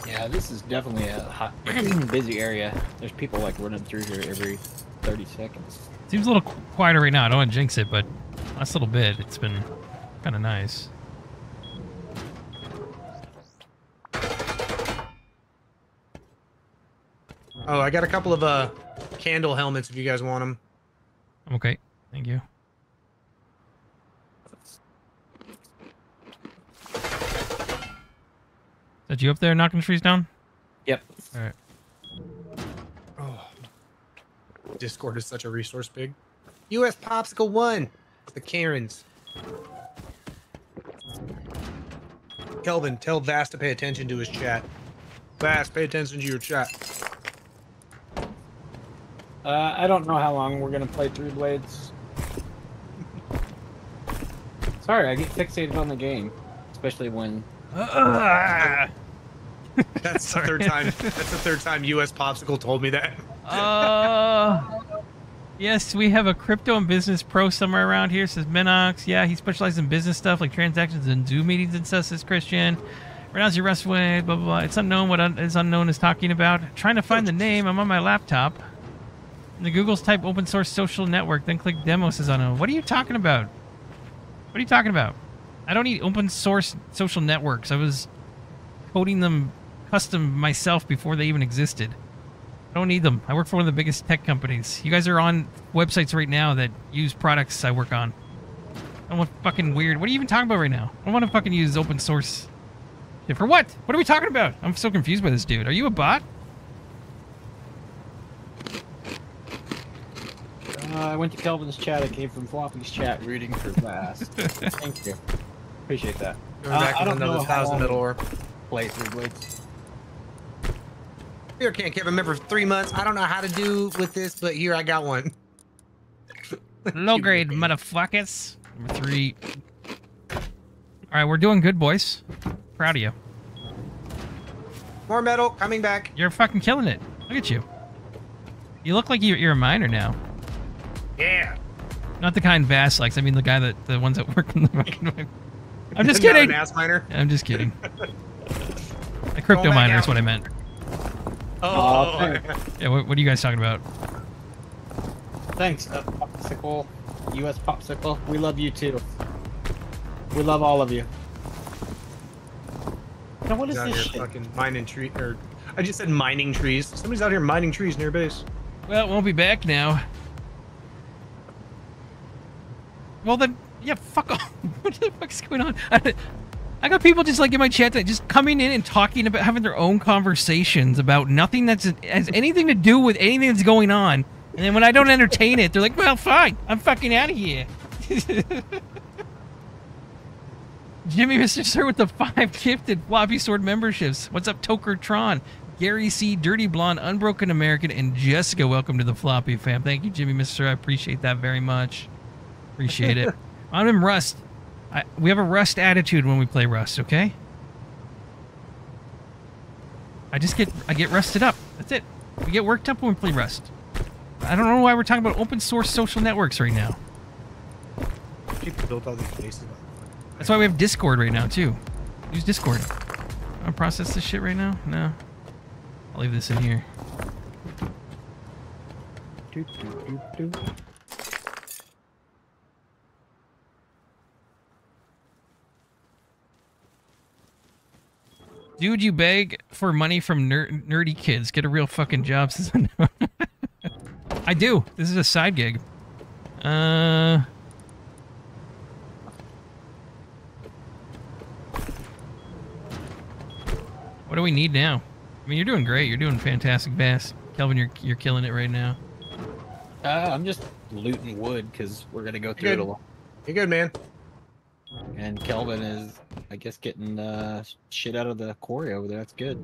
Yeah, this is definitely a hot, (clears throat) busy area. There's people like running through here every 30 seconds. Seems a little quieter right now. I don't want to jinx it, but last little bit, it's been kind of nice. Oh, I got a couple of uh candle helmets if you guys want them. I'm okay. Thank you. Is that you up there knocking trees down? Yep. All right. Oh. Discord is such a resource big. US Popsicle One. The Karens. Kelvin, tell Vast to pay attention to his chat. Vast, pay attention to your chat. Uh, I don't know how long we're gonna play Three Blades. Sorry, I get fixated on the game, especially when. Uh, That's the (laughs) third time. That's the third time US Popsicle told me that. Uh, yes, we have a crypto and business pro somewhere around here. Says Minox. Yeah, he specializes in business stuff like transactions and Zoom meetings and stuff. Says Christian. Renounce your rust way. Blah blah blah. It's unknown what un- is unknown is talking about. Trying to find the name. I'm on my laptop. The Google's type open source social network. Then click demo. Says unknown. What are you talking about? What are you talking about? I don't need open source social networks. I was coding them custom myself before they even existed. I don't need them. I work for one of the biggest tech companies. You guys are on websites right now that use products I work on. I want fucking weird. What are you even talking about right now? I don't want to fucking use open source. shit. For what? What are we talking about? I'm so confused by this dude. Are you a bot? Uh, I went to Kelvin's chat. I came from Floppy's chat, rooting for Vast. (laughs) Thank you. Appreciate that. Going back Uh, I with don't another know thousand long metal ore. Play Three Blades. Here can't keep a member for three months. I don't know how to do with this, but here I got one. (laughs) Low grade motherfuckers. Number three. All right, we're doing good, boys. Proud of you. More metal coming back. You're fucking killing it. Look at you. You look like you're, you're a miner now. Yeah. Not the kind Vast likes. I mean the guy that the ones that work (laughs) in the fucking. I'm just Not kidding. an ass miner. I'm just kidding. (laughs) A crypto miner is what I meant. Oh. (laughs) Yeah. What, what are you guys talking about? Thanks, uh, Popsicle. U.S. Popsicle. We love you too. We love all of you. Now, what is this shit? fucking mining tree or I just said mining trees. Somebody's out here mining trees near base. Well, it won't be back now. Well then, yeah, fuck (laughs) off. what the fuck's going on? I, got people just like in my chat that just coming in and talking about having their own conversations about nothing that's has anything to do with anything that's going on. And then when I don't entertain it, they're like, "Well, fine, I'm fucking out of here." (laughs) Jimmy Mr. Sir with the five gifted floppy sword memberships. What's up, Toker Tron? Gary C, Dirty Blonde, Unbroken American, and Jessica. Welcome to the floppy fam. Thank you, Jimmy Mr. Sir. I appreciate that very much. Appreciate it. I'm in Rust. I, we have a Rust attitude when we play Rust, okay? I just get I get rusted up. That's it. We get worked up when we play Rust. I don't know why we're talking about open source social networks right now. People built all these bases. That's why we have Discord right now too. Use Discord. I'll process this shit right now. No, I'll leave this in here. Dude, you beg for money from ner- nerdy kids. Get a real fucking job. (laughs) says unknown. I do. This is a side gig. Uh. What do we need now? I mean, you're doing great. You're doing fantastic, Vast. Kelvin, you're you're killing it right now. Uh, I'm just looting wood because we're gonna go through it a lot. You're good, man. And Kelvin is, I guess, getting uh, shit out of the quarry over there. That's good.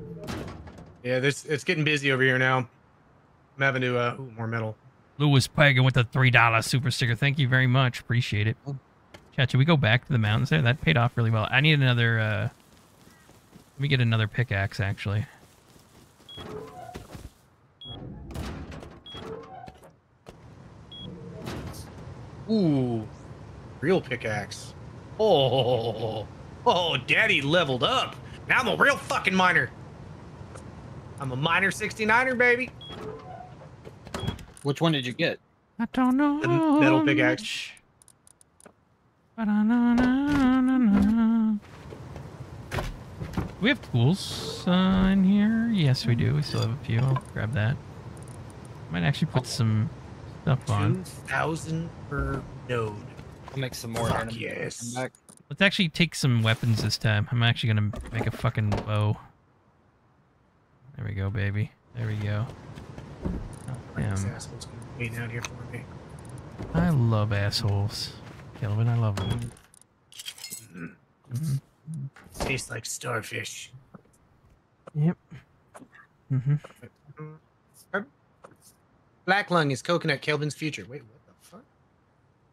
Yeah, this it's getting busy over here now. I'm having to uh ooh, more metal. Lewis Pagan with the three dollar super sticker. Thank you very much. Appreciate it. Chat, should we go back to the mountains there? That paid off really well. I need another. uh Let me get another pickaxe actually. Ooh, real pickaxe. Oh, oh, daddy leveled up. Now I'm a real fucking miner. I'm a miner 69er, baby. Which one did you get? I don't know. The metal pickaxe. We have tools uh, in here. Yes, we do. We still have a few. I'll grab that. Might actually put some stuff on. 2,000 per node. Make some more. Fuck yes. back. Let's actually take some weapons this time. I'm actually gonna make a fucking bow. There we go, baby. There we go. Damn. asshole's out here for me. I love assholes. Kelvin, I love them. Mhm. Tastes like starfish. Yep. hmm Black lung is coconut Kelvin's future. Wait, what the fuck?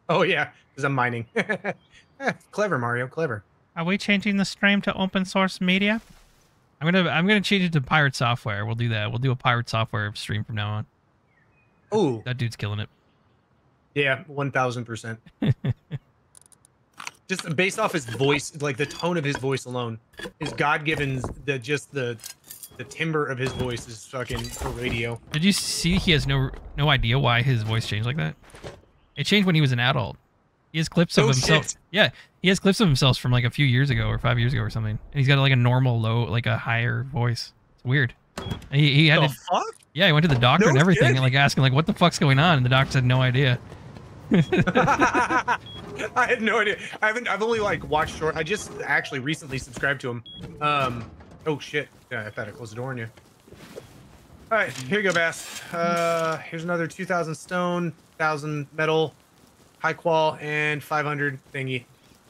Oh yeah, because I'm mining. (laughs) Eh, clever Mario, clever. Are we changing the stream to open source media? I'm gonna I'm gonna change it to pirate software. We'll do that. We'll do a pirate software stream from now on. Ooh, That dude's killing it. yeah, one thousand percent. (laughs) Just based off his voice, like the tone of his voice alone, his God-given the just the the timbre of his voice is fucking for radio. Did you see he has no no idea why his voice changed like that? It changed when he was an adult. He has clips of Oh, himself. shit. Yeah, he has clips of himself from like a few years ago or five years ago or something. And he's got like a normal low, like a higher voice. It's weird. And he, he had The to, fuck? yeah, he went to the doctor No and everything, shit. and like asking like what the fuck's going on, and the doctor had no idea. (laughs) I had no idea. I haven't. I've only like watched short. I just actually recently subscribed to him. Um. Oh shit. Yeah, I thought I closed the door on you. All right, here you go, Vast. Uh, here's another 2,000 stone, 1,000 metal, high qual, and 500 thingy.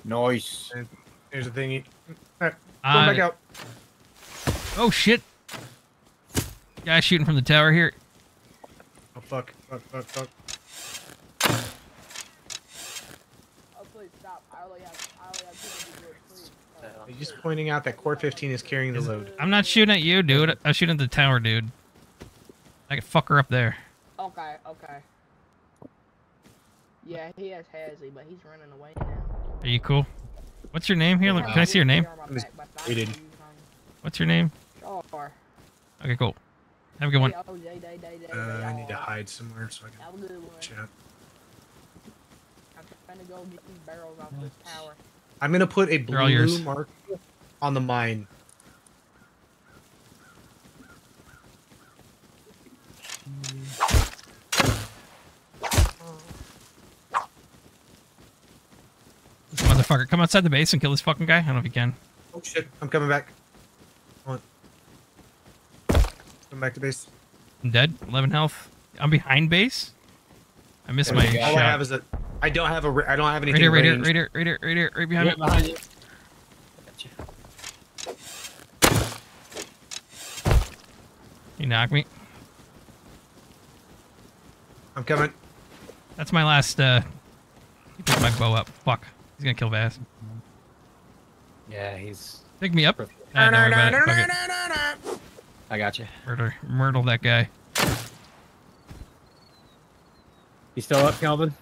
Nice. And here's a thingy. All right, going back Uh, out. Oh shit! Guy shooting from the tower here. Oh fuck! Fuck! Fuck! Fuck! Oh, please stop. I only have, I only have two to do it, please. I'm just pointing out that Core 15 is carrying the load. I'm not shooting at you, dude. I'm shooting at the tower, dude. I can fuck her up there. Okay, okay. Yeah, he has Hazzy, but he's running away now. Are you cool? What's your name here? Look, Can I see your name? Waited. What's your name? Sure. Okay, cool. Have a good one. Oh, Uh, I need to hide somewhere so I Have a can good one. chat. I'm trying to go get these barrels off this tower. I'm gonna put a They're all yours. blue mark on the mine. This motherfucker, come outside the base and kill this fucking guy. I don't know if you can. Oh shit! I'm coming back. Hold on. Come back to base. I'm dead. 11 health. I'm behind base. I missed my All shot. I have is a. I don't have a. ra- I don't have right anything. here, right here, ranged. right here, right here, right here, right behind Yeah, me. behind you. He knocked me. I'm coming. That's my last. uh He picked my bow up. Fuck. He's gonna kill Vast. Yeah, he's. Pick me up. Ah, don't worry about it. Fuck it. I got you. Murder, myrtle that guy. You still up, Calvin?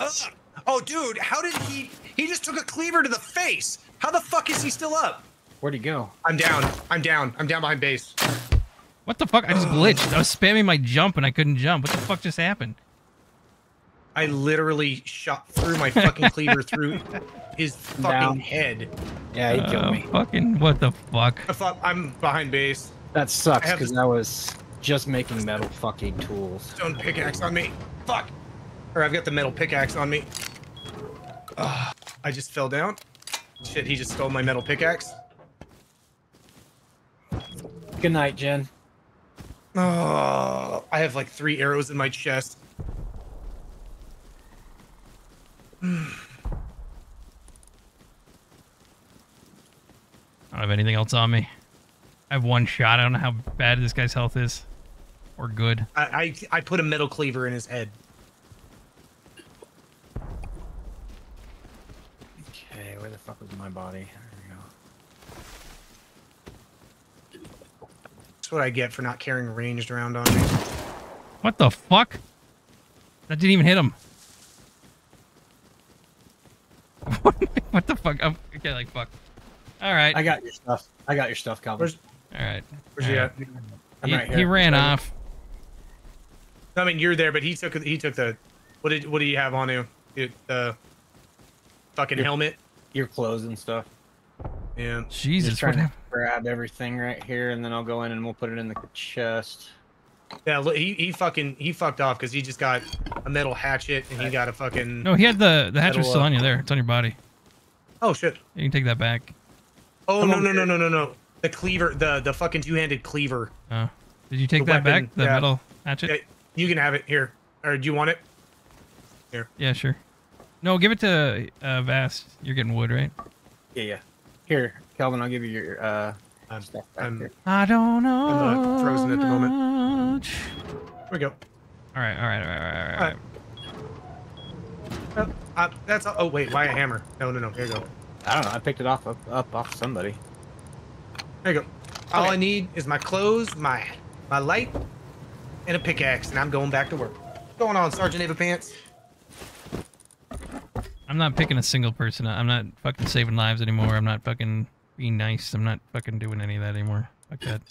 Ugh. Oh, dude! How did he? He just took a cleaver to the face. How the fuck is he still up? Where'd he go? I'm down. I'm down. I'm down behind base. What the fuck? I just glitched. I was spamming my jump and I couldn't jump. What the fuck just happened? I literally shot through my fucking cleaver through his (laughs) fucking Down. head. Yeah, he killed Uh, me. Fucking what the fuck? I thought I'm behind base. That sucks I because I was just making metal fucking tools. Stone pickaxe on me. Fuck. Or I've got the metal pickaxe on me. Ugh, I just fell down. Shit, he just stole my metal pickaxe. Good night, Jen. Oh, I have like three arrows in my chest. I don't have anything else on me. I have one shot. I don't know how bad this guy's health is. Or good. I, I I put a metal cleaver in his head. Okay, where the fuck was my body? There we go. That's what I get for not carrying ranged around on me. What the fuck? That didn't even hit him. (laughs) what the fuck? I'm, okay, like fuck. All right. I got your stuff. I got your stuff, Calvin. Where's All right. Where's All he at? I'm He, right he ran Right off. I mean, you're there, but he took he took the. What did what do you have on you? It, the fucking Your- helmet. Your clothes and stuff. Yeah. Jesus, Just what trying to grab everything right here, and then I'll go in and we'll put it in the chest. Yeah, look, he he fucking he fucked off because he just got a metal hatchet and he got a fucking. No, he had the the hatchet still uh, on you there. It's on your body. Oh shit. You can take that back. Oh Come no on, no no no no no. The cleaver, the the fucking two handed cleaver. Oh. Did you take The that weapon, back? The yeah. metal hatchet? Yeah, you can have it here. Or do you want it? Here. Yeah, sure. No, give it to uh, Vast. You're getting wood, right? Yeah, yeah. Here, Calvin, I'll give you your uh stuff back I'm- here. I don't know. I'm not frozen at the moment. much. Here we go. All right, all right, all right, all right, all right. Uh, uh, that's oh wait, why a hammer? No no no. Here you go. I don't know. I picked it off up, up off somebody. There you go. All I need is my clothes, my my light, and a pickaxe, and I'm going back to work. What's going on, Sergeant Ava Pants? I'm not picking a single person. I'm not fucking saving lives anymore. I'm not fucking being nice. I'm not fucking doing any of that anymore. Fuck that.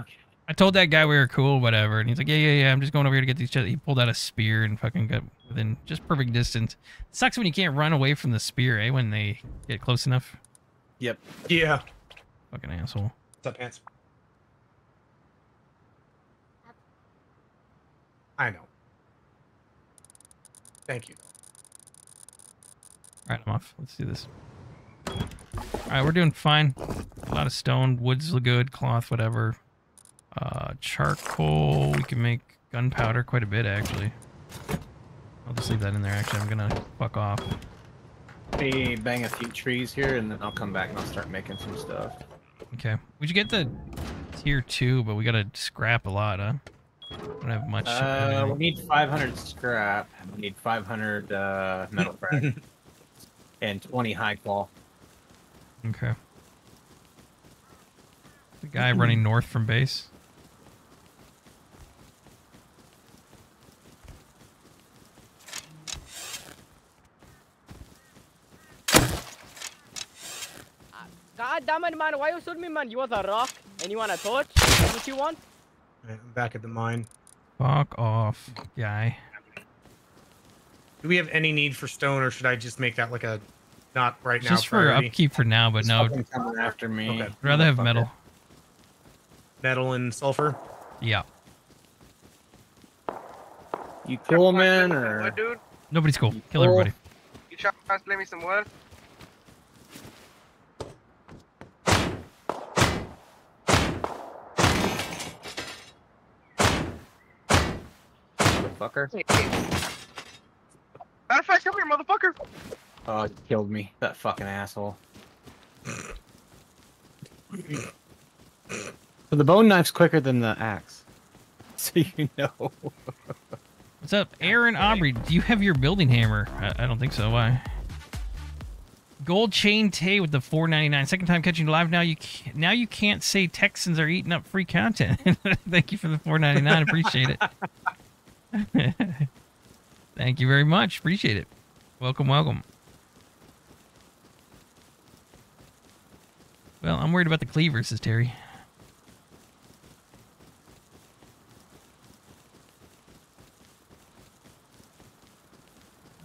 Okay. I told that guy we were cool, whatever, and he's like, "Yeah, yeah, yeah. I'm just going over here to get these." Ch-. He pulled out a spear and fucking got within just perfect distance. sucks when you can't run away from the spear, eh? When they get close enough. Yep. Yeah. Fucking asshole. What's up, Pants? I know. Thank you. All right, I'm off. Let's do this. All right, we're doing fine. A lot of stone, woods look good, cloth, whatever. Uh, charcoal. We can make gunpowder quite a bit, actually. I'll just leave that in there. Actually, I'm gonna fuck off. Hey, bang a few trees here, and then I'll come back and I'll start making some stuff. Okay. We should get the tier two, but we gotta scrap a lot, huh? Don't have much. Uh, we need 500 scrap. We need 500 uh, metal frag. (laughs) and 20 high qual. Okay. The guy running north from base. God damn it, man. Why you shoot me, man? You want a rock? And you want a torch? That's what you want? Alright, I'm back at the mine. Fuck off, guy. Do we have any need for stone, or should I just make that like a not right now? Just for priority? upkeep for now, but no. Coming after me. Okay. I'd rather have metal. Metal and sulfur. Yeah. You cool, man, or What, dude? Nobody's cool. Kill cool? everybody. You trying to play me some wood? fucker? Matter of fact, come here, motherfucker. Oh, it killed me. That fucking asshole. So the bone knife's quicker than the axe. (laughs) So you know. What's up, Aaron Aubrey? Do you have your building hammer? I, I don't think so. Why? Gold Chain Tay with the 4.99. Second time catching live now. You can't, now you can't say Texans are eating up free content. (laughs) Thank you for the 4.99. Appreciate it. (laughs) Thank you very much. Appreciate it. Welcome, welcome. Well, I'm worried about the cleavers, Terry.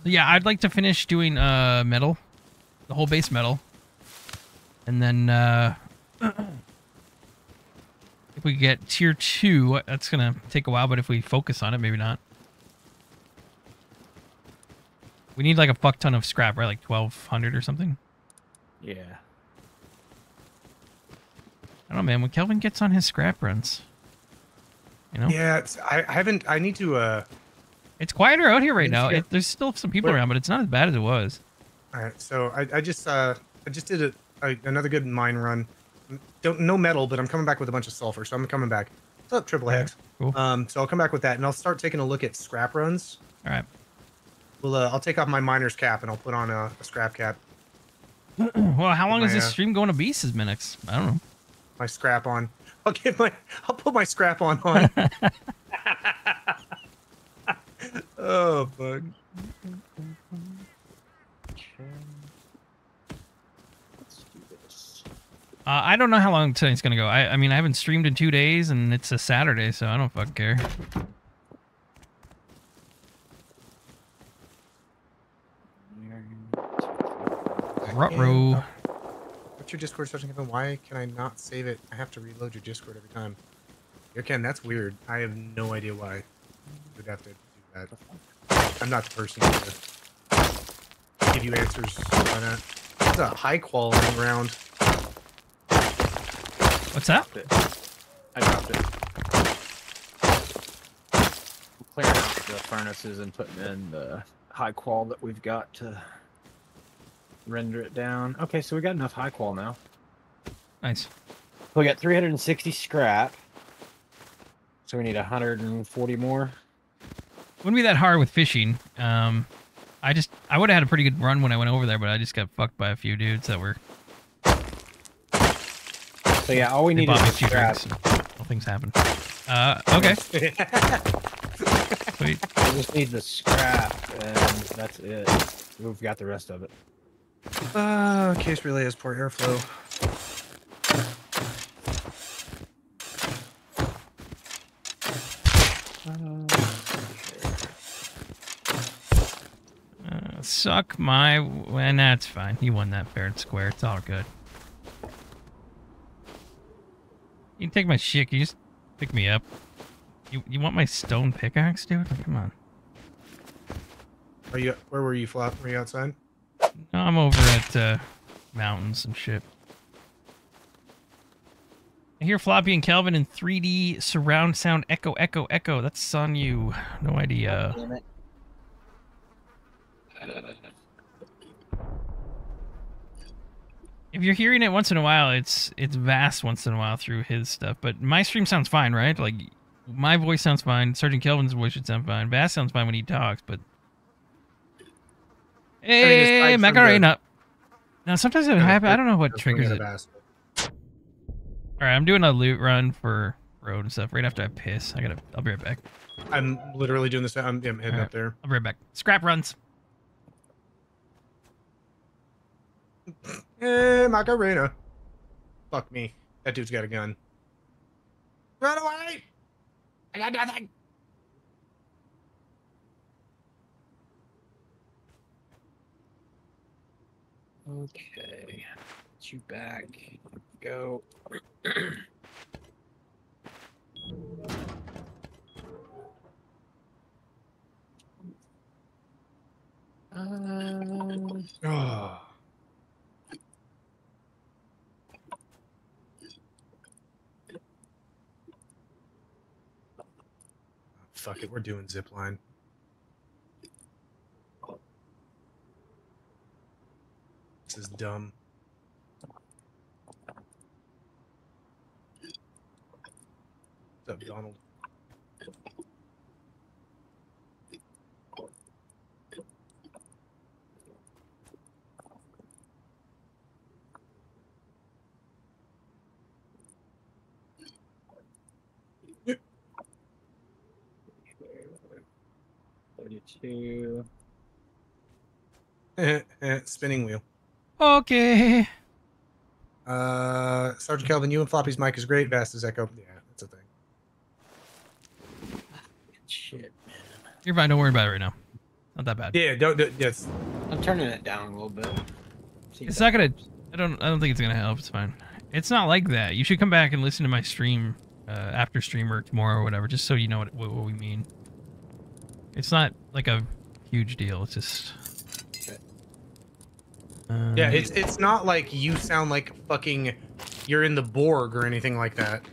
Yeah, I'd like to finish doing uh metal, the whole base metal, and then uh, (clears throat) if we get tier two, that's gonna take a while. But if we focus on it, maybe not. We need like a fuck ton of scrap, right? Like twelve hundred or something. Yeah. I don't know, man. When Kelvin gets on his scrap runs, you know, Yeah, it's, I, I haven't. I need to. uh it's quieter out here right now. It, there's still some people Where- around, but it's not as bad as it was. All right, so I, I just uh I just did a, a another good mine run. Don't no metal, but I'm coming back with a bunch of sulfur, so I'm coming back. What's up, Triple X? Cool. Um, so I'll come back with that, and I'll start taking a look at scrap runs. All right. Well, uh, I'll take off my miner's cap and I'll put on a, a scrap cap. (clears throat) well, how long is this uh, stream going to be, says Minix? I don't know. My scrap on. I'll get my. I'll put my scrap on on. (laughs) oh fuck. Uh, I don't know how long tonight's gonna go. I, I mean, I haven't streamed in two days, and it's a Saturday, so I don't fucking care. Rutro. What's your Discord session, Kevin? Why can I not save it? I have to reload your Discord every time. Here, Ken, that's weird. I have no idea why you would have to do that. I'm not the person to give you answers on that. It's a high quality round. What's that? I dropped it. Clearing out the furnaces and putting in the high qual that we've got to render it down. Okay, so we got enough high qual now. Nice. We got 360 scrap. So we need 140 more. Wouldn't be that hard with fishing. Um, I just I would have had a pretty good run when I went over there, but I just got fucked by a few dudes that were. So yeah, all we need is a few scrap. All things happen. Uh, okay. (laughs) Sweet. I just need the scrap, and that's it. We've got the rest of it. Uh, case relay has poor airflow. Uh, suck my. And that's fine. You won that fair and square. It's all good. You can take my shit. Can you just pick me up? You you want my stone pickaxe, dude? Come on. Are you? Where were you, Flop? Were you outside? I'm over at uh, mountains and shit. I hear Floppy and Kelvin in 3D surround sound echo, echo, echo. That's on you. No idea. If you're hearing it once in a while, it's it's vast once in a while through his stuff. But my stream sounds fine, right? Like my voice sounds fine. Sergeant Kelvin's voice should sound fine. Vast sounds fine when he talks, but Hey, eh, Macarena. Now sometimes it happens. I don't know what triggers it. All right, I'm doing a loot run for road and stuff right after I piss. I gotta. I'll be right back. I'm literally doing this. I'm, I'm heading Alright, up there. I'll be right back. Scrap runs. Hey, (laughs) eh, Macarena. Fuck me. That dude's got a gun. Run away! I got nothing. Okay. Get you back. Go. (clears throat) um, Oh. Fuck it, we're doing zipline. This is dumb. What's up, Donald? Thirty-two. (laughs) Spinning wheel. Okay. Uh, Sergeant Kelvin, you and Floppy's mic is great. Vast is echo. Yeah, that's a thing. Shit. You're fine. Don't worry about it right now. Not that bad. Yeah, don't. don't yes. I'm turning it down a little bit. See It's that- not gonna. I don't. I don't think it's gonna help. It's fine. It's not like that. You should come back and listen to my stream uh, after stream or tomorrow or whatever, just so you know what, what what we mean. It's not like a huge deal. It's just. Uh, Yeah, it's it's not like you sound like fucking you're in the Borg or anything like that.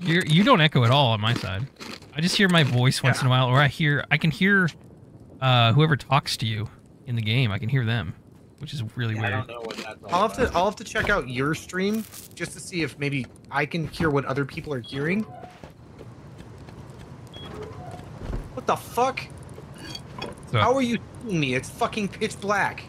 You're, you don't echo at all on my side. I just hear my voice once in a while, or I hear I can hear uh, whoever talks to you in the game. I can hear them, which is really I weird. don't know what that's all I'll have to. I'll have to check out your stream just to see if maybe I can hear what other people are hearing. What the fuck? So- How are you seeing me? It's fucking pitch black.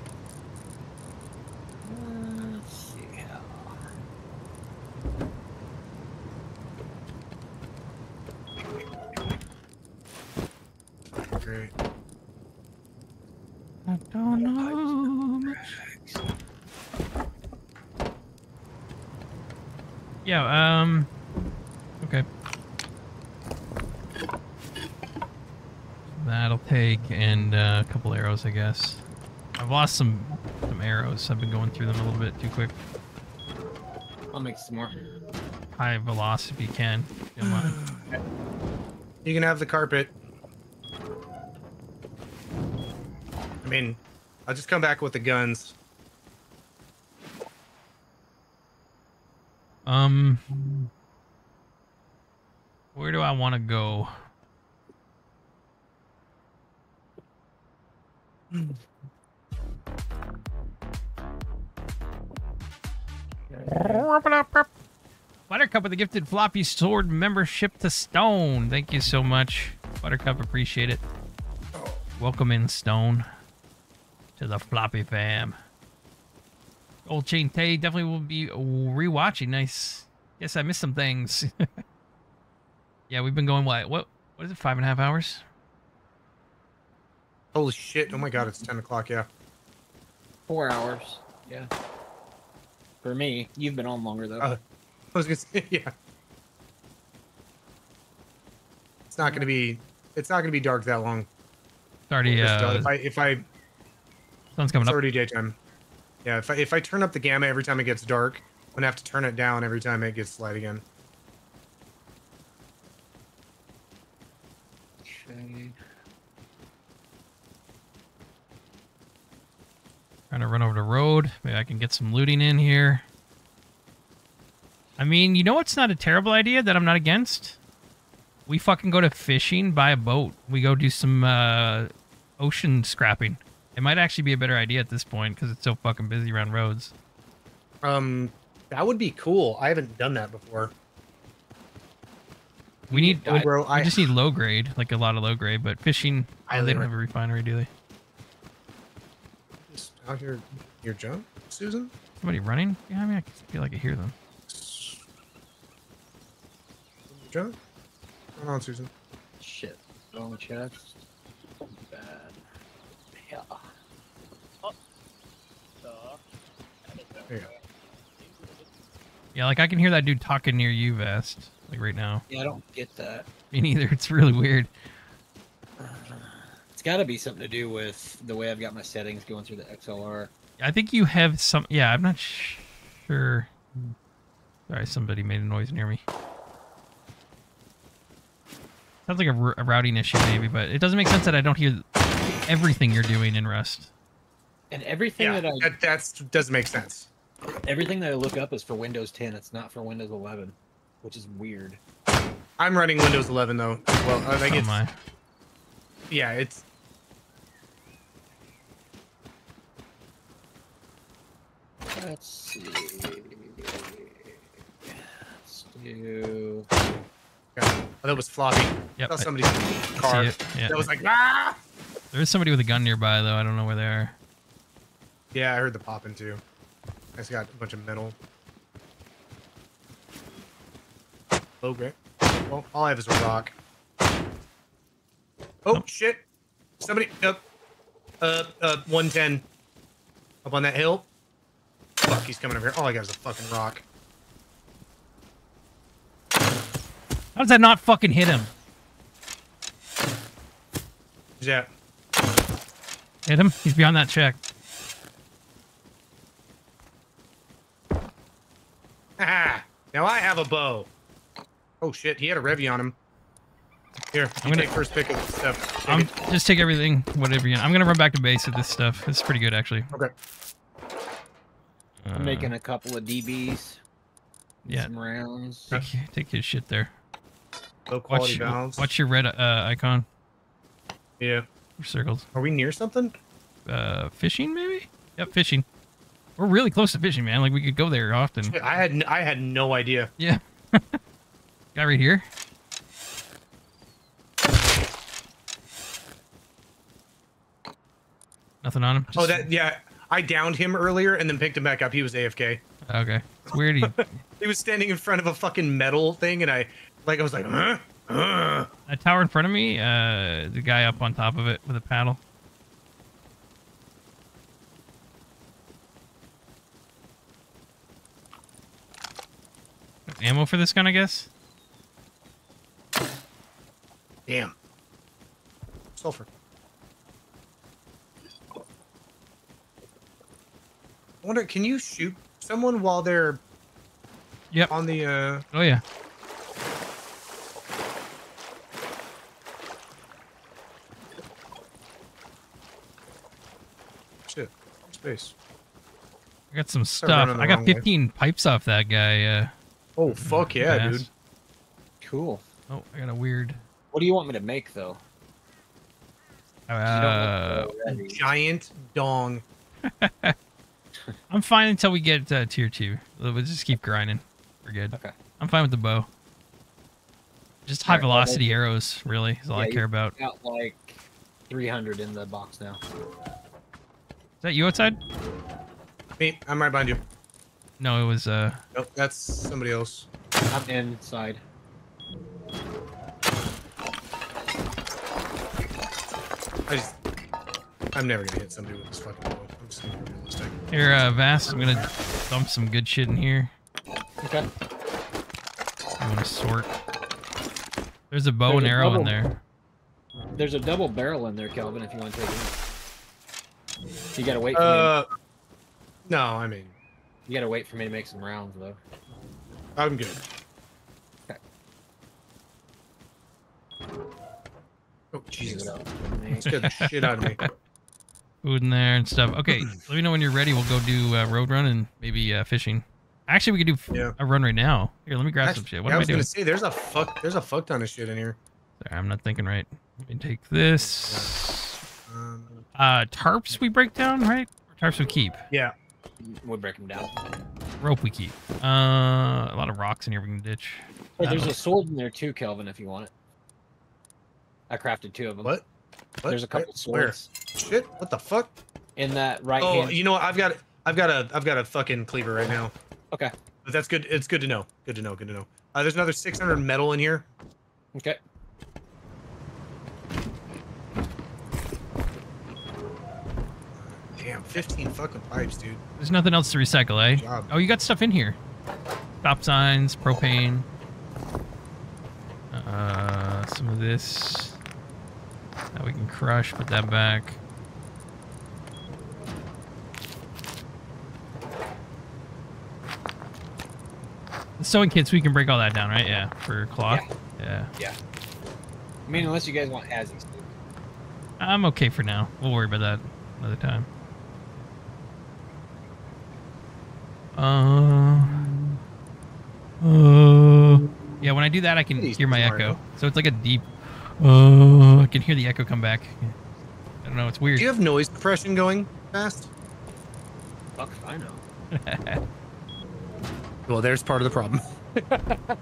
Great. I don't know. Yeah. Um. Okay. That'll take and uh, a couple arrows, I guess. I've lost some some arrows. I've been going through them a little bit too quick. I'll make some more. High velocity if you can. you. (sighs) You can have the carpet. Mean, I'll just come back with the guns. Um. Where do I want to go? Buttercup with the gifted floppy sword membership to Stone. Thank you so much, Buttercup. Appreciate it. Welcome in, Stone, to the floppy fam. Old Chain Tay definitely will be rewatching. Nice. Guess I missed some things. (laughs) yeah, we've been going what? What? What is it? Five and a half hours? Holy shit! Oh my god, it's ten o'clock. Yeah. Four hours. Yeah. For me, you've been on longer though. Uh, I was gonna say, (laughs) yeah. It's not gonna be. It's not gonna be dark that long. It's already. Uh, if I if I sun's coming it's up. already daytime. Yeah, if I if I turn up the gamma every time it gets dark, I'm gonna have to turn it down every time it gets light again. Okay. Trying to run over the road. Maybe I can get some looting in here. I mean, you know what's not a terrible idea that I'm not against? We fucking go to fishing, buy a boat. We go do some uh, ocean scrapping. It might actually be a better idea at this point because it's so fucking busy around roads. Um, that would be cool. I haven't done that before. We need. Oh, I, bro, we I- just need low grade, like a lot of low grade. But fishing, I they don't have a refinery, do they? Just out here, your jump, Susan. Somebody running behind me? I feel like I hear them. John? Hold on, Susan. Shit. Wrong chest. Bad. Yeah. There you go. Yeah, like I can hear that dude talking near you, Vest. Like right now. Yeah, I don't get that. Me neither. (laughs) It's really weird. It's got to be something to do with the way I've got my settings going through the XLR. I think you have some. Yeah, I'm not sure. Sorry, somebody made a noise near me. Sounds like a, r- a routing issue, maybe, but it doesn't make sense that I don't hear everything you're doing in Rust. And everything Yeah, that I that that's, doesn't make sense. Everything that I look up is for Windows 10. It's not for Windows 11, which is weird. I'm running Windows 11 though. Well, I think Oh it's my. yeah, it's Let's see. Let's do. Oh, that was floppy. Yep, Saw I- somebody's I car. yeah. That was like ah. There is somebody with a gun nearby, though. I don't know where they are. Yeah, I heard the popping too. I just got a bunch of metal. Oh, great. Well, all I have is a rock. Oh shit! Somebody up, uh, uh, one ten, up on that hill. Fuck, he's coming over here. All I got is a fucking rock. How does that not fucking hit him? Yeah. Hit him? He's beyond that check. Ah, now I have a bow. Oh shit, he had a Revy on him. Here, you I'm gonna- take first pick of the stuff. Take I'm it. just take everything, whatever you. I'm gonna run back to base with this stuff. This is pretty good, actually. Okay. I'm making a couple of DBs. Yeah. Some rounds. Take, take his shit there. Low quality Watch, valves. watch your red uh, icon. Yeah. Your circles. Are we near something? Uh, fishing maybe? Yep, fishing. We're really close to fishing, man. Like we could go there often. I had n- I had no idea. Yeah. (laughs) Guy right here. Nothing on him. Oh, that yeah. I downed him earlier and then picked him back up. He was AFK. Okay. It's weird. He, (laughs) He was standing in front of a fucking metal thing, and I like I was like, huh? Huh? that tower in front of me. Uh, the guy up on top of it with a paddle. Ammo for this gun, I guess. Damn. Sulfur. I wonder, can you shoot someone while they're Yep. on the uh Oh yeah. shit space? I got some stuff. I got wrong way. 15 pipes off that guy. Uh, Oh fuck yeah, Yes. dude. Cool. oh, I got a weird. What do you want me to make though? Uh, Giant dong. (laughs) I'm fine until we get uh, tier two. We'll just keep grinding. We're good. Okay. I'm fine with the bow. Just high Alright, well, velocity then- arrows, really, is all I care about. Got like 300 in the box now. Is that you outside? Me, I'm right behind you. No, it was. uh Nope, that's somebody else. I'm inside. I just, I'm never gonna hit somebody with this fucking bow. I'm just gonna be realistic. Here, uh, Vast. I'm gonna dump some good shit in here. Okay. I'm gonna sort. There's a bow There's and a arrow in there. There's a double barrel in there, Kelvin, if you want to take it. You gotta wait for Uh, me. no, I mean, You gotta wait for me to make some rounds though. I'm good. Okay. Oh Jesus! Leave it up. Scared the shit out of me. (laughs) Food in there and stuff. Okay, (clears throat) let me know when you're ready. We'll go do uh, road run and maybe uh, fishing. Actually, we could do Yeah. a run right now. Here, let me grab some shit. What yeah, I am I was doing? gonna say there's a fuck, there's a fuck ton of shit in here. Sorry, I'm not thinking right. Let me take this. Um, Uh, tarps we break down, right? Or tarps we keep. yeah. We'll break them down. Rope we keep. Uh, a lot of rocks in here we can ditch. Hey, there's Uh, a sword in there too, Kelvin, if you want it. I crafted two of them. What? What? There's a couple Where? swords Shit! What the fuck? in that right oh, hand. you know what? I've got, I've got a, I've got a fucking cleaver right now. Okay. But that's good. It's good to know. Good to know. Good to know. Uh, there's another 600 metal in here. Okay. Damn, 15 fucking pipes, dude. There's nothing else to recycle, eh? job. Oh, you got stuff in here. Stop signs, propane. Uh, some of this. That we can crush, put that back. The sewing kits, we can break all that down, right? Yeah, for cloth. Yeah. Yeah. I mean, unless you guys want Azzy's. I'm okay for now. We'll worry about that another time. Uh, uh, yeah, when I do that, I can hear my Mario. echo. So it's like a deep. Uh, I can hear the echo come back. I don't know. It's weird. Do you have noise suppression going fast? Fuck if I know. (laughs) Well, there's part of the problem. (laughs)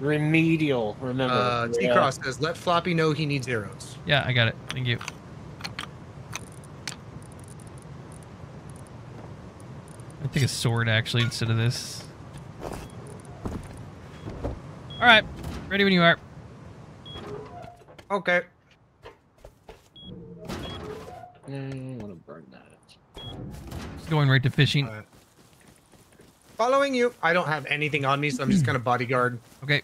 Remedial, remember. Uh, T Cross says, let Floppy know he needs arrows. Yeah, I got it. Thank you. Take a sword actually instead of this. All right, ready when you are. Okay. Mm, I want to burn that. Just going right to fishing. Following you. I don't have anything on me, so I'm just gonna bodyguard. (clears throat) Okay.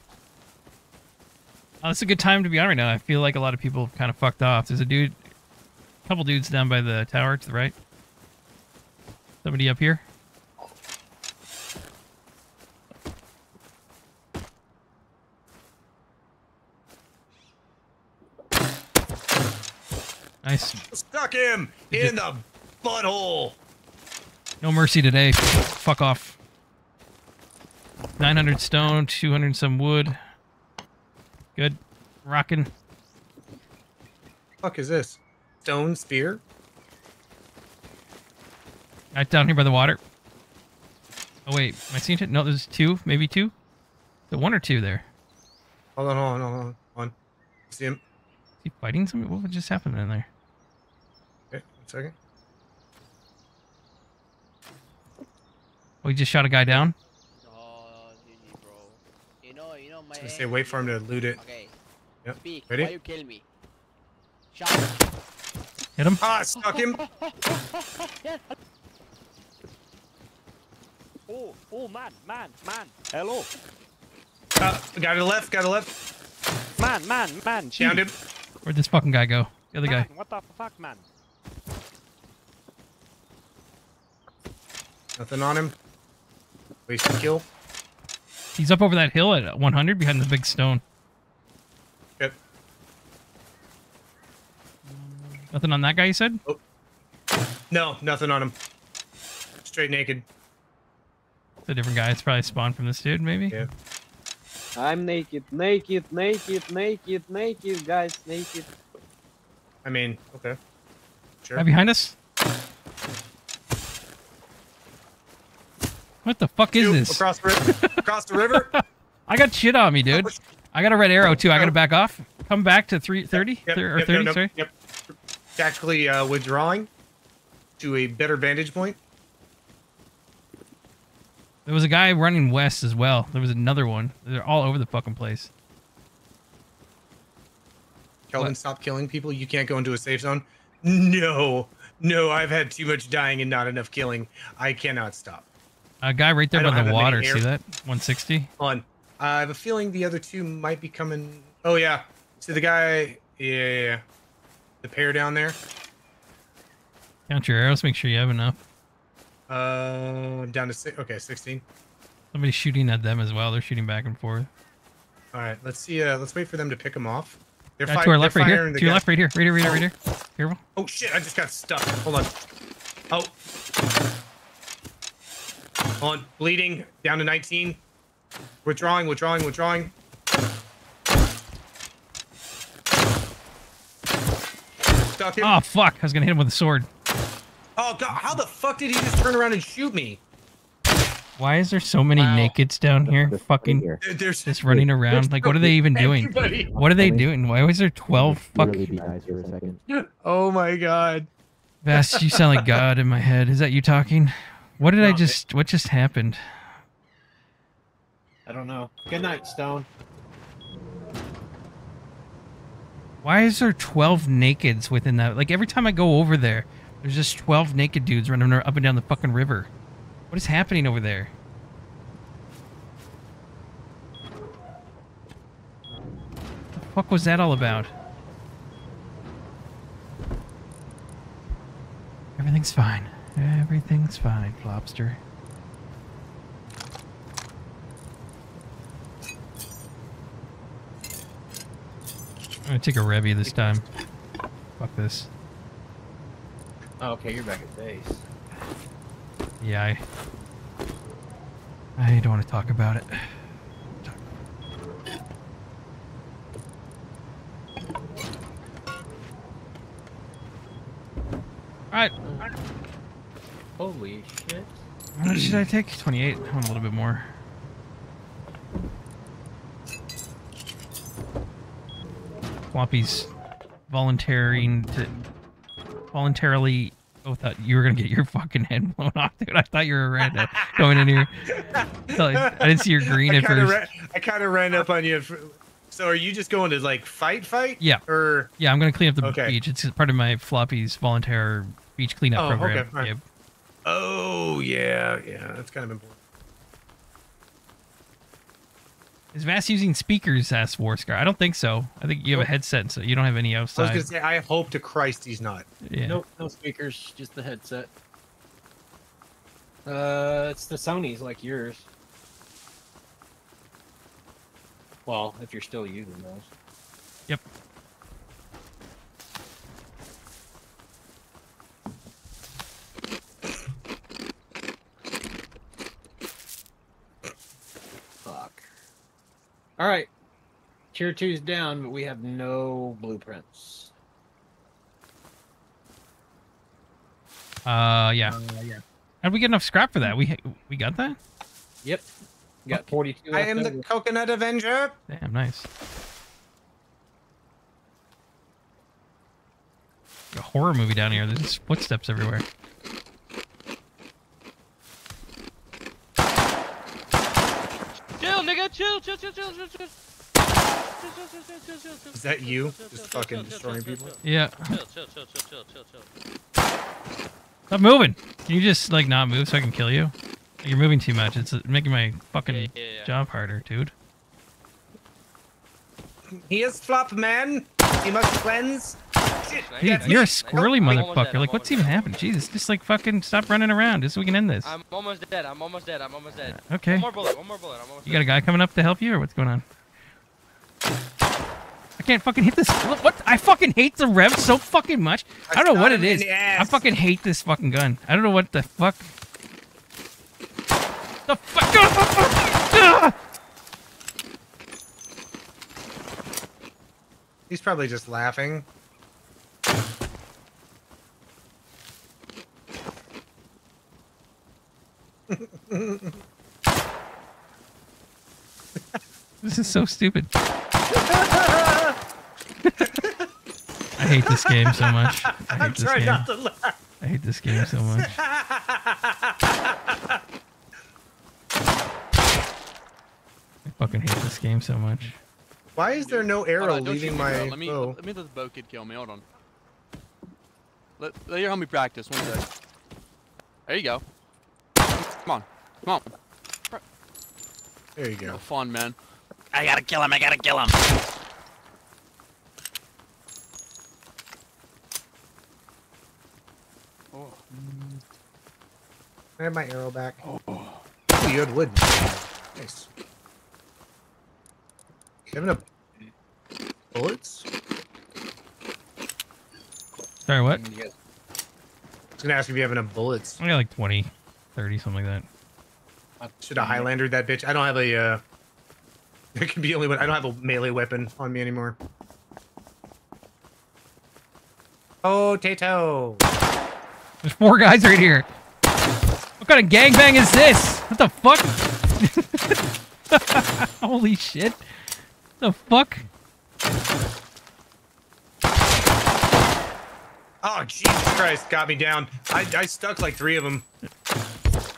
Oh, it's a good time to be on right now. I feel like a lot of people kind of fucked off. There's a dude, a couple dudes down by the tower to the right. Somebody up here. Nice. Stuck him in the butthole. No mercy today. Fuck off. 900 stone, 200 some wood. Good. Rocking. Fuck is this? Stone spear? Right down here by the water. Oh wait, am I seeing it? No, there's two, maybe two. The one or two there. Hold on, hold on, hold on, hold on. See him? Is he fighting something? What just happened in there? Okay, one second. Oh, just shot a guy down. You know, you know my. I gonna say wait for him to loot it. Okay. Yep. Speak. Ready? Why you kill me? Shot. Hit him. Ah, stuck him. (laughs) Oh, oh, man, man, man. Hello. Uh, guy to the left, guy to the left. Man, man, man. Downed him. Where'd this fucking guy go? The other guy. What the fuck, man? Nothing on him. Waste Wasted kill. He's up over that hill at 100 behind the big stone. Yep. Nothing on that guy, you said? Oh. No, nothing on him. Straight naked. It's a different guy. It's probably spawned from this dude, maybe? Yeah. I'm naked, naked, naked, naked, naked, guys, naked. I mean, okay. Sure. Right behind us? What the fuck is this? Across the river. across the river. (laughs) I got shit on me, dude. I got a red arrow too. I gotta back off. Come back to 330 Yep, or yep, 30, yep, sorry. Yep. Tactically uh, withdrawing to a better vantage point. There was a guy running west as well. There was another one. They're all over the fucking place. Kelvin, stop killing people. You can't go into a safe zone. No, no, I've had too much dying and not enough killing. I cannot stop. A guy right there by the water. See that? 160. On. I have a feeling the other two might be coming. Oh yeah. See the guy. Yeah, yeah, yeah. The pair down there. Count your arrows. Make sure you have enough. Uh, down to six. Okay, sixteen. Somebody's shooting at them as well. They're shooting back and forth. All right. Let's see. Uh, let's wait for them to pick them off. They're fi- to our left, right here. To your left, right here. Right here, right here, right here. Careful. Oh shit! I just got stuck. Hold on. Oh. Hold on. Bleeding. Down to 19. Withdrawing. Withdrawing. Withdrawing. Stuck him. Oh fuck! I was gonna hit him with a sword. Oh god! How the fuck did he just turn around and shoot me? Why is there so many nakeds down here? Fucking There- There's just running around. Like, what are they even doing? Everybody. What are they doing? Why was there 12 fuck? (laughs) Oh my god. Vast, you sound like God in my head. Is that you talking? What did I just? What just happened? I don't know. Good night, Stone. Why is there 12 nakeds within that? Like every time I go over there, there's just 12 naked dudes running up and down the fucking river. What is happening over there? What the fuck was that all about? Everything's fine. Everything's fine, Flopster. I'm gonna take a Revy this time. Fuck this. Oh, okay, you're back at base. Yeah, I... I don't want to talk about it. Alright. Mm. Holy shit. How much should I take? 28. I want a little bit more. Floppy's volunteering to voluntarily oh thought you were gonna get your fucking head blown off, dude. I thought you were red uh, going in here. So I, I didn't see your (laughs) green I at kinda first. Ran, I kind of ran up on you. For, so are you just going to like fight, fight? Yeah. Or Yeah, I'm gonna clean up the Okay. beach. It's part of my Floppy's volunteer beach cleanup Oh, program. okay, fine. Yep. oh yeah, yeah, that's kind of important. Is Vast using speakers? Asked Warscar. I don't think so. I think you have a headset, so you don't have any outside. I was gonna say, I hope to Christ he's not. Yeah. Nope, no speakers, just the headset. Uh, it's the Sony's like yours. Well, if you're still using those. Yep. Fuck. All right. Tier two's down, but we have no blueprints. Uh, yeah. How'd we get enough scrap for that? We we got that? Yep. You got 42. I am left the over. Coconut Avenger. Damn, nice. A horror movie down here. There's just footsteps everywhere. Chill, chill, chill, chill, chill, chill, chill. Is that you? Just fucking destroying people? Yeah. Chill, chill, chill, chill, chill, chill, chill. Stop moving. Can you just like not move so I can kill you? You're moving too much. It's making my fucking Yeah, yeah, yeah. job harder, dude. He is Flop Man. He must cleanse. Dude, That's you're a me. squirrely motherfucker. dead, like, I'm what's even happened? Jesus, just like fucking stop running around just so we can end this. I'm almost dead. I'm almost dead. I'm almost dead. Okay. One more bullet. One more bullet. I'm almost You got a guy coming up to help you, or what's going on? I can't fucking hit this. What? I fucking hate the rev so fucking much. I don't know what him it in is. the I fucking hate this fucking gun. I don't know what the fuck. The fuck? (laughs) He's probably just laughing. (laughs) This is so stupid. I hate this game so much. I (laughs) hate I'm this trying game. not to laugh. I hate this game so much. I fucking hate this game so much. Why is there no arrow on, leaving shoot me, my Let me bow? let me let the bow kid kill me. Hold on. Let let your homie practice. One sec. There you go. Come on, come on. There you go. Fun man. I gotta kill him. I gotta kill him. Oh. I have my arrow back. Oh, you had wood. Nice. You have enough bullets? Sorry, what? I was gonna ask if you have enough bullets. I got like 20, 30, something like that. Should have Highlander that bitch. I don't have a. Uh, (laughs) it can be only one. I don't have a melee weapon on me anymore. Oh, Tato. There's four guys right here. What kind of gangbang is this? What the fuck? (laughs) Holy shit. The fuck? Oh, Jesus Christ. Got me down. I, I stuck like three of them.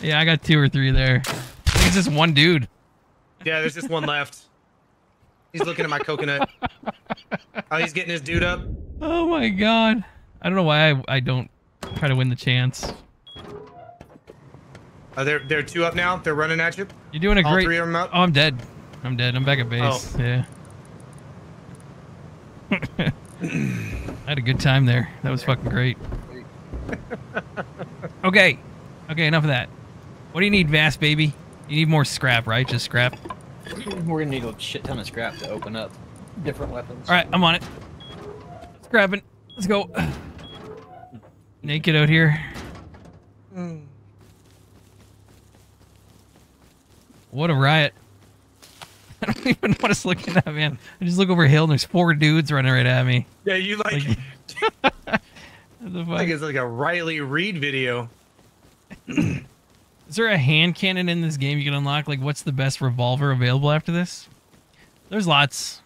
Yeah, I got two or three there. It's just one dude. Yeah, there's just one left. He's looking at my coconut. Oh, he's getting his dude up. Oh my god. I don't know why I, I don't try to win the chance. Uh, they're they're two up now. They're running at you. You're doing a All great. three of 'em up? Oh, I'm dead. I'm dead. I'm back at base. Oh. Yeah. (clears throat) I had a good time there. That was fucking great. (laughs) Okay. Okay, enough of that. What do you need, Vast baby? You need more scrap, right? Just scrap. (clears throat) We're gonna need a shit ton of scrap to open up different weapons. All right, I'm on it. Scrapping. Let's go. (clears throat) Naked out here. Hmm. What a riot. (laughs) I don't even know what it's looking at, man. I just look over a hill and there's four dudes running right at me. Yeah, you like. (laughs) the I think it's like a Riley Reid video. (clears throat) Is there a hand cannon in this game you can unlock? Like, what's the best revolver available after this? There's lots.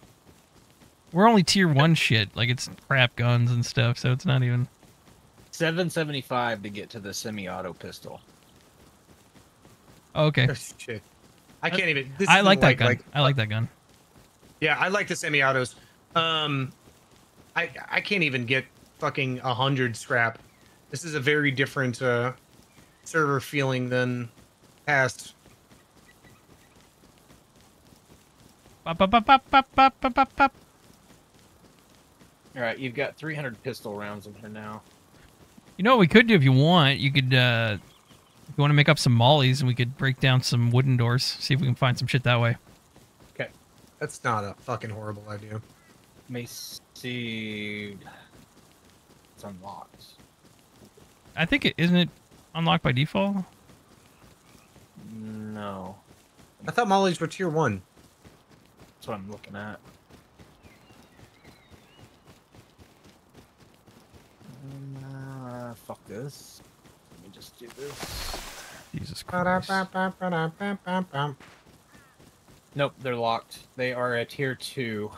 We're only tier one shit. Like, it's crap guns and stuff, so it's not even. 775 to get to the semi-auto pistol. Oh, okay. Shit. I can't even. This I isn't like that gun. Like, I like that gun. yeah, I like the semi-autos. Um, I I can't even get fucking a hundred scrap. This is a very different uh server feeling than past. All right, you've got 300 pistol rounds in here now. You know what we could do if you want? You could, uh, you want to make up some mollies and we could break down some wooden doors, see if we can find some shit that way. Okay. That's not a fucking horrible idea. Mace It's unlocked. I think it, isn't it unlocked by default. No, I thought mollies were tier one. that's what I'm looking at. Um, uh, fuck this. Let me just do this. Jesus Christ. Nope, they're locked. They are at tier two.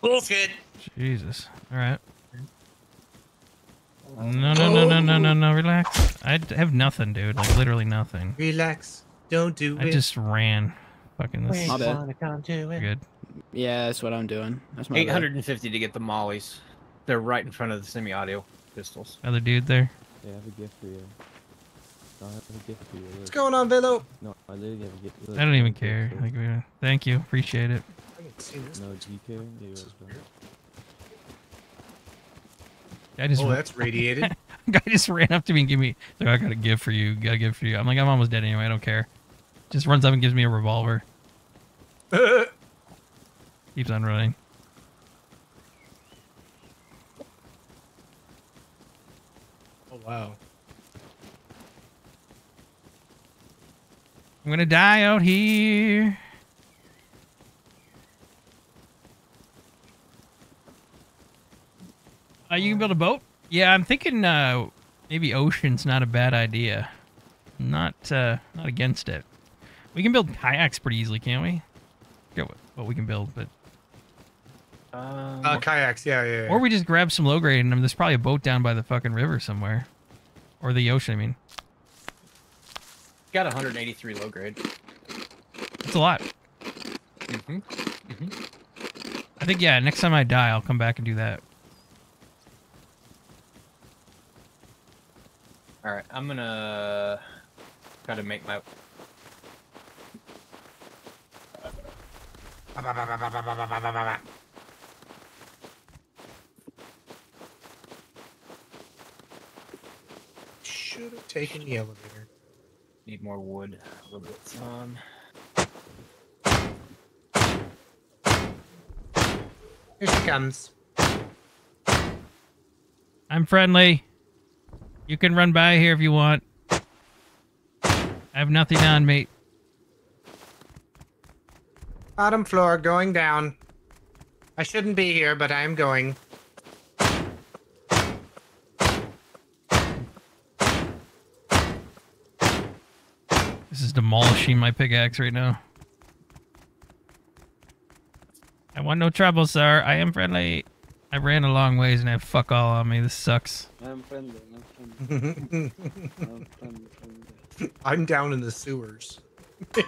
Bullshit. Jesus. All right. No, no, no, no, no, no, no. Relax. I have nothing, dude. Like literally nothing. Relax. Don't do I it. just ran. Fucking this. My bad. You're good. Yeah, that's what I'm doing. That's my bad. 850 to get the mollies. They're right in front of the semi-auto pistols. Other dude there. Yeah, I have a gift for you. I have a gift for you. What's going on, Velo? No, I literally have a gift. I don't even care. Like, uh, thank you. Appreciate it. I can see this. No, do you care? Yeah, yours, bro. I just Oh, that's radiated. (laughs) guy just ran up to me and gave me. Like, I got a gift for you. Got a gift for you. I'm like, I'm almost dead anyway. I don't care. Just runs up and gives me a revolver. (laughs) Keeps on running. oh wow. I'm gonna die out here. Uh, you can build a boat? Yeah, I'm thinking uh, maybe ocean's not a bad idea. Not uh, not against it. We can build kayaks pretty easily, can't we? Forget what, what we can build, but Um, Uh, kayaks. Yeah, yeah. yeah. or we just grab some low grade and there's probably a boat down by the fucking river somewhere, or the ocean. I mean, got 183 low grade. it's a lot. Mm-hmm. I think yeah. Next time I die, I'll come back and do that. All right, I'm gonna try to make my. Should have taken the elevator. Need more wood. A little bit. Um. Here she comes. I'm friendly. You can run by here if you want. I have nothing on me. Bottom floor going down. I shouldn't be here, but I am going. This is demolishing my pickaxe right now. I want no trouble, sir. I am friendly. I ran a long ways and I have fuck all on me. This sucks. I'm friendly. I'm friendly. I'm friendly, friendly. I'm down in the sewers. I'm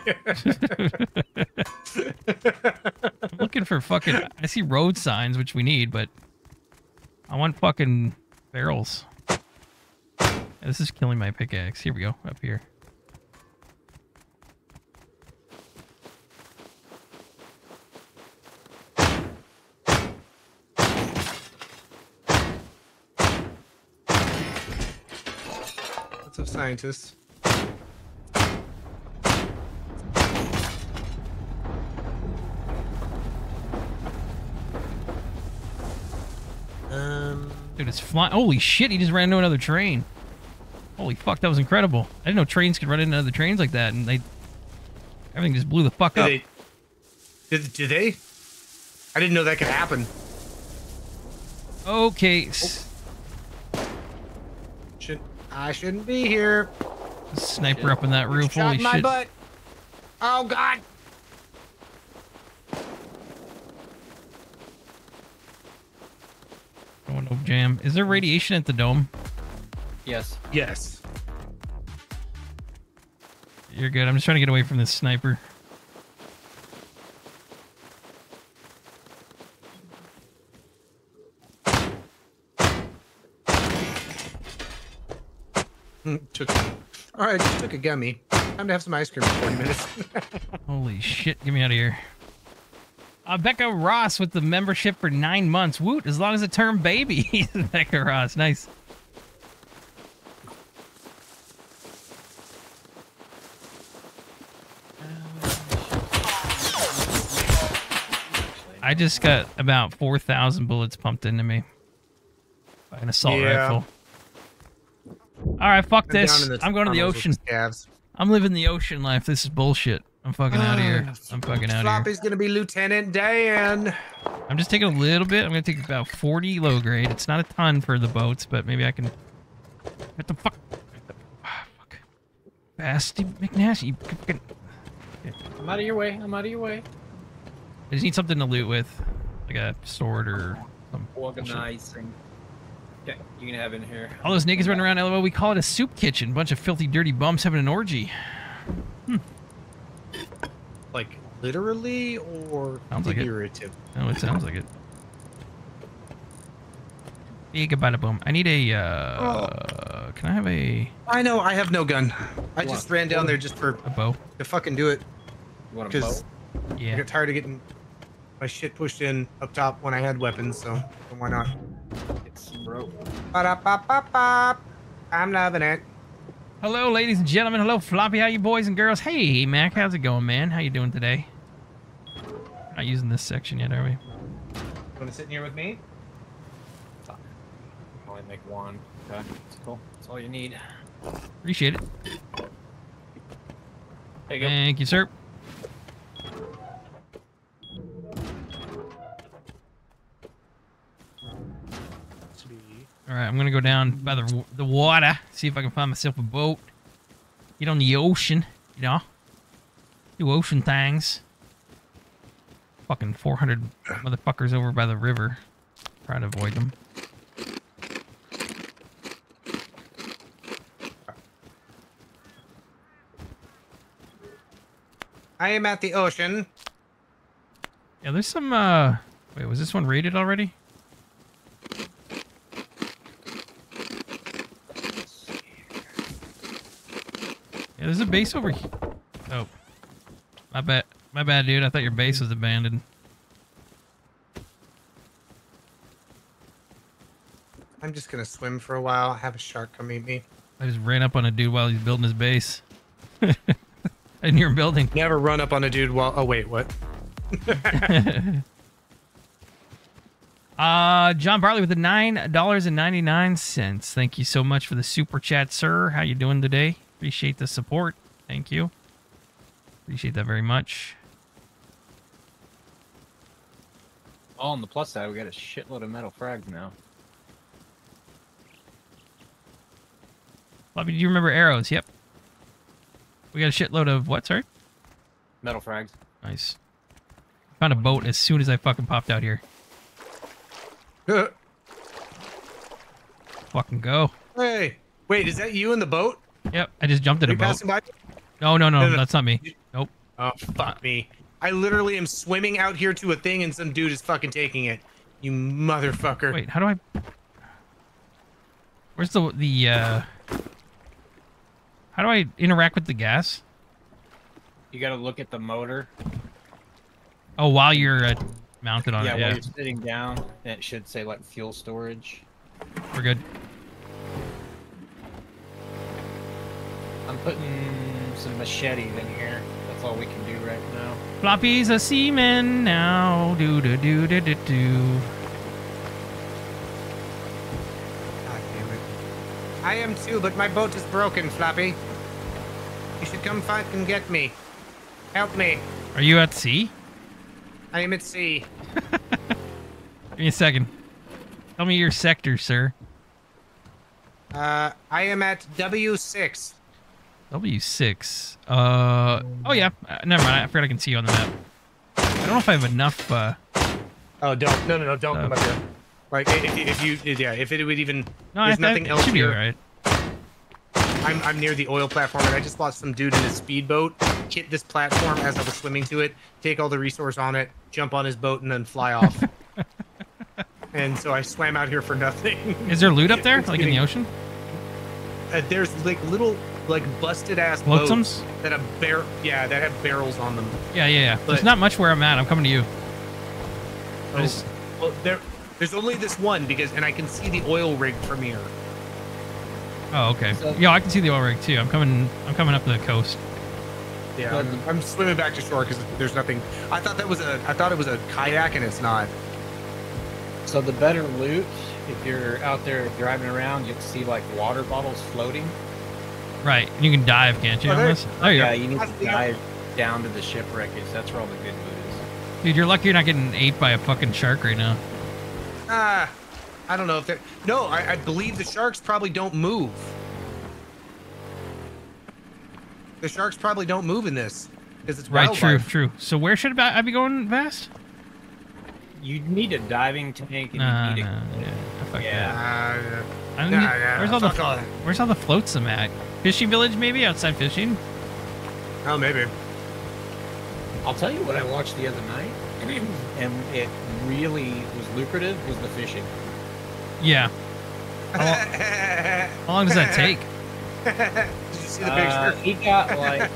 (laughs) looking for fucking. I see road signs, which we need, but I want fucking barrels. This is killing my pickaxe. Here we go, up here. What's up, scientists? Um, Dude, it's flying. Holy shit! He just ran into another train. Holy fuck, that was incredible. I didn't know trains could run into other trains like that, and they everything just blew the fuck Did up. they? Did, did they? I didn't know that could happen. Okay. s- Should I shouldn't be here? Sniper up in that roof. Shot Holy in my shit! butt. Oh God! Oh no, jam. Is there radiation at the dome? Yes. Yes. You're good. I'm just trying to get away from this sniper. Took. All right, just took a gummy. Time to have some ice cream in 40 minutes. (laughs) Holy shit, get me out of here. Uh, Becca Ross with the membership for nine months. Woot, as long as the term baby. (laughs) Becca Ross, nice. I just got about 4,000 bullets pumped into me by an assault Yeah. rifle. All right, fuck I'm this. I'm going to the ocean. I'm living the ocean life. This is bullshit. I'm fucking out of here. Ah, I'm fucking out of here. Floppy's gonna be Lieutenant Dan. I'm just taking a little bit. I'm gonna take about 40 low grade. It's not a ton for the boats, but maybe I can. What the fuck? Ah, fuck. Vasty McNasty. you fucking- I'm out of your way. I'm out of your way. I just need something to loot with, like a sword or some. bullshit. Organizing. Okay, you can have in here. All those niggas running around LOL. We call it a soup kitchen. Bunch of filthy, dirty bums having an orgy. Like literally or Sounds like it. figurative? Oh, it sounds like it. Big about a boom. I need a. uh Can I have a I know. I have no gun. I You just ran down there just for a bow? to fucking do it. You want a Because Yeah. I got tired of getting my shit pushed in up top when I had weapons. So so why not? Get some rope. Ba-da-ba-ba-ba. I'm loving it. Hello, ladies and gentlemen. Hello, Floppy. How you boys and girls? Hey, Mac. How's it going, man? How you doing today? Not using this section yet, are we? Want to sit in here with me? Only make one. Okay, that's cool. That's all you need. Appreciate it. There you go. Thank you, sir. All right, I'm gonna go down by the the water, see if I can find myself a boat. Get on the ocean, you know. Do ocean things. Fucking 400 motherfuckers over by the river. Try to avoid them. I am at the ocean. Yeah, there's some. uh Wait, was this one rated already? There's a base over here. Oh, my bad. My bad, dude. I thought your base was abandoned. I'm just gonna swim for a while. Have a shark come eat me. I just ran up on a dude while he's building his base. I didn't hear him building. Never run up on a dude while. Oh wait, what? (laughs) uh, John Barley with the nine dollars and ninety nine cents. Thank you so much for the super chat, sir. How you doing today? Appreciate the support. Thank you. Appreciate that very much. Oh, on the plus side, we got a shitload of metal frags now. Bobby, do you remember arrows? Yep. We got a shitload of what, sorry? Metal frags. Nice. Found a boat as soon as I fucking popped out here. (laughs) fucking go. Hey, wait, is that you in the boat? Yep, I just jumped in Are a you boat. passing by? No, no, no, No, no. that's not me. Nope. Oh fuck me! I literally am swimming out here to a thing, and some dude is fucking taking it. You motherfucker! Wait, how do I? Where's the the? uh How do I interact with the gas? You got to look at the motor. Oh, while you're uh, mounted on yeah, it. while Yeah, you're sitting down, it should say like fuel storage. we're good. I'm putting some machetes in here. That's all we can do right now. Floppy's a seaman now. Do do do do do do. God damn it! I am too, but my boat is broken, Floppy. You should come find and get me. Help me. Are you at sea? I am at sea. (laughs) Give me a second. Tell me your sector, sir. Uh, I am at W6. W6. Uh. Oh yeah. Uh, never mind. I forgot I can see you on the map. I don't know if I have enough. Uh. Oh, don't. No, no, no. Don't Uh, come up here. Like, if, if you, yeah, if it would even. No, there's I, I, nothing it else should be here. alright. I'm, I'm near the oil platform, and I just lost some dude in a speedboat. Hit this platform as I was swimming to it, take all the resource on it, jump on his boat, and then fly off. (laughs) and so I swam out here for nothing. Is there loot up there, (laughs) like in the ocean? Uh, there's like little, like busted ass Floatsomes? boats that have bar, yeah, that have barrels on them. Yeah, yeah, yeah. There's not much where I'm at. I'm coming to you. Oh, just- well, there, there's only this one because, and I can see the oil rig from here. Oh, okay. Yeah, I can see the oil rig too. I'm coming. I'm coming up the coast. Yeah, I'm, I'm swimming back to shore because there's nothing. I thought that was a, I thought it was a kayak, and it's not. So the better loot, if you're out there driving around, you can see like water bottles floating. Right. You can dive, can't you? Oh, there- There you yeah, go. you need to dive down to the shipwreckage. That's where all the good loot is. Dude, you're lucky you're not getting ate by a fucking shark right now. Ah, I don't know if they're. No, I, I believe the sharks probably don't move. The sharks probably don't move in this because it's Right. True. wildlife. True. So where should I I be going, Vast? is. You need a diving tank and Nah, you need nah, a. yeah, fuck yeah. I don't Nah, need- nah, where's all the fuck all that. Where's all the flotsam at? Fishing village, maybe outside fishing. Oh, maybe. I'll tell you what I watched the other night, (clears throat) and it really was lucrative. Was the fishing. Yeah. How, (laughs) how long does that take? (laughs) Did you see the Uh, picture? he got like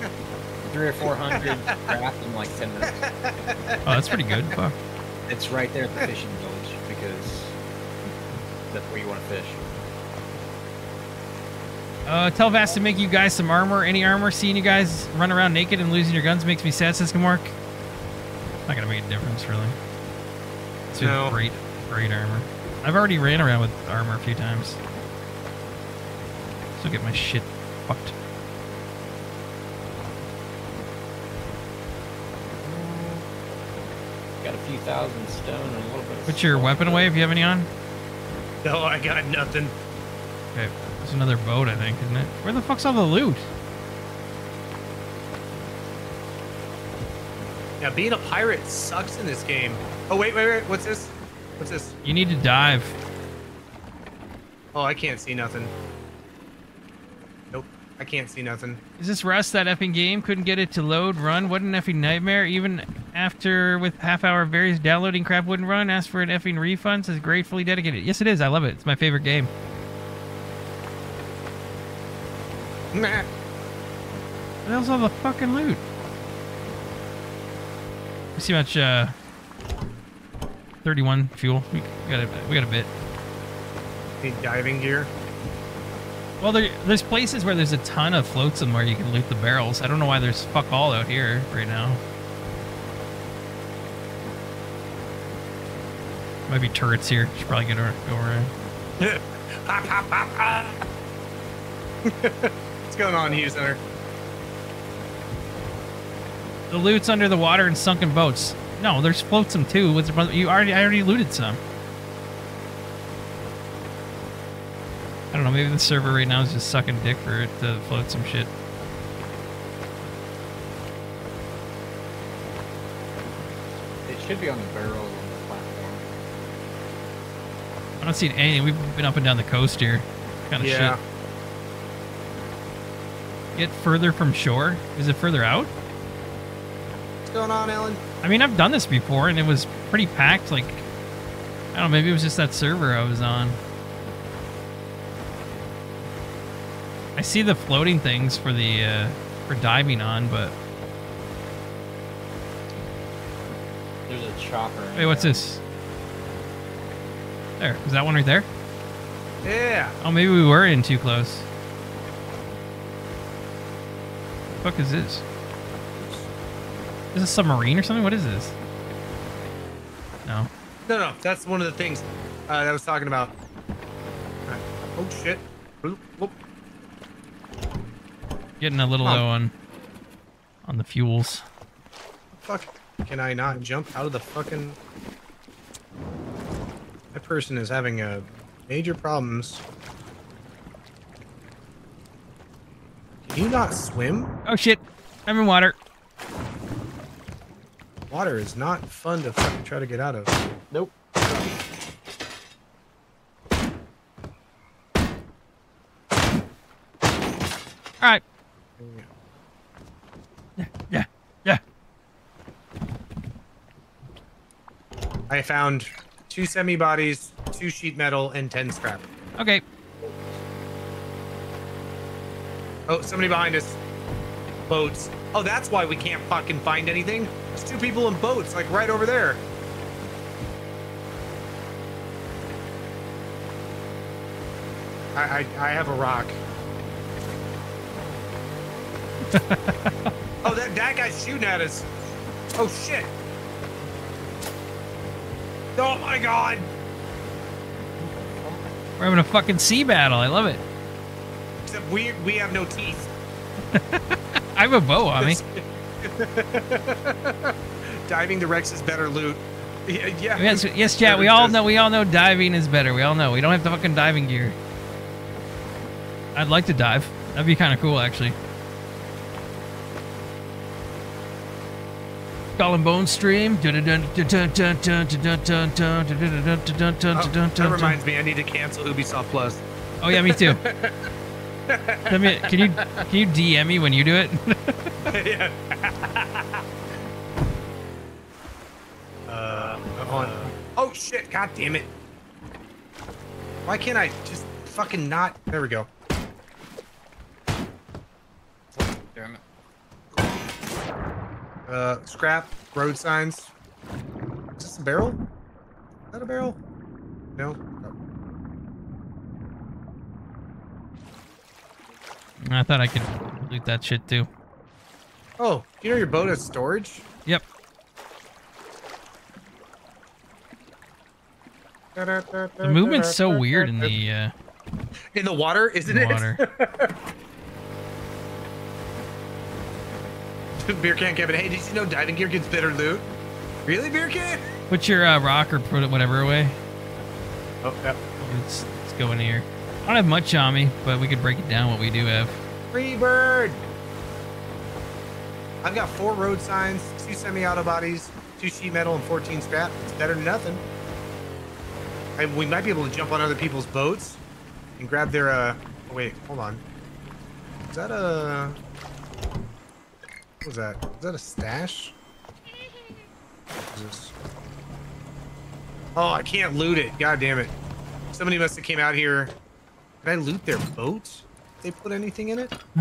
three or four hundred craft in like ten minutes. Oh, that's pretty good. Fuck. It's right there at the fishing village because that's where you want to fish. Uh, tell Vast to make you guys some armor. Any armor? Seeing you guys run around naked and losing your guns makes me sad. Siskamork. Not gonna make a difference, really. It's No. great, great armor. I've already ran around with armor a few times. So get my shit fucked. Got a few thousand stone and a little bit. Of Put your weapon away if you have any on. No, I got nothing. Okay, another boat, I think, isn't it? Where the fuck's all the loot? Yeah, being a pirate sucks in this game. Oh wait, wait, wait. What's this? What's this? You need to dive. Oh, I can't see nothing. Nope, I can't see nothing. Is this Rust, that effing game? Couldn't get it to load, run? What an effing nightmare. Even after with half hour of various downloading crap wouldn't run. Asked for an effing refund. Says gratefully dedicated. Yes, it is. I love it. It's my favorite game. Nah. Hell's all the fucking loot? Let's see how much, uh... 31 fuel. We got a, we got a bit. Need diving gear. Well, there, there's places where there's a ton of floats and where you can loot the barrels. I don't know why there's fuck all out here right now. Might be turrets here. Should probably get over, go (laughs) around. (laughs) What's going on here, Center? The loot's under the water in sunken boats. No, there's floats flotsam too. With the- you already? I already looted some. I don't know. Maybe the server right now is just sucking dick for it to float some shit. It should be on the barrel on the platform. I don't see anything. We've been up and down the coast here. Kind of Yeah. shit. Get further from shore? Is it further out? What's going on, Ellen? I mean, I've done this before, and it was pretty packed. Like, I don't know, maybe it was just that server I was on. I see the floating things for the uh, for diving on, but There's a chopper. in wait, what's there. this? There, is that one right there? Yeah. Oh, maybe we were in too close. Fuck is this? Is this a submarine or something? What is this? No. No, no, that's one of the things uh, that I was talking about. Oh shit. Bloop, bloop. Getting a little Oh. low on on the fuels. Fuck. Can I not jump out of the fucking? That person is having uh, major problems. Can you not swim? Oh shit! I'm in water. Water is not fun to fucking try to get out of. Nope. All right. Yeah, yeah. Yeah. I found two semi bodies, two sheet metal, and ten scrap. Okay. Oh, somebody behind us. Boats. Oh, that's why we can't fucking find anything. There's two people in boats, like right over there. I I, I have a rock. (laughs) oh, that that guy's shooting at us. Oh shit. Oh my god. We're having a fucking sea battle. I love it. Except we we have no teeth. I have a bow on me. Diving the wrecks is better loot. Yeah, yeah. Yes, yes, chat. We all know. We all know diving is better. We all know. We don't have the fucking diving gear. I'd like to dive. That'd be kind of cool, actually. Skull and Bone stream. Oh, that reminds me, I need to cancel Ubisoft Plus. Oh yeah, me too. Let me, can you can you DM me when you do it? yeah. (laughs) uh, on. Oh shit! God damn it! Why can't I just fucking not? There we go. Damn it. Uh, scrap, road signs. Is this a barrel? Is that a barrel? No. I thought I could loot that shit too. Oh, you know your boat has storage? Yep. The movement's so weird in the uh, in the water, isn't it? the water. (laughs) Beer can Kevin, hey, did you know diving gear gets better loot? Really, beer can? Put your uh, rock or put it whatever away. Oh, yeah. Let's, let's go in here. I don't have much on me, but we could break it down what we do have. Free bird. I've got four road signs, two semi-auto bodies, two sheet metal, and 14 scrap. It's better than nothing. We might be able to jump on other people's boats and grab their. uh oh, Wait, hold on. Is that a? What was that? Is that a stash? Oh, I can't loot it. God damn it! Somebody must have came out here. Did I loot their boats? They put anything in it? (laughs)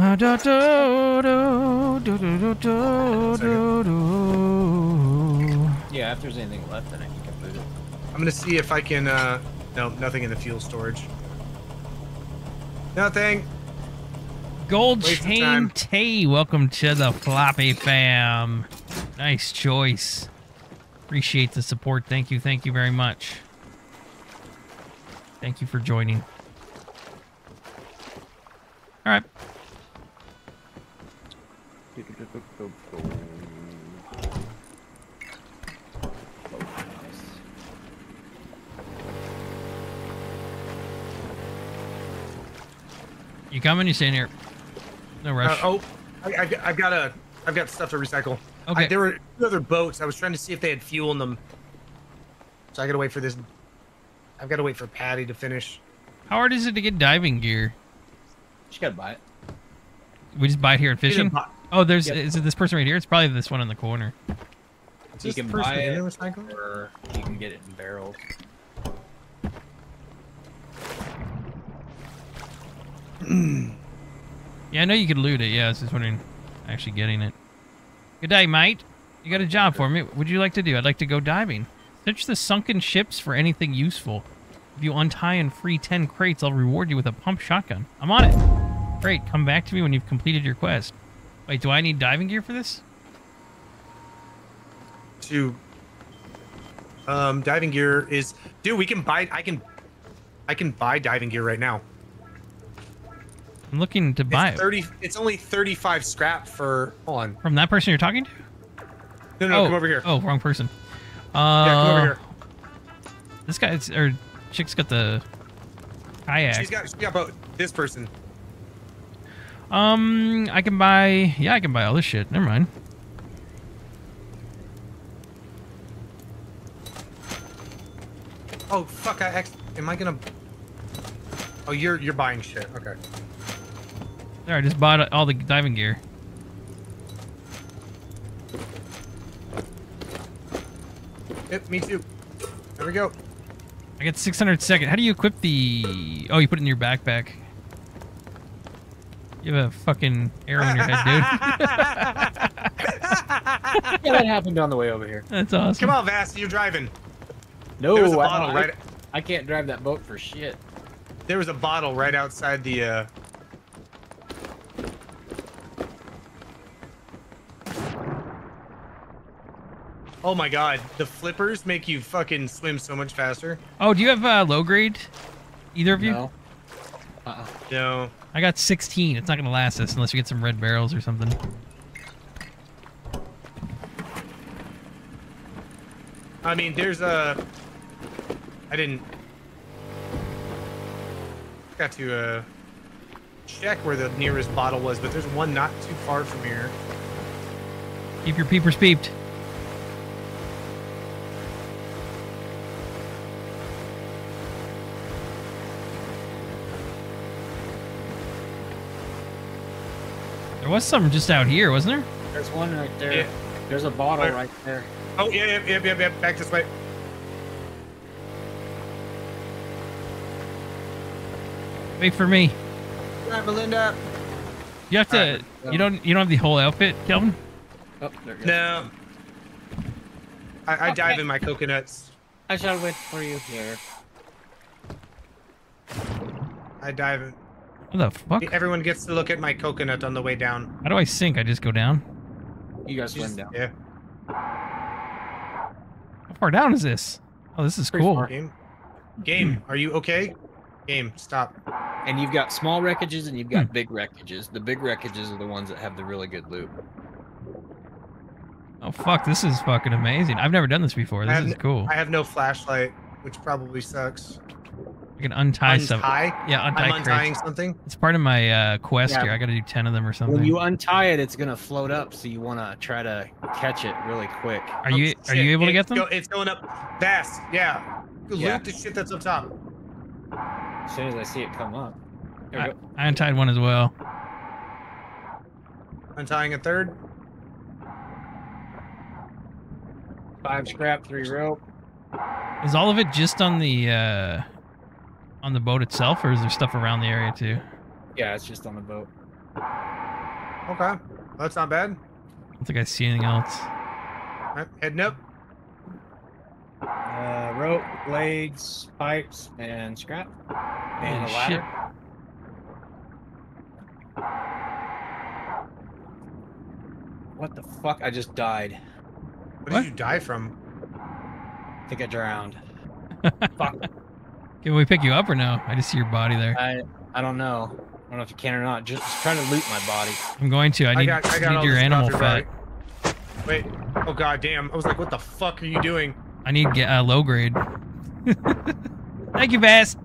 Yeah, if there's anything left, then I can loot it. I'm gonna see if I can. Uh, no, nothing in the fuel storage. Nothing. Gold Waste Chain T, welcome to the Floppy Fam. Nice choice. Appreciate the support. Thank you. Thank you very much. Thank you for joining. All right. You coming? You staying here? No Uh, rush. oh, I, I, I've got a. I've got stuff to recycle. Okay. I, there were two other boats. I was trying to see if they had fuel in them. So I gotta wait for this. I've got to wait for Patty to finish. How hard is it to get diving gear? Just gotta buy it. We just buy it here at fishing. Oh, there's Yep. is it this person right here? It's probably this one in the corner. You can buy it, or you can get it in barrels. (clears throat) Yeah, I know you could loot it. Yeah, I was just wondering, actually getting it. Good day, mate. You got a job for me. What would you like to do? I'd like to go diving. Search the sunken ships for anything useful. If you untie and free 10 crates, I'll reward you with a pump shotgun. I'm on it. Great. Come back to me when you've completed your quest. Wait, do I need diving gear for this? To um, diving gear is, dude. We can buy. I can, I can buy diving gear right now. I'm looking to buy It's it. thirty. It's only thirty-five scrap for. Hold on. From that person you're talking to? No, no, oh, come over here. Oh, wrong person. Uh, yeah, come over here. This guy's or chick's got the kayak. She's got. She got both. This person. Um, I can buy. Yeah, I can buy all this shit. Never mind. Oh fuck! I ex- am I gonna? Oh, you're you're buying shit. Okay. There, I just bought all the diving gear. Yep, me too. There we go. I get 600 second. How do you equip the? Oh, you put it in your backpack. You have a fucking arrow in your head, dude. (laughs) yeah, that happened on the way over here. That's awesome. Come on, Vast, you're driving. No, There was a I, bottle I- right- I can't drive that boat for shit. There was a bottle right outside the. uh Oh my god, the flippers make you fucking swim so much faster. Oh, do you have uh, low grade? Either of you? No. Uh-uh. No. I got 16. It's not gonna last us unless we get some red barrels or something. I mean, there's a. I didn't. Got to uh check where the nearest bottle was, but there's one not too far from here. Keep your peepers peeped. Was some just out here, wasn't there? There's one right there. Yeah. There's a bottle Where? right there. Oh yeah, yeah, yeah, yeah, yeah. Back this way. Wait for me. Alright, Belinda. You have to. Alright, you don't. You don't have the whole outfit, Kelvin. Oh, there it. No. I, I dive in my coconuts. I shall wait for you here. I dive in. What the fuck? Everyone gets to look at my coconut on the way down. How do I sink? I just go down. You guys swim down. Yeah. How far down is this? Oh, this is Pretty cool. far. Game. Game, are you okay? Game, stop. And you've got small wreckages and you've got hmm. big wreckages. The big wreckages are the ones that have the really good loot. Oh fuck! This is fucking amazing. I've never done this before. This is cool. I have no flashlight, which probably sucks. I can untie some. Untie? Yeah, untie I'm untying crates. something. It's part of my uh, quest Yeah. here. I got to do ten of them or something. When you untie it, it's gonna float up, so you want to try to catch it really quick. Are you are you able to get them? Go, it's going up fast. Yeah. Loot the shit that's up top. As soon as I see it come up. I. I untied one as well. Untying a third. Five scrap, three rope. Is all of it just on the uh, on the boat itself, or is there stuff around the area too? Yeah, it's just on the boat. Okay. That's not bad. I don't think I see anything else. Alright, heading up. Uh, rope, blades, pipes, and scrap. And a Holy ladder. shit. What the fuck? I just died. What, did you die from? I think I drowned. (laughs) fuck. Can we pick you up or no? I just see your body there. I I don't know. I don't know if you can or not. Just, just trying to loot my body. I'm going to. I need, got, I got need your animal stuff, fat. Wait. Oh god damn. I was like, what the fuck are you doing? I need get uh, low grade. (laughs) Thank you, Vast.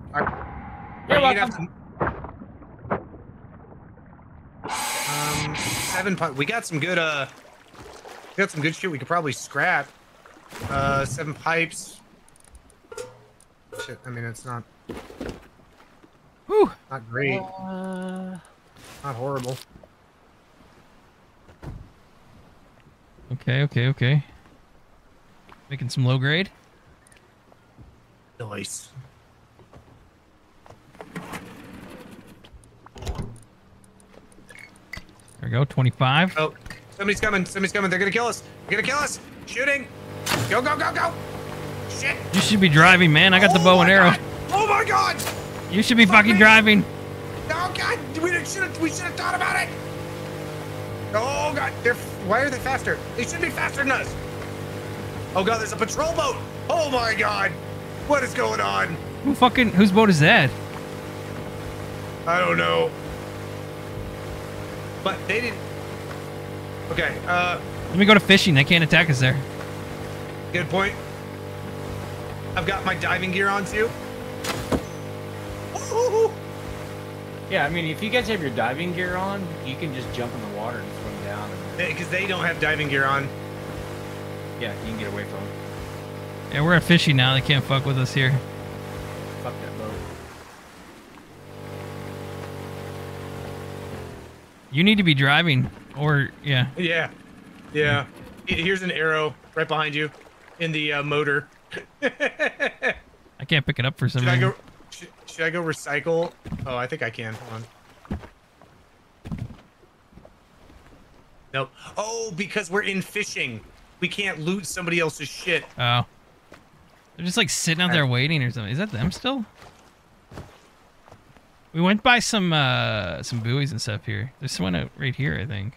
You're welcome. Um, seven. pi- We got some good. Uh, we got some good shit. We could probably scrap. Uh, seven pipes shit. I mean, it's not. Whew. Not great. Uh... Not horrible. Okay, okay, okay. Making some low grade. Nice. There we go, 25. Oh, somebody's coming, somebody's coming. They're gonna kill us. They're gonna kill us. Shooting. Go, go, go, go. Shit. You should be driving, man. I got the bow and arrow. Oh my god. You should be fucking driving. Oh god. We should have. We should have thought about it. Oh god. They're. Why are they faster? They should be faster than us. Oh god. There's a patrol boat. Oh my god. What is going on? Who fucking whose boat is that? I don't know. But they didn't. Okay. Uh. Let me go to fishing. They can't attack us there. Good point. I've got my diving gear on too. Yeah, I mean, if you guys have your diving gear on, you can just jump in the water and swim down. And, Because they don't have diving gear on. yeah, you can get away from them. Yeah, we're at fishing now. They can't fuck with us here. Fuck that boat. You need to be driving, or yeah. Yeah. Yeah. Here's an arrow right behind you in the uh, motor. I can't pick it up for some Should I reason. go? Should, should I go recycle? Oh, I think I can. Hold on. Nope. Oh, because we're in fishing. We can't loot somebody else's shit. Oh. They're just like sitting out there waiting or something. Is that them still? We went by some uh some buoys and stuff here. There's one out right here, I think.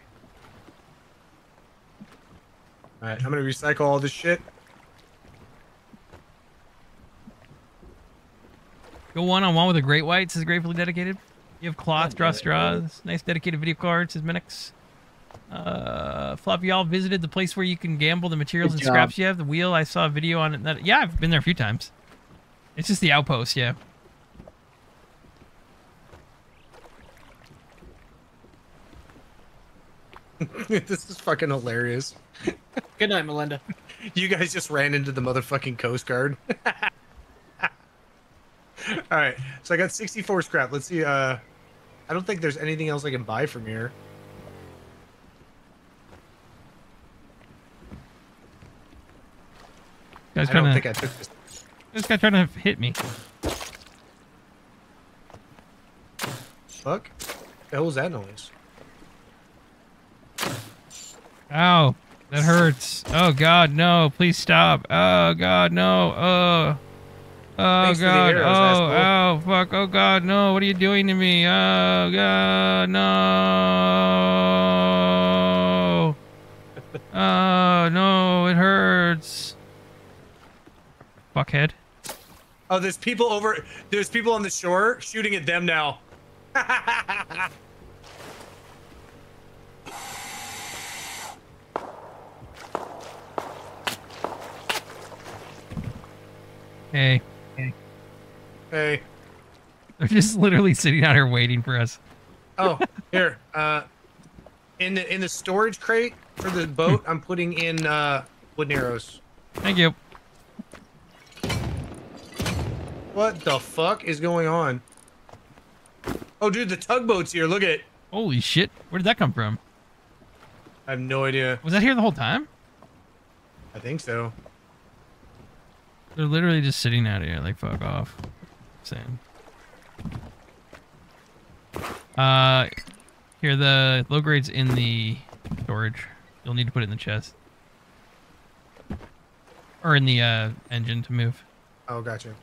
All right, I'm gonna recycle all this shit. Go one on one with a great white says gratefully dedicated. You have cloth, draw straws. Nice dedicated video card says Minix. Uh, Fluff, y'all visited the place where you can gamble the materials Good and job. scraps you have. The wheel, I saw a video on it. That, yeah, I've been there a few times. It's just the outpost, yeah. (laughs) this is fucking hilarious. Good night, Melinda. (laughs) You guys just ran into the motherfucking Coast Guard. (laughs) (laughs) All right, so I got 64 scrap. Let's see. Uh, I don't think there's anything else I can buy from here. Guys I don't trying think to, I took this. this guy trying to hit me. Fuck. The hell was that noise? Ow, that hurts. Oh God, no! Please stop. Oh God, no. Oh, oh Thanks for the God. oh, oh, fuck. Oh God, no! What are you doing to me? Oh God, no! (laughs) Oh no, it hurts. Fuckhead. Oh, there's people over. There's people on the shore shooting at them now. (laughs) Hey, hey. they're just literally sitting out here waiting for us. Oh, (laughs) here. Uh, in the in the storage crate for the boat, I'm putting in uh wooden arrows. Thank you. What the fuck is going on? Oh, dude, the tugboat's here. Look at it. Holy shit! Where did that come from? I have no idea. Was that here the whole time? I think so. They're literally just sitting out here, like fuck off. Same. Uh, here the low grades in the storage. You'll need to put it in the chest or in the uh, engine to move. Oh, gotcha.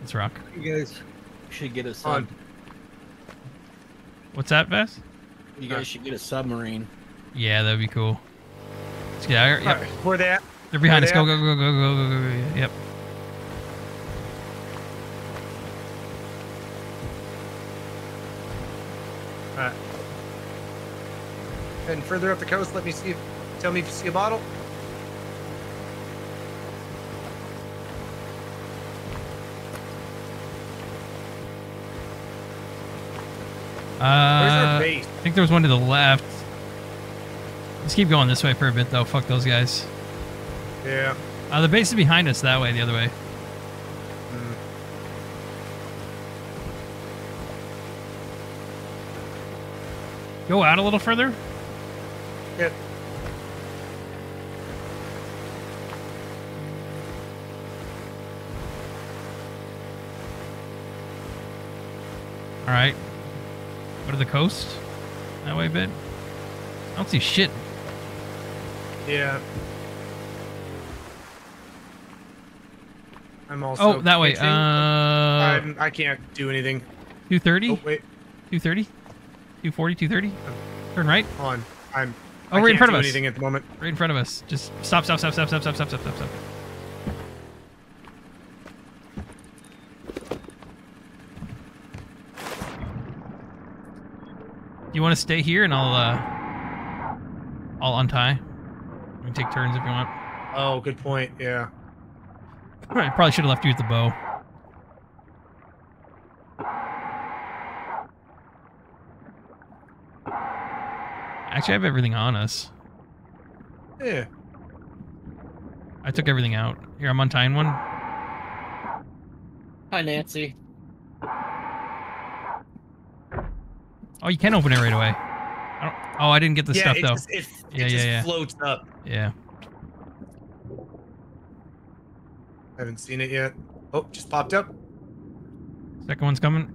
Let's rock. You guys should get a sub. What's that, Vast? You guys should get a submarine. Yeah, that'd be cool. Let's get out here. Yep. Alright, Where they at? They're behind us. Go, go, go, go, go, go, go, go. Yep. Alright. And further up the coast, let me see. If, tell me if you see a bottle. Uh, base? I think there was one to the left. Let's keep going this way for a bit, though. Fuck those guys. Yeah. Uh, the base is behind us that way, the other way. Go out a little further. Yep. All right. Go to the coast. That way a bit. I don't see shit. Yeah. I'm also. Oh, that way. Uh, I'm, I can't do anything. 230? Oh wait, 230? 240, 230? Turn right. hold on. I'm. Oh, I right in front of us. Anything at the moment. Right in front of us. Just stop, stop, stop, stop, stop, stop, stop, stop, stop, stop. You want to stay here and I'll uh I'll untie. We can take turns if you want. Oh, good point. Yeah. I probably should have left you with the bow. Actually, I have everything on us. Yeah. I took everything out. Here, I'm untying one. Hi, Nancy. Oh, you can open it right away. I don't, oh, I didn't get the yeah, stuff it though. Just, it, yeah, it yeah, just yeah. floats up. Yeah. Haven't seen it yet. Oh, just popped up. Second one's coming.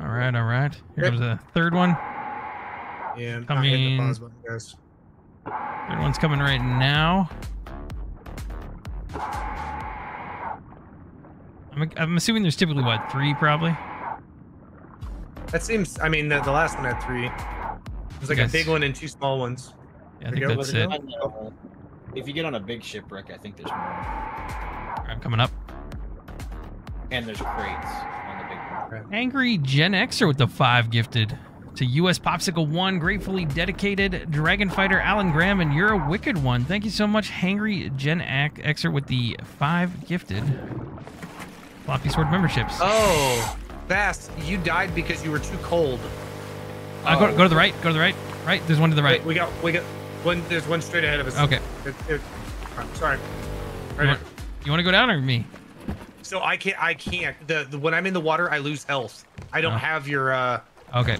All right, all right. Here comes the third one. Yeah, I'm not the Coming. pause button, guys. Third one's coming right now. I'm, I'm assuming there's typically what three, probably. That seems. I mean, the, the last one had three. There's like Yes. a big one and two small ones. Yeah, I think that's it. If you get on a big shipwreck, I think there's more. I'm coming up. And there's crates on the big one. Angry Gen Xer with the five gifted. To US Popsicle One, gratefully dedicated Dragon Fighter Alan Graham, and you're a wicked one. Thank you so much, Hangry Gen Xer with the five gifted floppy sword memberships. Oh, fast! You died because you were too cold. Uh, go, go to the right. Go to the right. Right. There's one to the right. Wait, we got we got one. There's one straight ahead of us. Okay. It, it, I'm sorry. You Right want, you want to go down or me? So I can't. I can't. The, the when I'm in the water, I lose health. I don't Oh. have your. uh Okay.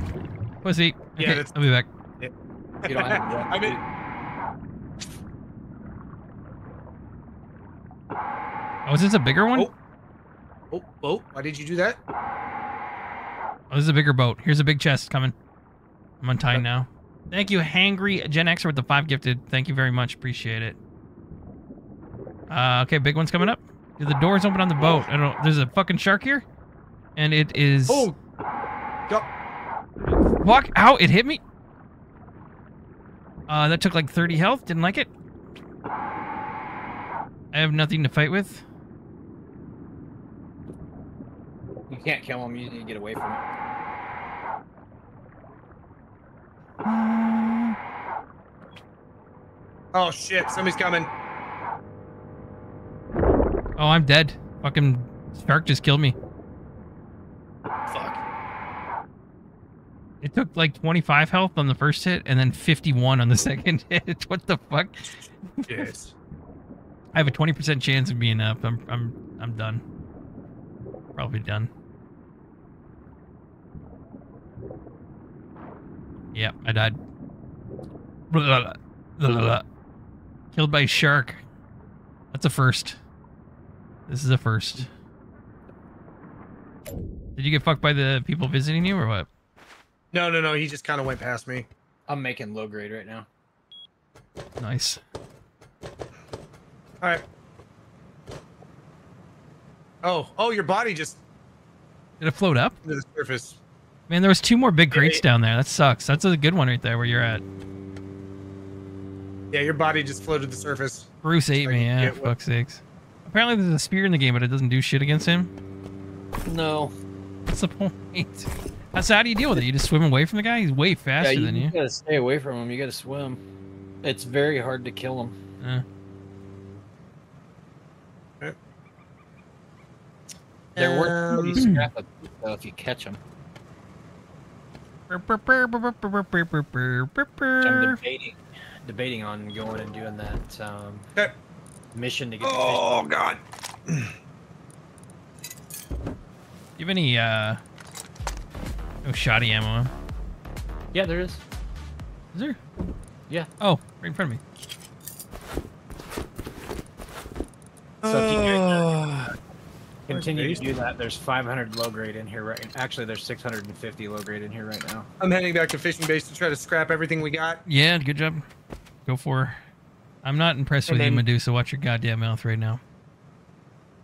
Pussy. Yeah, Okay, that's- I'll be back. Yeah. You don't have (laughs) I mean. Oh, is this a bigger one? Oh. Oh, oh! Why did you do that? Oh, this is a bigger boat. Here's a big chest coming. I'm untying now. Thank you, Hangry Gen Xer with the five gifted. Thank you very much. Appreciate it. Uh, okay, big one's coming up. The door's open on the boat. I don't. There's a fucking shark here, and it is. Oh. Go. Walk out! It hit me. Uh, that took like 30 health. Didn't like it. I have nothing to fight with. You can't kill him. You need to get away from it. Oh shit! Somebody's coming. Oh, I'm dead. Fucking shark just killed me. Fuck. It took like 25 health on the first hit and then 51 on the (laughs) second hit. what the fuck? Yes. I have a 20% chance of being up. I'm I'm I'm done. Probably done. Yep, I died. Blah, blah, blah. Killed by a shark. That's a first. This is a first. Did you get fucked by the people visiting you or what? No, no, no. He just kind of went past me. I'm making low grade right now. Nice. All right. Oh, oh! Your body just Did it float up? to the surface. Man, there was two more big Yeah, crates down there. That sucks. That's a good one right there where you're at. Yeah, your body just floated to the surface. Bruce ate Like, me, yeah, get what- fuck's sakes. Apparently there's a spear in the game, but it doesn't do shit against him. No. What's the point? (laughs) That's how do you deal with it? You just swim away from the guy? He's way faster yeah, you, than you. gotta stay away from him. You gotta swim. It's very hard to kill him. Yeah. They're worth pretty Um, scrap of though if you catch them. I'm debating, debating on going and doing that um, mission to get. Oh fish. god. you have any uh no shoddy ammo? Yeah, there is. Is there? Yeah. Oh, right in front of me. So if you Uh, continue to do that, there's 500 low grade in here right. Actually, there's 650 low grade in here right now. I'm heading back to fishing base to try to scrap everything we got. Yeah, good job. Go for. her. I'm not impressed And with you, Medusa. Watch your goddamn mouth right now.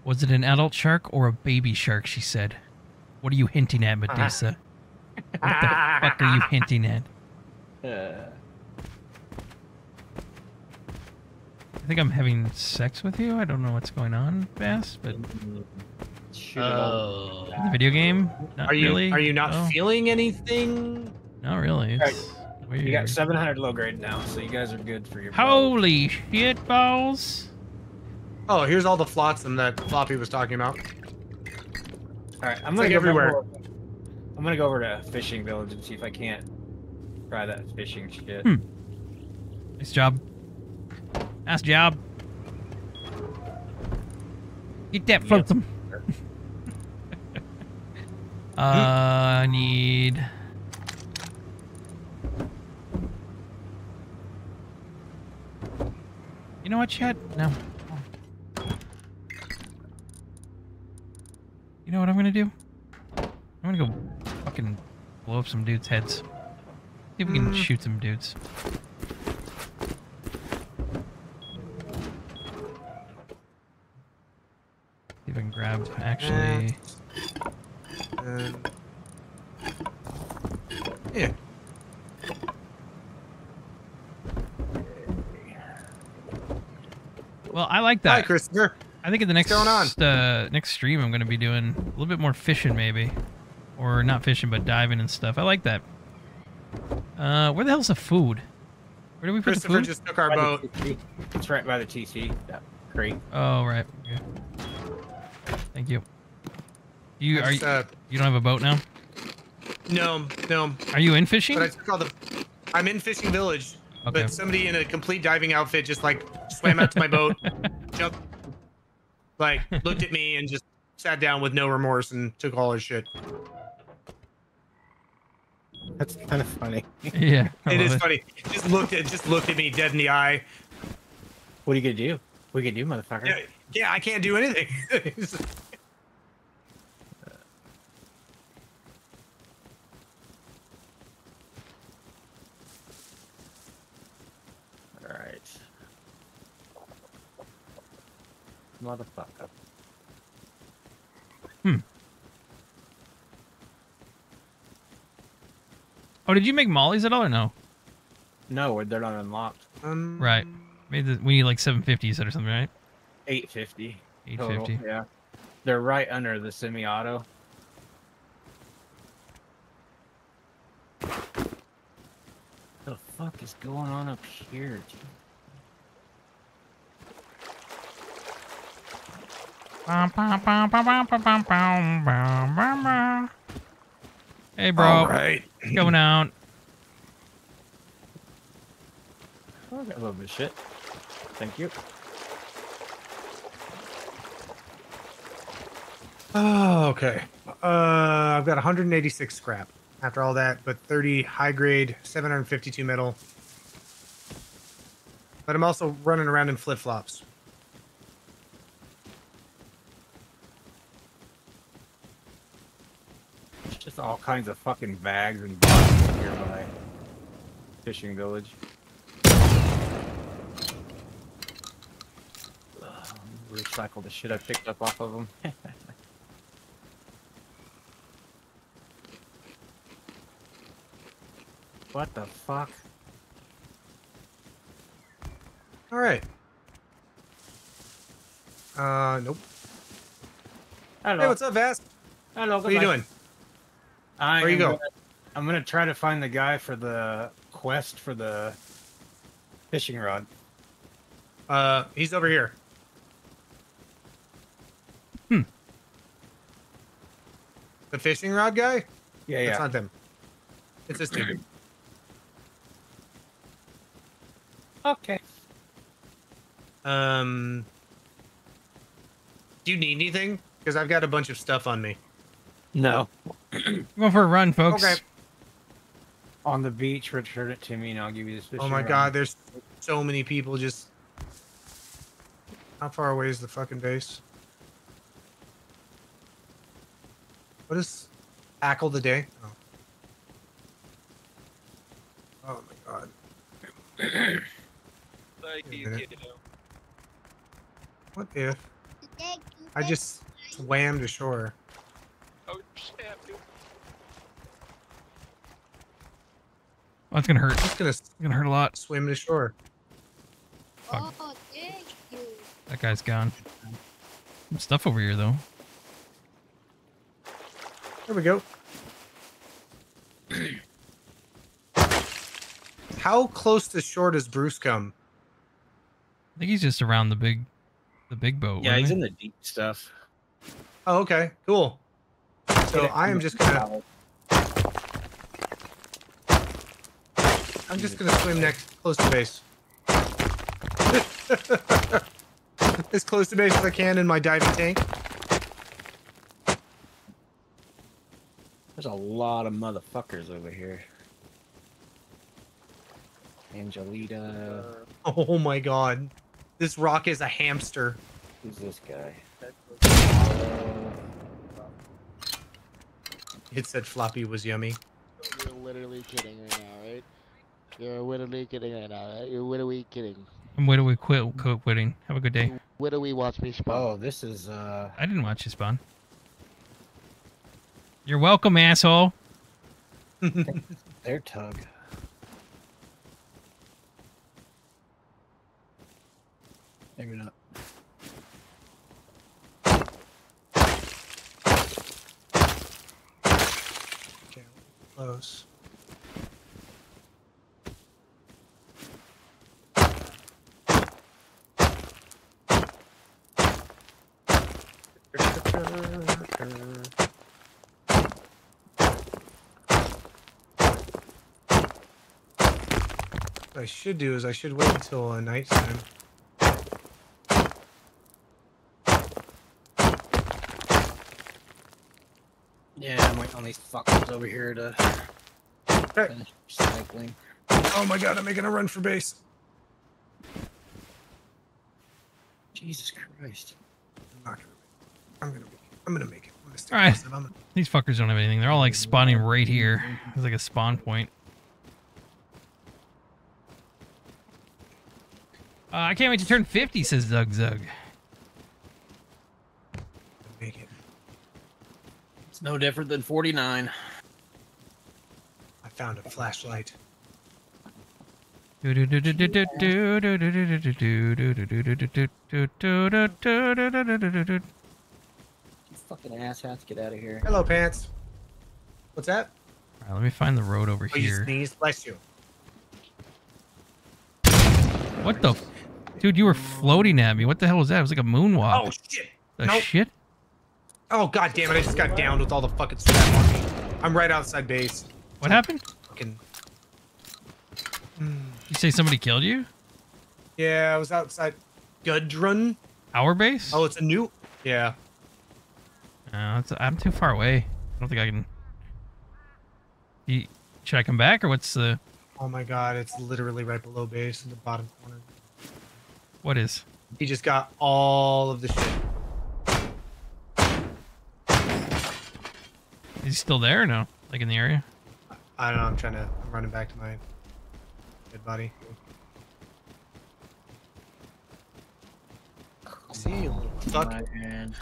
Was it an adult shark or a baby shark? She said. What are you hinting at, (laughs) Medusa? what the fuck are you hinting at? Uh, think I'm having sex with you. I don't know what's going on, Vast, but Oh. The video game, not are you really. are you not No, feeling anything? Not really. Alright, It's You got 700 low grade now, so you guys are good for your. Holy shit balls! Oh, here's all the flotsam that Floppy was talking about. All right, I'm It's gonna like go everywhere. Over, I'm gonna go over to fishing village and see if I can't try that fishing shit. Hmm. Nice job. Nice job. Get that flotsam. (laughs) uh, I need. You know what, Chad? No. You know what I'm gonna do? I'm gonna go fucking blow up some dudes' heads. See if we can Mm. shoot some dudes. See if I can grab actually. Um, yeah. Well, I like that. Hi, Christopher. I think in the next going on? Uh, next stream, I'm going to be doing a little bit more fishing, maybe, or not fishing, but diving and stuff. I like that. Uh, where the hell's the food? Where do we put the Christopher food? just took our By boat. It's right by the TC. That crate. Oh right. Okay. Thank you. You are you, uh, you don't have a boat now? No, no. Are you in fishing? But I took all the. I'm in fishing village, Okay. but somebody in a complete diving outfit just like swam out to my boat, (laughs) jumped, like looked at me and just sat down with no remorse and took all his shit. That's kind of funny. (laughs) Yeah. I It funny. Just looked at just looked at me dead in the eye. What are you gonna do? What are you gonna do, motherfucker? Yeah, yeah I can't do anything. (laughs) All right. Motherfucker. Hmm. Oh, did you make mollies at all or no? No, they're not unlocked. Um, Right. Maybe the, we need like 750 you said or something, right? 850. 850. total, Yeah. They're right under the semi-auto. The fuck is going on up here? dude? Hey, bro. All right. Going out. I got a little bit shit. Thank you. Oh, okay. Uh, I've got 186 scrap after all that, but 30 high grade, 752 metal. But I'm also running around in flip flops. Just all kinds of fucking bags and boxes here by Fishing Village. Recycle the shit I picked up off of them. (laughs) what the fuck? All right. Uh, nope. Hello. Hey, what's up, Vast? Hello. What are you doing? I Where you am go? Gonna, I'm gonna try to find the guy for the quest for the fishing rod. Uh, he's over here. Hmm. The fishing rod guy? Yeah, That's yeah. not them. It's this dude. (clears throat) Okay. Um. Do you need anything? Because I've got a bunch of stuff on me. No. (clears throat) Go for a run, folks. Okay. On the beach, return it to me, and I'll give you this. Oh my god, there's so many people just. How far away is the fucking base? What is Ackle the day? Oh. Oh my god. (clears throat) Thank Wait a you, minute. What if I just swam to shore? Oh, snap, dude. Oh, it's gonna hurt. It's gonna, It's gonna hurt a lot. swim to shore. Fuck. Oh, that guy's gone. Some stuff over here though. There we go. (clears throat) How close to shore does Bruce come? I think he's just around the big, the big boat. Yeah, he's he? in the deep stuff. Oh, okay, cool. So I am just gonna. I'm just gonna swim next, close to base. (laughs) as close to base as I can in my diving tank. There's a lot of motherfuckers over here. Angelita. (laughs) Oh my god, this rock is a hamster. Who's this guy? It said floppy was yummy. You're literally kidding right now, right? You're literally kidding right now, right? You're literally kidding. And where do we quit? Quit quitting. Have a good day. Where do we watch me spawn? Oh, this is uh I didn't watch you spawn. You're welcome, asshole. (laughs) their tug. Maybe not. Okay, close. What I should do is I should wait until uh, nighttime. Yeah, I'm waiting on these fuckers over here to finish cycling. Oh my god, I'm making a run for base. Jesus Christ. I'm not gonna. I'm gonna make it. I'm gonna make it. I'm gonna All right. gonna- These fuckers don't have anything. They're all like spawning right here. It's like a spawn point. Uh, I can't wait to turn 50, says Zug Zug. Make it. It's no different than 49. I found a flashlight. You fucking asshats, get out of here. Hello, pants. What's that? Alright, let me find the road over Oh, you here. sneezed. Bless you. What the? f- Dude, you were floating at me. What the hell was that? It was like a moonwalk. Oh shit! The Nope. shit? Oh god damn it! I just got downed with all the fucking stuff on me. I'm right outside base. What happened? Fucking. You say somebody killed you? Yeah, I was outside. Gudrun. Our base? Oh, it's a new. Yeah. It's, I'm too far away. I don't think I can. You, should I come back or what's the? Oh my god! It's literally right below base in the bottom corner. What is? He just got all of the shit. Is he still there or no? Like in the area? I don't know. I'm trying to. I'm running back to my dead body. See you, little fuck. Man.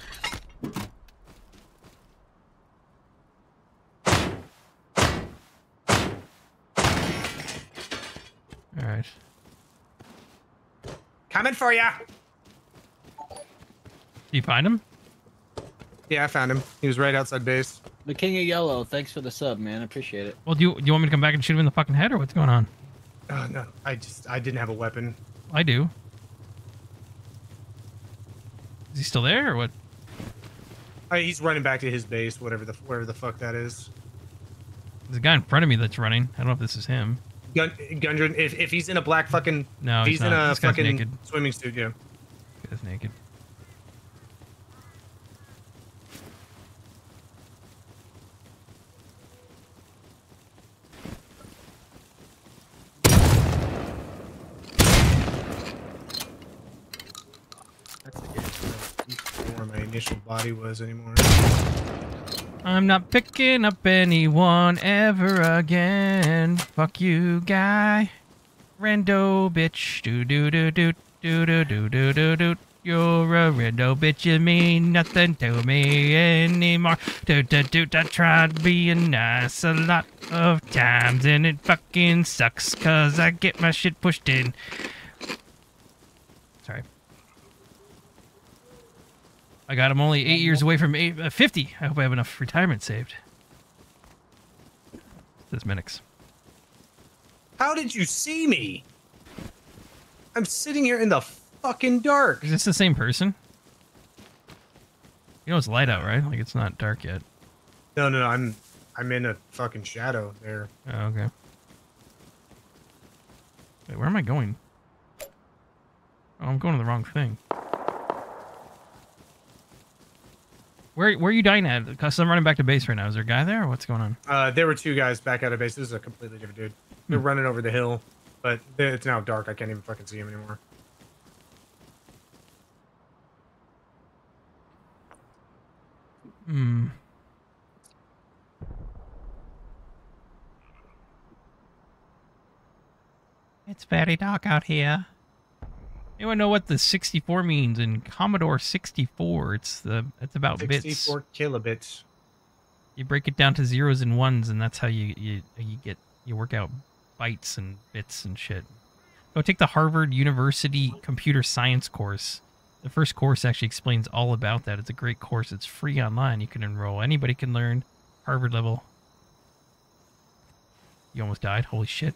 All right. Coming for ya. Do you find him? Yeah, I found him. He was right outside base. The King of Yellow, thanks for the sub, man. I appreciate it. Well, do you, do you want me to come back and shoot him in the fucking head or what's going on? Oh no! I just I didn't have a weapon. I do. Is he still there or what? Uh, he's running back to his base, whatever the wherever the fuck that is. There's a guy in front of me that's running. I don't know if this is him. Gun, Gundren, if, if he's in a black fucking, No, if he's he's in a This fucking naked. swimming suit, yeah. Guy's naked. Body was anymore. I'm not picking up anyone ever again. Fuck you, guy. Rando bitch. Do do do do do do do do do do. You're a rando bitch. You mean nothing to me anymore. Do do do. I tried being nice a lot of times and it fucking sucks cause I get my shit pushed in. Sorry. I got him only eight years away from eight, uh, 50. I hope I have enough retirement saved. This Minix. How did you see me? I'm sitting here in the fucking dark. Is this the same person? You know it's light out, right? Like it's not dark yet. No, no, no. I'm I'm in a fucking shadow there. Oh, okay. Wait, where am I going? Oh, I'm going to the wrong thing. Where where are you dying at? Because I'm running back to base right now. Is there a guy there or what's going on? Uh, there were two guys back out of base. This is a completely different dude. They're running over the hill, but it's now dark. I can't even fucking see him anymore. Hmm. It's very dark out here. Anyone know what the 64 means in Commodore 64? It's the it's about bits. 64 kilobits. You break it down to zeros and ones, and that's how you you you get you work out bytes and bits and shit. Go take the Harvard University Computer Science course. The first course actually explains all about that. It's a great course. It's free online. You can enroll. Anybody can learn. Harvard level. You almost died. Holy shit!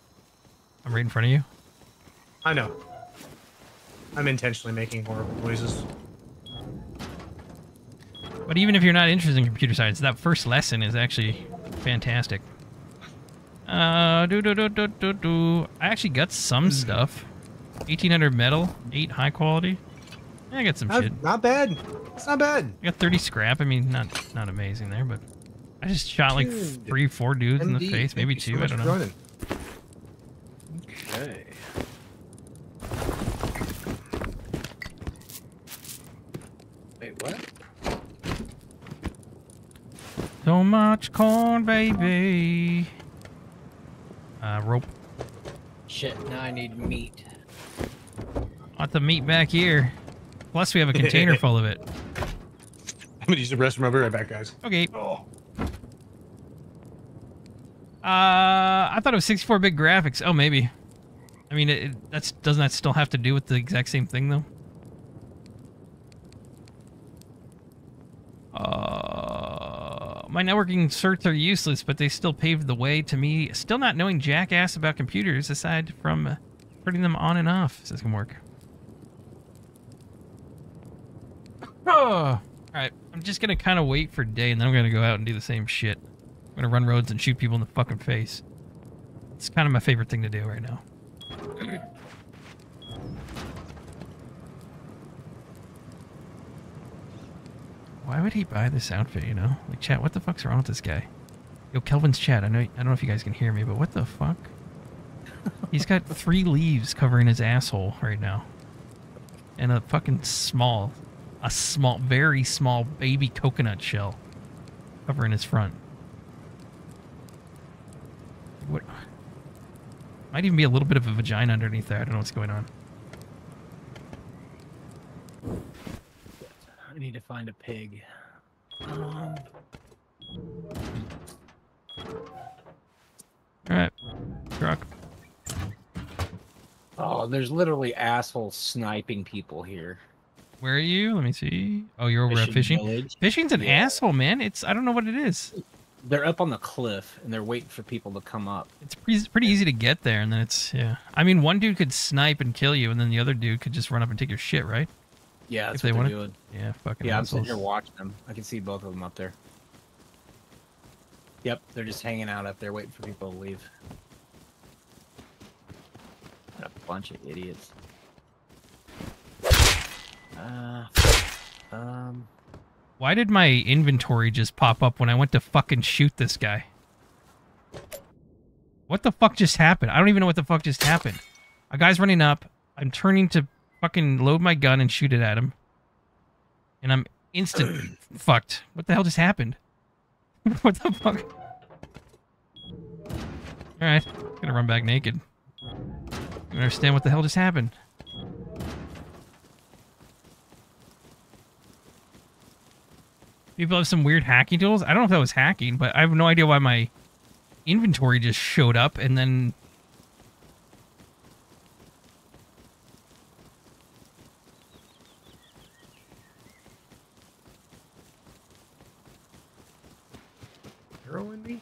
I'm right in front of you. I know. I'm intentionally making horrible noises. But even if you're not interested in computer science, that first lesson is actually fantastic. Uh, do do do do do do. I actually got some stuff. 1800 metal, 8 high quality. Yeah, I got some Not, shit. not bad. It's not bad. I got 30 scrap. I mean, not not amazing there, but I just shot like Dude. three, four dudes in the face, maybe you so two. I don't know. joining. Okay. Wait, what? So much corn, baby. Uh, rope. Shit, now I need meat. Want the meat back here. Plus, we have a container (laughs) full of it. I'm gonna use the restroom. I'll be right back, guys. Okay. Uh, I thought it was 64 bit graphics. Oh, maybe. I mean, it, it, that's doesn't that still have to do with the exact same thing though? Uh, my networking certs are useless, but they still paved the way to me still not knowing jackass about computers aside from uh, turning them on and off. Says can work. Oh. (sighs) Alright, I'm just gonna kind of wait for day and then I'm gonna go out and do the same shit. I'm gonna run roads and shoot people in the fucking face. It's kind of my favorite thing to do right now. (clears throat) Why would he buy this outfit, you know? Like, chat, what the fuck's wrong with this guy? Yo, Kelvin's chat, I know I don't know if you guys can hear me, but what the fuck? (laughs) He's got three leaves covering his asshole right now. And a fucking small, a small, very small baby coconut shell covering his front. What? Might even be a little bit of a vagina underneath there. I don't know what's going on. I need to find a pig. Um, All right, truck. oh, there's literally assholes sniping people here. Where are you? Let me see. Oh, you're over at Fishing fishing. village. Fishing's an Yeah. asshole, man. It's I don't know what it is. They're up on the cliff and they're waiting for people to come up. It's pretty, pretty easy to get there, and then it's yeah. I mean, one dude could snipe and kill you, and then the other dude could just run up and take your shit, right? Yeah, that's if they what they're wanted. doing. Yeah, fucking. Yeah, I'm sitting here watching them. I can see both of them up there. Yep, they're just hanging out up there waiting for people to leave. What a bunch of idiots. Uh, um, Why did my inventory just pop up when I went to fucking shoot this guy? What the fuck just happened? I don't even know what the fuck just happened. A guy's running up. I'm turning to fucking load my gun and shoot it at him. And I'm instant (clears throat) fucked. What the hell just happened? (laughs) what the fuck? Alright, gonna run back naked. I understand what the hell just happened. People have some weird hacking tools. I don't know if that was hacking, but I have no idea why my inventory just showed up and then Heroin me?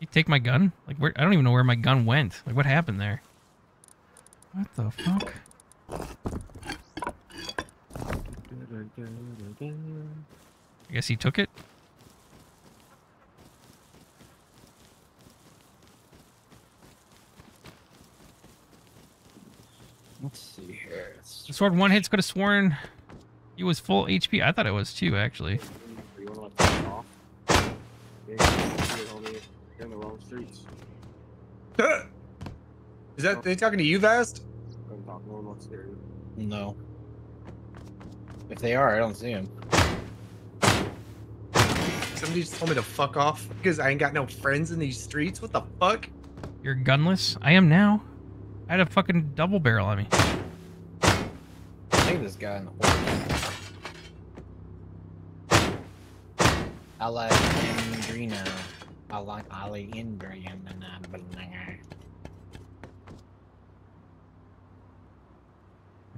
You take my gun? Like where I don't even know where my gun went. Like what happened there? What the fuck? I guess he took it. Let's see here. The sword one hits could have sworn he was full HP. I thought it was too, actually. You wanna let them off? Yeah, you're in the wrong streets. Is that they talking to you, Vast? I'm talking. No one wants to hear you. No. If they are, I don't see them. Somebody just told me to fuck off because I ain't got no friends in these streets. What the fuck? You're gunless? I am now. I had a fucking double barrel on me. I think this guy in the horse. I like Andrina. I like Ali Indrian uh, and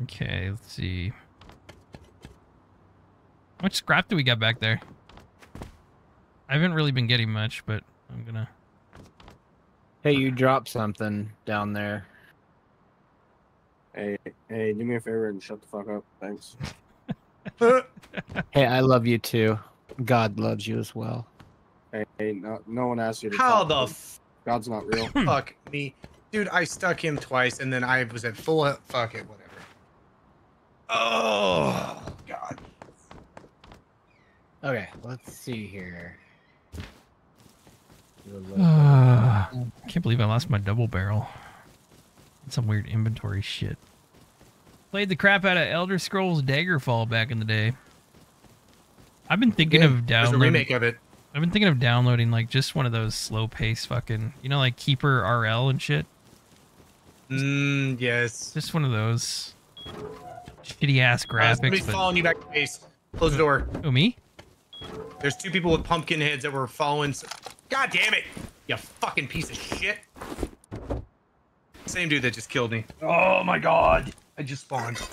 Okay, let's see. How much scrap do we got back there? I haven't really been getting much, but I'm gonna. Hey, you dropped something down there. Hey, hey, do me a favor and shut the fuck up. Thanks. (laughs) Hey, I love you too. God loves you as well. Hey, hey no, no one asked you to. How talk, the f- God's not real. (laughs) fuck me, dude? I stuck him twice, and then I was at full. Fuck it, whatever. Oh God. Okay, let's see here. Uh, (sighs) can't believe I lost my double barrel. Some weird inventory shit. Played the crap out of Elder Scrolls Daggerfall back in the day. I've been thinking Yeah, of there's a remake of it. I've been thinking of downloading like just one of those slow pace fucking, you know, like Keeper RL and shit. Mm, yes. Just one of those shitty ass Uh, graphics. somebody's but- following you back to base. Close the door. Who me? There's two people with pumpkin heads that were following. God damn it! You fucking piece of shit. Same dude that just killed me. Oh my god! I just spawned. (sighs)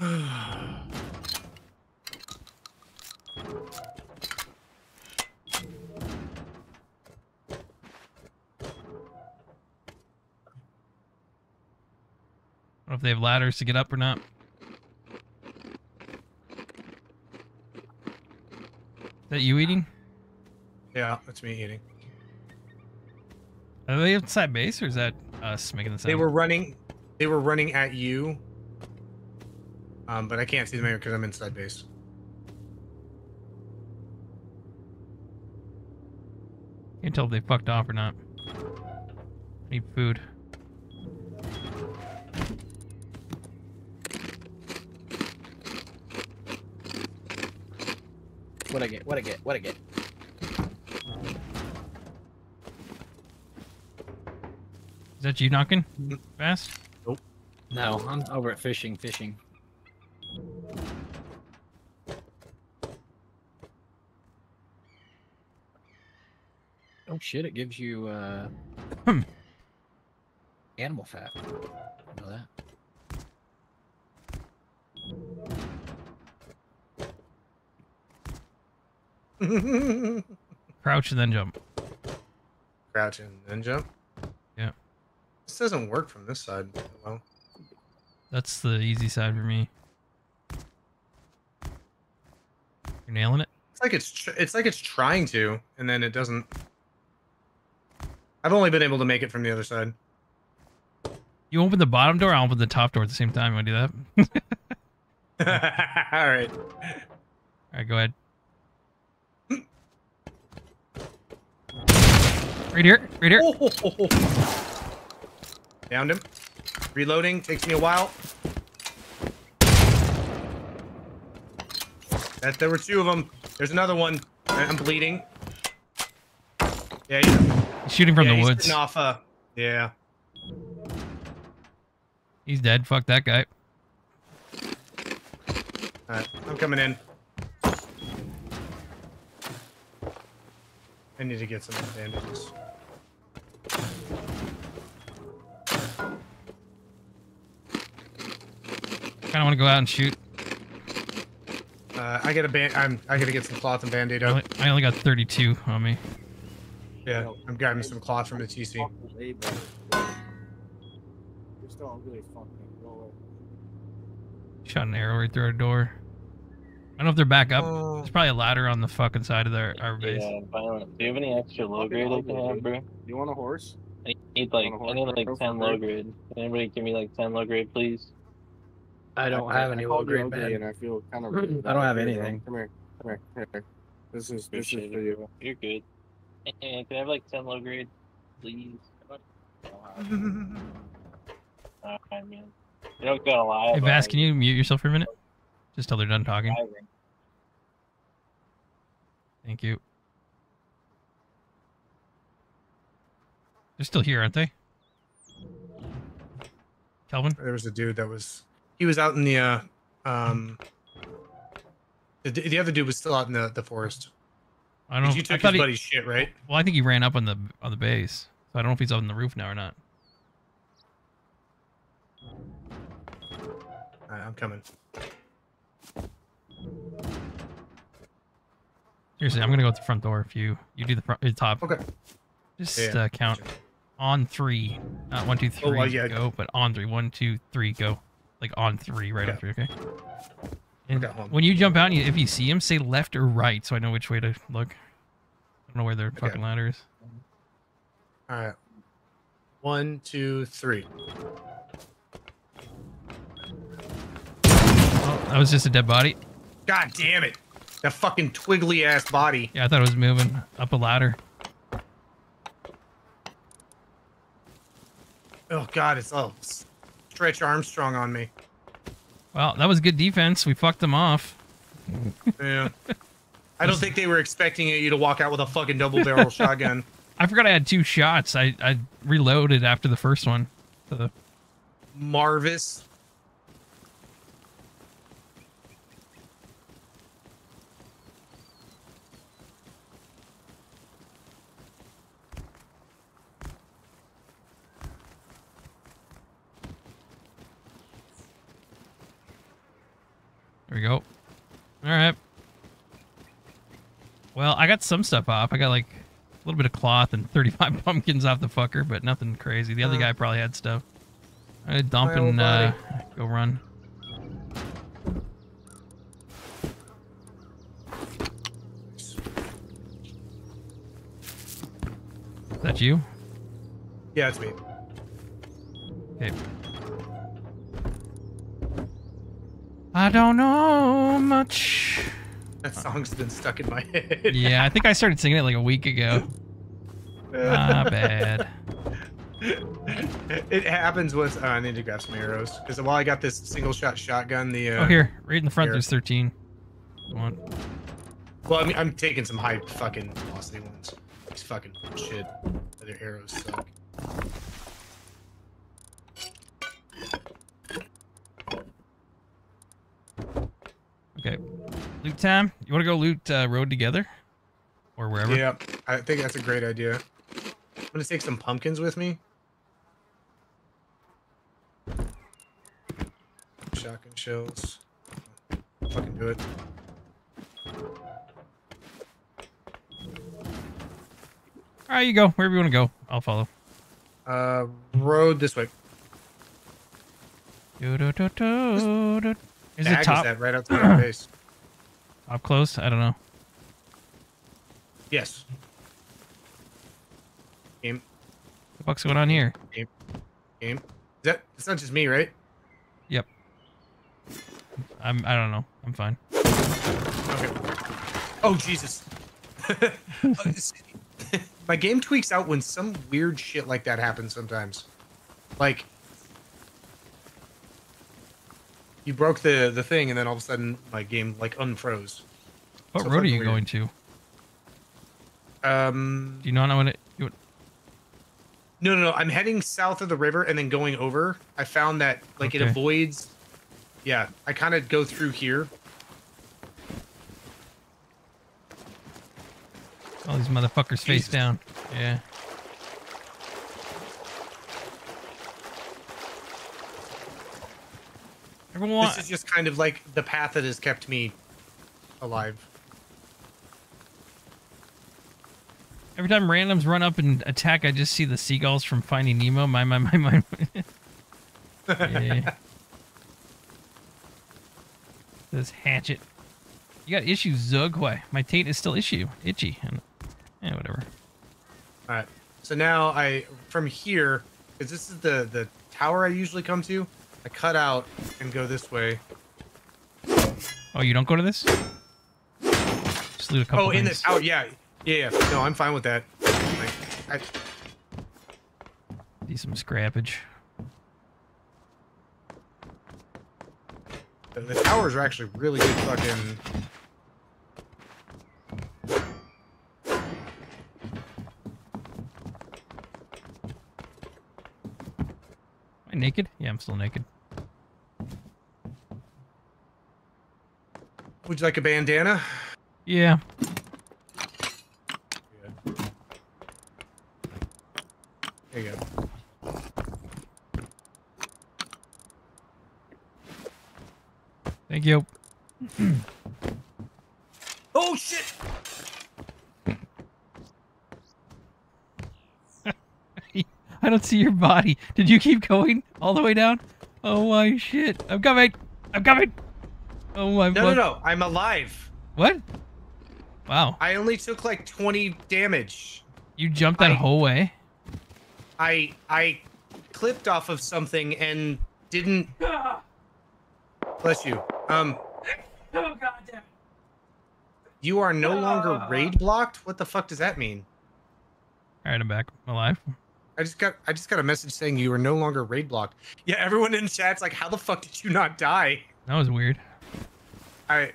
(sighs) (sighs) I don't know if they have ladders to get up or not. Is that you eating? Yeah, that's me eating. Are they inside base or is that us making the sound? They were running. They were running at you. Um, but I can't see them because I'm inside base. Can't tell if they fucked off or not. Need food. What I get? What I get? What I get? Is that you knocking? Mm. Vast? Nope. No, I'm over at fishing. Fishing. Oh shit! It gives you uh, animal fat. Know that. (laughs) Crouch and then jump. Crouch and then jump. Yeah. This doesn't work from this side. Well, That's the easy side for me. You're nailing it. it's like it's tr- it's like it's trying to, and then it doesn't. I've only been able to make it from the other side. You open the bottom door, I'll open the top door at the same time. You want to do that? (laughs) All right. All right, go ahead. Right here, right here. (laughs) Downed him. Reloading takes me a while. That there were two of them. There's another one. I'm bleeding. Yeah, he's, Shooting from yeah, the woods. off. Uh, yeah. He's dead. Fuck that guy. Alright, I'm coming in. I need to get some bandages. Kind of want to go out and shoot. Uh, I get a band. I'm. I gotta get some cloth and band-aid I only, I only got 32 on me. Yeah, I'm grabbing some cloth from the TC. You're still really fucking low. Shot an arrow right through our door. I don't know if they're back up. Oh. There's probably a ladder on the fucking side of their our base. Yeah, violent. Do you have any extra low grade I can have, bro? Do you want a horse? I need like Want a I need like ten low grade. Can anybody give me like ten low grade, please? I don't have any low grade, ugly man. And I feel kind of. (laughs) I don't have anything. Come here. Come here. Come here. This is this is Appreciate for you. You're good. And can I have like ten low grade, please? (laughs) Alright, man. You don't gotta lie. Hey, about Vass, can you mute yourself for a minute? Just till they're done talking. Thank you. They're still here, aren't they? Kelvin? There was a dude that was. He was out in the. uh um. The, the other dude was still out in the, the forest. I don't know. You took his he- buddy's shit, right? Well, I think he ran up on the on the base. So I don't know if he's up on the roof now or not. Alright, I'm coming. Seriously, I'm gonna go at the front door if you you do the, front, the top. Okay. Just Yeah, uh, count on three, not one, two, Oh, three, well, yeah. go, but on three. One, two, three, go. Like on three, right Okay. after. Okay. And Okay, hold on. when you jump out, and you, if you see him, say left or right, so I know which way to look. I don't know where their fucking ladder is. Alright. One, two, three. Oh, that was just a dead body. God damn it! That fucking twiggly ass body. Yeah, I thought it was moving up a ladder. Oh god, it's all Stretch Armstrong on me. Well, that was good defense. We fucked them off. Yeah. (laughs) I don't think they were expecting you to walk out with a fucking double barrel (laughs) shotgun. I forgot I had two shots. I, I reloaded after the first one. So Marvis. There we go. All right. Well, I got some stuff off. I got like a little bit of cloth and 35 (laughs) pumpkins off the fucker, but nothing crazy. The other Uh. guy probably had stuff. I dump My old and uh, go run. Is that you? Yeah, it's me. Okay. I don't know much. (laughs) That song's been stuck in my head. Yeah, I think I started singing it like a week ago. Not (laughs) bad. It happens with. Oh, I need to grab some arrows because while I got this single shot shotgun, the. Uh, oh, here, right in the front, here. there's 13. One. Well, I mean, I'm taking some high fucking velocity ones. These fucking shit. Their arrows suck. Okay. Loot time. You want to go loot uh, road together, or wherever? Yeah, I think that's a great idea. I'm gonna take some pumpkins with me. Shotgun shells. Fucking do it. All right, you go wherever you want to go. I'll follow. Uh, road this way. Do-do-do-do-do. Is it it is top? that right outside? (clears throat) Up close? I don't know. Yes. Game. What the fuck's going on here? Game. Game. Is that? It's not just me, right? Yep. I'm. I don't know. I'm fine. Okay. Oh Jesus. (laughs) My game tweaks out when some weird shit like that happens sometimes. Like You broke the the thing, and then all of a sudden my game like unfroze. What So road are you weird. going to? Um. Do you not know what it? You, No, no, no. I'm heading south of the river and then going over. I found that like it avoids. Yeah, I kind of go through here. all these motherfuckers face down. Yeah. Everyone, This is just kind of like the path that has kept me alive. every time randoms run up and attack, I just see the seagulls from Finding Nemo. My, my, my, my. (laughs) yeah. This hatchet. You got issues, Zug. Why? My taint is still issue itchy. And, yeah, whatever. All right. So now I from here because this is the the tower I usually come to. I cut out and go this way. Oh, you don't go to this? Just a couple oh, in things. the tower. Yeah, yeah, yeah. No, I'm fine with that. Like, I, Do some scrappage. the, the towers are actually really good fucking. Am I naked? Yeah, I'm still naked. Would you like a bandana? Yeah. There you go. Thank you. (clears throat) Oh shit! (laughs) I don't see your body. Did you keep going all the way down? Oh my shit! I'm coming. I'm coming. Oh my. No, no, no. I'm alive. What? Wow. I only took like 20 damage. You jumped that I- whole way. I I clipped off of something and didn't. (sighs) Bless you. Um. Oh goddamn. You are no longer raid blocked. What the fuck does that mean? All right, I'm back. I'm alive. I just got I just got a message saying you are no longer raid blocked. Yeah, everyone in chat's like, how the fuck did you not die? That was weird. I.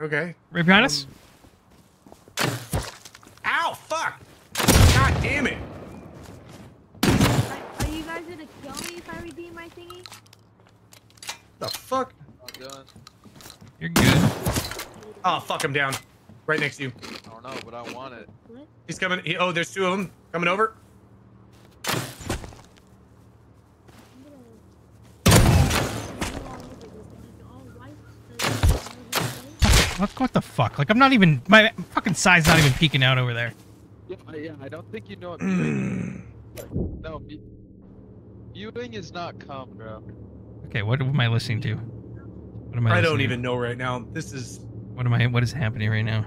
Okay. Right behind us. Um, Ow! Fuck! God damn it! Are you guys gonna kill me if I redeem my thingy? The fuck? You're good. Oh fuck! I'm down. Right next to you. I don't know, but I want it. What? He's coming. He, oh, there's two of them coming over. What, what the fuck? Like I'm not even my fucking side's not even peeking out over there. Yeah, I- yeah, I don't think you know what (clears throat) viewing No, vi- viewing is not calm, bro. Okay, what am I listening to? What am I? I listening don't to? even know right now. This is. What am I? What is happening right now?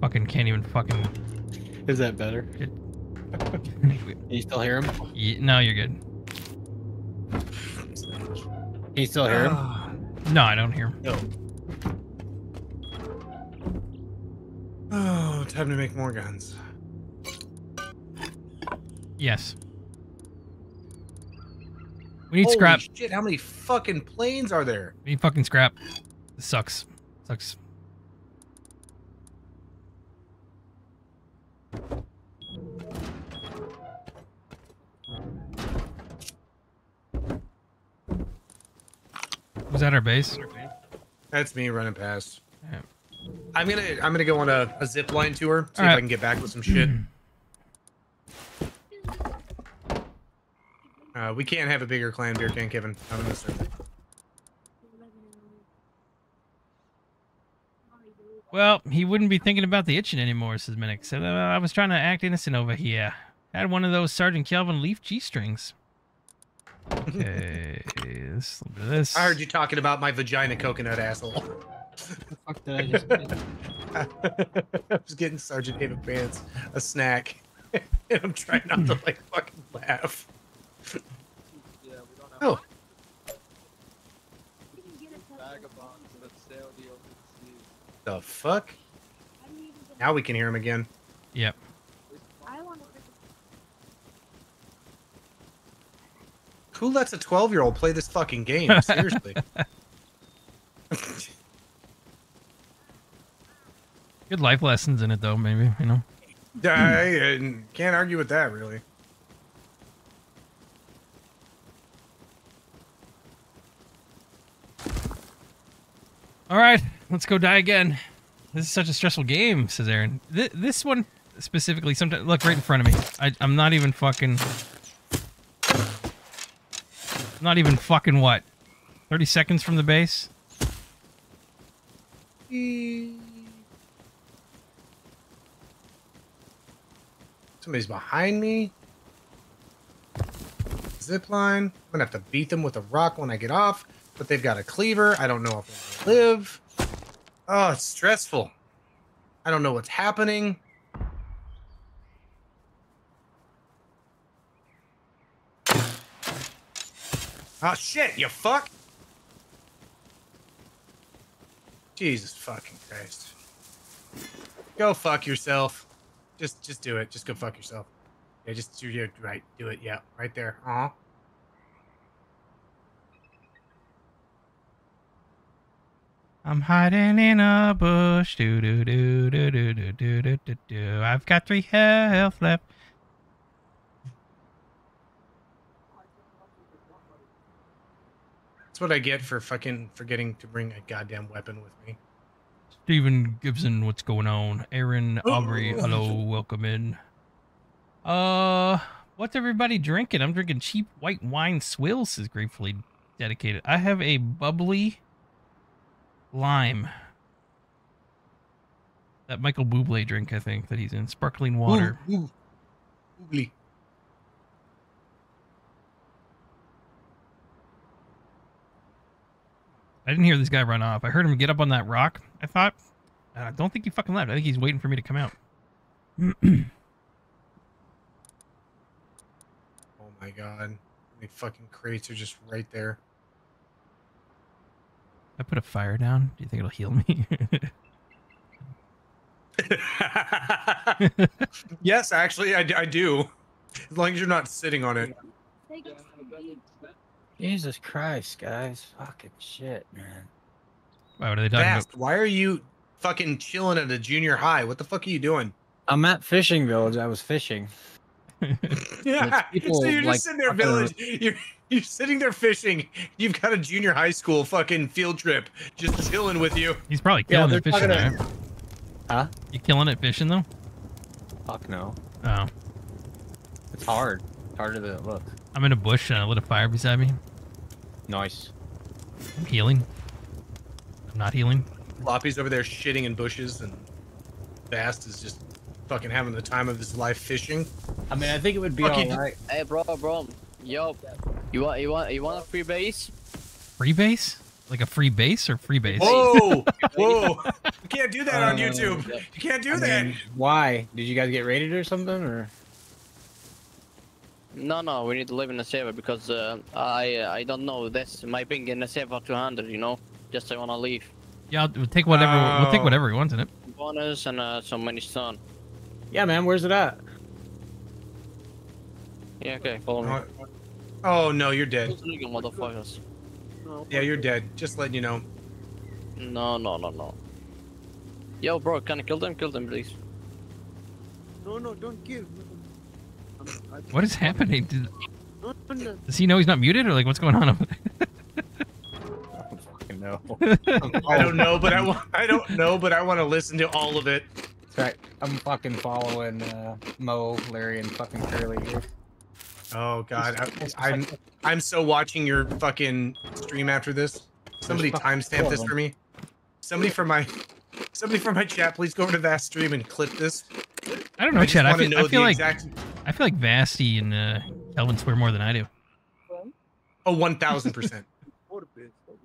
Fucking can't even fucking. Is that better? (laughs) you still hear him? Yeah, no, you're good. Can you still hear him? (sighs) No, I don't hear him. No. Oh, time to make more guns. Yes. We need Holy scrap. Shit! How many fucking planes are there? We need fucking scrap. This sucks. Sucks. Was that our base? That's me running past. Yeah. I'm gonna I'm gonna go on a, a zip line tour. See if Alright. I can get back with some shit. (clears throat) uh, we can't have a bigger clan, beer can Kevin. This server. Well, he wouldn't be thinking about the itching anymore, says Minix. Uh, I was trying to act innocent over here. Had one of those Sergeant Kelvin leaf G strings. (laughs) Okay, this, a little bit of this. I heard you talking about my vagina coconut asshole. Fuck did I just make? I was getting Sergeant David Pants a snack, (laughs) and I'm trying not to like fucking laugh. Oh, Vagabonds that sail the open sea. the fuck! Now we can hear him again. Yep. Who lets a 12 year old play this fucking game? Seriously. (laughs) (laughs) Good life lessons in it, though. Maybe you know. I uh, can't argue with that, really. All right, let's go die again. This is such a stressful game, says Aaron. Th- this one specifically, sometimes look right in front of me. I, I'm not even fucking. Not even fucking what? 30 seconds from the base? Somebody's behind me. Zip line. I'm gonna have to beat them with a rock when I get off, but they've got a cleaver. I don't know if gonna live. Oh, it's stressful. I don't know what's happening. Oh shit, you fuck! Jesus fucking Christ. Go fuck yourself. Just just do it. Just go fuck yourself. Yeah, just do yeah, right. Do it. Yeah, right there. Uh huh. I'm hiding in a bush. Do do do do do do do do do do. I've got three health left. That's what I get for fucking forgetting to bring a goddamn weapon with me. Stephen Gibson, what's going on? Aaron Aubrey, hello, welcome in. Uh, what's everybody drinking? I'm drinking cheap white wine. Swills is gratefully dedicated. I have a bubbly lime. That Michael Bublé drink, I think, that he's in. Sparkling water. Ooh, ooh. Oogly. I didn't hear this guy run off. I heard him get up on that rock. I thought. Uh, I don't think he fucking left. I think he's waiting for me to come out. (clears throat) Oh my god. The fucking crates are just right there. I put a fire down. Do you think it'll heal me? (laughs) yes, actually, I do. As long as you're not sitting on it. Jesus Christ, guys. Fucking shit, man. Why, what are they talking Vast, why are you fucking chilling at a junior high? What the fuck are you doing? I'm at fishing village. I was fishing. (laughs) Yeah, (laughs) people, so you're just like, sitting there, fucking- village. You're you're sitting there fishing. You've got a junior high school fucking field trip, just chilling with you. He's probably killing they're it fishing talking there. Huh? You killing it fishing though? Fuck no. Oh. It's hard. It's harder than it looks. I'm in a bush and I lit a fire beside me. Nice. I'm healing. I'm not healing. Floppy's over there shitting in bushes, and Vast is just fucking having the time of his life fishing. I mean, I think it would be Fucking- alright. Hey, bro, bro. Yo, you want you want you want a free base? Free base? Like a free base or free base? Whoa, (laughs) whoa! You can't do that on Uh, YouTube. You can't do I that. mean, why? Did you guys get raided or something, or? No, no, we need to live in a server because uh, I I don't know. That's my ping in the server 200. You know, just I wanna leave. Yeah, I'll, we'll take whatever. We'll take Oh. whatever he wants in it. Bonus and uh, some money stone. Yeah, man. Where's it at? Yeah, okay, follow me. Oh no, you're dead. Those motherfuckers. Yeah, you're dead. Just letting you know. No, no, no, no. Yo, bro, can I kill them? Kill them, please. No, no, don't kill. What is happening? Did- Does he know he's not muted or like what's going on over there? Fucking no. (laughs) I don't know, but I wa- I don't know, but I want to listen to all of it. That's right. I'm fucking following uh, Moe, Larry, and fucking Curly here. Oh god, I, I'm I'm so watching your fucking stream after this. Somebody timestamp this for me. Somebody from my somebody from my chat, please go over to that stream and clip this. I don't know, just Chad. I feel, know I feel like exact- I feel like Vasty and uh, Kelvin swear more than I do. Oh, one thousand percent.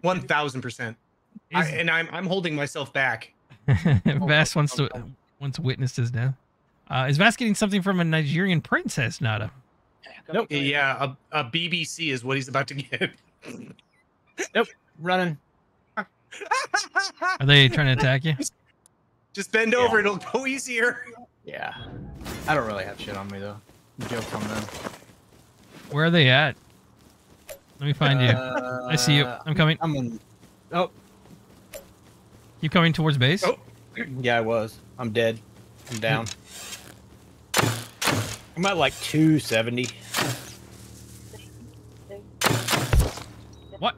One thousand percent. And I'm I'm holding myself back. (laughs) Vast wants to once witnessed his death. Uh, is Vast getting something from a Nigerian princess, Nada? Nope. Yeah, a, a BBC is what he's about to get. Nope. Running. Are they trying to attack you? Just bend over, it'll go easier. Yeah. I don't really have shit on me though. Joke's on them. Where are they at? Let me find you. I see you. Uh, I'm coming. I'm on. Oh. You coming towards base? Oh. Yeah, I was. I'm dead. I'm down. I'm at like 270. What?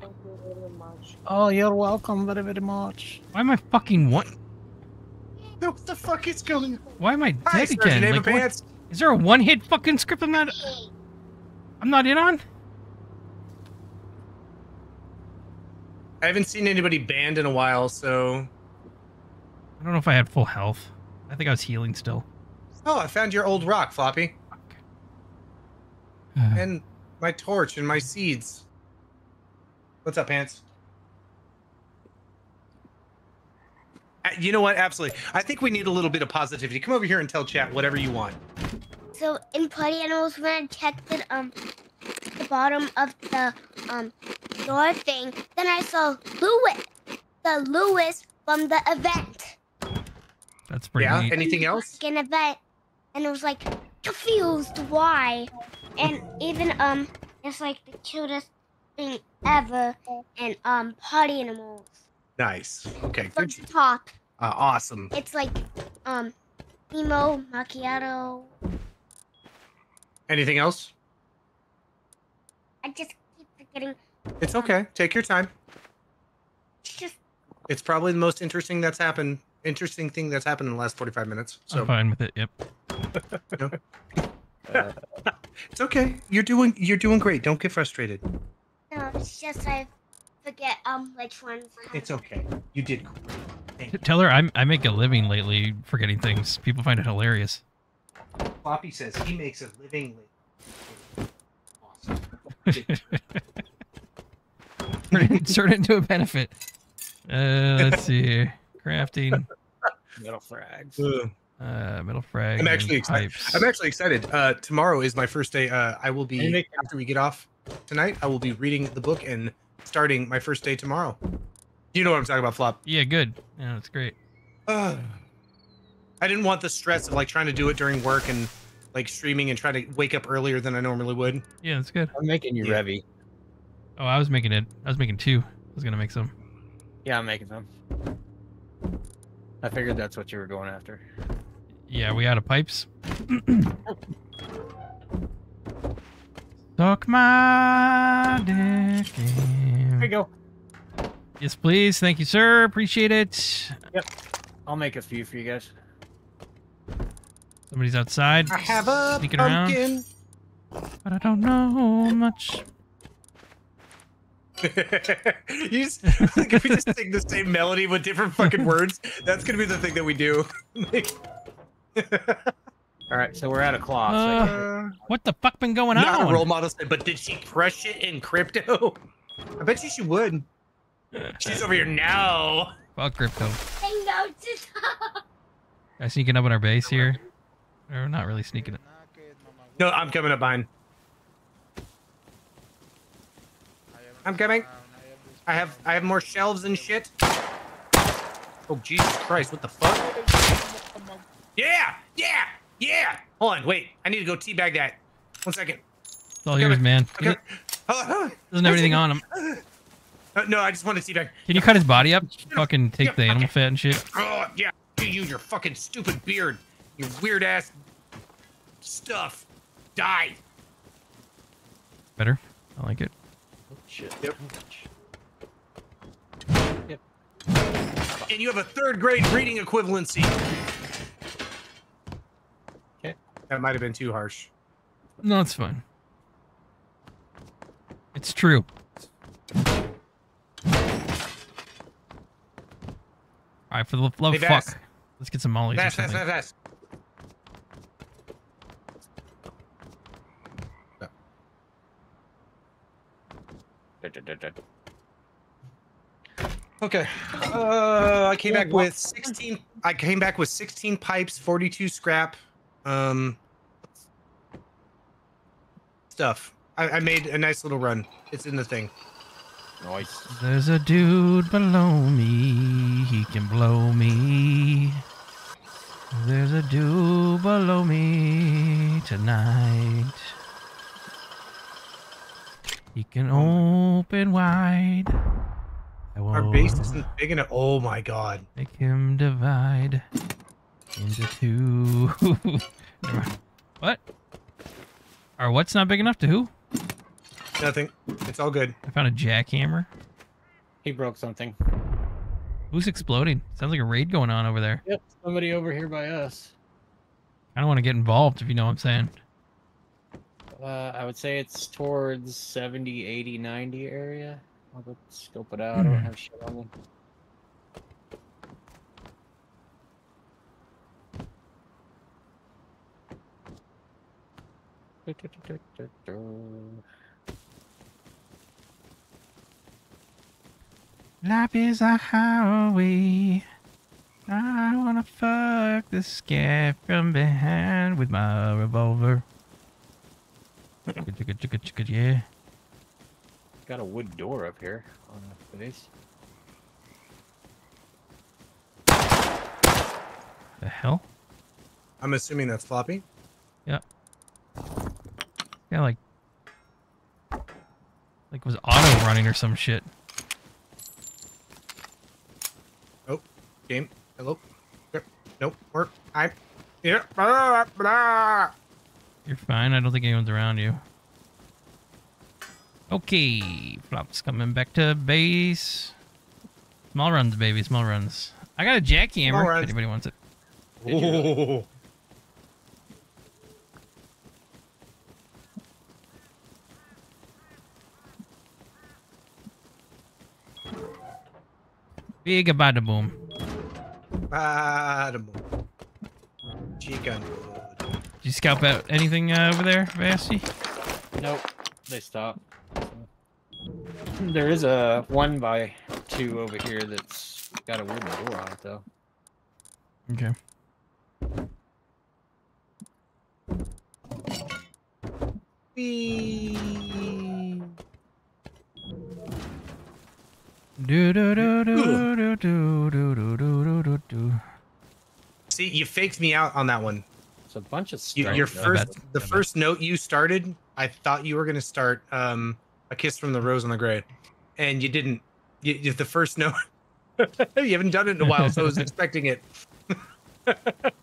Oh, you're welcome very, very much. Why am I fucking what? What the fuck is going on? Why am I dead Hi, again? Ava Like, what- Is there a one-hit fucking script I'm not? I'm not in on. I haven't seen anybody banned in a while, so. I don't know if I had full health. I think I was healing still. Oh, I found your old rock, Floppy. and my torch and my seeds. What's up, Pants? Uh, You know what? Absolutely. I think we need a little bit of positivity. Come over here and tell chat whatever you want. So in Party Animals, when I checked it, um, the bottom of the um door thing, then I saw Lewis, the Lewis from the event. That's pretty Yeah, neat. anything else? An event, and it was like confused why, and even um, it's like the cutest thing ever, and um, Party Animals Nice. Okay, from good. the top. Uh, awesome. It's like um, Nemo macchiato. Anything else? I just keep forgetting. It's okay. Take your time. It's just It's probably the most interesting that's happened. Interesting thing that's happened in the last 45 minutes. So I'm fine with it. Yep. (laughs) (laughs) it's okay. You're doing you're doing great. Don't get frustrated. no, it's just I forget um which ones. It's okay. You did great. Tell her I I make a living lately forgetting things. People find it hilarious. Floppy says he makes a living. (laughs) turn, it, (laughs) turn it into a benefit. Uh, let's see here. Crafting. Metal frags. Ugh. Uh, metal frag. I'm actually excited. pipes. I'm actually excited. Uh, tomorrow is my first day. Uh, I will be after we get off tonight. I will be reading the book and starting my first day tomorrow. You know what I'm talking about, Flop. Yeah, good. Yeah, that's great. Ugh. (sighs) I didn't want the stress of like trying to do it during work and like streaming and trying to wake up earlier than I normally would. Yeah, that's good. I'm making you Yeah. Revy. Oh, I was making it. I was making two. I was gonna make some. Yeah, I'm making some. I figured that's what you were going after. Yeah, we out of pipes. Suck my dick. There you go. Yes, please. Thank you, sir. Appreciate it. Yep. I'll make a few for you guys. Somebody's outside. I have a sneaking pumpkin. around, but I don't know much. (laughs) you just, like, if we just sing the same melody with different fucking words, that's gonna be the thing that we do. Like, (laughs) All right, so we're at a clock. Uh, can- what the fuck been going not on? a role model, said, but did she crush it in crypto? (laughs) I bet you she would. She's over here now. Fuck crypto. bingo. Guys sneaking up on our base here. Or not really sneaking it. No, I'm coming up behind. I'm coming. I have I have more shelves and shit. Oh Jesus Christ! What the fuck? Yeah, yeah, yeah. Hold on, wait. I need to go teabag that. One second. It's all yours, man. Okay. Doesn't have anything on him. uh, no, I just want to teabag. Can you cut his body up? Fucking take the animal fat and shit. Oh yeah, do you use your fucking stupid beard, your weird ass stuff. Die. Better. I like it. Shit. Yep. Yep. And you have a third grade reading equivalency. Okay. That might have been too harsh. No, it's fine. It's true. All right, for the love Hey, of Vast. fuck. Let's get some mollies or Fast, fast, something. fast, fast. Okay. Uh, I came back with 16. I came back with 16 pipes, 42 scrap, um, stuff. I, I made a nice little run. It's in the thing. Nice. There's a dude below me. He can blow me. There's a dude below me tonight. He can open wide. I Our base isn't big enough. Oh my god. Make him divide into two. (laughs) Never mind. what? Our what's not big enough to who? Nothing. It's all good. I found a jackhammer. He broke something. Who's exploding? Sounds like a raid going on over there. Yep, somebody over here by us. I don't want to get involved if you know what I'm saying. Uh, I would say it's towards 70, 80, 90 area. I'll go scope it out. I don't have shit on me. Life is a highway. I wanna fuck the scat from behind with my revolver. Yeah. Got a wood door up here on the base. The hell? I'm assuming that's floppy. Yep. Yeah, like, like was auto running or some shit. Oh, game. Hello. Yep. Nope. Work. I. Yeah. Blah, blah. You're fine. I don't think anyone's around you. Okay, Flop's coming back to base. Small runs, baby. Small runs. I got a jackhammer. If anybody wants it. Oh. (laughs) Big bada boom. Bada boom. Chicken. Did you scalp out anything uh, over there, Vasty? Nope, they stopped. There is a one by two over here that's got a wooden door on it though. Okay. Do do do do do do do do do do do. See, you faked me out on that one. It's a bunch of You, strength. your though. first, the first note you started, I thought you were gonna start um, "A Kiss from the Rose on the Grave," and you didn't. You, you- the first (laughs) note, you haven't done it in a while, so I was (laughs) expecting it. (laughs)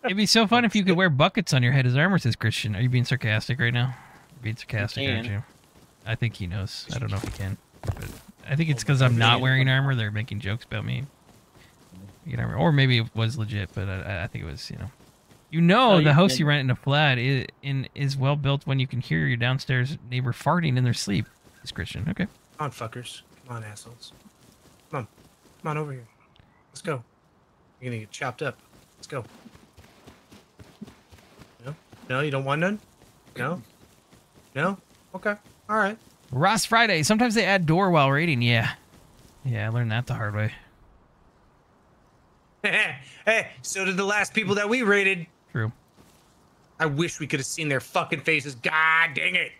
It'd be so fun if you could wear buckets on your head as armor, says Christian. Are you being sarcastic right now? You're being sarcastic, aren't you? I think he knows. I don't know if he can. But I think it's because I'm not wearing armor. They're making jokes about me. You know, or maybe it was legit, but I, I think it was, you know. You know, Oh, the you house you rent in a flat is, in, is well built when you can hear your downstairs neighbor farting in their sleep. Says Christian. Okay. Come on, fuckers. Come on, assholes. Come on. Come on over here. Let's go. You're gonna get chopped up. Let's go. No? No, you don't want none? No? No? Okay. All right. Ross Friday. Sometimes they add door while raiding. Yeah. Yeah, I learned that the hard way. (laughs) hey, so did the last people that we raided. True. I wish we could have seen their fucking faces. God dang it.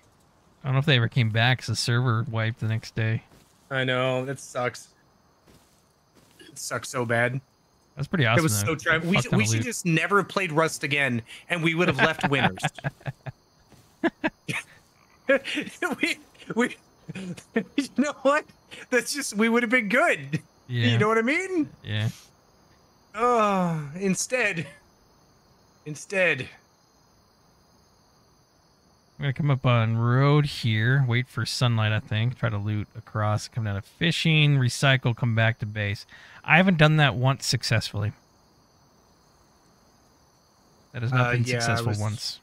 I don't know if they ever came back because the server wiped the next day. I know. That sucks. It sucks so bad. That's pretty awesome. it was though. so tra- we, we should loot. just never have played Rust again, and we would have left (laughs) winners. (laughs) we, we, (laughs) you know what? That's just we would have been good. Yeah. You know what I mean? Yeah. Oh, instead, instead, I'm gonna come up on road here, wait for sunlight, I think. Try to loot across, come down to fishing, recycle, come back to base. I haven't done that once successfully. That has not Uh, been yeah, successful was- once.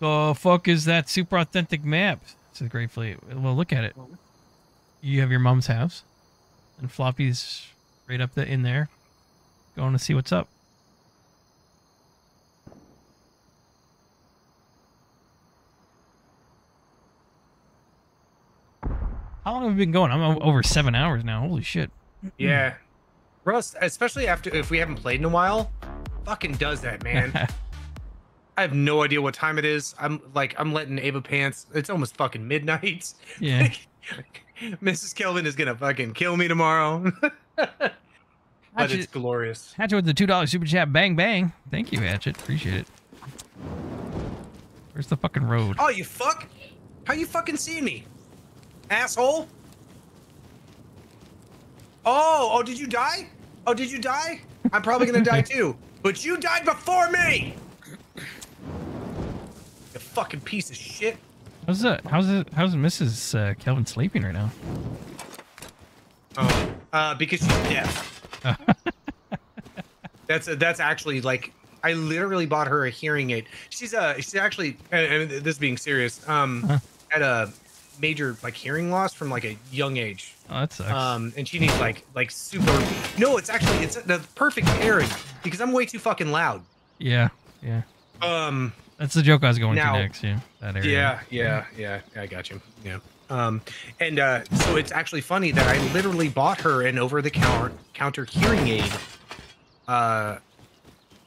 The fuck is that super authentic map? Says gratefully. Well, look at it. You have your mom's house, and Floppy's right up the, in there, going to see what's up. How long have we been going? I'm over seven hours now. Holy shit. yeah. Rust, especially after if we haven't played in a while, fucking does that, man. (laughs) I have no idea what time it is. I'm like, I'm letting Ava pants. It's almost fucking midnight. Yeah. (laughs) Mrs. Kelvin is gonna fucking kill me tomorrow. (laughs) (laughs) but Hatchet. it's glorious. Hatchet with the two dollar super chat. Bang bang. Thank you, Hatchet. Appreciate it. Where's the fucking road? Oh, you fuck! How you fucking see me? Asshole! Oh, oh, did you die? Oh, did you die? I'm probably gonna die (laughs) too. But you died before me! You fucking piece of shit. How's it? How's it? How's Mrs. Uh, Kelvin sleeping right now? Oh, uh, because she's deaf. (laughs) that's that's actually like I literally bought her a hearing aid. She's uh she's actually and, and this being serious um had a major like hearing loss from like a young age. Oh, that sucks. Um, and she needs like like super. No, it's actually it's the perfect pairing because I'm way too fucking loud. Yeah, yeah. Um, That's the joke I was going now- to next. Yeah, that area. Yeah, yeah, yeah. I got you. Yeah. Um, and uh, so it's actually funny that I literally bought her an over-the-counter counter hearing aid uh,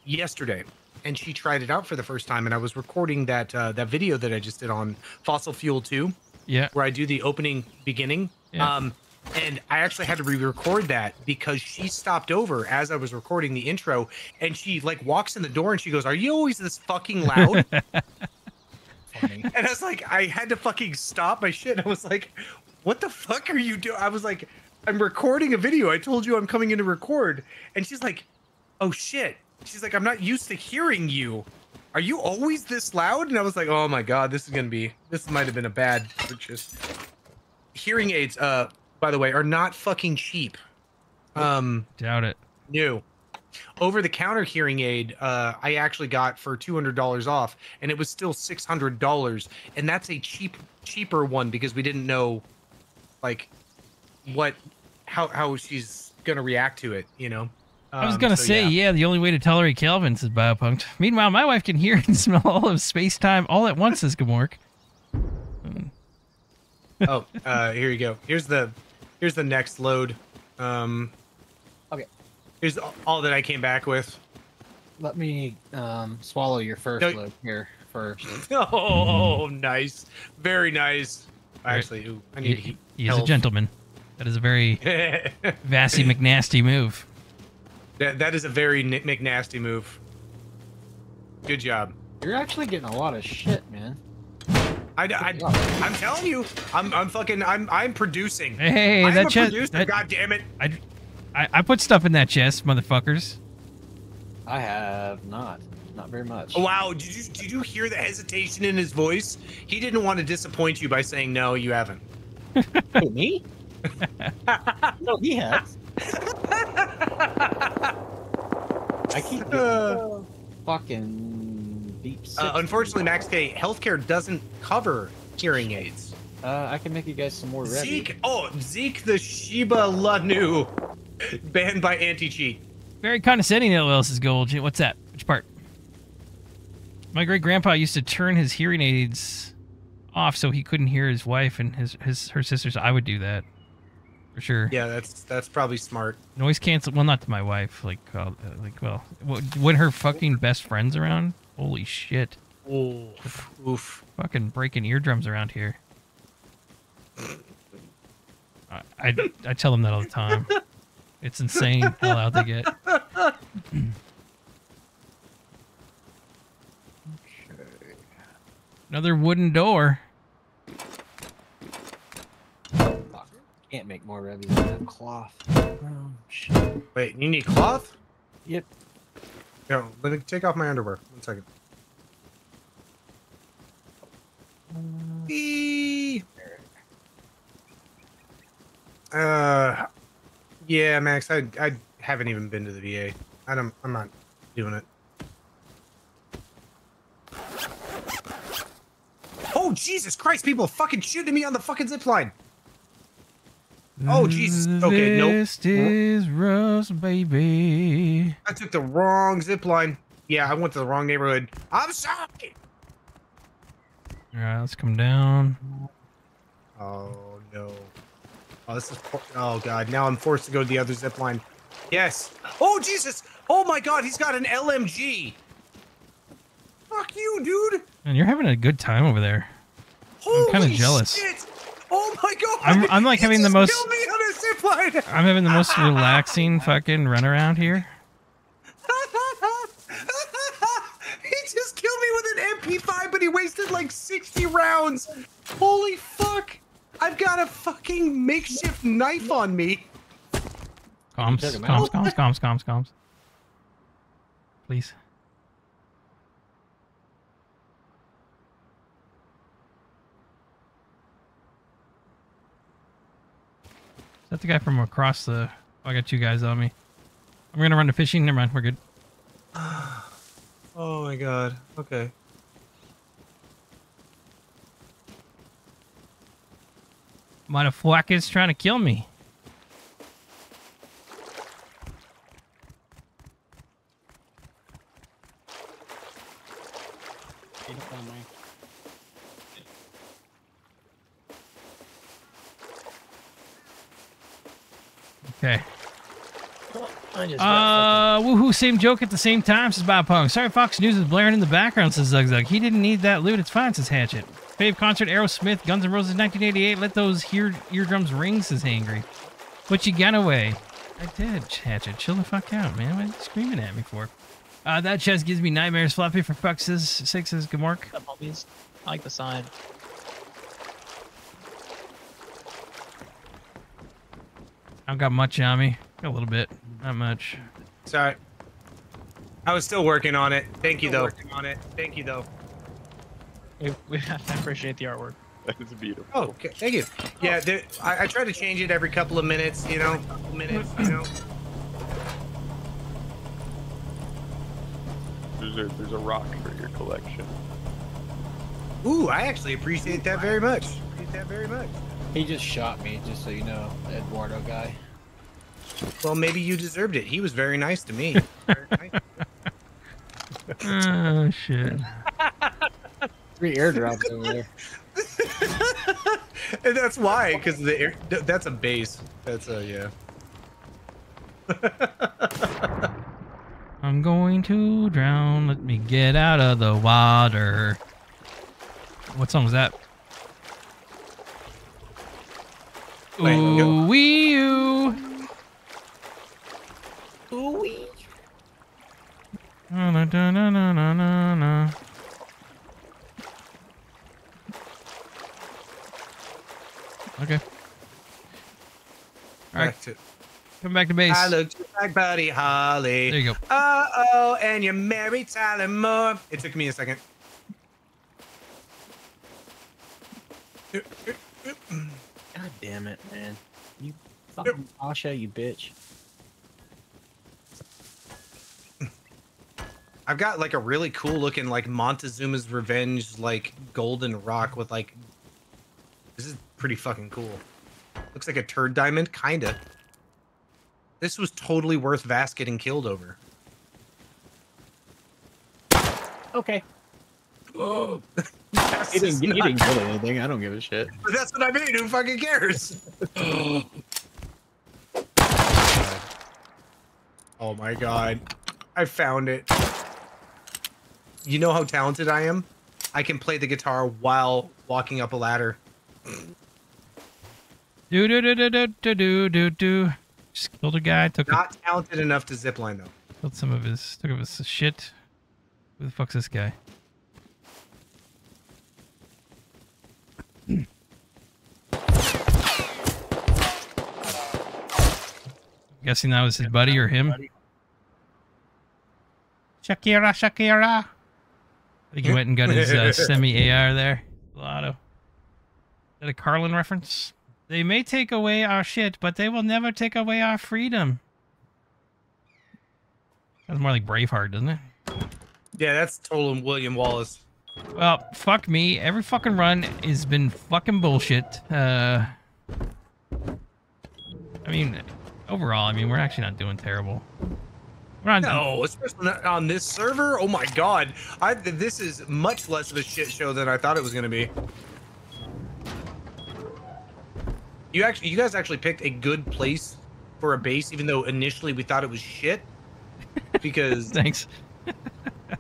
yesterday, and she tried it out for the first time. And I was recording that uh, that video that I just did on fossil fuel two, Yeah. where I do the opening beginning. Yeah. Um, and I actually had to re-record that because she stopped over as I was recording the intro, and she like walks in the door and she goes, "Are you always this fucking loud?" (laughs) (laughs) And I was like, I had to fucking stop my shit. I was like, what the fuck are you doing? I was like, I'm recording a video. I told you I'm coming in to record. And she's like, oh shit. She's like, I'm not used to hearing you. Are you always this loud? And I was like, oh my god, this is gonna be this might have been a bad purchase. Hearing aids, uh, by the way, are not fucking cheap. Um Doubt it. new over the counter hearing aid uh i actually got for $200 off and it was still $600 and that's a cheap cheaper one because we didn't know like what how how she's gonna react to it you know I was Um, gonna so, say, yeah. the only way to tolerate Kelvin's is biopunked. Meanwhile, my wife can hear (laughs) and smell all of space time all at once, says Gamork. oh uh here you go here's the here's the next load um here's all that i came back with Let me um, swallow your first No. load here first. (laughs) oh nice very nice actually ooh, i need He, he, he is a gentleman. That is a very (laughs) Vasty McNasty move. That that is a very Nick McNasty move. Good job. You're actually getting a lot of shit, man. I, I, I'm telling you, I'm, I'm fucking, I'm, I'm producing. Hey, I'm that a chest- producer. that- God damn it! I, I, I put stuff in that chest, motherfuckers. I have not. Not very much. Wow, did you, did you hear the hesitation in his voice? He didn't want to disappoint you by saying no, you haven't. (laughs) Who, me? (laughs) no, he has. I keep (laughs) getting fucking beeps. Uh, unfortunately, Max K, healthcare doesn't cover hearing aids. Uh, I can make you guys some more ready. Zeke, oh, Zeke the Shiba Inu, banned by anti-cheat. Very condescending, LL says Gold. What's that? Which part? My great grandpa used to turn his hearing aids off so he couldn't hear his wife and his, his her sisters. I would do that for sure. Yeah, that's that's probably smart. Noise cancel. Well, not to my wife. Like, uh, like, well, when her fucking best friends around. Holy shit! Oof, oof. Fucking breaking eardrums around here. I, I I tell them that all the time. (laughs) It's insane how loud they get. (laughs) Another wooden door. Can't make more ready than that cloth. Oh, shit. Wait, you need cloth? Yep. Yo, let me take off my underwear. One second. Eee. Uh, yeah, Max. I I haven't even been to the VA. I don't. I'm not doing it. Oh Jesus Christ! People are fucking shooting me on the fucking zip line. Oh Jesus. Okay, nope. This is Rust, baby. I took the wrong zip line. Yeah, I went to the wrong neighborhood. I'm sorry. All right, let's come down. Oh no. Oh, this is. Oh god. Now I'm forced to go to the other zip line. Yes. Oh Jesus. Oh my god. He's got an LMG. Fuck you, dude. And you're having a good time over there. I'm kind of Holy jealous. Shit. Oh my god. I'm I'm like He having the most. killed me on a zip line. I'm having the most relaxing fucking run around here. (laughs) he just killed me with an MP5, but he wasted like 60 rounds. Holy fuck! I've got a fucking makeshift knife on me. Comms, took him comms, out? comms, comms, comms, comms. Please. Is that the guy from across the... Oh, I got two guys on me. I'm gonna run to fishing. Never mind, we're good. (sighs) Oh my god. Okay. Motherfucker is trying to kill me. Okay. Uh, woohoo, same joke at the same time, says Bob Pong. Sorry, Fox News is blaring in the background, says Zug Zug. He didn't need that loot, it's fine, says Hatchet. Fave concert, Aerosmith, Guns N' Roses 1988. Let those ear eardrums ring, says Angry. What you got away? I did, Hatchet. Chill the fuck out, man. What are you screaming at me for? Uh, that chest gives me nightmares. Floppy for fuck's sake, says Gamork. Puppies. I like the sign. I don't got much on me. Got a little bit, not much. Sorry. I was still working on it. Thank you, though. Working on it. Thank you, though. We, we (laughs) I appreciate the artwork. That is beautiful. Oh, okay. Thank you. Yeah, there, I, I try to change it every couple of minutes. You know, minutes. You know. There's a, there's a rock for your collection. Ooh, I actually appreciate that very much. Appreciate that very much. He just shot me, just so you know, Eduardo guy. Well, maybe you deserved it. He was very nice to me. (laughs) Oh, shit. Three airdrops over there. (laughs) and that's why, because the air, that's a base. That's a yeah. (laughs) I'm going to drown. Let me get out of the water. What song was that? Wait, Ooh go. wee oo. Ooh wee. Na, na, na, na, na, na, na, na. Okay. All right. Back to- Come back to base. I look just like Buddy Holly. There you go. Uh oh, and you're Mary Tyler Moore. It took me a second. God damn it, man. You fucking Asha, you bitch. I've got like a really cool looking like Montezuma's Revenge like golden rock with like this is pretty fucking cool. Looks like a turd diamond, kinda. This was totally worth Vast getting killed over. Okay. (gasps) Oh, He didn't, he didn't get (laughs) anything. I don't give a shit. But that's what I mean. Who fucking cares? (gasps) oh my god. I found it. You know how talented I am? I can play the guitar while walking up a ladder. Do do do do do do do do do. Just killed a guy. Took a, Not talented enough to zipline though. killed some of his. Took of his shit. Who the fuck's this guy? (clears throat) Guessing that was his buddy or him. Shakira, Shakira. I think he went and got his uh, (laughs) semi AR there. Lotto. That a Carlin reference? They may take away our shit, but they will never take away our freedom. That's more like Braveheart, doesn't it? Yeah, that's total William Wallace. Well, fuck me. Every fucking run has been fucking bullshit. Uh, I mean, overall, I mean, we're actually not doing terrible. We're not. No, especially not on this server. Oh my god, I this is much less of a shit show than I thought it was gonna be. You actually, you guys actually picked a good place for a base, even though initially we thought it was shit. Because (laughs) thanks.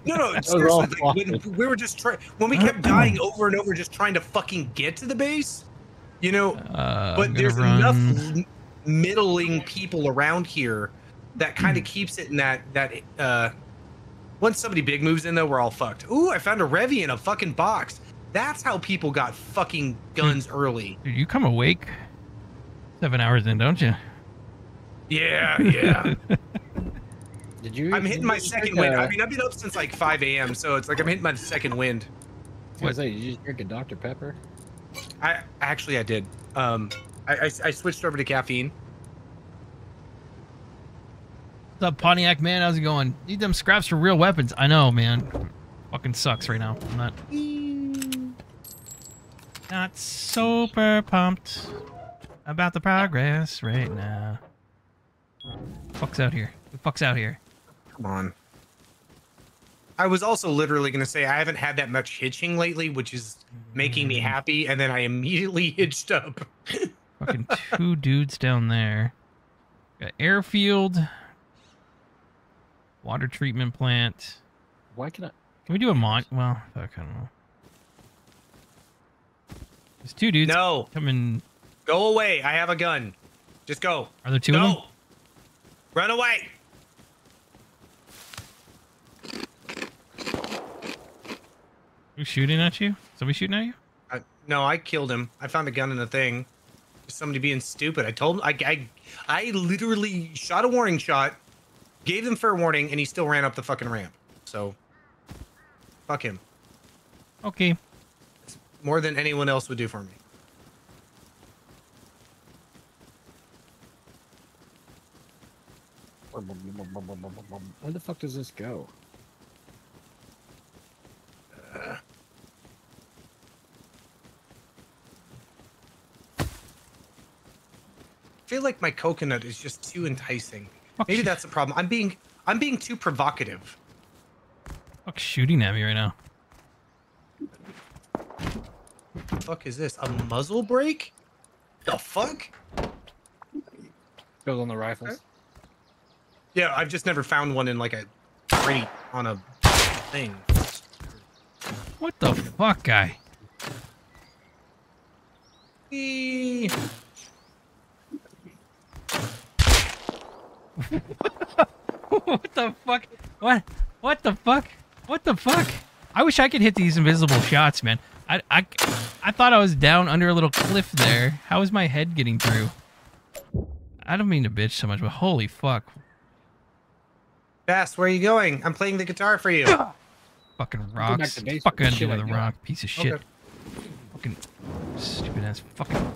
No, no, That was all seriously, like, when we were just trying, when we kept (clears throat) dying over and over, just trying to fucking get to the base, you know. Uh, but there's gonna enough middling people around here that kind of keeps it in that that uh once somebody big moves in though we're all fucked ooh i found a revy in a fucking box That's how people got fucking guns early. Dude, you come awake seven hours in, don't you? Yeah, yeah. (laughs) Did you? I'm hitting my second wind. uh, I mean, I've been up since like 5 a.m., so it's like I'm hitting my second wind. I was gonna say, did you just drink a Dr Pepper? I actually I did. Um, I, I, I switched over to caffeine. What's up, Pontiac man? How's it going? Need them scraps for real weapons. I know, man. Fucking sucks right now. I'm not. Not super pumped about the progress right now. Fuck's out here. Who fuck's out here? Come on. I was also literally going to say I haven't had that much hitching lately, which is making me mm. happy, and then I immediately (laughs) hitched up. Fucking (laughs) two dudes down there. Got airfield, water treatment plant. Why can I? Can we do a mon? Well, fuck, I don't know. There's two dudes. No. Coming. Go away. I have a gun. Just go. Are there two go. of them? No! Run away. Who's shooting at you? Somebody shooting at you? Uh, no, I killed him. I found a gun in the thing. Just somebody being stupid. I told him. I, I, I literally shot a warning shot, gave him fair warning, and he still ran up the fucking ramp. So, fuck him. Okay. It's more than anyone else would do for me. Where the fuck does this go? I feel like my coconut is just too enticing. Maybe that's the problem. I'm being I'm being too provocative. Fuck shooting at me right now. The fuck is this? A muzzle brake? The fuck? Goes on the rifles. Yeah, I've just never found one in like a crate on a thing. What the fuck, guy? Eee. (laughs) what the fuck? What? What the fuck? What the fuck? I wish I could hit these invisible shots, man. I, I, I thought I was down under a little cliff there. How is my head getting through? I don't mean to bitch so much, but holy fuck. Vast, where are you going? I'm playing the guitar for you. (gasps) Fucking rocks. to base Fuck with the shit with I a rock. Piece of shit. Okay. Fucking stupid ass. Fucking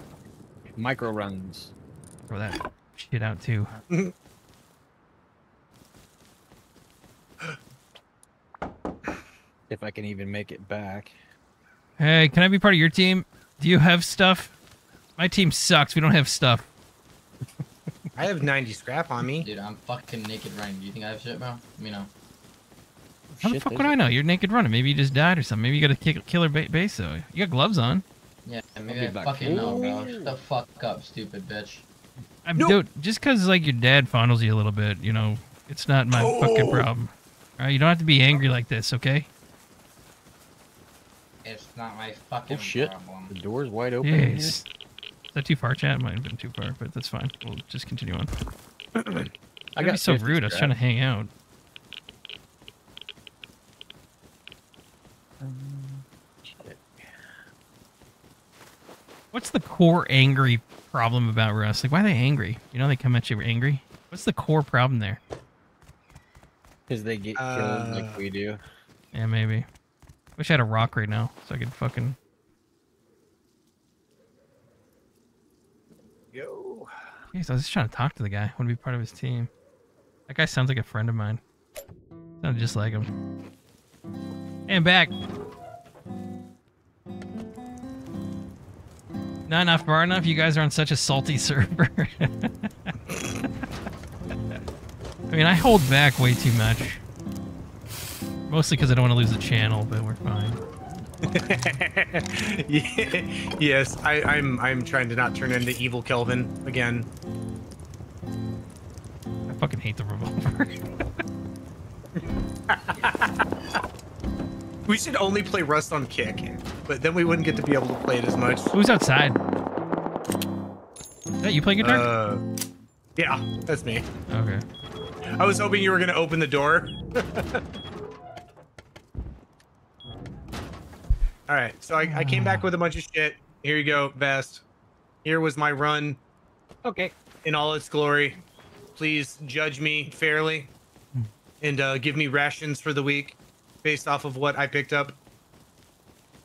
Micro runs. throw that shit out too. If I can even make it back. Hey, can I be part of your team? Do you have stuff? My team sucks. We don't have stuff. (laughs) I have 90 scrap on me. Dude, I'm fucking naked running. Do you think I have shit, bro? Let me know. How the fuck would I know? You're naked running. Maybe you just died or something. Maybe you got a kick- killer ba- base though. You got gloves on. Yeah, I'll maybe I back. fucking know, bro. Shut the fuck up, stupid bitch. I'm dude, just because like your dad fondles you a little bit, you know, it's not my oh. fucking problem. All right, you don't have to be angry like this, okay? It's not my fucking Oh shit. problem. The door's wide open. in here. Yes. Is that too far, chat? Might have been too far, but that's fine. We'll just continue on. (clears throat) I That'd got be so rude. I was trying to hang out. What's the core angry problem about Rust? Like, why are they angry? You know, they come at you angry. What's the core problem there? Because they get killed Uh, like we do. Yeah, maybe. Wish I had a rock right now so I could fucking. Jeez, I was just trying to talk to the guy. Want to be part of his team. That guy sounds like a friend of mine. Sounds just like him. I'm back. Not enough far enough. You guys are on such a salty (laughs) server. I mean, I hold back way too much. Mostly because I don't want to lose the channel, but we're fine. (laughs) Yeah, yes, I, I'm I'm trying to not turn into evil Kelvin again. I fucking hate the revolver. (laughs) We should only play Rust on Kick, but then we wouldn't get to be able to play it as much. Who's outside? Is that you play guitar? Uh, yeah, that's me. okay. I was hoping you were gonna open the door. (laughs) All right, so I, I came back with a bunch of shit. Here you go, Vast. Here was my run. Okay. In all its glory. Please judge me fairly, and uh, give me rations for the week, based off of what I picked up.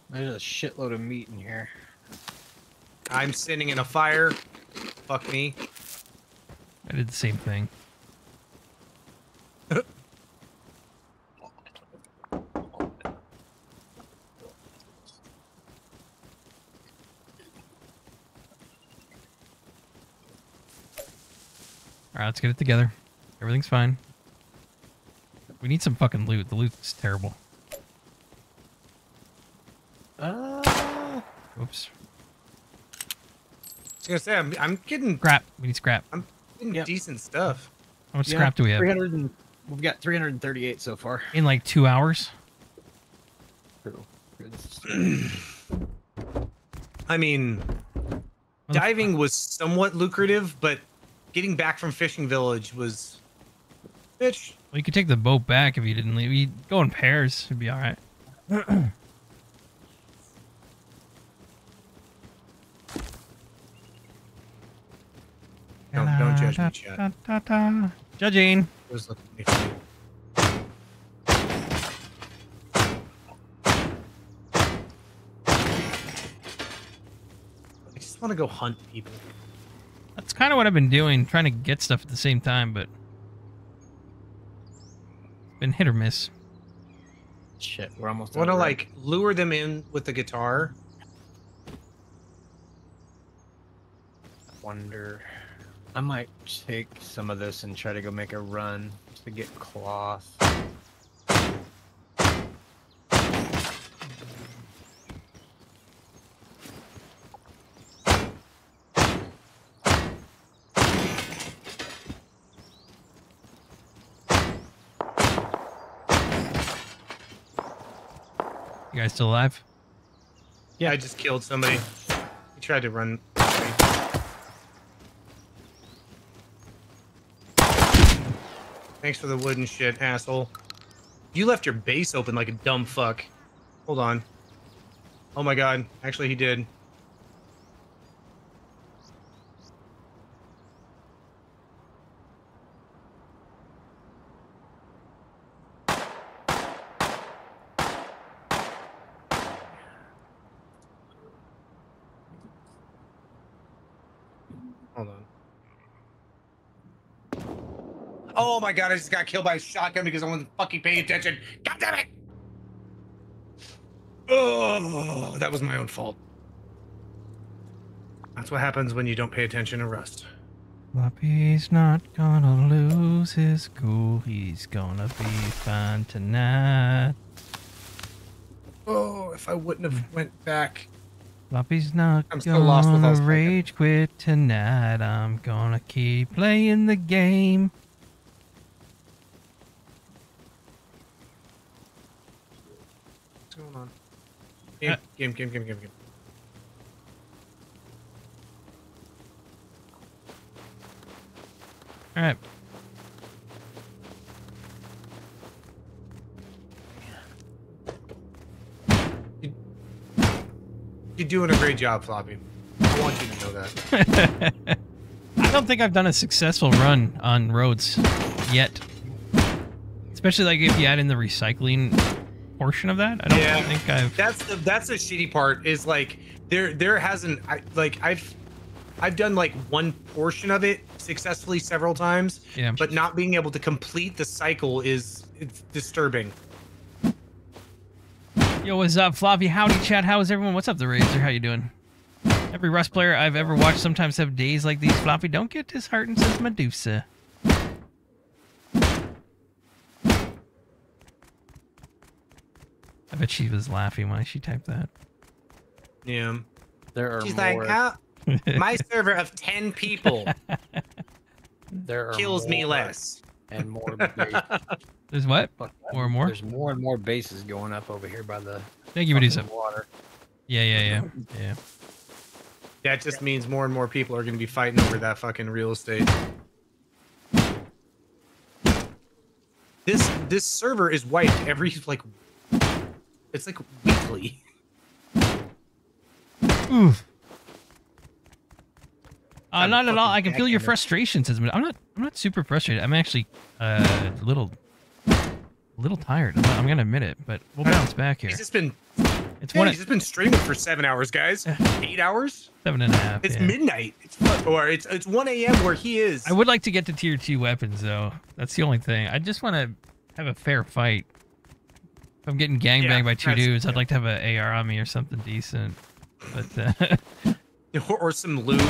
There's a shitload of meat in here. I'm sitting in a fire. Fuck me. I did the same thing. All right, let's get it together. Everything's fine. We need some fucking loot. The loot's terrible. Uh, Oops. I was gonna say I'm, I'm getting Scrap. We need scrap. I'm getting decent stuff. How much scrap do we have? 300 and, we've got 338 so far. In like two hours? (clears throat) I mean, diving was somewhat lucrative, but getting back from fishing village was, bitch. Well, you could take the boat back if you didn't leave. You go in pairs. It'd be all right. (clears throat) Don't, don't judge me, chat. Da, da, da. Judging. Just look at me. I just want to go hunt people. That's kind of what I've been doing, trying to get stuff at the same time, but been hit or miss. Shit, we're almost. I want to like lure them in with the guitar. Wonder. I might take some of this and try to go make a run to get cloth. Still alive? Yeah, I just killed somebody. He tried to run. Thanks for the wooden shit, asshole. You left your base open like a dumb fuck. Hold on. Oh my god. Actually, he did. Hold on. Oh my god, I just got killed by a shotgun because I wasn't fucking paying attention. God damn it! Oh, that was my own fault. That's what happens when you don't pay attention to Rust. Floppy's not gonna lose his cool. He's gonna be fine tonight. Oh, if I wouldn't have went back. Floppy's not I'm still lost gonna Spike. rage quit tonight. I'm gonna keep playing the game. What's going on? Game, uh, game, game, game, game, game. All right. You're doing a great job, Floppy. I want you to know that. (laughs) I don't think I've done a successful run on roads yet. Especially like if you add in the recycling portion of that. I don't Yeah. think I've. That's the that's the shitty part. Is like there there hasn't I, like I've I've done like one portion of it successfully several times. Yeah. But not being able to complete the cycle is it's disturbing. Yo, what's up, Floppy? Howdy, chat. How is everyone? What's up, the Razor? How you doing? Every Rust player I've ever watched sometimes have days like these. Floppy, don't get disheartened, says Medusa. I bet she was laughing when she typed that. Yeah. There are She's more. like, (laughs) how my server of ten people (laughs) there are kills me less. and more. (laughs) bases. There's what? More and more? There's more and more bases going up over here by the. Thank you, Medusa. fucking Water. Yeah, yeah, yeah, yeah. That just means more and more people are going to be fighting over that fucking real estate. This this server is wiped every like it's like weekly. Oof. Uh, I'm not at all. I can feel your backhanded. frustration, says I'm not. I'm not super frustrated. I'm actually uh, a little, a little tired. I'm, not- I'm gonna admit it, but we'll bounce back here. He's just been. It's yeah, one he's just been streaming for seven hours, guys. Eight hours. seven and a half. It's yeah. midnight. It's or it's it's one a.m. where he is. I would like to get to tier two weapons though. That's the only thing. I just want to have a fair fight. If I'm getting gangbanged Yeah, by two that's- dudes, I'd like to have an AR on me or something decent. But uh, (laughs) or, or some lube.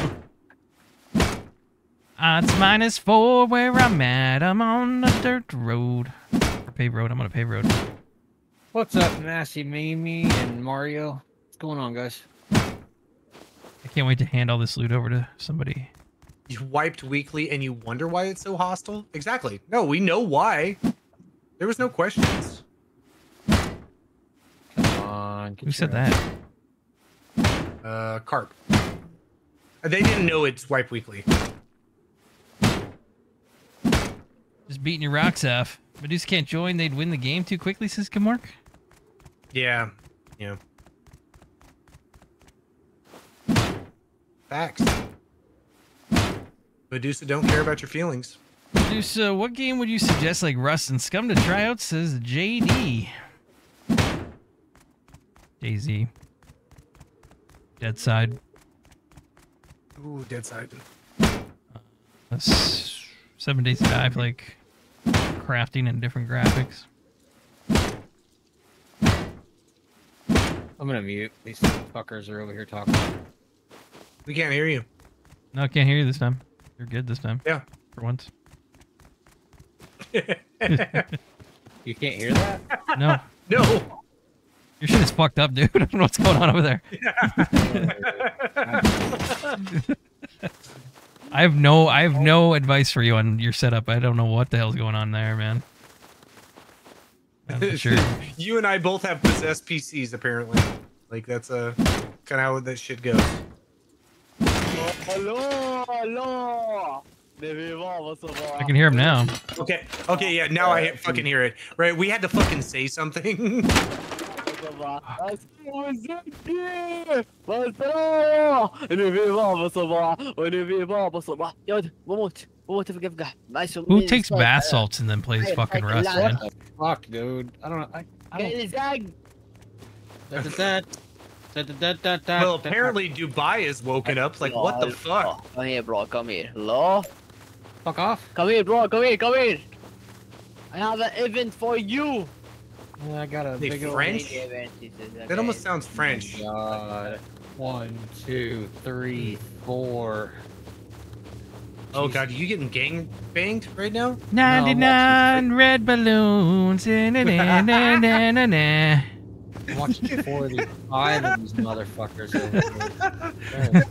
uh, it's minus four where I'm at. I'm on a dirt road. Or paved road. I'm on a paved road. What's up, Nasty Mimi and Mario? What's going on, guys? I can't wait to hand all this loot over to somebody. You wiped weekly, and you wonder why it's so hostile. Exactly. No, we know why. There was no questions. Come on. Who said that? Uh, carp. Uh, They didn't know it's wipe weekly. Just beating your rocks off. Medusa can't join. They'd win the game too quickly, says Kimork. Yeah. Yeah. Facts. Medusa don't care about your feelings. Medusa, what game would you suggest like Rust and Scum to try out? Says JD. DayZ. Dead side. Ooh, Deadside. Uh, That's seven days to die like crafting and different graphics. I'm gonna mute. These fuckers are over here talking. We can't hear you. No, I can't hear you this time. You're good this time. Yeah. For once. (laughs) You can't hear that? No. No. Your shit is fucked up, dude. (laughs) I don't know what's going on over there. (laughs) I have no I have no advice for you on your setup. I don't know what the hell's going on there, man. I'm sure. (laughs) you and I both have possessed PCs, apparently. Like that's uh, kind of how that shit goes. Hello, hello. I can hear him now. Okay. Okay. Yeah. Now I fucking hear it. Right. We had to fucking say something. Who takes bath salts and then plays fucking Rust, man? Fuck, dude. I don't know. I, I don't. well, apparently Dubai is woken up. Like, what the fuck? Come here, bro. Come here. Hello? Fuck off. Come here, bro. Come here. Come here. I have an event for you. Yeah, I got a They big old- French? That almost sounds French. God. One, two, three, four. Oh god, are you getting gang banged right now? 99 red balloons. Na, na, na, na, na, na, na. I'm watching 45 of these motherfuckers over here.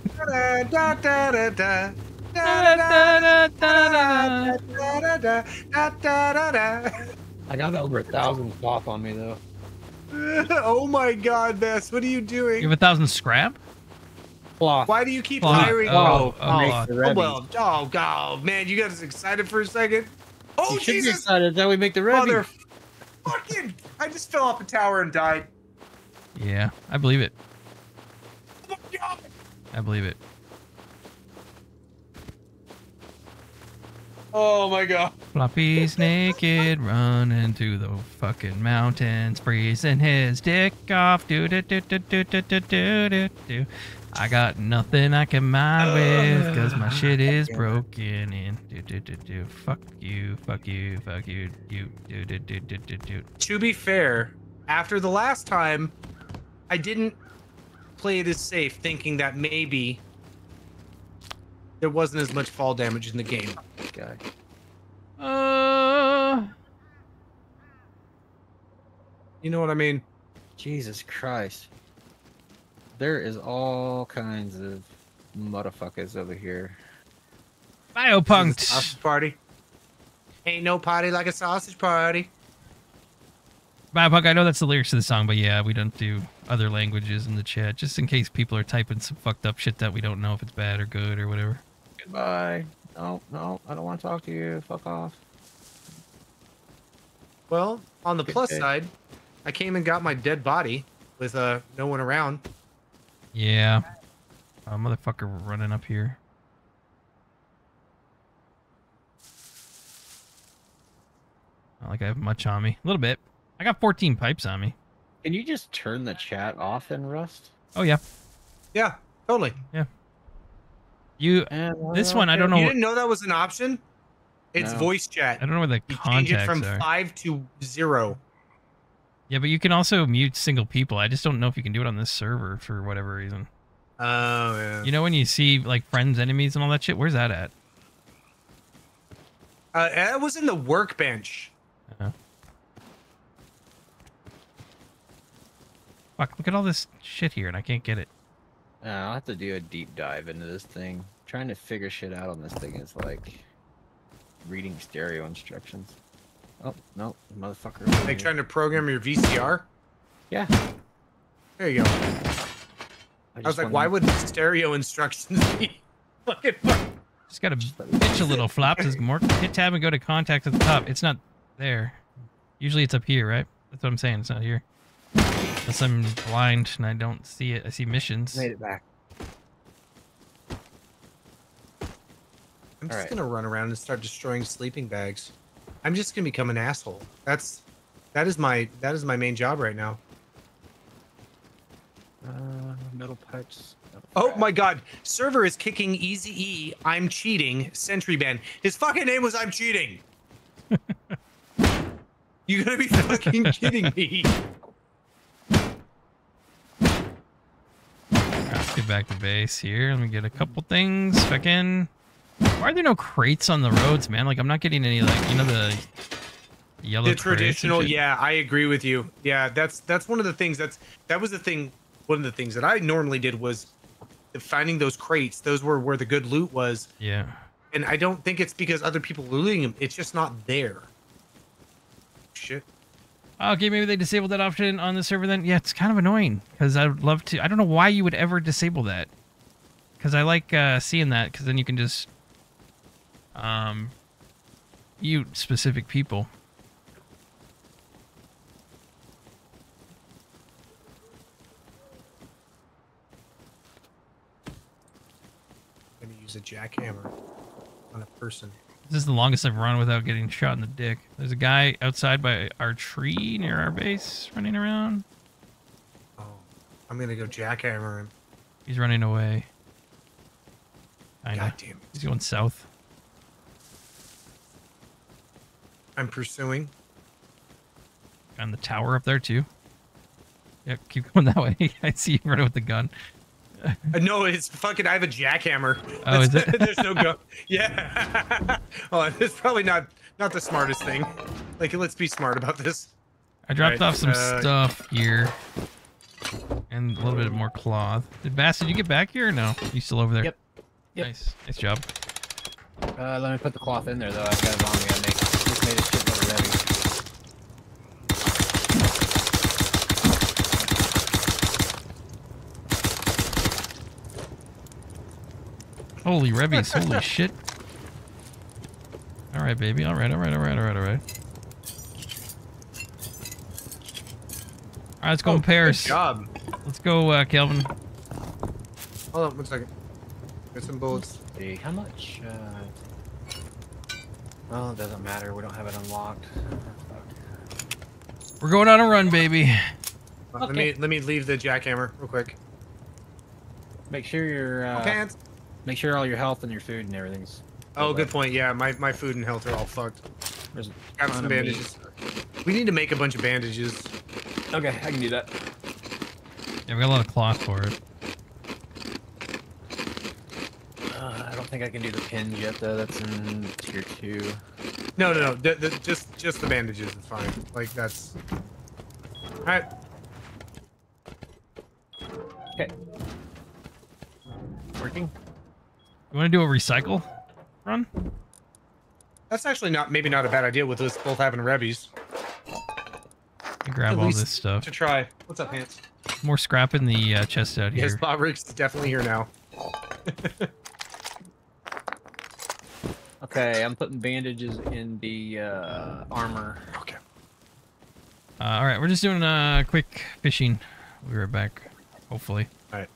I got over a thousand cloth on me though. (laughs) oh my god, Bess, what are you doing? You have a thousand scrap? Cloth. Why do you keep Cloth. hiring? Oh, Oh, oh, oh, well, oh, god, man, you got us excited for a second. Oh, you should be excited that we make the revy. mother, fucking! I just fell off a tower and died. Yeah, I believe it. Oh my god! I believe it. Oh my god! Floppy's naked, running to the fucking mountains, freezing his dick off. Do do do do do do do do do. I got nothing I can mine with, cause my shit is broken in. Do do do do. Fuck you, fuck you, fuck you, you. Do do do do do do. To be fair, after the last time, I didn't play it as safe, thinking that maybe there wasn't as much fall damage in the game. Guy. Uh. You know what I mean? Jesus Christ. There is all kinds of motherfuckers over here. Biopunked. Sausage party. Ain't no party like a sausage party. Biopunk, I know that's the lyrics to the song, but yeah, we don't do other languages in the chat, just in case people are typing some fucked up shit that we don't know if it's bad or good or whatever. Goodbye. No, no, I don't want to talk to you. Fuck off. Well, on the Good plus day. side, I came and got my dead body with uh no one around. Yeah. A motherfucker running up here. Not like I have much on me. A little bit. I got 14 pipes on me. Can you just turn the chat off in Rust? Oh yeah. Yeah, totally. Yeah. You this one I don't know. You didn't know that was an option? It's No. voice chat. I don't know where the You change it from are. five to zero. Yeah, but you can also mute single people. I just don't know if you can do it on this server for whatever reason. Oh yeah. You know when you see like friends, enemies, and all that shit. Where's that at? Uh, that was in the workbench. Fuck! Look at all this shit here, and I can't get it. Uh, I'll have to do a deep dive into this thing. Trying to figure shit out on this thing is like reading stereo instructions. Oh no, motherfucker! over Like here. trying to program your VCR. Yeah. There you go. I, was just like, why wanna- would stereo instructions (laughs) be fucking Just gotta pitch a little flop. Says more (laughs) hit tab and go to contact at the top. It's not there. Usually it's up here, right? That's what I'm saying. It's not here. Unless I'm blind and I don't see it. I see missions. Made it back. I'm just Alright. gonna run around and start destroying sleeping bags. I'm just gonna become an asshole. That's that is my that is my main job right now. Uh, metal pipes. Oh my god, server is kicking Easy E. I'm cheating. Sentry ban. His fucking name was I'm cheating. (laughs) you gotta be fucking (laughs) kidding me. Let's get back to base here. Let me get a couple things back in. Why are there no crates on the roads, man? Like I'm not getting any like you know the yellow the traditional yeah i agree with you yeah that's that's one of the things that's that was the thing one of the things that i normally did was finding those crates those were where the good loot was Yeah. and i don't think it's because other people are looting them it's just not there shit Okay, maybe they disabled that option on the server then. Yeah, it's kind of annoying because I would love to. I don't know why you would ever disable that. Because I like uh, seeing that because then you can just um, you specific people. i'm gonna use a jackhammer on a person This is the longest I've run without getting shot in the dick. There's a guy outside by our tree near our base running around. Oh, i'm gonna go jackhammer him He's running away. Kinda. God damn it. He's going south. I'm pursuing On the tower up there too. Yep, keep (laughs) going that way. (laughs) I see you running with the gun. Uh, no it's fucking i have a jackhammer Oh, is it? (laughs) there's no gun. yeah oh it's probably not not the smartest thing like let's be smart about this I dropped Right, off some uh, stuff here. And a little bit more cloth. Did Bass, did you get back here or no? You still over there? Yep. Yep. Nice. Nice job. Uh, let me put the cloth in there though. I've got it on me. I make just made a shitload of ready. Holy Revies, holy shit. Alright, baby. Alright, alright, alright, alright, alright. Alright, let's go in pairs. Oh, job Let's go, uh, Kelvin. hold on one second get some bullets See how much? Uh... Well, it doesn't matter. We don't have it unlocked. We're going on a run, baby. Uh, Let me let me leave the jackhammer real quick. Make sure your uh, Can't. make sure all your health and your food and everything's. Oh, good point. Yeah, my, my food and health are all fucked. There's Got some of meat. bandages. We need to make a bunch of bandages. Okay, I can do that. Yeah, we got a lot of cloth for it. Uh, I don't think I can do the pins yet though. That's in tier two. No, no, no. The, the, just just the bandages is fine. Like that's. All right. Okay. Working. You want to do a recycle run? That's actually not maybe not a bad idea with us both having Rebbies. I grab At all this stuff. To try. What's up, Hans? More scrap in the uh, chest out here. Yes, BotRix definitely here now. (laughs) Okay, I'm putting bandages in the uh, armor. Okay. Uh, all right, we're just doing a quick fishing. We'll be right back. Hopefully. All right.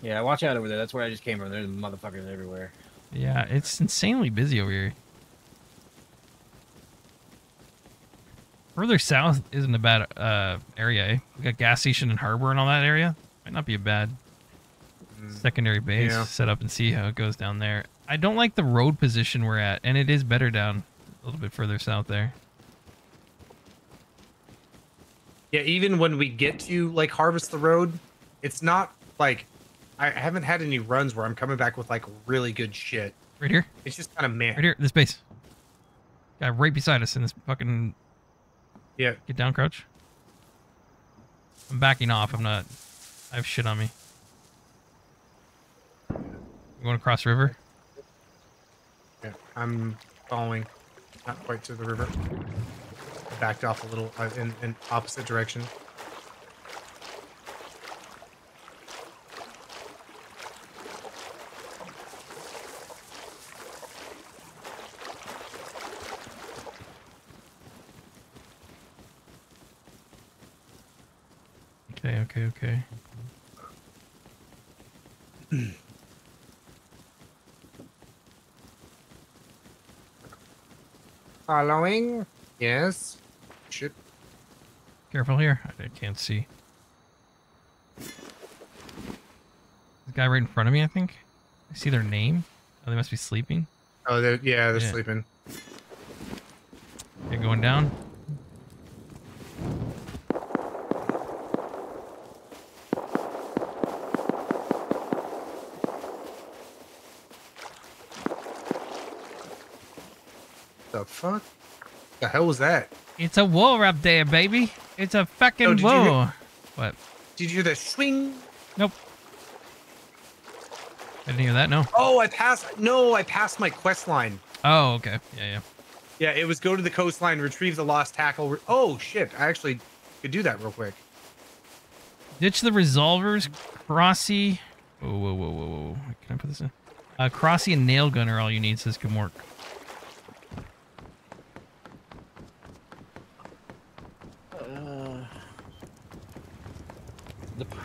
Yeah, watch out over there. That's where I just came from. There's motherfuckers everywhere. Yeah, it's insanely busy over here. Further south isn't a bad uh, area. Eh? We got gas station and harbor and all that area. Might not be a bad secondary base. yeah. Set up and see how it goes down there. I don't like the road position we're at, and it is better down a little bit further south there. Yeah, even when we get to like harvest the road, it's not like I haven't had any runs where I'm coming back with like really good shit. Right here. It's just kind of man. Right here, this base. Guy right beside us in this fucking. Yeah. Get down, crouch. I'm backing off. I'm not. I have shit on me. You going across river? Yeah, I'm following, not quite to the river. I backed off a little uh, in in opposite direction. Okay, okay, okay. (clears throat) Following. Yes. Shit. Careful here. I can't see. This guy right in front of me, I think. I see their name. Oh, they must be sleeping. Oh, they're, yeah, they're Yeah. sleeping. Okay, going down. Fuck? The hell was that? It's a war up there, baby. It's a fucking Oh, did you hear- war. What? Did you hear the swing? Nope. I didn't hear that, no. Oh, I passed. No, I passed my quest line. Oh, okay. Yeah, yeah. Yeah, it was go to the coastline, retrieve the lost tackle. Oh shit! I actually could do that real quick. Ditch the revolvers, Crossy. Whoa, whoa, whoa, whoa, whoa. Can I put this in? Uh, Crossy and nail gun are all you need, says Gamork.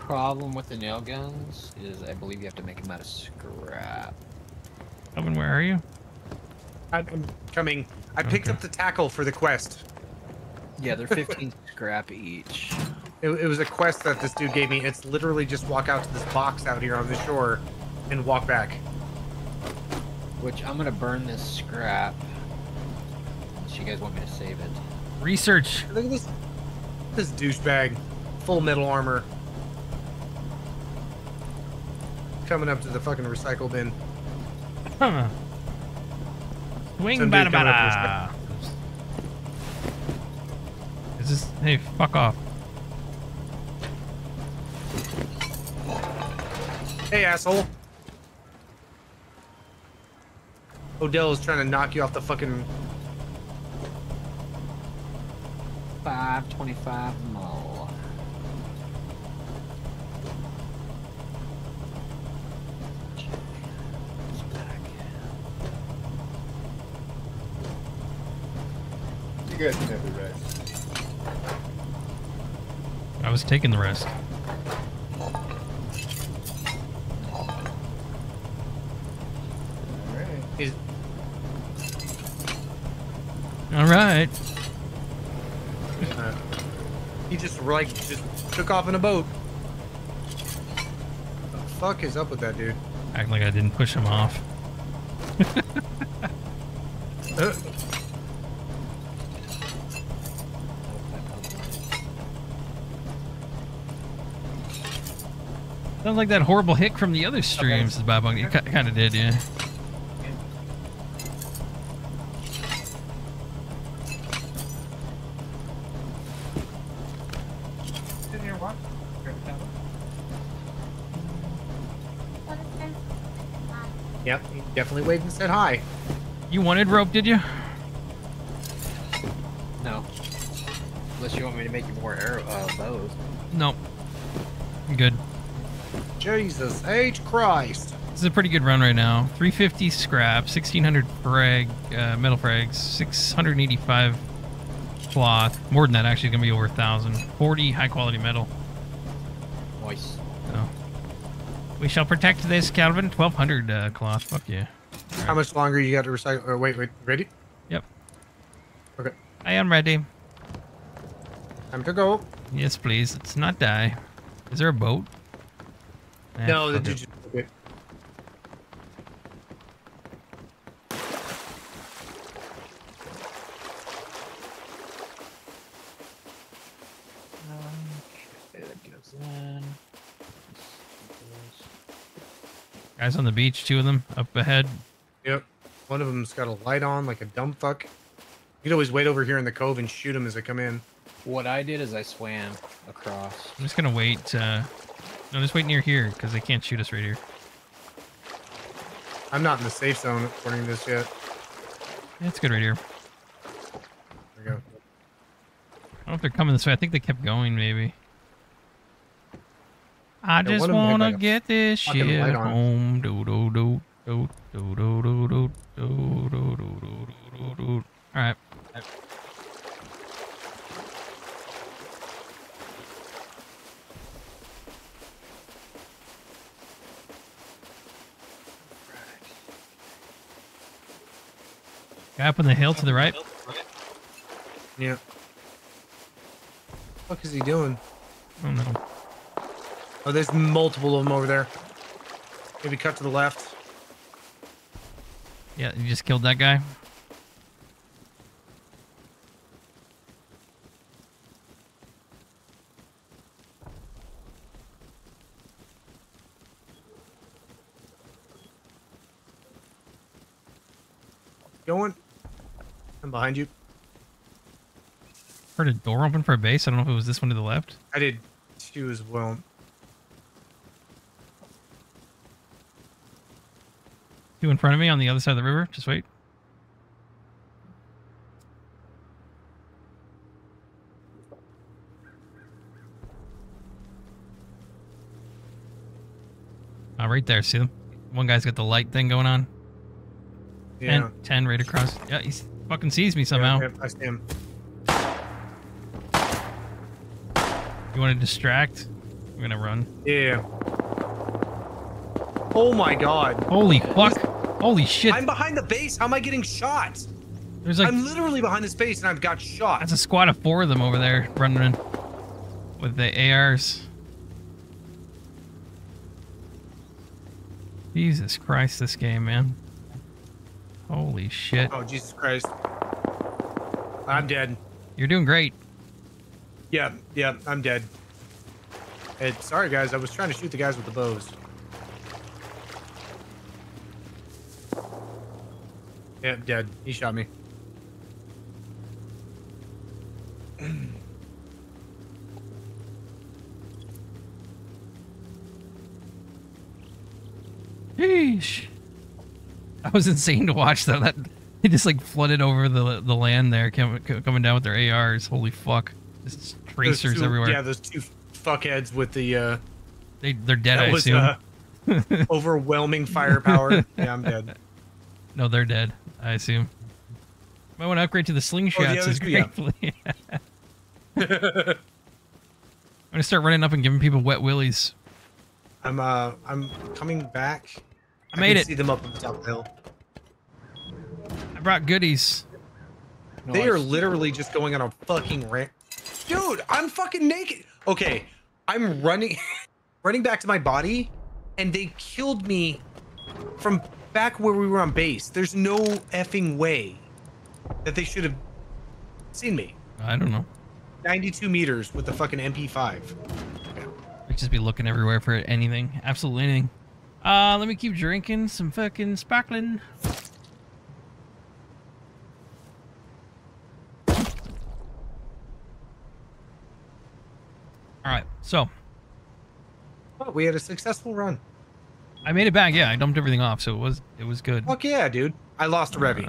Problem with the nail guns is I believe you have to make them out of scrap. Owen, where are you? I'm coming. I picked up the tackle for the quest. Yeah, they're 15 (laughs) scrap each. It, it was a quest that this dude gave me. It's literally just walk out to this box out here on the shore and walk back. Which I'm gonna burn this scrap. Unless you guys want me to save it. Research. Look at this. This douchebag. Full metal armor. Coming up to the fucking recycle bin. Huh. Swing Some bada dude coming bada. Is this? Hey, fuck off. Hey, asshole. Odell is trying to knock you off the fucking. 525 more. You guys can have the rest. I was taking the rest. Is All right. uh, he just like just took off in a boat. The fuck is up with that dude? Act like I didn't push him off. (laughs) Uh, Sounds like that horrible hick from the other streams, okay. Babong. You kind of did, yeah. Yep, he definitely waved and said hi. You wanted rope, did you? No. Unless you want me to make you more arrow uh, bows. Nope. I'm good. Jesus H Christ. This is a pretty good run right now. 350 scrap, 1600 frag, uh, metal frags, 685 cloth. More than that, actually, it's gonna be over a thousand. 40 high quality metal. Nice. So, We shall protect this Calvin 1200 uh, cloth. Fuck yeah. How much longer you got to recycle? Or wait, wait, ready? Yep. Okay. I am ready. Time to go. Yes, please. Let's not die. Is there a boat? Nah, no, the fuck it. dude. Okay. Guys on the beach, two of them up ahead. Yep. One of them's got a light on like a dumb fuck. You could always wait over here in the cove and shoot them as they come in. What I did is I swam across. I'm just gonna wait. Uh, no, just wait near here because they can't shoot us right here. I'm not in the safe zone according to this yet. Yeah, it's good right here. There we go. I don't know if they're coming this way. I think they kept going, maybe. I Yeah, just one of 'em had, wanna like, get this shit home. Do do do do do do do do do do do do do do. All right. Guy up on the hill to the right. Yeah. What is he doing? Oh no. Oh, there's multiple of them over there. Maybe cut to the left. Yeah, you just killed that guy. Going. I'm behind you. Heard a door open for a base. I don't know if it was this one to the left. I did two as well. Two in front of me on the other side of the river. Just wait. Oh, right there. See them? One guy's got the light thing going on. Yeah. 10, 10 right across. Yeah, he fucking sees me somehow. Yeah, I see him. You want to distract? I'm gonna run. Yeah. Oh my god. Holy fuck! Holy shit! I'm behind the base. How am I getting shot? There's like I'm literally behind this base and I've got shot. that's a squad of four of them over there running in with the ARs. Jesus Christ, this game, man. Holy shit. Oh Jesus Christ. I'm dead. You're doing great. Yeah, yeah, I'm dead. Hey, sorry guys, I was trying to shoot the guys with the bows. Yeah, dead. He shot me. (clears throat) Sheesh. (laughs) That was insane to watch though. That they just like flooded over the the land there, com- co- coming down with their ARs. Holy fuck! Just Those tracers two- everywhere. Yeah, those two fuckheads with the uh They they're dead. I was, assume. uh, overwhelming firepower. (laughs) Yeah, I'm dead. No, they're dead. I assume. Might want to upgrade to the slingshots. too, yeah. (laughs) I'm gonna start running up and giving people wet willies. I'm uh I'm coming back. I made can it. See them up on the top of the hill. I brought goodies. They are literally just going on a fucking rant. Dude, I'm fucking naked. Okay, I'm running, (laughs) running back to my body, and they killed me from back where we were on base. There's no effing way that they should have seen me. I don't know. 92 meters with the fucking MP5. I'd just be looking everywhere for anything. Absolutely anything. Uh, let me keep drinking some fucking sparkling. All right, so Oh, we had a successful run. I made it back. Yeah, I dumped everything off, so it was it was good. Fuck yeah, dude. I lost a Revy.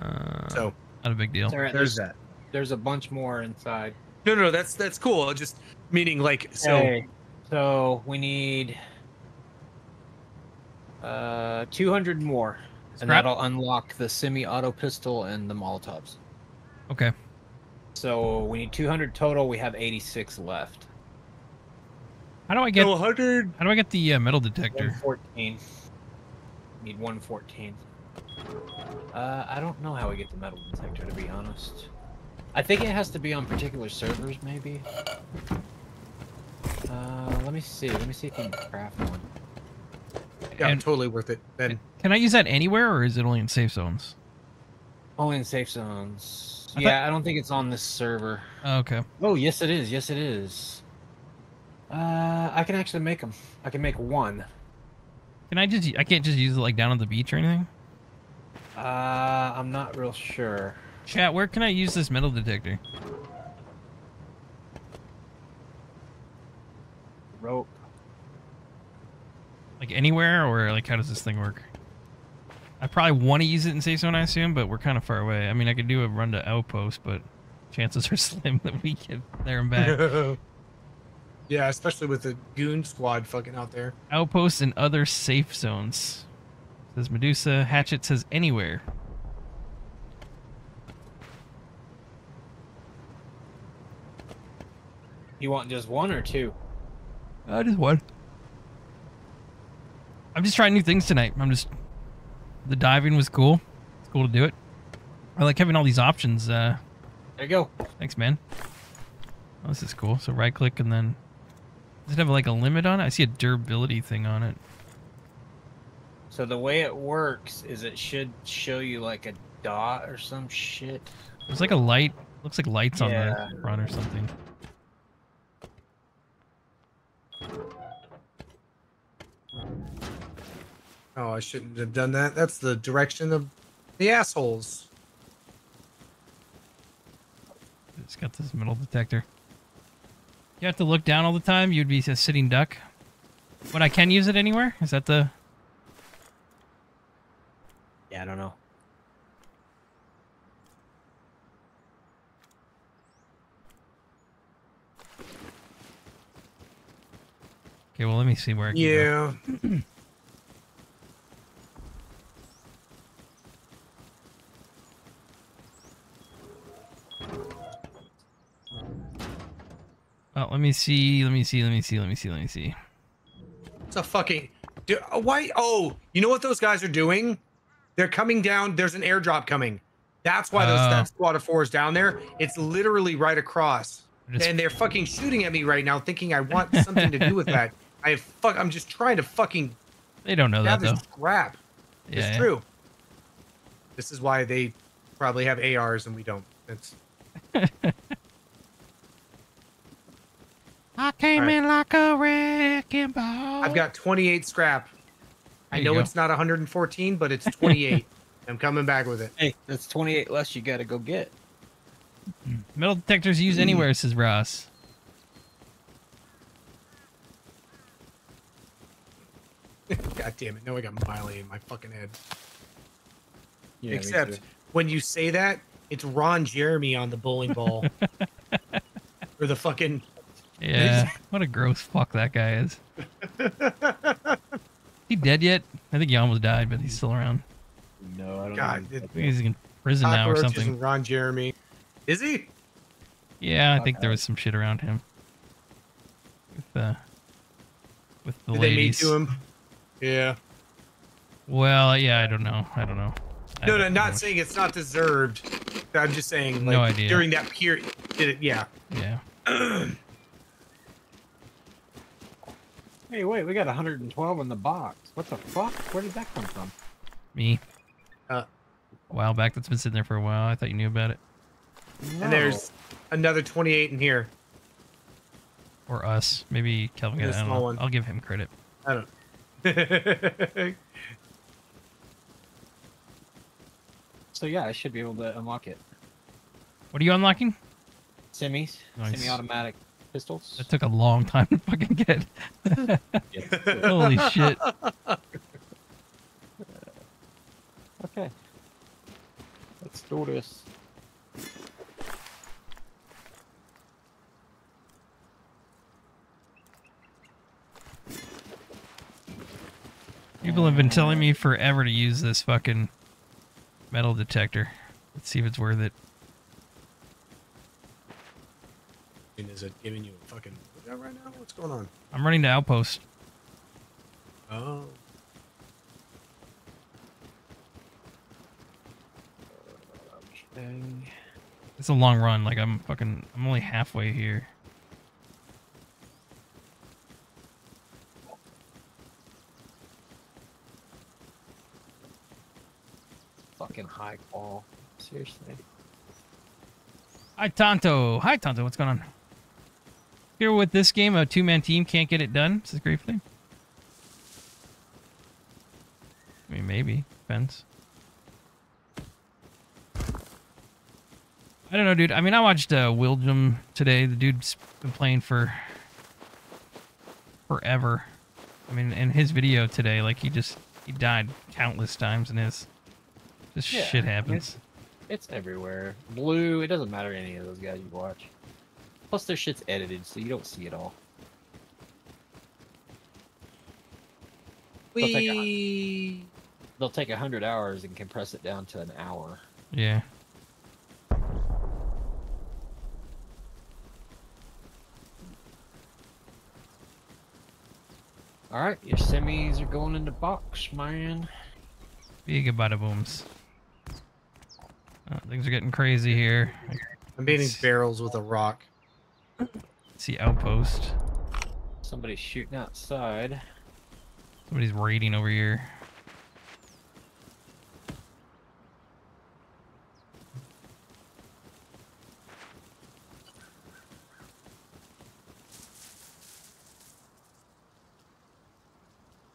so not a big deal. It's all right, There's that. There's a bunch more inside. No, no, no, that's that's cool. Just meaning like so. Okay, so we need uh 200 more, and Scrap? that'll unlock the semi-auto pistol and the Molotovs. Okay. So we need 200 total. We have 86 left. How do I get? 100. How do I get the uh, metal detector? 114. Need 114. Uh, I don't know how we get the metal detector, to be honest. I think it has to be on particular servers, maybe. Uh, let me see. Let me see if you can craft one. Yeah, And- totally worth it. Then Can I use that anywhere, or is it only in safe zones? Only in safe zones. I yeah, I don't think it's on this server. Oh, okay. Oh, yes, it is. Yes, it is. Uh, I can actually make them. I can make one. Can I just? I can't just use it like down on the beach or anything. Uh, I'm not real sure. Chat, where can I use this metal detector? Rope. Like anywhere, or like how does this thing work? I probably want to use it in safe zone, I assume, but we're kind of far away. I mean, I could do a run to outpost, but chances are (laughs) slim that we get there and back. (laughs) yeah, especially with the goon squad fucking out there. Outposts and other safe zones. Says Medusa. Hatchet says anywhere. You want just one or two? Uh, just one. I'm just trying new things tonight. I'm just. The diving was cool. It's cool to do it. I like having all these options. Uh, there you go. Thanks, man. Oh, this is cool. So right click and then. Does it have like a limit on it? I see a durability thing on it. So the way it works is it should show you like a dot or some shit. There's like a light. Looks like lights on the front or something. Oh, I shouldn't have done that. That's the direction of the assholes. It's got this metal detector. You have to look down all the time. You'd be a sitting duck. But I can use it anywhere. Is that the? Yeah, I don't know. Okay, well let me see where. I can Yeah. (clears throat) Oh, let me see. Let me see. Let me see. Let me see. Let me see. It's a fucking. Do, uh, why? Oh, you know what those guys are doing? They're coming down. There's an airdrop coming. That's why those Oh. that squad of four is down there. It's literally right across, Just- and they're fucking shooting at me right now, thinking I want (laughs) something to do with that. I fuck. I'm just trying to fucking They don't know that though. scrap. Yeah, it's yeah. true. This is why they probably have ARs and we don't. It's (laughs) I came Alright. in like a wrecking ball. I've got 28 scrap. I There you know it's not 114, but it's 28. (laughs) I'm coming back with it. Hey, that's 28 less you gotta go get. Hmm. metal detectors used anywhere, says Ross. (laughs) God damn it! No, I got Miley in my fucking head. Yeah, Except when you say that, it's Ron Jeremy on the bowling ball. (laughs) or the fucking. Yeah, (laughs) what a gross fuck that guy is. (laughs) he dead yet? I think he almost died, but he's still around. No, I don't God, know. I think he's in prison now or something. Ron Jeremy. Is he? Yeah, I think there was some shit around him. With uh, with the Did they meet to him? Yeah. Well, yeah, I don't know. I don't know. I No, no, don't not know. saying it's not deserved. I'm just saying, like, No idea. during that period, did it? Yeah. Yeah. (clears throat) Hey, wait, we got 112 in the box. What the fuck? Where did that come from? Me. Uh, a while back. That's been sitting there for a while. I thought you knew about it. And there's another 28 in here. Or us. Maybe Kelvin. Got, a I small one. I'll give him credit. I don't. (laughs) So yeah, I should be able to unlock it. What are you unlocking? Semis, Nice. semi-automatic pistols. That took a long time to fucking get. (laughs) Holy shit. Okay. Let's do this. People have been telling me forever to use this fucking metal detector. Let's see if it's worth it. Is it giving you a fucking lookout right now? What's going on? I'm running to outpost. Oh. It's a long run. Like I'm fucking. I'm only halfway here. Fucking high call. Seriously. Hi Tonto. Hi Tonto. What's going on? Here with this game, a two-man team can't get it done. This is great thing. I mean, maybe depends. I don't know, dude. I mean, I watched uh, Willjum today. The dude's been playing for forever. I mean, in his video today, like he just he died countless times in his. Just Yeah, shit happens. It's, it's everywhere. Blue, it doesn't matter any of those guys you watch. Plus, their shit's edited, so you don't see it all. They'll take, a, they'll take a hundred hours and compress it down to an hour. Yeah. All right, your semis are going in the box, man. Big bada booms. Oh, things are getting crazy here. I'm beating barrels with a rock. See outpost. Somebody's shooting outside. Somebody's raiding over here.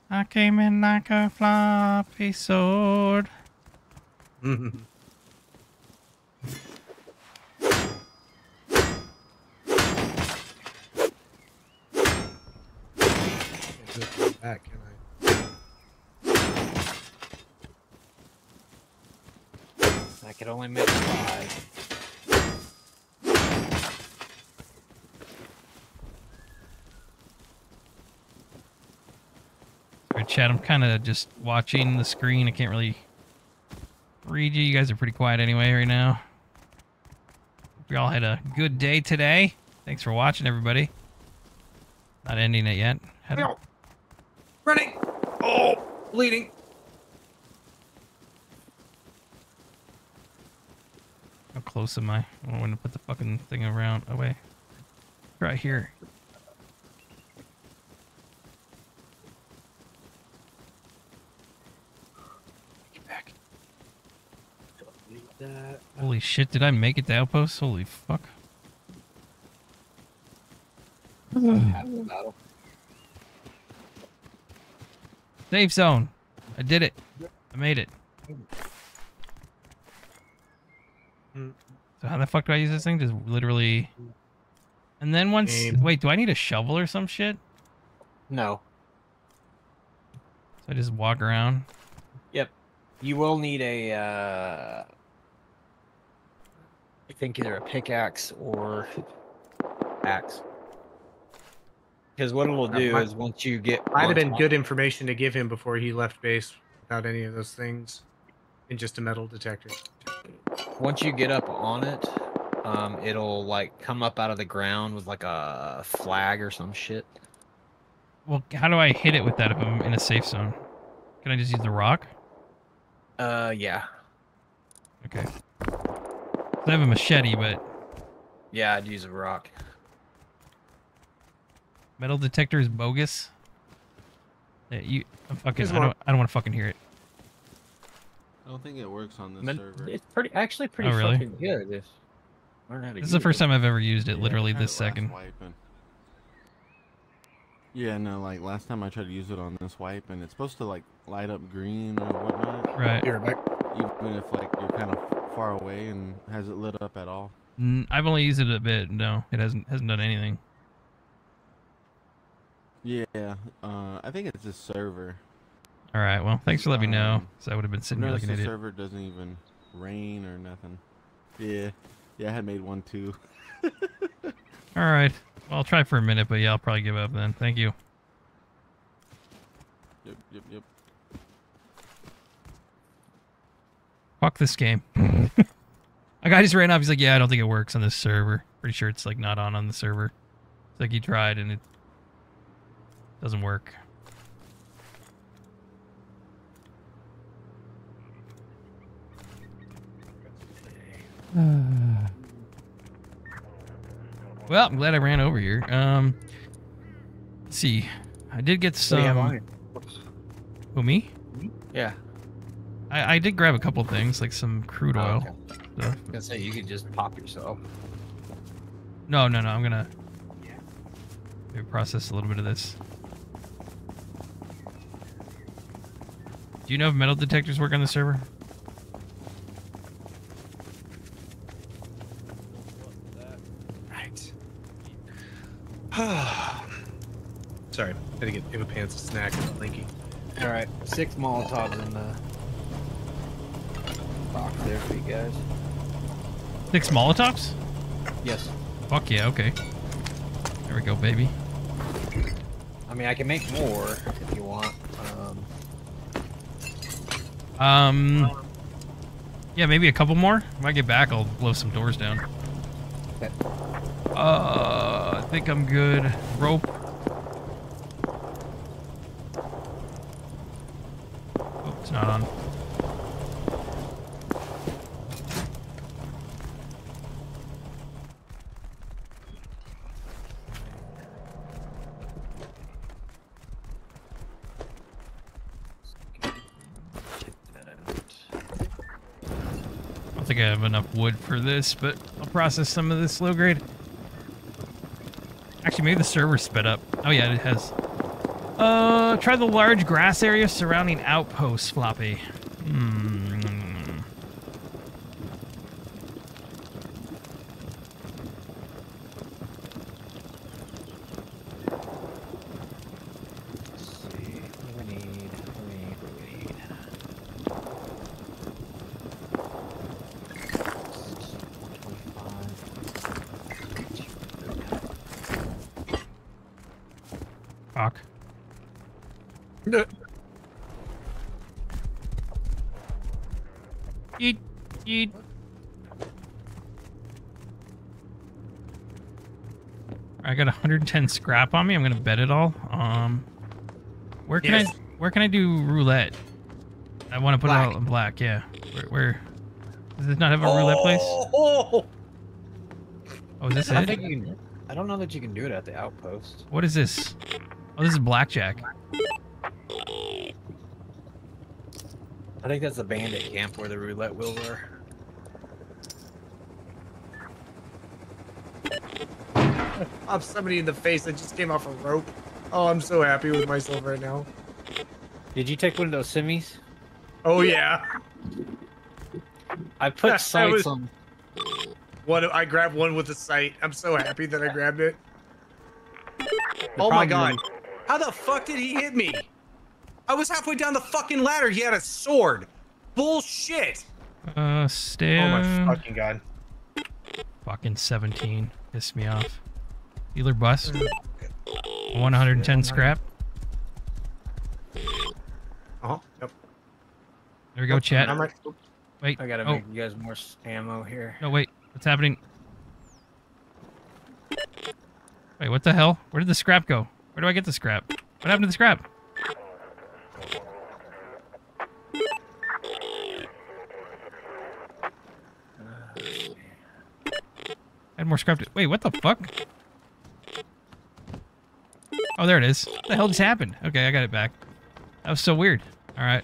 I came in like a floppy sword. (laughs) Back, can I could only make five. Alright, chat, I'm kind of just watching the screen. I can't really read you. You guys are pretty quiet anyway right now. Hope you all had a good day today. Thanks for watching, everybody. Not ending it yet. Had a- I? Running. Oh, bleeding. How close am I? I want to put the fucking thing around away. Right here. Get back. That. Holy shit, did I make it to outpost? Holy fuck. Half the battle. Safe zone. I did it. I made it. So how the fuck do I use this thing? Just literally... And then once... Wait, do I need a shovel or some shit? No. So I just walk around? Yep. You will need a, uh, I think either a pickaxe or axe. Because what it will do might- is once you get Might have been top- good information to give him before he left base without any of those things. And just a metal detector. once you get up on it, um, it'll like come up out of the ground with like a flag or some shit. Well, how do I hit it with that if I'm in a safe zone? Can I just use the rock? Uh, yeah, Okay. I have a machete, but yeah, I'd use a rock. Metal detector is bogus. Yeah, you, I'm fucking. I don't. I don't want to fucking hear it. I don't think it works on this Men- server. It's pretty, actually pretty Oh, really? fucking good. If learn how to This is the first it. time I've ever used it. Yeah, literally this it second. wipe and- Yeah, no, like last time I tried to use it on this wipe, and it's supposed to like light up green or whatnot. Right. Here, back. Even if like you're kind of far away and has it lit up at all. I've only used it a bit. No, it hasn't hasn't done anything. Yeah, uh, I think it's this server. All right. Well, thanks for letting me know. Um, So I would have been sitting here like an the idiot. server doesn't even rain or nothing. Yeah, yeah, I had made one too. (laughs) All right. Well, I'll try for a minute, but yeah, I'll probably give up then. Thank you. Yep, yep, yep. Fuck this game. (laughs) A guy just ran up. He's like, "Yeah, I don't think it works on this server. Pretty sure it's like not on on the server." It's like he tried and it doesn't work. (sighs) Well, I'm glad I ran over here. Um, let's see. I did get What do you some. Who me? Yeah. I, I did grab a couple things like some crude Oh, oil. okay. stuff. I was gonna say you could just pop yourself. No, no, no. I'm gonna maybe process a little bit of this. Do you know if metal detectors work on the server? Right. Sorry, had to get Eva Pants a snack. and a Linky. All right, six Molotovs in the box there for you guys. Six Molotovs? Yes. Fuck yeah. Okay. There we go, baby. I mean, I can make more if you want. Um. Yeah, maybe a couple more. When I get back, I'll blow some doors down. Uh, I think I'm good. Rope. Oh, it's not on. I don't think I have enough wood for this, but I'll process some of this low grade. Actually, maybe the server sped up. Oh yeah, it has. Uh, try the large grass area surrounding outposts, Floppy. Hmm. let's see. What do we need? What do we need? What do we need? Fuck. Eat, eat. I 110 scrap on me. I'm gonna bet it all. Um, where can Yes. I where can I do roulette? I want to put it all in black. Yeah. Where, where does it not have a roulette place? Oh, Oh, is this I it? think you can. I don't know that you can do it at the outpost. What is this? Oh, this is blackjack. I think that's the bandit camp where the roulette wheels are. (laughs) I'm somebody in the face that just came off a rope. Oh, I'm so happy with myself right now. Did you take one of those simmies? Oh yeah. I (laughs) I put sights was- on. One, I grabbed one with a sight. I'm so happy that I grabbed it. The oh my problem god. How the fuck did he hit me? I was halfway down the fucking ladder. He had a sword. Bullshit. Uh, stay. Oh my fucking god. Fucking 17. Pissed me off. Dealer bust. 110 scrap. Oh, yep. There we go, oh, chat. I'm like- Wait. I gotta oh, make you guys more ammo here. no, wait. What's happening? Wait, what the hell? Where did the scrap go? Where do I get the scrap? What happened to the scrap? I had more scrap. To- wait, what the fuck? Oh, there it is. What the hell just happened? Okay, I got it back. That was so weird. All right.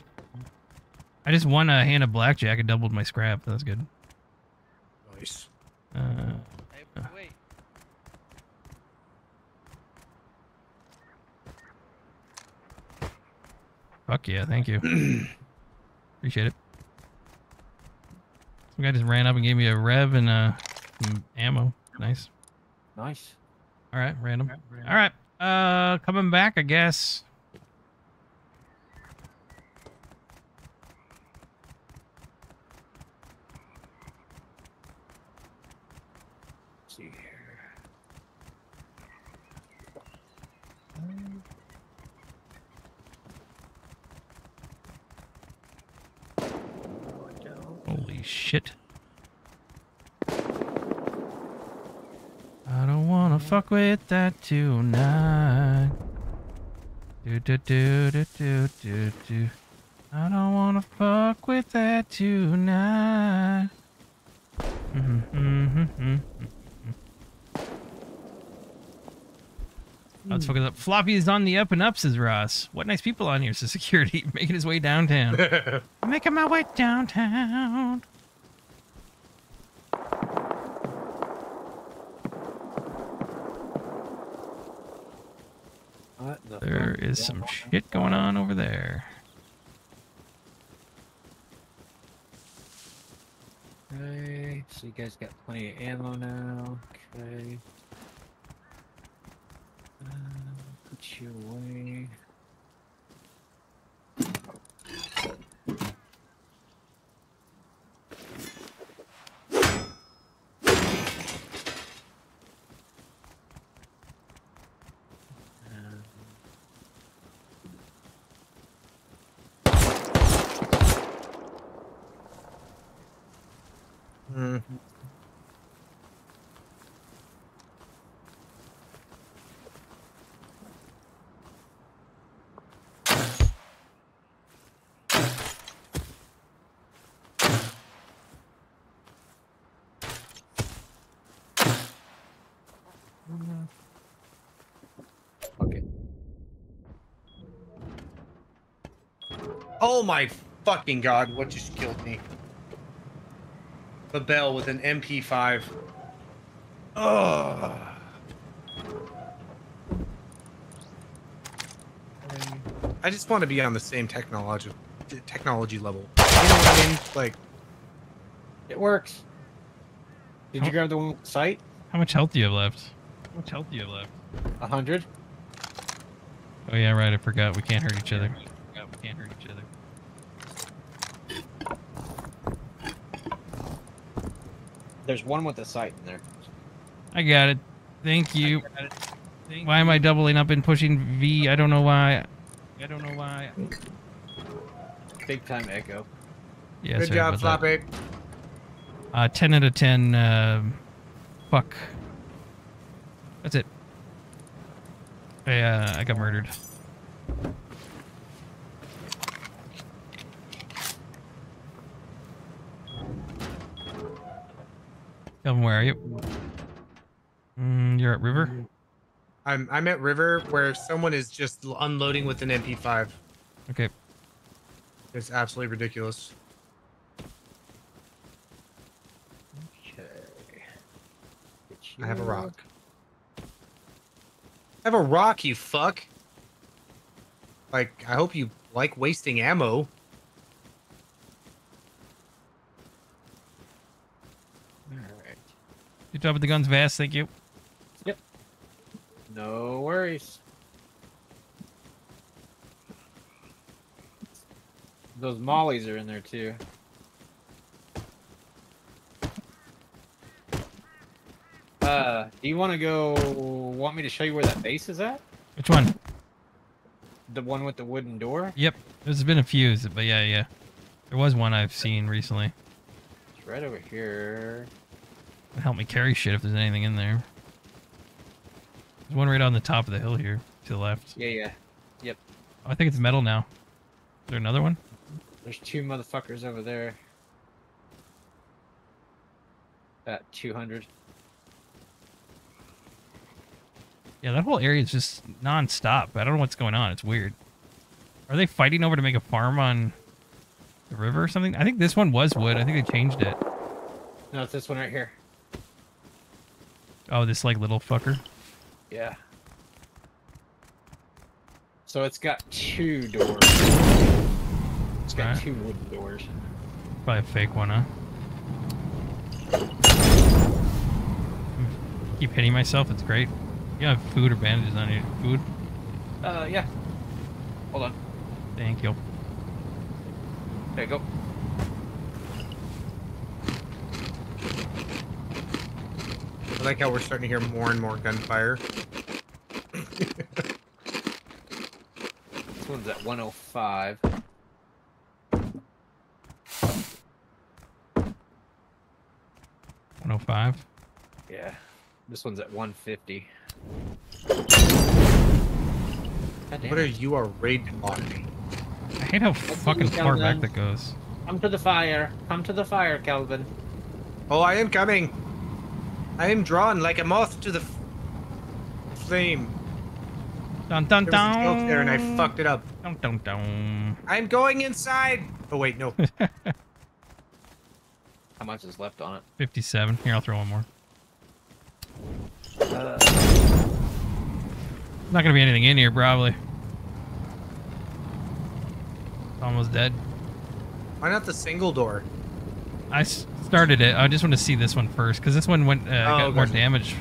I just won a hand of blackjack and doubled my scrap. That was good. Nice. Uh, uh. Fuck yeah, thank you. (clears throat) Appreciate it. Some guy just ran up and gave me a rev and uh, some ammo. Nice. Nice. All right, random. All right, uh, coming back, I guess. Let's see here. Holy shit. Fuck with that tonight. Do do do do do do do. I don't wanna fuck with that tonight. Mhm, mhm, mhm, mhm. Let's fuck it up. Floppy is on the up and up, says Ross. What nice people on here, says security, (laughs) making his way downtown. (laughs) making my way downtown. What the There fuck is some shit going on over there. Okay, so you guys got plenty of ammo now. Okay. Uh, put you away. Hmm. Okay. Oh my fucking god, what just killed me? Babel with an MP5. Ugh. I just want to be on the same technology technology level. You know what I mean? Like, It works. Did you grab the one sight? How much health do you have left? How much health do you have left? A hundred. Oh yeah, right. I forgot. We can't hurt each other. Yeah, we can't hurt each other. There's one with a sight in there. I got it. Thank you. Why am I doubling up and pushing V? I don't know why. I don't know why. Big time echo. Yeah, good job, about that. Floppy. Uh, 10 out of 10. Uh, fuck. That's it. I, uh, I got murdered. Kelvin, where are you? Mm, you're at River? I'm I'm at River where someone is just unloading with an MP5. Okay. It's absolutely ridiculous. Okay. I have a rock. I have a rock, you fuck. Like, I hope you like wasting ammo. Alright. Good job with the guns, Vast. Thank you. Yep. No worries. Those mollies are in there too. Uh, do you want to go? Want me to show you where that base is at? Which one? The one with the wooden door? Yep. There's been a few, but yeah, yeah. There was one I've seen recently. It's right over here. Help me carry shit if there's anything in there. There's one right on the top of the hill here to the left. Yeah, yeah. Yep. Oh, I think it's metal now. Is there another one? There's two motherfuckers over there. At 200. Yeah, that whole area is just non-stop. I don't know what's going on. It's weird. Are they fighting over to make a farm on the river or something? I think this one was wood. I think they changed it. No, it's this one right here. Oh, this like little fucker. Yeah. So it's got two doors. It's got Alright. two wooden doors. Probably a fake one, huh? Keep hitting myself. It's great. You have food or bandages on you. Food? Uh, yeah. Hold on. Thank you. There you go. Like how we're starting to hear more and more gunfire. This one's at 105. One oh five. Yeah. This one's at 150. What are you are raid blocking? I hate how fucking far back that goes. Come to the fire. Come to the fire, Kelvin. Oh, I am coming. I am drawn like a moth to the f- flame. Dun dun There was a joke there and I fucked it up. Dun dun dun. I'm going inside. Oh wait, no. (laughs) How much is left on it? 57. Here, I'll throw one more. Uh, Not gonna be anything in here, probably. Almost dead. Why not the single door? I s- started it. I just want to see this one first, because this one went uh, Oh, got more gotcha. damage.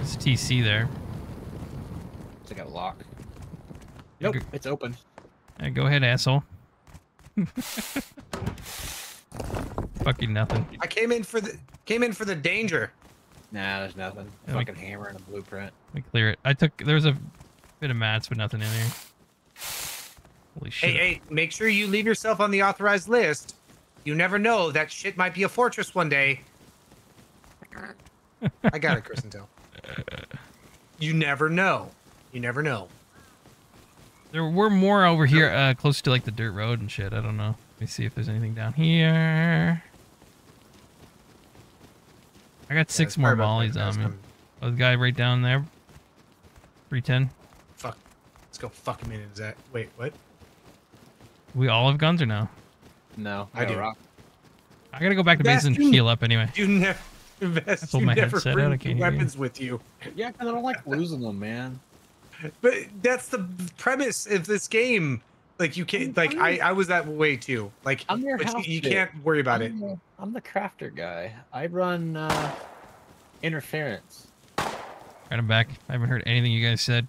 It's TC there. it's like a lock. Nope, Nope, it's open. Yeah, go ahead, asshole. (laughs) Fucking nothing. I came in for the came in for the danger. Nah, there's nothing. Yeah, we- Fucking hammer and a blueprint. Let me clear it. I took. There was a bit of mats, but nothing in there. Holy shit. Hey, hey, make sure you leave yourself on the authorized list. You never know. That shit might be a fortress one day. I got it, Chris and Tell. (laughs) You never know. You never know. There were more over here, uh, close to like the dirt road and shit. I don't know. Let me see if there's anything down here. I got six more volleys on me. Oh, the guy right down there. 310. Fuck. Let's go fuck him in. Is that? Wait, what? We all have guns or no? No, I do. Rock. I gotta go back to base and heal up anyway. You never invest. pulled You my never headset bring out, I can't weapons with you. Yeah, because I don't like losing them, man. But that's the premise of this game. Like you can't. Like I, I was that way too. Like I'm your but you- you, can't worry about it. I'm the, I'm the crafter guy. I run uh, interference. Right, I'm back. I haven't heard anything you guys said.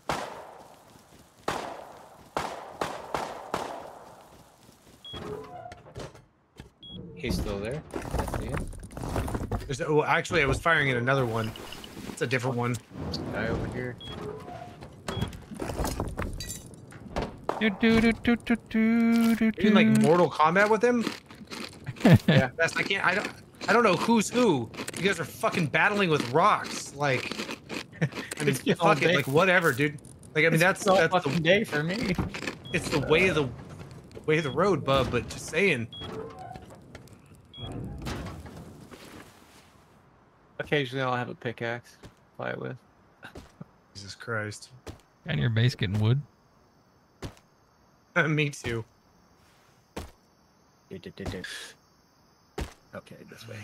He's still there. I see him. There's, well, actually, I was firing at another one. It's a different one. Guy over here. Do, do, do, do, do, do, do, Are you in like. Mortal Kombat with him? (laughs) yeah, that's I can't. I don't. I don't know who's who. You guys are fucking battling with rocks. Like, I mean, It's been all fuck it. day. Like, whatever, dude. Like, I mean, that's all that's fucking the day for me. It's the way of the, the way of the road, bub. But just saying. Occasionally, I'll have a pickaxe. to Fight with. Jesus Christ. Down your base getting wood. (laughs) Me too. Okay, this way.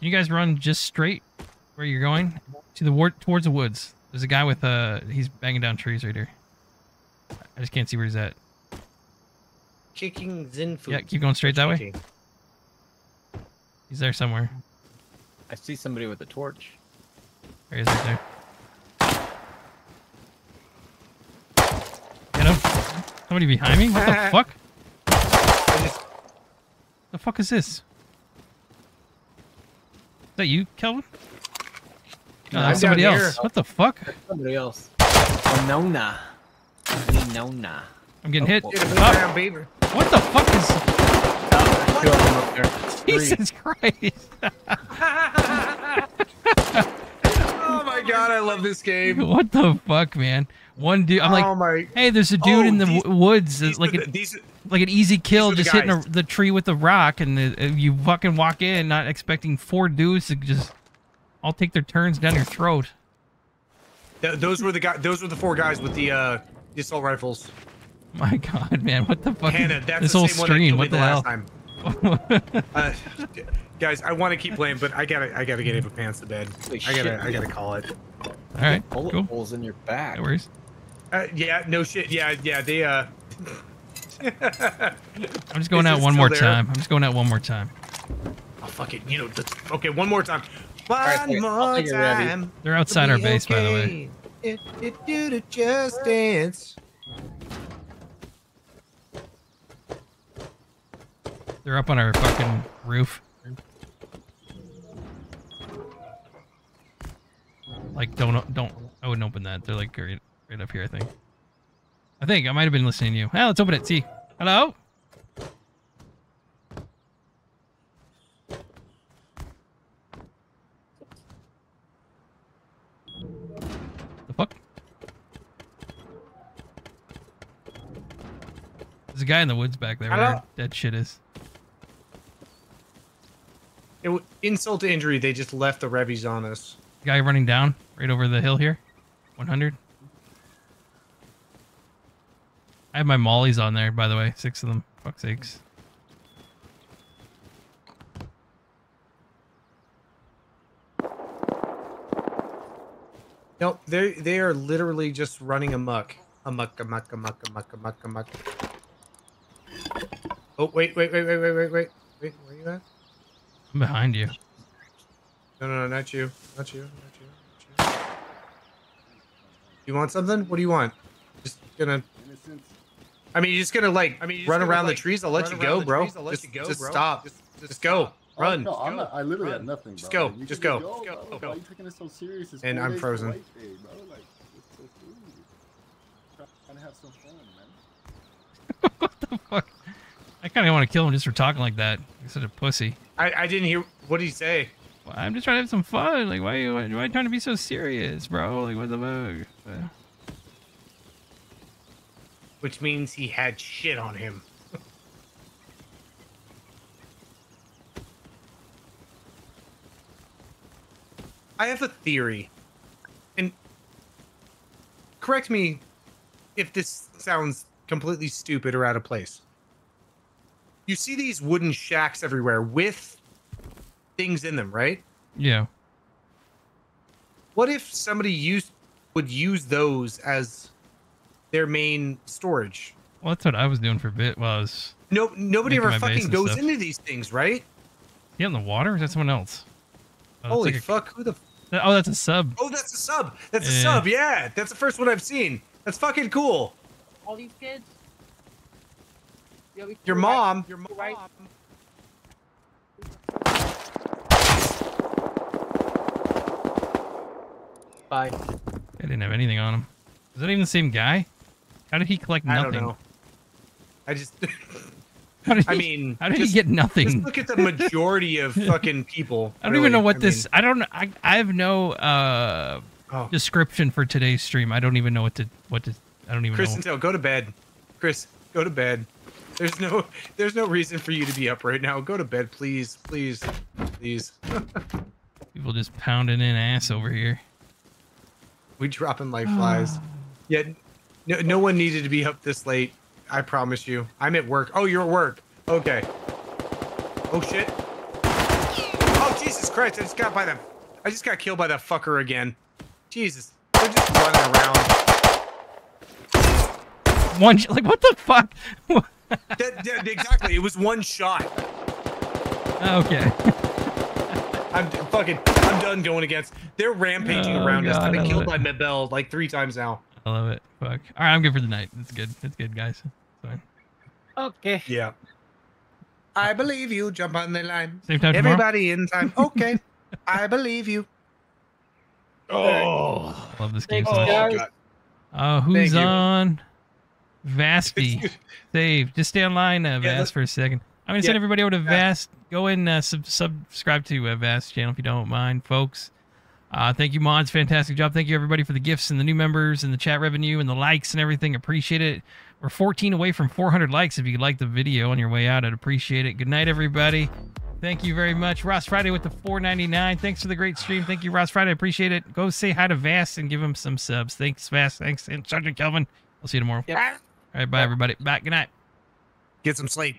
Can you guys run just straight where you're going to the ward towards the woods? There's a guy with uh he's banging down trees right here. I just can't see where he's at. Kicking Zinfu. Yeah, keep going straight that way. He's there somewhere. I see somebody with a torch. There he is right there. Get him. Somebody behind me? What the (laughs) fuck? The fuck is this? Is that you, Kelvin? No, No, that's I'm somebody else. here. What the fuck? Somebody else. Winona. Winona. I'm getting Oh, hit. well. Dude, Up. brown beaver. What the fuck is? Two of them up there. Three. Jesus Christ! (laughs) Oh my god, I love this game. (laughs) what the fuck, man? One dude. I'm like, oh my. hey, there's a dude Oh, in the these- woods, these like are a, these- like an easy kill, the just hitting a, the tree with a rock, and the, uh, you fucking walk in, not expecting four dudes to just all take their turns down your throat. Th- those were the guys. Those were the four guys with the uh, the assault rifles. My God, man, what the fuck? Hannah, is that's this the whole same stream, what the last hell? time. (laughs) Uh, guys, I want to keep playing, but I gotta, I gotta get Ava Pants to bed. Holy I gotta, shit, I gotta call it. All right, Bullet cool. holes in your back. No worries. Uh, yeah, no shit. Yeah, yeah, they uh. (laughs) I'm just going Is out one more there? time. I'm just going out one more time. Oh fuck it, you know. let's- Okay, one more time. One right, wait, more think ready. time. They're outside our Be base, by the way. okay. It, it do to just dance. They're up on our fucking roof. Like, don't, don't, I wouldn't open that. They're like right, right up here, I think. I think I might have been listening to you. Hey, let's open it. See. Hello? The fuck? There's a guy in the woods back there Hello? where that shit is. It, insult to injury, they just left the revies on us. Guy running down right over the hill here. 100. I have my mollies on there, by the way. Six of them. Fuck sakes. Nope, they they are literally just running amok. Amok, amok, amok, amok, amok, amok. Oh, wait, wait, wait, wait, wait, wait, wait. Wait, where are you at? I'm behind you. No, no, no, not you. Not you. Not you. Not you. You want something? What do you want? Just gonna. I mean, you're just gonna like I mean, just run gonna, around like, the trees. I'll let you go, bro. trees, I'll let just, you go, just bro. stop. Just- Just, just go. stop. Oh, Run. no, I'm not, I literally Run. had nothing, Just bro. go. You Just go. Go, Go, bro. go. Why are you taking this so serious? It's And I'm frozen. till White Day, bro. Like, it's so cool. Trying to have some fun, man. (laughs) what the fuck? I kind of want to kill him just for talking like that. He's such a pussy. I, I didn't hear. What did he say? Well, I'm just trying to have some fun. Like, why, you- why, why are you trying to be so serious, bro? Like, what the fuck? Which means he had shit on him. I have a theory. And correct me if this sounds completely stupid or out of place. You see these wooden shacks everywhere with things in them, right? Yeah. What if somebody used would use those as their main storage? Well, that's what I was doing for a bit. While I was No, nobody ever fucking goes stuff. into these things, right? Yeah, in the water? Or is that someone else? Oh, that's Holy like a- fuck! Who the? that- oh, that's a sub. Oh, that's a sub. That's a sub. Yeah, that's the first one I've seen. That's fucking cool. All these kids. Your mom. Your mom. right. Bye. I didn't have anything on him. Is that even the same guy? How did he collect nothing? I nothing? don't know. I just. (laughs) How did I mean, how did just- he get nothing? Just look at the majority of (laughs) fucking people. I don't even know what I this. mean, I don't. I. I have no uh Oh. description for today's stream. I don't even know what to. What to. I don't even Chris know. and Tail, go to bed. Chris, go to bed. There's no, there's no reason for you to be up right now. Go to bed, please, please, please. (laughs) People just pounding in ass over here. we dropping like flies. (sighs) Yet, no, no one needed to be up this late. I promise you. I'm at work. Oh, you're at work. Okay. Oh shit. Oh Jesus Christ! I just got by the. I just got killed by that fucker again. Jesus. They're just running around. One. Like what the fuck? (laughs) That- that- exactly. It was one shot. okay. (laughs) I'm fucking. I'm done going against. They're rampaging Oh, around us. I've been I killed love by Mabel like three times now. I love it. Fuck. All right, I'm good for the night. It's good. It's good, guys. It's fine. Okay. Yeah. I believe you. Jump on the line. Same time tomorrow? Everybody in time. Okay. (laughs) I believe you. Oh, love this game so much. guys. Uh, who's Thank you. on? Vasty. Save. Just stay online, uh, Yeah, Vast, for a second. I'm gonna send everybody over to yeah. Vast. Go and uh, sub- subscribe to uh, Vast channel if you don't mind, folks. Uh, thank you, mods. Fantastic job. Thank you, everybody, for the gifts and the new members and the chat revenue and the likes and everything. Appreciate it. We're 14 away from 400 likes. If you like the video on your way out, I'd appreciate it. Good night, everybody. Thank you very much. Ross Friday with the 499. Thanks for the great stream. Thank you, Ross Friday. I appreciate it. Go say hi to Vast and give him some subs. Thanks, Vast. Thanks, and Sergeant Kelvin. I'll see you tomorrow. All right, bye, everybody. Bye. Good night. Get some sleep.